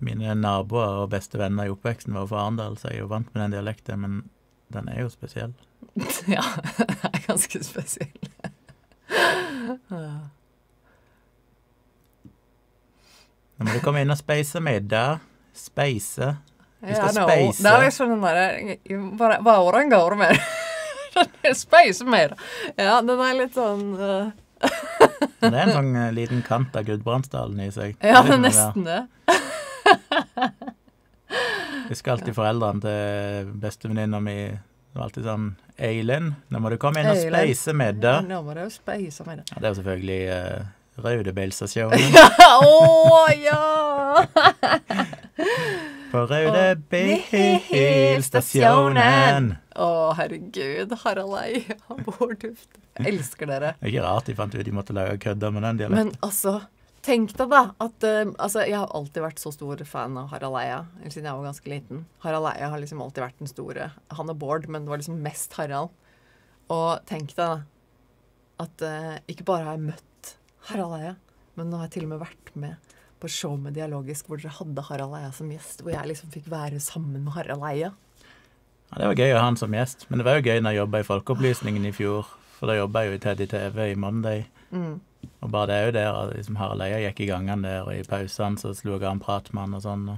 Mine naboer og beste venner i oppveksten var fra Arendal, så jeg er jo vant med den dialekten, men den er jo spesiell. ja, den er ganske spesiell. ja. Nå må du komme inn og speise middag. Speise. Vi skal Ja, no. speise. Det er liksom den derre Hva hvordan går det med det? Speise mer. Ja, den er litt sånn uh, Det er en sånn eh, liten kant av Gudbrandsdalen i seg. Ja, Det er det er liksom det. nesten det. Jeg husker alltid foreldrene til bestevenninna mi. Det var alltid sånn Eilin, nå må du komme inn og speise med middag. Nå må du speise det. Ja, det er jo selvfølgelig uh, Raudebilstasjonen. Å ja! På Raudebilstasjonen. Å, herregud. Harald Ei og Bård Duft. Elsker dere. Det er ikke rart de fant ut de måtte lage kødder med den dialekten. Men altså, tenk deg da at uh, Altså, jeg har alltid vært så stor fan av Harald Eia siden jeg var ganske liten. Harald Eia har liksom alltid vært den store. Han og Bård, men det var liksom mest Harald. Og tenk deg da at uh, ikke bare har jeg møtt Harald Eia, men nå har jeg til og med vært med på show med Dialogisk hvor dere hadde Harald Eia som gjest, hvor jeg liksom fikk være sammen med Harald Eia. Ja, Det var gøy å ha han som gjest, men det var jo gøy når jeg jobba i Folkeopplysningen i fjor. For da jobba jeg jo i Teddy TV i Monday. Mm. Og bare det er jo der liksom Harald Eia gikk i gangene der, og i pausene så slo jeg av en prat med han og sånn.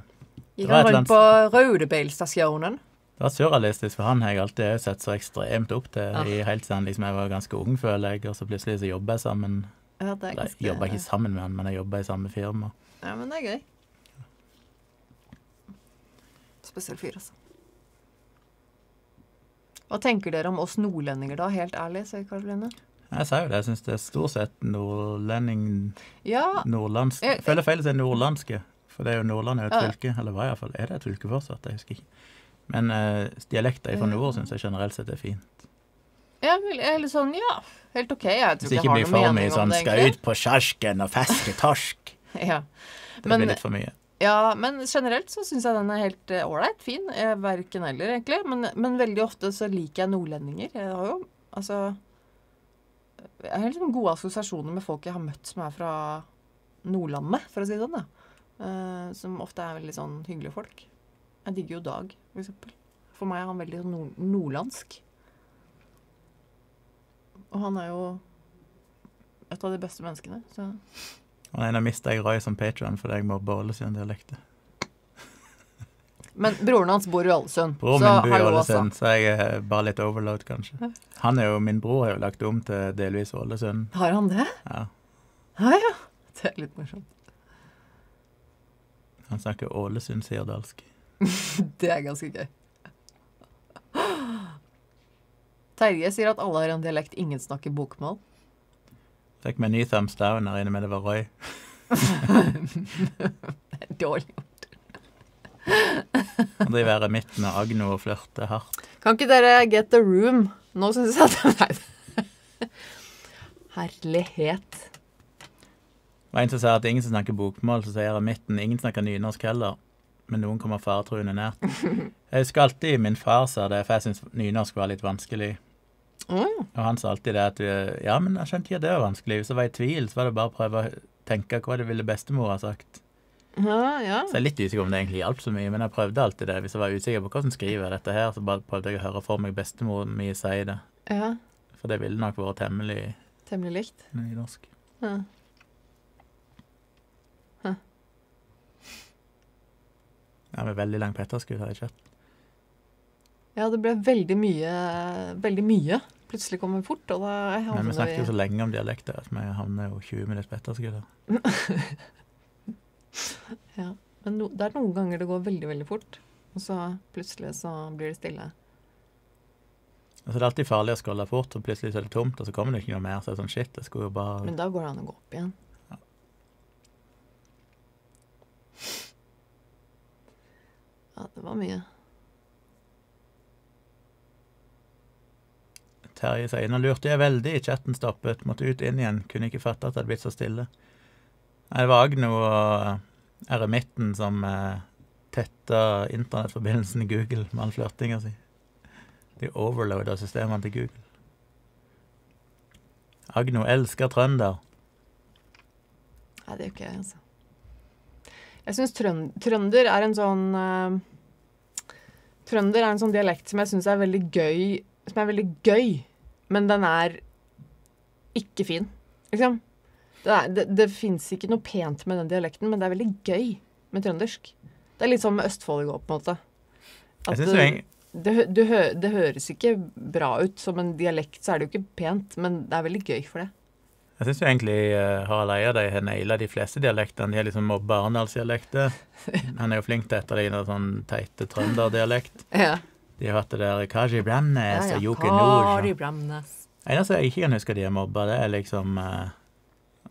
Gikk var han rundt på Raudebilstasjonen? det var surrealistisk, for han har jeg alltid sett så ekstremt opp til Ah. i helt siden liksom jeg var ganske ung, føler jeg. Og så plutselig så jobber jeg sammen. Ja, er ganske jobba ikke sammen med han, men jeg jobber i samme firma. Ja, men det er gøy. Spesiell fyr, altså. Hva tenker dere om oss nordlendinger, da? Helt ærlig, sier Karoline. Jeg sa jo det, jeg syns det er stort sett nordlending Ja, Nordlandsk Jeg- Jeg føler feil å si nordlandske, for det er jo Nordland er jo et Ja. fylke. Eller hva iallfall. Er det et fylke fortsatt? Jeg husker ikke. Men uh, dialekter fra Ja. nord syns jeg generelt sett er fint. jeg vil, eller sånn, ja. Helt OK. Jeg tror Hvis ikke ikke jeg blir har for noe mye mening om sånn det, 'skal ut på sjarken og feske torsk'. Ja. Det Men- blir litt for mye. ja, men generelt så syns jeg den er helt ålreit. Uh, fin. Eh, Verken eller, egentlig. Men, men veldig ofte så liker jeg nordlendinger. Jeg har jo altså Jeg har liksom gode assosiasjoner med folk jeg har møtt som er fra Nordlandet, for å si det sånn. da. Uh, som ofte er veldig sånn hyggelige folk. Jeg digger jo Dag, for eksempel. For meg er han veldig sånn nord nordlandsk. Og han er jo et av de beste menneskene. Så Og en har mista jeg Roy som patron fordi jeg mobber Ålesund-dialekter. Men broren hans bor i Ålesund. Broren min bor i. Ålesund, så jeg er bare litt overload, kanskje. Han er jo, Min bror har jo lagt om til delvis Ålesund. Har han det? Ja, Ja, ja. Det er litt morsomt. Han snakker Ålesund-sirdalsk. Det er ganske gøy. Terje sier at alle har en dialekt ingen snakker bokmål. Fikk meg en ny thumbs down her inne med det var Roy. Det er dårlig. Han driver her i midten av Agno og flørter hardt. Kan ikke dere get the room? Nå syns jeg at Nei. Herlighet. Det var en som sa at ingen som snakker bokmål, så sier jeg i midten ingen snakker nynorsk heller. Men noen kommer faretruende nært. Jeg husker alltid min far sa det, for jeg syntes nynorsk var litt vanskelig. Mm. Og han sa alltid det at eh, ja, men jeg skjønte ikke at det var vanskelig. Hvis jeg var i tvil, så var det bare å prøve å tenke hva det ville bestemor ha sagt. Ja, ja. Så jeg er litt usikker om det egentlig hjalp så mye, men jeg prøvde alltid det. Hvis jeg var usikker på hvordan skriver jeg dette her, så bare prøvde jeg å høre for meg bestemor mi si det. ja. For det ville nok vært temmelig Temmelig likt. I norsk. Ja. Ja, med veldig lang petterskudd har jeg hatt. Ja, det ble veldig mye Veldig mye. Plutselig kom vi fort, og da Men vi snakket jo så lenge om dialekter at vi havner jo 20 minutter på etterskuddet. Ja. Men no, det er noen ganger det går veldig, veldig fort. Og så plutselig så blir det stille. Altså, det er alltid farlig å skrolle fort, og plutselig så er det tomt, og så kommer det ikke noe mer. Så er det sånn, shit, det skulle jo bare Men da går det an å gå opp igjen. Ja, det var mye. Terje sier nå lurte jeg veldig, chatten stoppet, måtte ut inn igjen, kunne ikke fatte at det hadde blitt så stille. Det var Agno og eremitten som eh, tetta internettforbindelsen i Google med all flørtinga si. De overloada systemene til Google. Agno elsker trønder. Nei, det gjør ikke jeg, altså. Jeg syns trønder er en sånn uh, Trønder er en sånn dialekt som jeg syns er veldig gøy Som er veldig gøy, men den er ikke fin, liksom. Det, er, det, det fins ikke noe pent med den dialekten, men det er veldig gøy med trøndersk. Det er litt sånn med Østfold i går, på en måte. Jeg synes det, jeg... det, det, hø, det høres ikke bra ut. Som en dialekt så er det jo ikke pent, men det er veldig gøy for det. Jeg syns egentlig uh, Harald Eia de har naila de fleste dialektene. De har liksom mobba Arendalsdialekter. Han er jo flink til å etterligne sånn teite trønderdialekt. Ja. De det der Kaji Bremnes ja, og Joke Kari Nord. Bramnes. Eneste jeg ikke kan huske de har mobba, det er liksom eh,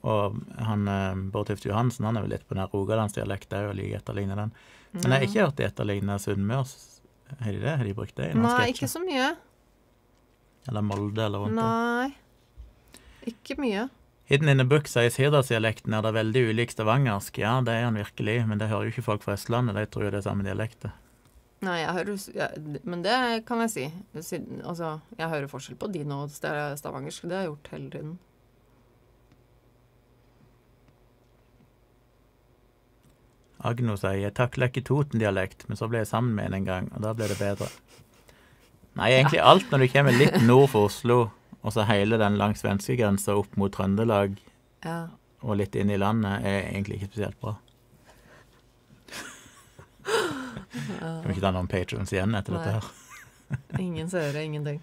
Og han uh, Bård Tufte Johansen han er vel litt på den òg og liker å etterligne den. Men jeg har ikke hørt de etterligne Sunnmørs. Har de det? Har de brukt det Nei, ikke så mye. Eller Molde eller rundt? Nei. Ikke mye. Hidden in the book sier Sirdalsdialekten er det veldig ulik stavangersk. Ja, det er han virkelig, men det hører jo ikke folk fra Østlandet. De tror jo det er samme dialekter. Nei, jeg hører ja, Men det kan jeg si. Siden, altså, jeg hører forskjell på din og stavangersk. Det har jeg gjort hele tiden. Agno sier jeg takler ikke Toten-dialekt, men så ble jeg sammen med en en gang, og da ble det bedre. Nei, egentlig alt når du kommer litt nord for Oslo, og så hele den langs svenskegrensa opp mot Trøndelag Ja. og litt inn i landet, er egentlig ikke spesielt bra. Kan vi ikke ta noen patrons igjen etter Nei. dette her? Ingen seere, ingenting.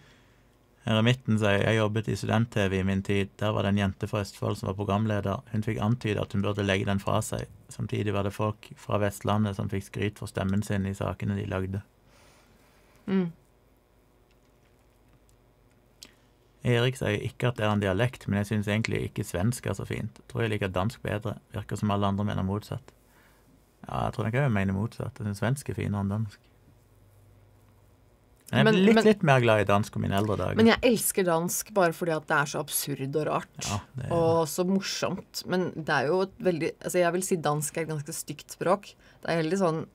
Eremitten sier jeg jobbet i student-TV i min tid. Der var det en jente fra Østfold som var programleder. Hun fikk antyde at hun burde legge den fra seg. Samtidig var det folk fra Vestlandet som fikk skryt for stemmen sin i sakene de lagde. Mm. Erik sier ikke at det er en dialekt, men jeg syns egentlig ikke svensk er så fint. Tror jeg liker dansk bedre. Virker som alle andre mener motsatt. Ja, jeg tror nok jeg mener motsatt. Den svenske svensk er finere enn dansk. Jeg jeg Men- litt, men- litt mer glad i dansk om mine eldre dager. Men jeg elsker dansk bare fordi at det er så absurd og rart. ja, er, Og så morsomt. Men det er jo et veldig Altså, jeg vil si dansk er et ganske stygt språk. Det er veldig sånn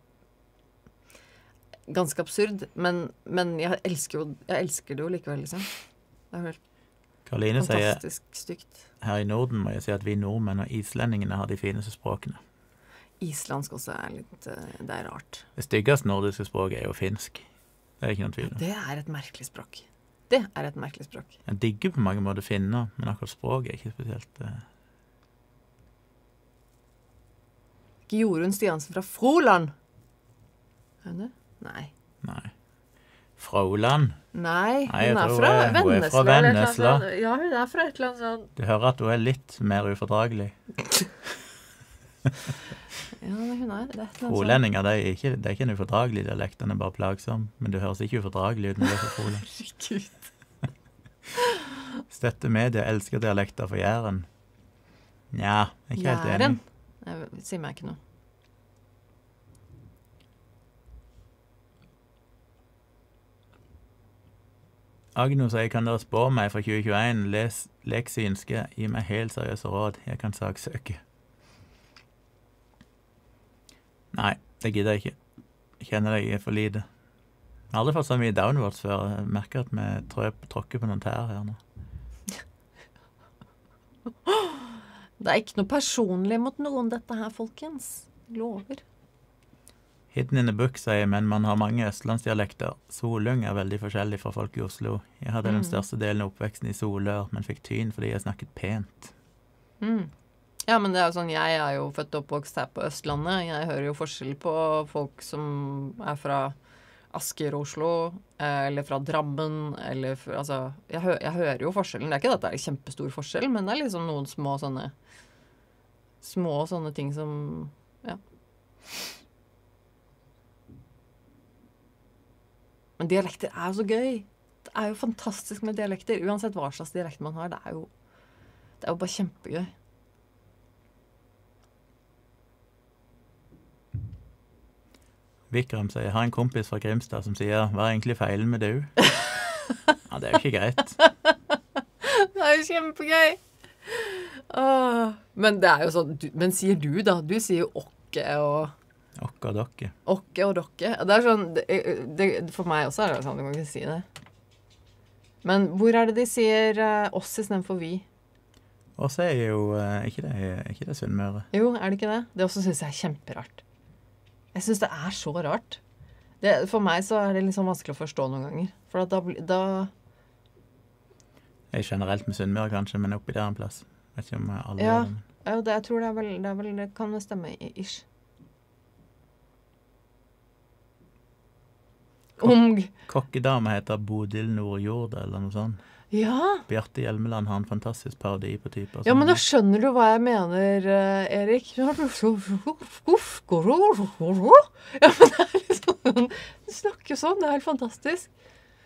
Ganske absurd, men, men jeg elsker jo Jeg elsker det jo likevel, liksom. Det er jo helt Karoline sier fantastisk stygt. her i Norden må jeg si at vi nordmenn og islendingene har de fineste språkene. Islandsk også er litt eh, Det er rart. Det styggeste nordiske språket er jo finsk. Det er ikke noen tvil om. Det er et merkelig språk. Det er et merkelig språk. Jeg digger på mange måter finner, men akkurat språket er ikke spesielt Ikke Jorunn Stiansen fra Froland? Er hun det? Nei. Nei. Froland. Nei, Nei, hun er fra hun er- hun er Vennesla. fra Vennesla. Ja, hun er fra et eller annet sånt. Du hører at hun er litt mer ufordragelig. Ja, hun er det. er. Frolendinger det er ikke, det er ikke en ufordragelig dialekt, den er bare plagsom. Men du høres ikke ufordragelig ut når du er fra. Herregud. Støtte media elsker dialekter for Jæren. Nja, jeg er ikke helt enig. Jæren? Si meg ikke noe. Agno sier kan dere spå meg for 2021, les, leksynske, gi meg helt seriøse råd, jeg kan saksøke. Nei, det gidder jeg ikke. Jeg kjenner deg for lite. Jeg har aldri fått så mye downwards før. Jeg merker at vi trø- tråkker på noen tær her nå. Det er ikke noe personlig mot noen, dette her, folkens. Lover. Hidden in the book sier men man har mange østlandsdialekter. Solung er veldig forskjellig fra folk i Oslo. Jeg hadde den Mm. største delen av oppveksten i Solør, men fikk tyn fordi jeg snakket pent. Mm. Ja, men det er jo sånn, jeg er jo født og oppvokst her på Østlandet. Jeg hører jo forskjell på folk som er fra Asker og Oslo, eh, eller fra Drammen, eller fra, Altså, jeg, hø jeg hører jo forskjellen. Det er ikke at det er kjempestor forskjell, men det er liksom noen små sånne Små sånne ting som Ja. Men dialekter er jo så gøy. Det er jo fantastisk med dialekter. Uansett hva slags dialekt man har. Det er jo, det er jo bare kjempegøy. Vikram sier jeg har en kompis fra Grimstad som sier hva er egentlig feilen med du? Ja, det er jo ikke greit. Det er jo kjempegøy! Åh. Men det er jo sånn du, Men sier du, da? Du sier jo åkke og Okke og dokke. åkke og dokke. Det er sånn det, det, For meg også er det sånn. Du kan ikke si det. Men hvor er det de sier uh, oss istedenfor vi? Og er jo uh, ikke det, er ikke det Sunnmøre. Jo, er det ikke det? Det også syns jeg er kjemperart. Jeg syns det er så rart. Det, for meg så er det liksom vanskelig å forstå noen ganger. For at da, da Jeg er generelt med Sunnmøre, kanskje, men oppi der en plass. Vet ikke om alle Ja. gjør det. ja, det, Jeg tror det er vel Det, er vel, det kan stemme i- ish. Om Kokkedame heter Bodil Nordjord, eller noe sånt. Ja! Bjarte Hjelmeland har en fantastisk parodi på typer. Ja, men da skjønner du hva jeg mener, Erik. Ja, men det er liksom sånn Du snakker sånn. Det er helt fantastisk.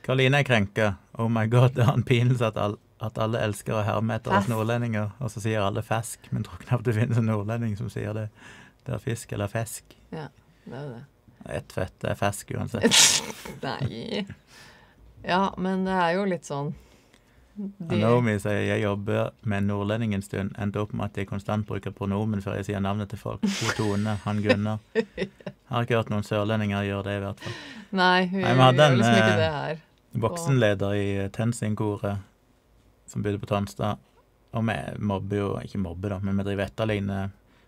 Karoline er krenka. Oh my god, det er en pinelse at, all, at alle elsker å herme etter oss nordlendinger. Og så sier alle fesk, men tror knapt det finnes en nordlending som sier det. Det er fisk eller fesk. Ja, Det er det. Ett fett er fesk uansett. Nei. Ja, men det er jo litt sånn de, Naomi sier jeg jobber med en nordlending en stund. Endte opp med at jeg konstant bruker pronomen før jeg sier navnet til folk. Hun Tone, han Gunnar. Har ikke hørt noen sørlendinger gjøre det, i hvert fall. Nei, hun Nei, gjør en, liksom ikke eh, det her. Voksenleder i eh, Tenzing-koret som bodde på Tonstad. Og vi mobber jo Ikke mobber, da, men vi driver etterligne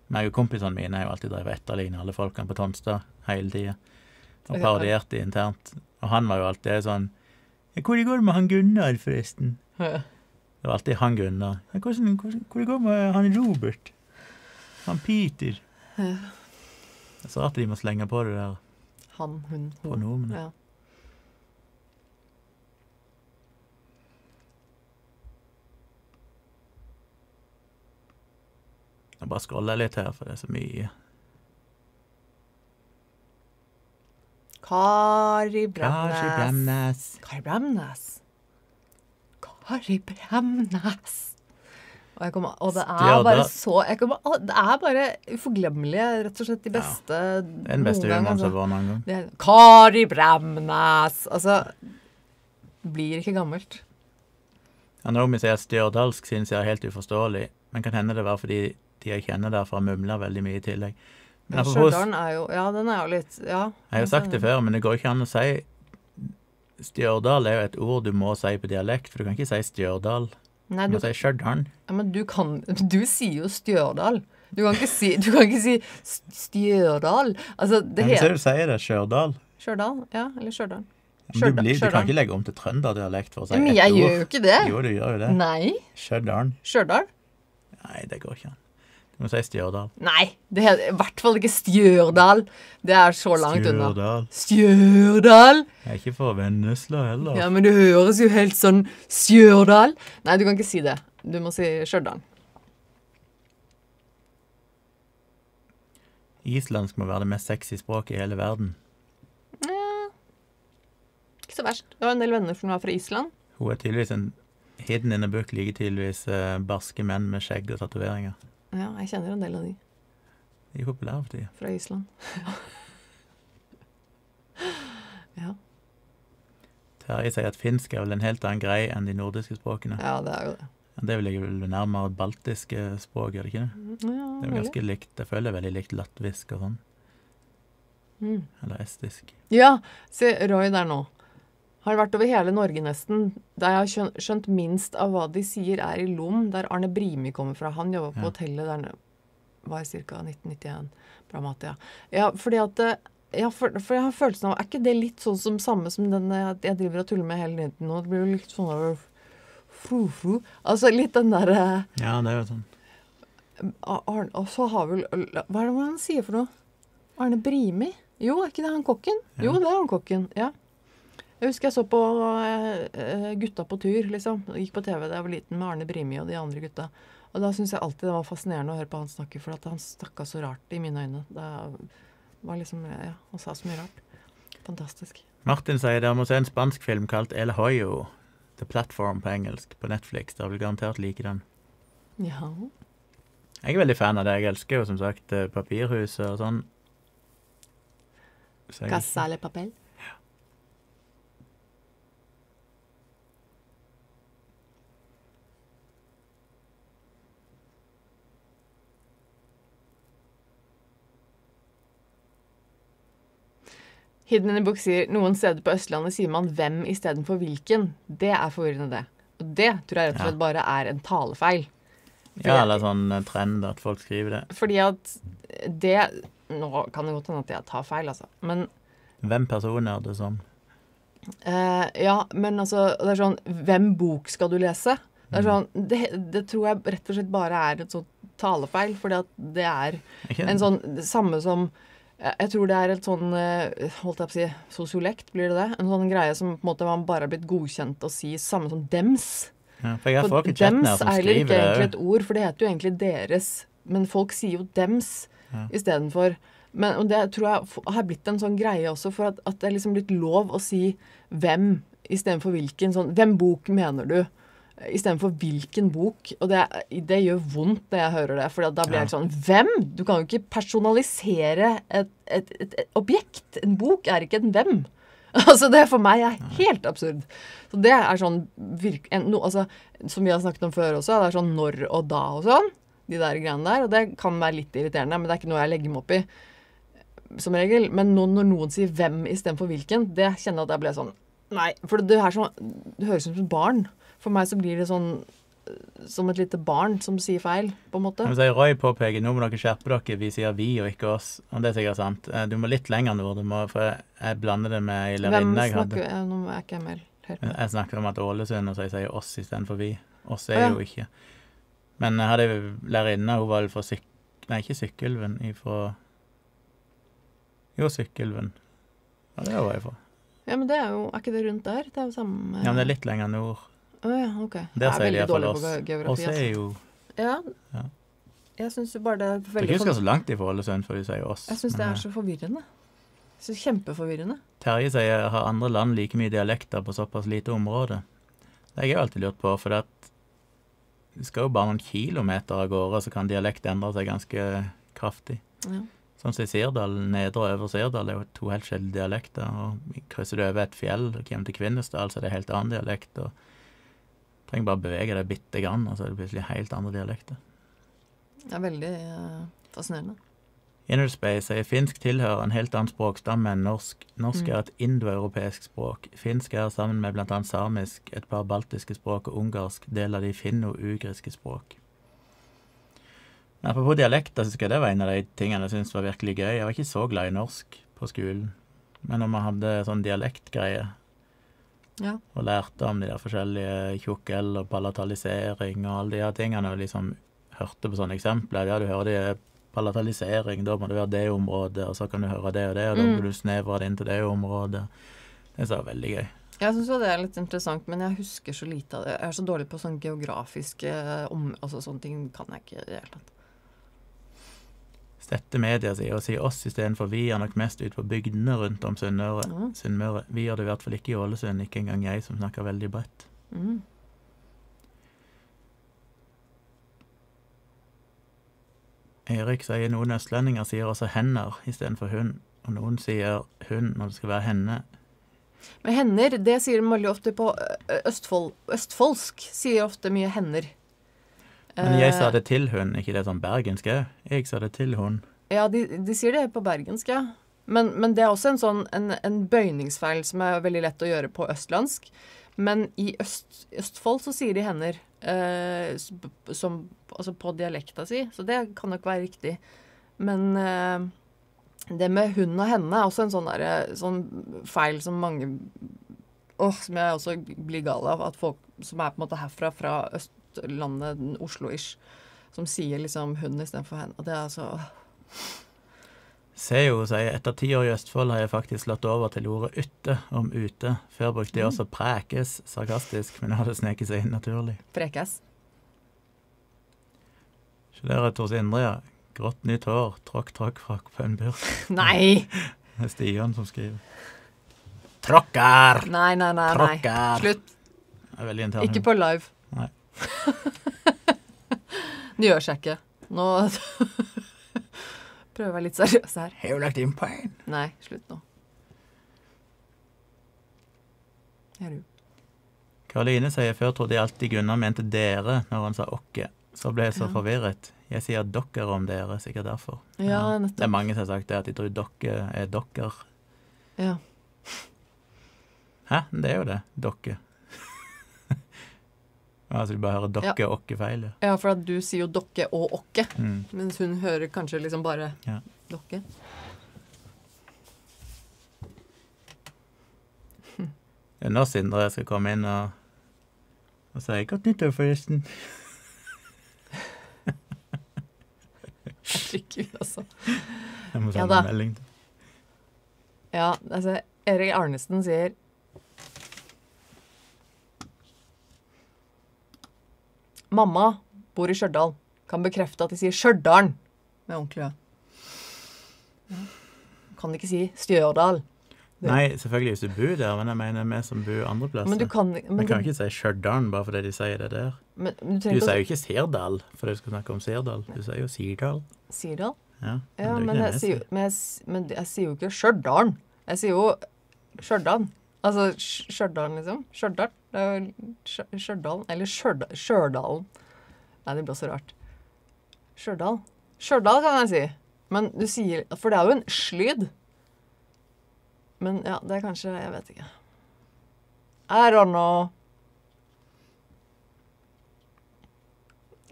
meg og kompisene mine har jo alltid drevet etterligne alle folkene på Tonstad hele tida. Og Ja. parodiert de internt. Og han var jo alltid sånn Hvordan Hvor går det med han Gunnar, forresten? Ja. Det var alltid han Gunnar. Hvordan, Hvordan, hvordan, går det med han Robert? Han Peter? Ja. Det er så rart de må slenge på det der Han, hun, hun. pronomene. Ja. Jeg bare scroller litt her, for det er så mye. Kari Kari Bremnes. Bremnes. Kari Bremnes. Kari Bremnes. Og, kommer, og det er bare så kommer, Det er bare uforglemmelige, rett og slett de Ja. beste Det er den beste humoren som altså. har vært noen gang. Er, Kari Bremnes! Altså Blir ikke gammelt. Ja, Naomi sier stjørdalsk synes jeg er helt uforståelig, men kan hende det var fordi de jeg kjenner derfra mumler veldig mye i tillegg. Men men apropos, Stjørdal er jo Ja, den er jo litt Ja. jeg har jo sagt det før, men det går ikke an å si Stjørdal er jo et ord du må si på dialekt, for du kan ikke si Stjørdal. Nei, Du du, må si Stjørdal. ja, men du kan Du sier jo Stjørdal. Du kan ikke si, du kan ikke si Stjørdal. Altså, det Men heter du sier det, Stjørdal. Stjørdal. Ja, eller Stjørdal. Du, blir, du kan ikke legge om til trønderdialekt for å si Ja, men jeg gjør jo ikke det. Jo, du gjør jo det. Nei. Stjørdal. Stjørdal? Nei, det går ikke an. Du må si Stjørdal. Nei. Det er i hvert fall ikke Stjørdal. Det er så langt unna. Stjørdal. Stjørdal? Jeg er ikke fra Vennesla heller. Ja, men det høres jo helt sånn Stjørdal. Nei, du kan ikke si det. Du må si Stjørdal. Islandsk må være det mest sexy språket i hele verden. Ja. Ikke så verst. Jeg har en del venner som var fra Island. Hun er tydeligvis en hidden in a book, like tydeligvis eh, barske menn med skjegg og tatoveringer. Ja, jeg kjenner en del av de De er populære for tida. fra Island. ja. Terje sier at finsk er vel en helt annen greie enn de nordiske språkene. ja, det er jo det. Det ligger vel nærmere baltiske språk, er det ikke det? Ja, Det er mulig. ganske likt. Jeg føler det er veldig likt latvisk og sånn. Mm. Eller estisk. Ja, se Roy der nå. Har vært over hele Norge nesten. Der jeg har skjønt, minst av hva de sier, er i Lom, der Arne Brimi kommer fra. Han jobba på Ja. hotellet der. Var ca. 1991. Bra mat, ja. Ja, fordi at eh, ja, for, for jeg har følelsen av Er ikke det litt sånn som samme som den jeg, jeg driver og tuller med hele tiden nå? Det blir jo litt sånn over fru-fru. Altså litt den derre Ja, det er jo sånn. Arne, Og så har vel Hva er det han sier for noe? Arne Brimi? Jo, er ikke det han kokken? Ja. Jo, det er han kokken. Ja. Jeg husker jeg så på eh, eh, Gutta på tur, liksom. Jeg gikk på TV da jeg var liten med Arne Brimi og de andre gutta. Og da syns jeg alltid det var fascinerende å høre på han snakke, for at han snakka så rart i mine øyne. Det var liksom Ja, han sa så mye rart. Fantastisk. Martin sier dere må se en spansk film kalt El Hoyo. The Platform på engelsk, på Netflix. Dere vil garantert like den. Ja. Jeg er veldig fan av det. Jeg elsker jo som sagt eh, Papirhuset og sånn. Så jeg- Casa le papel. Hidden in the Book sier noen steder på Østlandet sier man 'hvem' istedenfor 'hvilken'. Det er forvirrende, det. Og det tror jeg rett og slett bare er en talefeil. Ja, eller sånn eh, trend at folk skriver det. Fordi at det Nå kan det godt hende at jeg tar feil, altså. Men Hvem person er det som Uh, Ja, men altså Det er sånn Hvem bok skal du lese? Det er Mm. sånn Det, det tror jeg rett og slett bare er et sånt talefeil, fordi at det er en sånn det samme som jeg tror det er et sånn eh, Holdt jeg på å si sosiolekt, blir det det? En sånn greie som på en måte man bare har blitt godkjent å si samme som dems. ja, For jeg har folk i chatten her dems er ikke egentlig et ord, for det heter jo egentlig deres. Men folk sier jo dems Ja. istedenfor. Men og det tror jeg har blitt en sånn greie også, for at, at det er liksom blitt lov å si hvem istedenfor hvilken. Sånn Hvem bok mener du? Istedenfor hvilken bok. Og det, det gjør vondt når jeg hører det, for da blir Ja. sånn Hvem? Du kan jo ikke personalisere et, et, et, et objekt. En bok er ikke en hvem. Altså Det for meg er helt absurd. Så det er sånn virk, en, no, altså, Som vi har snakket om før også, det er sånn når og da og sånn. De der greiene der. Og det kan være litt irriterende, men det er ikke noe jeg legger meg opp i. Som regel. Men no, når noen sier hvem istedenfor hvilken, det kjenner jeg at jeg ble sånn Nei. For det, sånn, det høres ut som et barn. For meg så blir det sånn øh, som et lite barn som sier feil, på en måte. Jeg må si, Roy påpeker nå må dere skjerpe dere, vi sier vi og ikke oss. Og det er sikkert sant. Eh, Du må litt lenger nå, du må, for jeg- blander det med ei lærerinne jeg hadde. jeg, Nå er ikke jeg med helt med. Jeg snakker om at Ålesund, og så jeg sier oss istedenfor vi. Oss er ah, ja. jo ikke. Men jeg hadde lærerinne, hun var vel fra Syk... Nei, ikke Sykkylven, ifra Jo, Sykkylven. Ja, det var jeg fra. Ja, men det er jo Er ikke det rundt der? Det er jo samme Ja, men det er litt lenger nord. Å ja, ok. Det sier er de veldig iallfall dårlig oss. på ge- geografi. Oss er altså. jo Ja. Ja. Jeg syns jo bare det er veldig ikke husker så langt ifra Ålesund før de sier oss. Jeg syns det er så forvirrende. Jeg synes Kjempeforvirrende. eh, Terje sier har andre land like mye dialekter på såpass lite område? Det har jeg alltid lurt på, for det at du skal jo bare noen kilometer av gårde, så kan dialekt endre seg ganske kraftig. Ja. Sånn som i Sirdal, Nedre og Øvre Sirdal er jo to helt forskjellige dialekter. og Krysser du over et fjell og kommer til Kvinesdal, så er det helt annen dialekt. og Trenger bare bevege deg bitte grann, og så er det plutselig helt andre dialekter. Det er veldig uh, fascinerende. Innerspace sier finsk tilhører en helt annen språkstamme enn norsk. Norsk Mm. er et indoeuropeisk språk. Finsk er sammen med bl.a. samisk, et par baltiske språk og ungarsk del av de finno-ugriske språk. Men apropos dialekter, så skal det være en av de tingene jeg syns var virkelig gøy. Jeg var ikke så glad i norsk på skolen, men når vi hadde sånn dialektgreie Ja. og lærte om de der forskjellige tjukk-L og palatalisering og alle de her tingene, og liksom hørte på sånne eksempler. Ja, du hører det palatalisering, da må det være det området, og så kan du høre det og det, og da må Mm. du snevre det inn til det området. Det er så veldig gøy. Jeg syns det er litt interessant, men jeg husker så lite av det. Jeg er så dårlig på sånn geografiske om, Altså sånne ting kan jeg ikke i det hele tatt. Stette media sier og si oss istedenfor vi er nok mest ut på bygdene rundt om Sunnmøre. Ja. Sunnmøre. Vi gjør det i hvert fall ikke i Ålesund, ikke engang jeg som snakker veldig bredt. Mm. Erik sier noen østlendinger sier også hender istedenfor hund, og noen sier hund når det skal være henne. Men hender, det sier de veldig ofte på Østfold. Østfoldsk sier ofte mye hender. Men jeg sa Eh, det til hun, ikke det sånn bergensk? Jeg sa det til hun. Ja, de, de sier det på bergensk, ja. Men, men det er også en sånn en, en bøyningsfeil som er veldig lett å gjøre på østlandsk. Men i Øst, Østfold så sier de hender. Eh, som, altså på dialekta si. Så det kan nok være riktig. Men eh, det med hun og henne er også en sånn, der, sånn feil som mange Åh, som jeg også blir gal av. At folk som er på en måte herfra, fra Østlandet, Oslo-ish, som sier liksom hun istedenfor henne. Og det er altså åh. jo, sier etter ti år i Østfold har jeg faktisk slått over til ordet ytte om ute. Før brukte jeg også prekes sarkastisk, men nå har det sneket seg inn naturlig. Prekes. Så der er Tor Sindre, ja. Grått nytt hår, tråkk, tråkk, frakk på en burt. Nei! Det er Stian som skriver. Tråkker! Nei, nei, nei. nei. Slutt. Ikke på live. Det gjør seg ikke. Nå prøver jeg å være litt seriøs her. Har du lagt inn på en? Nei, slutt nå. Er du? Karoline sier før trodde jeg alltid Gunnar mente dere når han sa okke. Så ble jeg så Ja. forvirret. Jeg sier dere om dere, sikkert derfor. Ja, Det er mange som har sagt det, at de tror dere er dere. Ja. Hæ? Det er jo det. Dere. Altså du bare hører dokke og åkke feil. ja. Ja, for at du sier jo dokke og åkke, Mm. mens hun hører kanskje liksom bare Ja. dokke. Det er nå Sindre skal komme inn og, og si 'godt nyttår', forresten. Herregud, altså. Jeg må Ja sende ja, en melding. Ja, altså, Erik Arnesen sier Mamma bor i Stjørdal. Kan bekrefte at de sier Stjørdalen med ordentlig ø. Ja. Kan ikke si Stjørdal. Det- Nei, selvfølgelig hvis du bor der, men jeg mener vi som bor andre plasser. Men du kan, men kan du, ikke si Stjørdalen bare fordi de sier det der. men, men du Du sier jo ikke Sirdal fordi du skal snakke om Sirdal. Du sier jo Sirdal. si Sirdal. Ja, Ja, er jo men jeg, sier, men, jeg, men jeg sier jo ikke Stjørdalen. Jeg sier jo Stjørdal. Altså Stjørdal, liksom. Stjørdal. Det er jo Stjø- Eller Stjørda- Stjørdalen. Nei, det blir også rart. Stjørdal. Stjørdal kan jeg si. Men du sier For det er jo en slyd. Men ja, det er kanskje Jeg vet ikke. I don't know.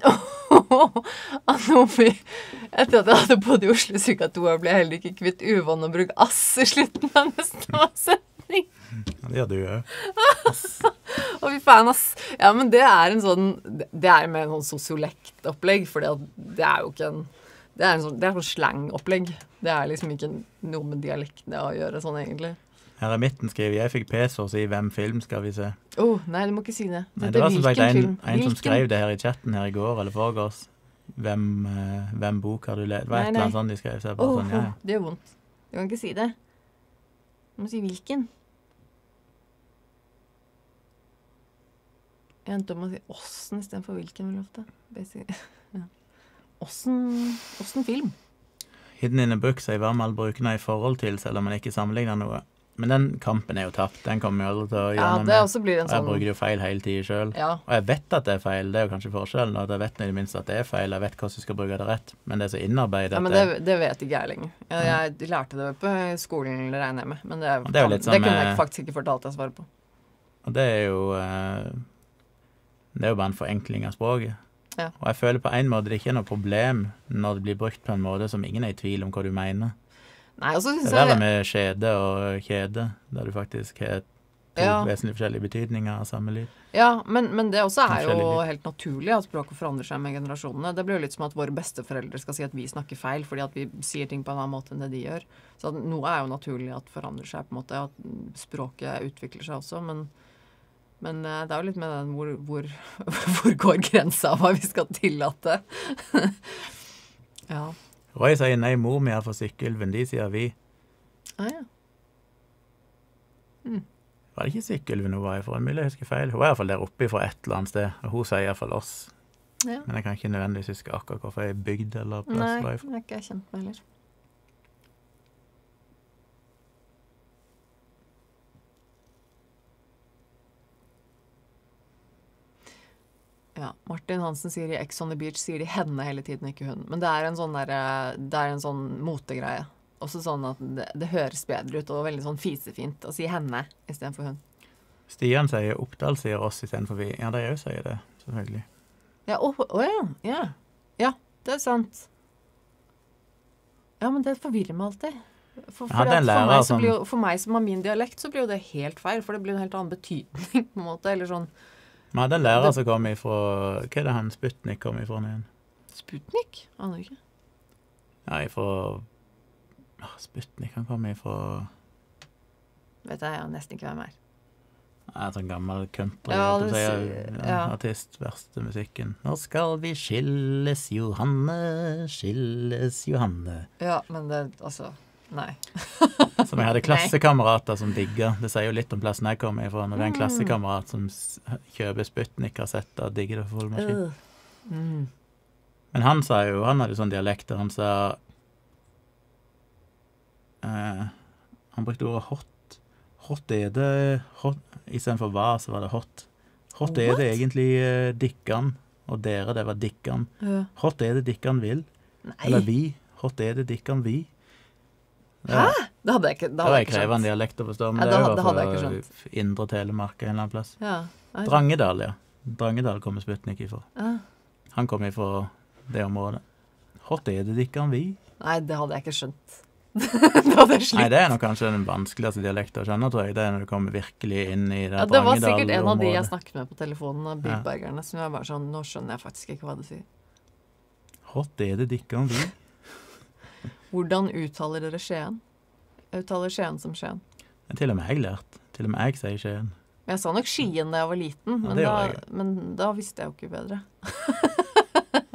Etter at jeg hadde bodd i Oslo i ca. to år, ble jeg heller ikke kvitt uvanen å bruke ass i slutten av neste setning. Ja, det gjør du òg. Å, fy faen, ass. Ja, men det er en sånn Det er mer en sånn sosiolektopplegg, for det er jo ikke en Det er en sånn, det er sånn slangopplegg. Det er liksom ikke noe med dialektene å gjøre sånn, egentlig. Her er midten skriver jeg fikk pesos i hvem film skal vi se. Å, nei, du må ikke si det. Nei, det var som sagt en, en som skrev det her i chatten her i går eller forgårs. Hvem, uh, hvem bok har du lest? Det var et eller annet sånt de skrev. Så jeg Åh, sånn, ja. Det gjør vondt. Du kan ikke si det. Du må si hvilken. Jenta å si åssen istedenfor hvilken, veldig ofte. Ja. Åssen film? Hidden in a book sier Varmal bruker den i forhold til, selv om man ikke sammenligner noe. Men den kampen er jo tapt. Den kommer vi aldri til å gjøre noe det med. også blir en Og jeg sånn bruker jo feil hele tida sjøl. Ja. Og jeg vet at det er feil, det er jo kanskje forskjellen. At jeg vet i det minste at det er feil, jeg vet hvordan du skal bruke det rett. Men det er så innarbeidet ja, men det, det vet ikke jeg lenger. Jeg, jeg lærte det på skolen, regner jeg med. Men det, det jo litt det kunne jeg eh, faktisk ikke fortalt deg svaret på. Og det er jo eh, Det er jo bare en forenkling av språket. Ja. Og jeg føler på en måte det ikke er noe problem når det blir brukt på en måte som ingen er i tvil om hva du mener. Nei, Det er jeg med skjede og kjede, der du faktisk har to Ja. vesentlig forskjellige betydninger av samme lyd. Ja, men, men det også er jo helt naturlig at språket forandrer seg med generasjonene. Det blir jo litt som at våre besteforeldre skal si at vi snakker feil fordi at vi sier ting på en annen måte enn det de gjør. Så noe er jo naturlig at forandrer seg, på en måte. At språket utvikler seg også. Men, men eh, det er jo litt med den hvor, hvor, hvor går grensa hva vi skal tillate. ja. Roy sier nei, mor mi er fra Sykkylven, de sier vi. Ah, ja. Var det ikke Sykkylven hun var ifra? Mulig jeg husker feil. Hun er iallfall der oppe fra et eller annet sted, og hun sier iallfall oss. ja. Men jeg kan ikke nødvendigvis huske akkurat hvorfor jeg er bygd eller plass Nei, jeg er ikke kjent med heller. Ja, Martin Hansen sier i Ex on the Beach sier de henne hele tiden, ikke hun. Men det er en sånn, der, det er en sånn motegreie. Også sånn at det, det høres bedre ut og veldig sånn fisefint å si henne istedenfor hun. Stian sier Oppdal sier oss istedenfor vi. Ja, de òg sier det, selvfølgelig. Ja, å å ja. ja. Ja, det er sant. Ja, men det forvirrer meg alltid. For, for, hadde lærer, for, meg blir for meg som har min dialekt, så blir jo det helt feil. For det blir en helt annen betydning, på en måte. Eller sånn Vi hadde en lærer som kom ifra Hva er det han Sputnik kom ifra igjen? Sputnik? Aner ikke. Ja, ifra ah, Sputnik, han kom ifra Vet jeg har nesten ikke hvem er. Ja, sånn gammel country Ja, jeg det sier- ja. artist. Verste musikken. Nå skal vi skilles, Johanne, skilles, Johanne. Ja, men det Altså, nei. Som jeg hadde klassekamerater som digga. Det sier jo litt om plassen jeg kommer ifra. Når det er en Mm. klassekamerat som kjøper Sputnik-kassetter og digger det for full maskin. Uh. Mm. Men han sa jo, han hadde sånn dialekt, og han sa eh, Han brukte ordet hot. Hot er det hot, Istedenfor hva, så var det hot. Hot er det egentlig eh, dikkan, og dere, det var dikkan. Uh. Hot er det dikkan vil. Eller vi. Hot er det dikkan vi. Det Hæ? det hadde jeg ikke, skjønt. Det var en krevende dialekt å forstå, men Ja, det det hadde- jo hadde fra Indre Telemark en eller annen plass. Ja. Drangedal, ja. Drangedal kommer Sputnik ifra. Ja. Han kom ifra det området. Hort er det dikkan vi? Nei, det hadde jeg ikke skjønt. det Nei, det er nok kanskje den vanskeligste dialekten å skjønne, tror jeg. Det er når du kommer virkelig inn i det Ja, det var sikkert en av de jeg snakket med på telefonen, av bilbergerne, som jeg bare sånn Nå skjønner jeg faktisk ikke hva du sier. Hot er det dikkan vi? Hvordan uttaler dere Skien? Jeg uttaler Skien som Skien. Til og med jeg lært. Til og med jeg sier Skien. Jeg sa nok Skien da jeg var liten, Ja, men, da, men da visste jeg jo ikke bedre.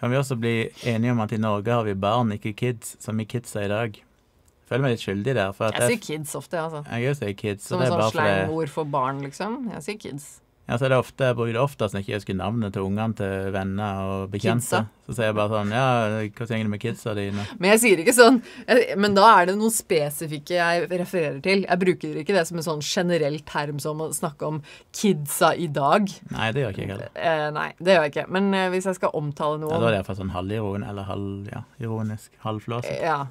Kan vi også bli enige om at i Norge har vi barn, ikke kids, som i kids er i dag? Jeg føler meg litt skyldig der. Jeg sier kids ofte, altså. jeg sier kids, Som et fordi slangord for barn, liksom. Jeg sier kids. Ja, så er det ofte, Jeg bruker det oftest når jeg ikke husker navnet til ungene til venner og bekjente. Kidsa. Så sier jeg bare sånn Ja, hva går det med kidsa dine? Men jeg sier ikke sånn Men da er det noen spesifikke jeg refererer til. Jeg bruker ikke det som en sånn generell term som å snakke om kidsa i dag. Nei, det gjør ikke jeg heller. Eh, nei, det gjør jeg ikke. Men eh, hvis jeg skal omtale noe Ja, da er det iallfall sånn halviron, eller halv, ja, ironisk. Halvflåse. Ja.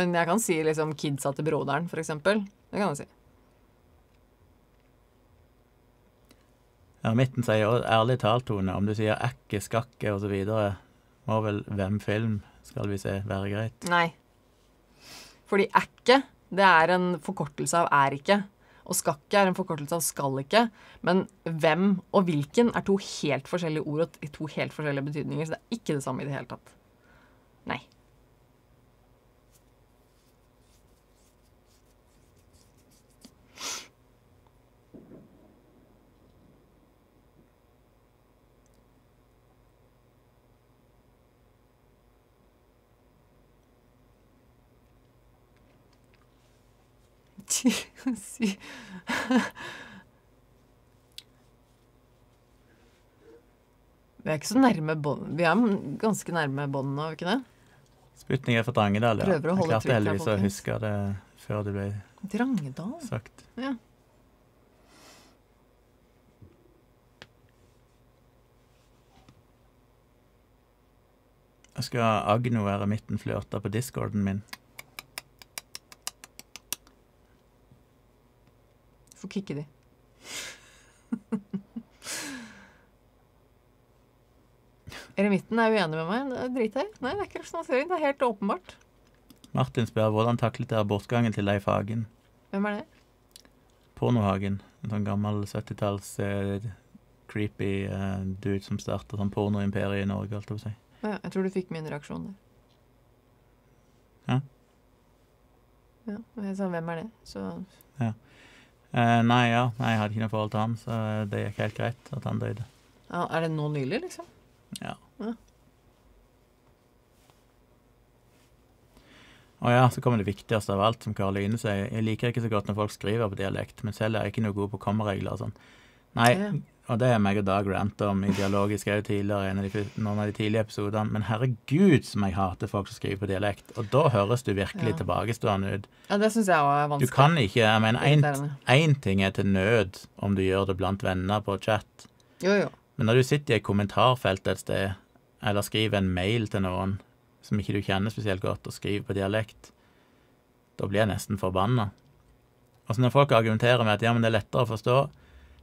Men jeg kan si liksom kidsa til broderen, for eksempel. Det kan jeg si. Ja, midten sier jo ærlig talt, Tone, om du sier ekke, skakke osv., må vel hvem film, skal vi se, være greit? Nei. Fordi ække, det er en forkortelse av er ikke. Og skakke er en forkortelse av skal ikke. Men hvem og hvilken er to helt forskjellige ord og to helt forskjellige betydninger. Så det er ikke det samme i det hele tatt. Nei. Si- Vi er ikke så nærme bånd. Vi er ganske nærme bånd nå, er vi ikke det? Sputnik er fra Drangedal, ja. Prøver å holde jeg klarte heldigvis å huske det før det ble Drangedal. sagt. Ja. Jeg skal Agno være midten flørta på discorden min. Får kicke de. Eremitten er uenig med meg. Det driter jeg. Nei, det er ikke rasjonalisering. Det er helt åpenbart. Martin spør hvordan taklet dere bortgangen til Leif Hagen? Hvem er det? Pornohagen. En sånn gammel 70-talls eh, creepy eh, dude som starta sånn pornoimperiet i Norge, holdt jeg på å si. Ja, jeg tror du fikk min reaksjon der. Ja. Ja, jeg sa hvem er det? Så Eh, nei, ja. Nei, jeg hadde ikke noe forhold til han, så eh, det gikk helt greit at han døde. ja, Er det nå nylig, liksom? Ja. Ja. Og ja, så kommer det viktigste av alt, som Karoline sier. Jeg liker ikke så godt når folk skriver på dialekt, men selv er jeg ikke noe god på kammerregler og sånn. Nei, Ja. Og det er meg og Dag rant om i Dialogisk òg tidligere, en av de, noen av de tidlige episodene, men herregud som jeg hater folk som skriver på dialekt. Og da høres du virkelig Ja. tilbakestående ut. Ja, det syns jeg òg er vanskelig. Du kan ikke Jeg mener, én ting er til nød om du gjør det blant venner på chat, Jo, jo. men når du sitter i et kommentarfelt et sted, eller skriver en mail til noen som ikke du kjenner spesielt godt, og skriver på dialekt, da blir jeg nesten forbanna. Og så når folk argumenterer med at ja, men det er lettere å forstå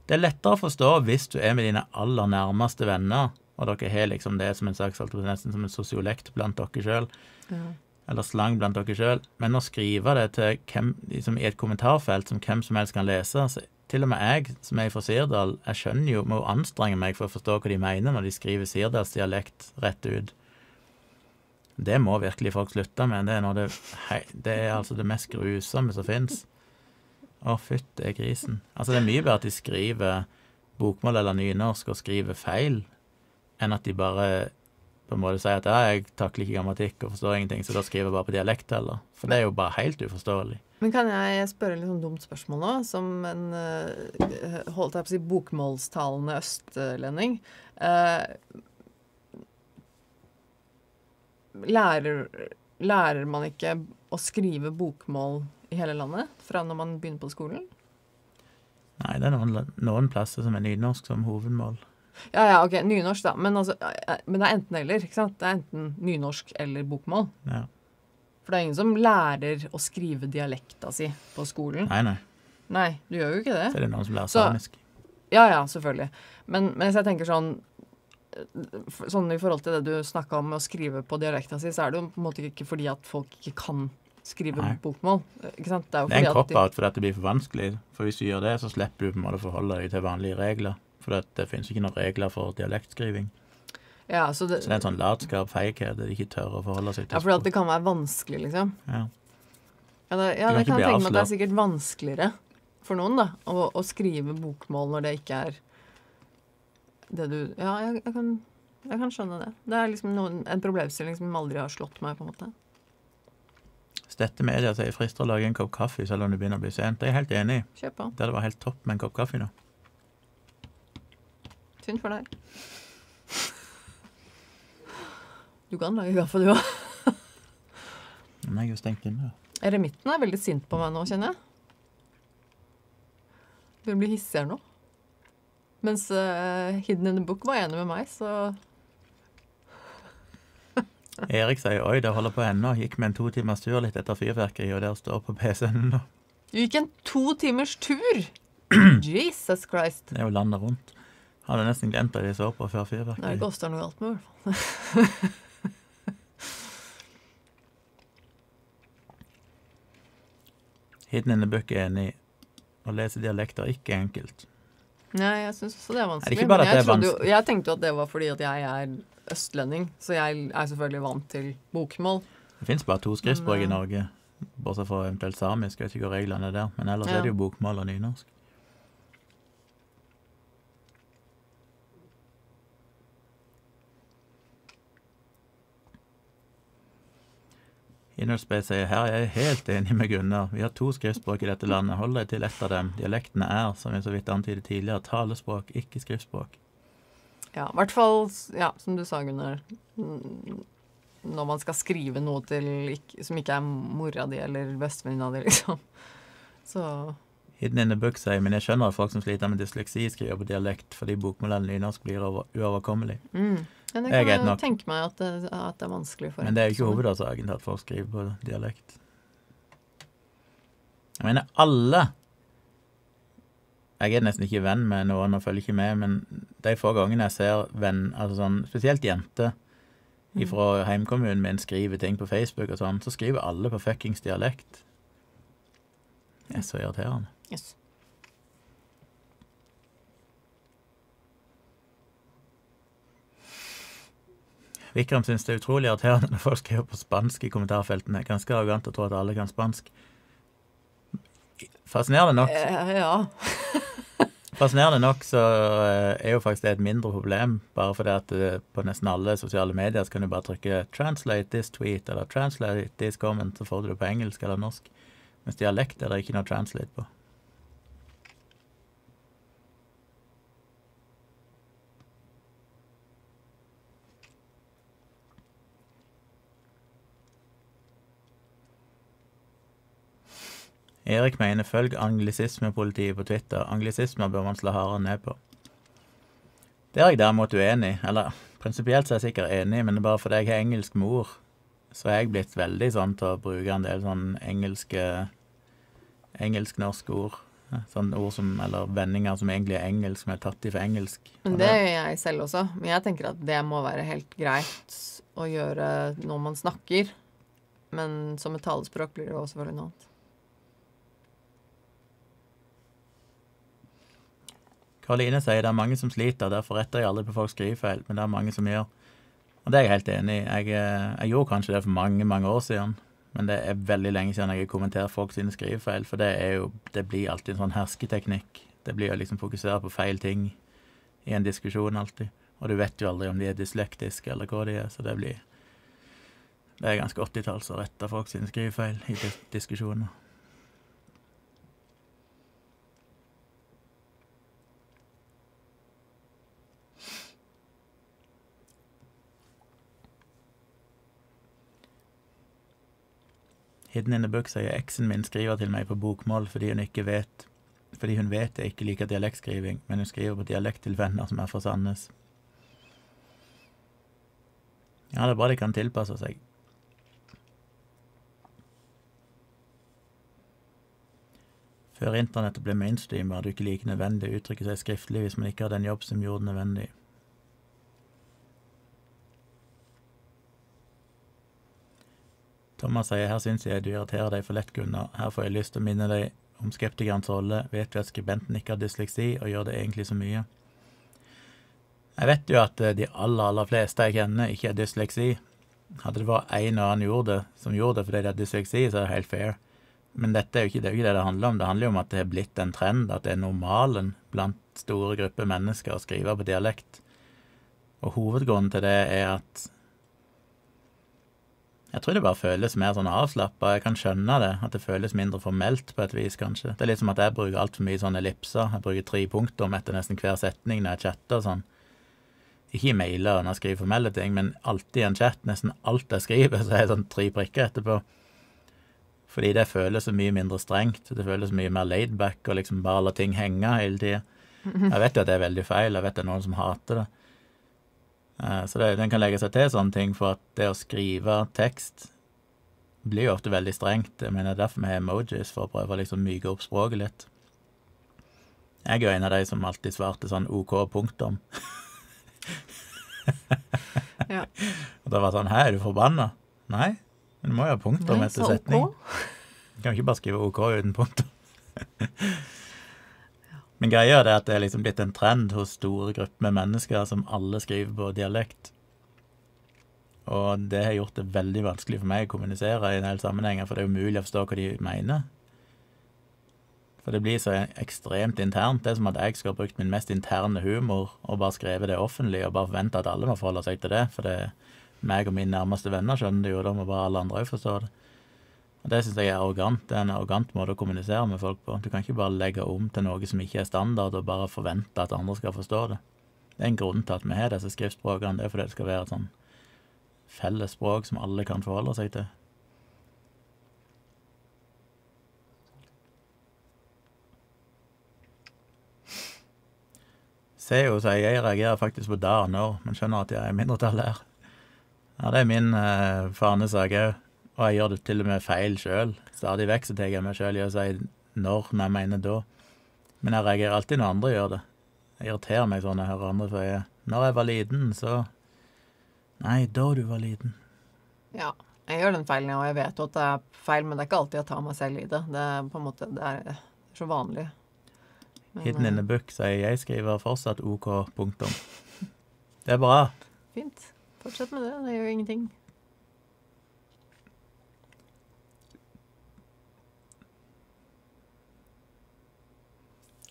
Det er lettere å forstå hvis du er med dine aller nærmeste venner, og dere har liksom det som en slags nesten som en sosiolekt blant dere sjøl, Ja. eller slang blant dere sjøl, men å skrive det til hvem, liksom i et kommentarfelt som hvem som helst kan lese så Til og med jeg, som er fra Sirdal, jeg skjønner jo, må anstrenge meg for å forstå hva de mener når de skriver sirdalsdialekt rett ut. Det må virkelig folk slutte med. Det er, det, det er altså det mest grusomme som fins. Å, fytti grisen. Altså, det er mye bedre at de skriver bokmål eller nynorsk og skriver feil, enn at de bare på en måte sier at ja, jeg takler ikke grammatikk og forstår ingenting, så da skriver jeg bare på dialekt heller. For det er jo bare helt uforståelig. Men kan jeg spørre litt sånn dumt spørsmål nå, som en eh, holdt jeg på å si bokmålstalende østlending? Eh, lærer, lærer man ikke å skrive bokmål i hele landet fra når man begynner på skolen? Nei, det er noen, noen plasser som er nynorsk som hovedmål. Ja, ja, ok, nynorsk da. Men, altså, eh, men det er enten eller, ikke sant? Det er enten nynorsk eller bokmål. Ja. For det er ingen som lærer å skrive dialekta si på skolen. Nei, nei. Nei, du gjør jo ikke det. Så er det noen som lærer Så- samisk. Ja, ja, selvfølgelig. Men hvis jeg tenker sånn Sånn i forhold til det du snakka om med å skrive på dialekta si, så er det jo på en måte ikke fordi at folk ikke kan skrive Nei. bokmål. Ikke sant? Det er jo Det er en cop-out fordi at det blir for vanskelig. For hvis du gjør det, så slipper du på en måte å forholde deg til vanlige regler. For det finnes ikke noen regler for dialektskriving. ja, så det, Så det er en sånn latskap, feighet, de ikke tør å forholde seg ja, til fordi at det kan være vanskelig, liksom. Ja. Ja, det, ja, kan det kan jeg tenke meg at det er sikkert vanskeligere for noen, da, å, å skrive bokmål når det ikke er det du Ja, jeg, jeg, kan, jeg kan skjønne det. Det er liksom noen, en problemstilling som aldri har slått meg, på en måte. Stette media sier frister å lage en kopp kaffe selv om det begynner å bli sent. Det er jeg helt enig i. På. Det hadde vært helt topp med en kopp kaffe nå. Synd for deg. Du kan lage kaffe, du òg. Men jeg er jo stengt inne. Eremitten er veldig sint på meg nå, kjenner jeg. Begynner å bli hissig her nå. Mens uh, Hidden in the Book var enig med meg, så Erik sier oi, det holder på ennå. Gikk med en to timers tur litt etter fyrverkeri, og der står på PC-en nå. Du gikk en to timers tur! Jesus Christ. Det er jo landet rundt. Hadde nesten glemt at de så på før Det er fyrverkeri. ikke oss det er noe galt med, i hvert fall. Hidden in the book er enig. Å lese dialekter er ikke enkelt. Nei, jeg syns også det er vanskelig. Er det ikke bare at det er vanskelig? jo, jeg tenkte jo at det var fordi at jeg er østlending, så jeg er selvfølgelig vant til bokmål. Det fins bare to skriftspråk i eh, Norge, bortsett fra eventuelt samisk. Jeg vet ikke hva reglene er der, men ellers Ja. er det jo bokmål og nynorsk. Innerspace sier her er jeg helt enig med Gunnar. Vi har to skriftspråk i dette landet. Hold deg til ett av dem. Dialektene er, som vi så vidt antydet tidligere, talespråk, ikke skriftspråk. Ja, i hvert fall, ja, som du sa, Gunnar. Når man skal skrive noe til som ikke er mora di eller bestevenninna di, liksom. Så Hidden in the book sier, men jeg skjønner at folk som sliter med dysleksi, skriver på dialekt fordi bokmål eller nynorsk blir over, uoverkommelig. mm. Men det kan jeg nok. tenke meg at det, at det er vanskelig for Men det er jo ikke en hovedårsaken til at folk skriver på dialekt. Jeg mener, alle Jeg er nesten ikke venn med noen og følger ikke med, men de få gangene jeg ser venn, altså sånn, spesielt jenter fra heimkommunen min skriver ting på Facebook og sånn, så skriver alle på fuckings dialekt. Det er så irriterende. Yes. Vikram syns det er utrolig irriterende når folk skriver på spansk i kommentarfeltene. Ganske arrogant å tro at alle kan spansk. Fascinerende nok, Eh, ja. fascinerende nok så eh, er jo faktisk det et mindre problem, bare fordi at eh, på nesten alle sosiale medier så kan du bare trykke 'translate this tweet' eller 'translate this comment', så får du det på engelsk eller norsk. Mens dialekt er det ikke noe translate på. Erik mener følg anglisismepolitiet på Twitter. Anglisismer bør man slå hardere ned på. Det er jeg derimot uenig i. Eller prinsipielt så er jeg sikkert enig, men det er bare fordi jeg har engelsk mor, så er jeg blitt veldig sånn til å bruke en del sånn engelske engelsk-norske ord. Sånne ord som, eller vendinger som egentlig er engelsk, som er tatt i for engelsk. Men det gjør jeg selv også. Men jeg tenker at det må være helt greit å gjøre når man snakker. Men som et talespråk blir det jo selvfølgelig noe annet. Karoline sier det er mange som sliter, derfor retter jeg aldri på folks skrivefeil, men det er mange som gjør. Og det er jeg helt enig i. Jeg, eh, jeg gjorde kanskje det for mange, mange år siden, men det er veldig lenge siden jeg har kommentert folk sine skrivefeil, for det er jo Det blir alltid en sånn hersketeknikk. Det blir å liksom fokusere på feil ting i en diskusjon alltid. Og du vet jo aldri om de er dyslektiske eller hva de er, så det blir Det er ganske 80-talls å rette folk sine skrivefeil i dis diskusjoner. Hidden in the book sier eksen min skriver til meg på bokmål fordi hun ikke vet fordi hun vet jeg ikke liker dialektskriving, men hun skriver på dialekt til venner som er fra Sandnes. Ja, det er bra de kan tilpasse seg. Før internettet ble mainstream, var det ikke like nødvendig å uttrykke seg skriftlig hvis man ikke hadde en jobb som gjorde det nødvendig. Thomas sier her syns jeg du irriterer deg for lett, Gunnar. Her får jeg lyst til å minne deg om skeptikerens rolle. Vet du at skribenten ikke har dysleksi, og gjør det egentlig så mye? Jeg vet jo at eh, de aller, aller fleste jeg kjenner, ikke har dysleksi. Hadde det vært en og annen gjorde det, som gjorde det fordi de har dysleksi, så er det helt fair. Men dette er jo ikke, det ikke det det handler om. Det handler jo om at det er blitt en trend, at det er normalen blant store grupper mennesker å skrive på dialekt. Og hovedgrunnen til det er at jeg tror det bare føles mer sånn avslappa. Jeg kan skjønne det, at det føles mindre formelt på et vis, kanskje. Det er litt som at jeg bruker altfor mye sånne ellipser. Jeg bruker tre punktum etter nesten hver setning når jeg chatter sånn. Ikke i mailer når jeg skriver formelle ting, men alltid i en chat. Nesten alt jeg skriver, så er det sånn tre prikker etterpå. Fordi det føles så mye mindre strengt. Det føles mye mer laidback og liksom bare la ting henge hele tida. Jeg vet jo at det er veldig feil, jeg vet det er noen som hater det. Eh, Så det, den kan legge seg til sånne ting, for at det å skrive tekst blir jo ofte veldig strengt. Jeg mener derfor vi har emojis, for å prøve å liksom myke opp språket litt. Jeg er jo en av de som alltid svarte sånn OK, punktum. Ja. Og da var det sånn Hæ, er du forbanna? Nei, men du må jo ha punktum etter setning. OK. Du kan ikke bare skrive OK uten punktum. Men greia er det at det er liksom blitt en trend hos store grupper med mennesker som alle skriver på dialekt. Og det har gjort det veldig vanskelig for meg å kommunisere i en del sammenhenger, for det er umulig å forstå hva de mener. For det blir så ekstremt internt. Det er som at jeg skulle ha brukt min mest interne humor og bare skrevet det offentlig, og bare forventa at alle må forholde seg til det, for det er meg og mine nærmeste venner skjønner det jo, da må bare alle andre òg forstå det. Det syns jeg er arrogant. Det er en arrogant måte å kommunisere med folk på. Du kan ikke bare legge om til noe som ikke er standard, og bare forvente at andre skal forstå det. Det er en grunn til at vi har disse skriftspråkene. Det er fordi det skal være et sånn felles språk som alle kan forholde seg til. ser jo, så jeg reagerer faktisk på da og når, men skjønner at jeg er mindretall her. Ja, det er min eh, fanesak òg, og jeg gjør det til og med feil sjøl. Stadig vekk så tar jeg meg sjøl i å si når når jeg mener da. Men jeg reagerer alltid når andre gjør det. Jeg irriterer meg sånn når jeg hører andre føye. når jeg var liten, så Nei, da du var liten. Ja. Jeg gjør den feilen, og jeg vet jo at det er feil, men det er ikke alltid jeg tar meg selv i det. Det er på en måte Det er så vanlig. Men, Hidden in eh, the book sier jeg skriver fortsatt OK, punktum. Det er bra. Fint. Fortsett med det. Det gjør ingenting.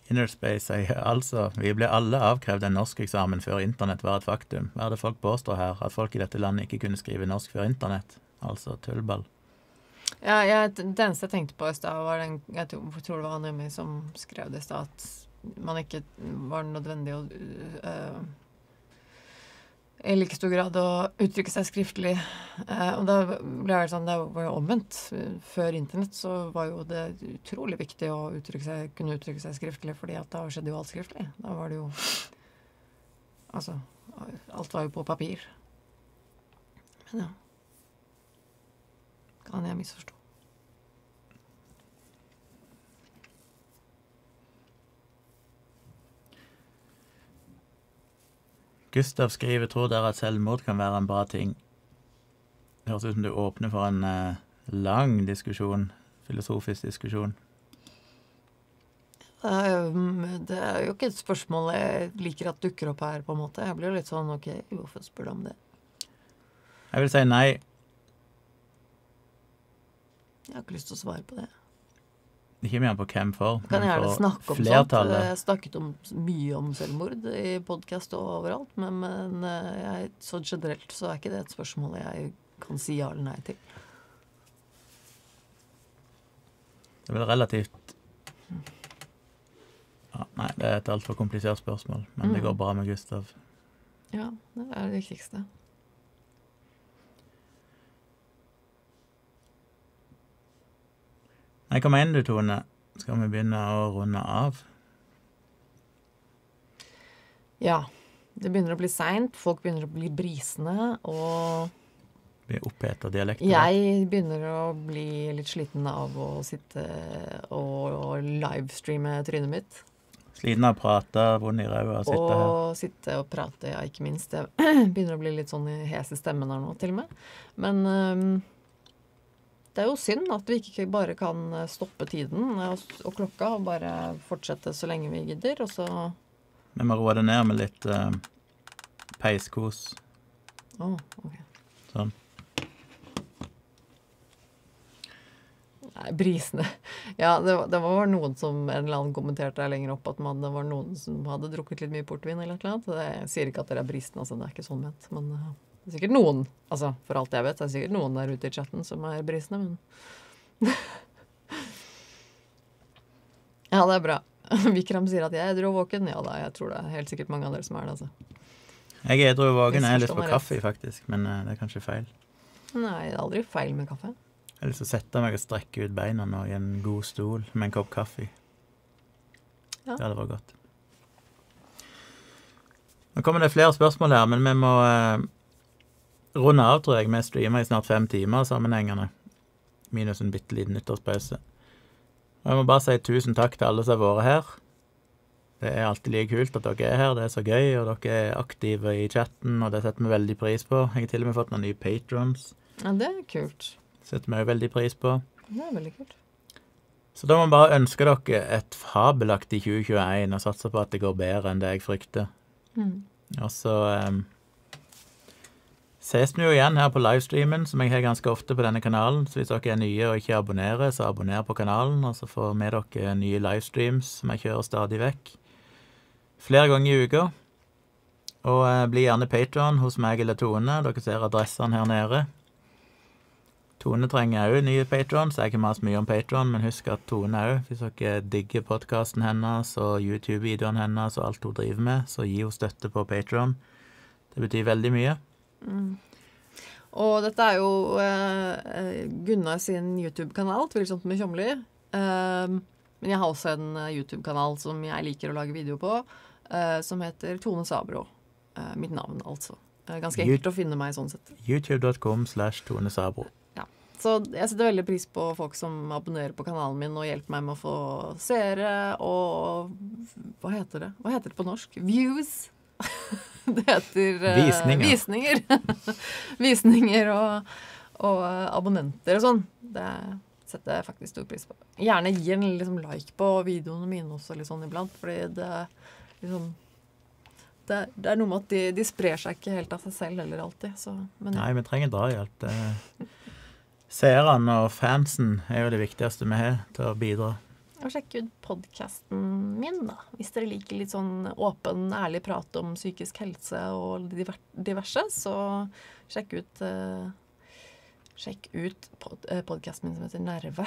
Innerspace sier altså vi ble alle avkrevd en norskeksamen før internett var et faktum. Hva er det folk påstår her? At folk i dette landet ikke kunne skrive norsk før internett? Altså tullball. Ja, jeg, det eneste jeg tenkte på i stad, var den Jeg tror, det var Anemi som skrev det i stad, at man ikke var nødvendig å øh, i like stor grad å uttrykke seg skriftlig. Eh, og da ble jeg sånn, det var jo omvendt. Før internett så var jo det utrolig viktig å uttrykke seg, kunne uttrykke seg skriftlig, fordi at da skjedde jo alt skriftlig. Da var det jo Altså, alt var jo på papir. Men ja. Kan jeg misforstå. Gustav skriver tror dere at selvmord kan være en bra ting. Det høres ut som du åpner for en eh, lang diskusjon, filosofisk diskusjon. Um, det er jo ikke et spørsmål jeg liker at dukker opp her, på en måte. Jeg blir jo litt sånn OK, hvorfor spør du om det? Jeg vil si nei. Jeg har ikke lyst til å svare på det. Ikke mer på hvem for, Jeg kan men gjerne snakke om sånt. flertallet. Jeg har snakket om, mye om selvmord i podkast og overalt, men, men eh, jeg, så generelt så er ikke det et spørsmål jeg kan si ja eller nei til. Det er vel relativt ja, Nei, det er et altfor komplisert spørsmål, men det Mm. går bra med Gustav. Ja, det er det viktigste. Nei, hva mener du, Tone. Skal vi begynne å runde av? Ja. Det begynner å bli seint, folk begynner å bli brisne, og Blir oppheta dialekt. Jeg begynner å bli litt sliten av å sitte og livestreame trynet mitt. Sliten av å prate, vond i ræva, sitte her. Og sitte og prate, ja, ikke minst. Jeg begynner å bli litt sånn hes i stemmen her nå, til og med. Men øhm, det er jo synd at vi ikke bare kan stoppe tiden og, klokka og bare fortsette så lenge vi gidder, og så Vi må roe det ned med litt uh, peiskos. Å, ok. Sånn. Nei, brisene. Ja, det var, det var noen som en eller annen kommenterte her lenger opp at man, det var noen som hadde drukket litt mye portvin eller annet. Jeg sier ikke at dere er brisene, altså. Det er ikke sånn ment. Men eh, det er sikkert noen, altså for alt jeg vet, det er sikkert noen der ute i chatten som er brisene, men Ja, det er bra. Vikram sier at jeg er edru og våken. Ja da, jeg tror det er helt sikkert mange av dere som er det, altså. Jeg er edru og våken. Jeg har lyst på kaffe, faktisk, men eh, det er kanskje feil. Nei, det er aldri feil med kaffe. Jeg har lyst til å sette meg og strekke ut beina nå i en god stol med en kopp kaffe. Ja. Det hadde vært godt. Nå kommer det flere spørsmål her, men vi må eh, runde av, tror jeg. Vi streamer i snart fem timer sammenhengende, minus en bitte liten nyttårspause. Og jeg må bare si tusen takk til alle som har vært her. Det er alltid like kult at dere er her, det er så gøy, og dere er aktive i chatten, og det setter vi veldig pris på. Jeg har til og med fått noen nye patrons. Ja, det er kult. Setter vi òg veldig pris på. Det er veldig kult. Så da må jeg bare ønske dere et fabelaktig 2021 og satse på at det går bedre enn det jeg frykter. Mm. Og så um, ses vi jo igjen her på livestreamen, som jeg har ganske ofte på denne kanalen. Så hvis dere er nye og ikke abonnerer, så abonner på kanalen, og så får vi dere nye livestreams som jeg kjører stadig vekk. Flere ganger i uka. Og eh, bli gjerne patron hos meg eller Tone. Dere ser adressene her nede. Tone trenger òg nye patrons. Jeg ikke mast mye om patron, men husk at Tone òg, hvis dere digger podkasten hennes og YouTube-videoene hennes og alt hun driver med, så gi henne støtte på patron. Det betyr veldig mye. Og dette er jo eh, eh, Gunnar sin YouTube-kanal, Tvilsomt med Tjomli. Um, men jeg har også en eh, YouTube-kanal som jeg liker å lage video på, eh, som heter Tone Sabro. Eh, mitt navn, altså. Eh, ganske enkelt å finne meg sånn sett. YouTube.com slash Tone Sabro. Så jeg setter veldig pris på folk som abonnerer på kanalen min og hjelper meg med å få seere og Hva heter det? Hva heter det på norsk? Views. Det heter eh, Visninger. Visninger, visninger og, og eh, abonnenter og sånn. Det setter jeg faktisk stor pris på. Gjerne gi en liksom, like på videoene mine også litt sånn iblant, fordi det liksom det, det er noe med at de, de sprer seg ikke helt av seg selv heller alltid. Så, men. Nei, vi trenger drahjelp. Seerne og fansen er jo det viktigste vi har til å bidra. Og sjekk ut podkasten min, da. Hvis dere liker litt sånn åpen, ærlig prat om psykisk helse og diver- diverse, så sjekk ut uh, Sjekk ut pod podkasten min som heter Nerve.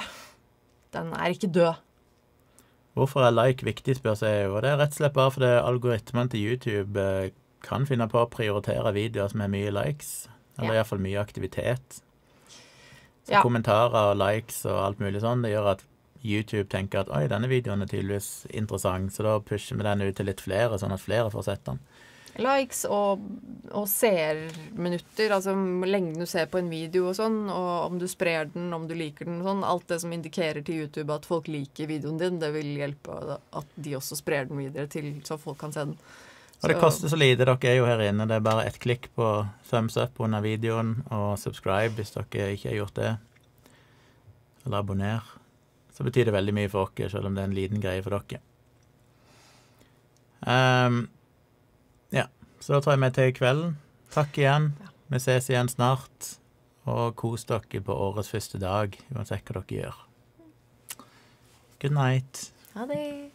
Den er ikke død. Hvorfor er like viktig, spør seg og det er rett og slett bare fordi algoritmen til YouTube eh, kan finne på å prioritere videoer som har mye likes, eller Ja. iallfall mye aktivitet. Så Ja. kommentarer og likes og alt mulig sånn, det gjør at YouTube tenker at oi, denne videoen er tydeligvis interessant, så da pusher vi den ut til litt flere, sånn at flere får sett den. Likes og, og seerminutter, altså lengden du ser på en video og sånn, og om du sprer den, om du liker den og sånn. Alt det som indikerer til YouTube at folk liker videoen din, det vil hjelpe at de også sprer den videre til så folk kan se den. Og det koster så lite, dere er jo her inne. Det er bare ett klikk på thumbs up under videoen, og subscribe hvis dere ikke har gjort det. Eller abonner. Så betyr det veldig mye for dere, selv om det er en liten greie for dere. Um, ja, så da tror jeg vi tar kvelden. Takk igjen. Ja. Vi ses igjen snart. Og kos dere på årets første dag, uansett hva dere gjør. Good night. Ha det.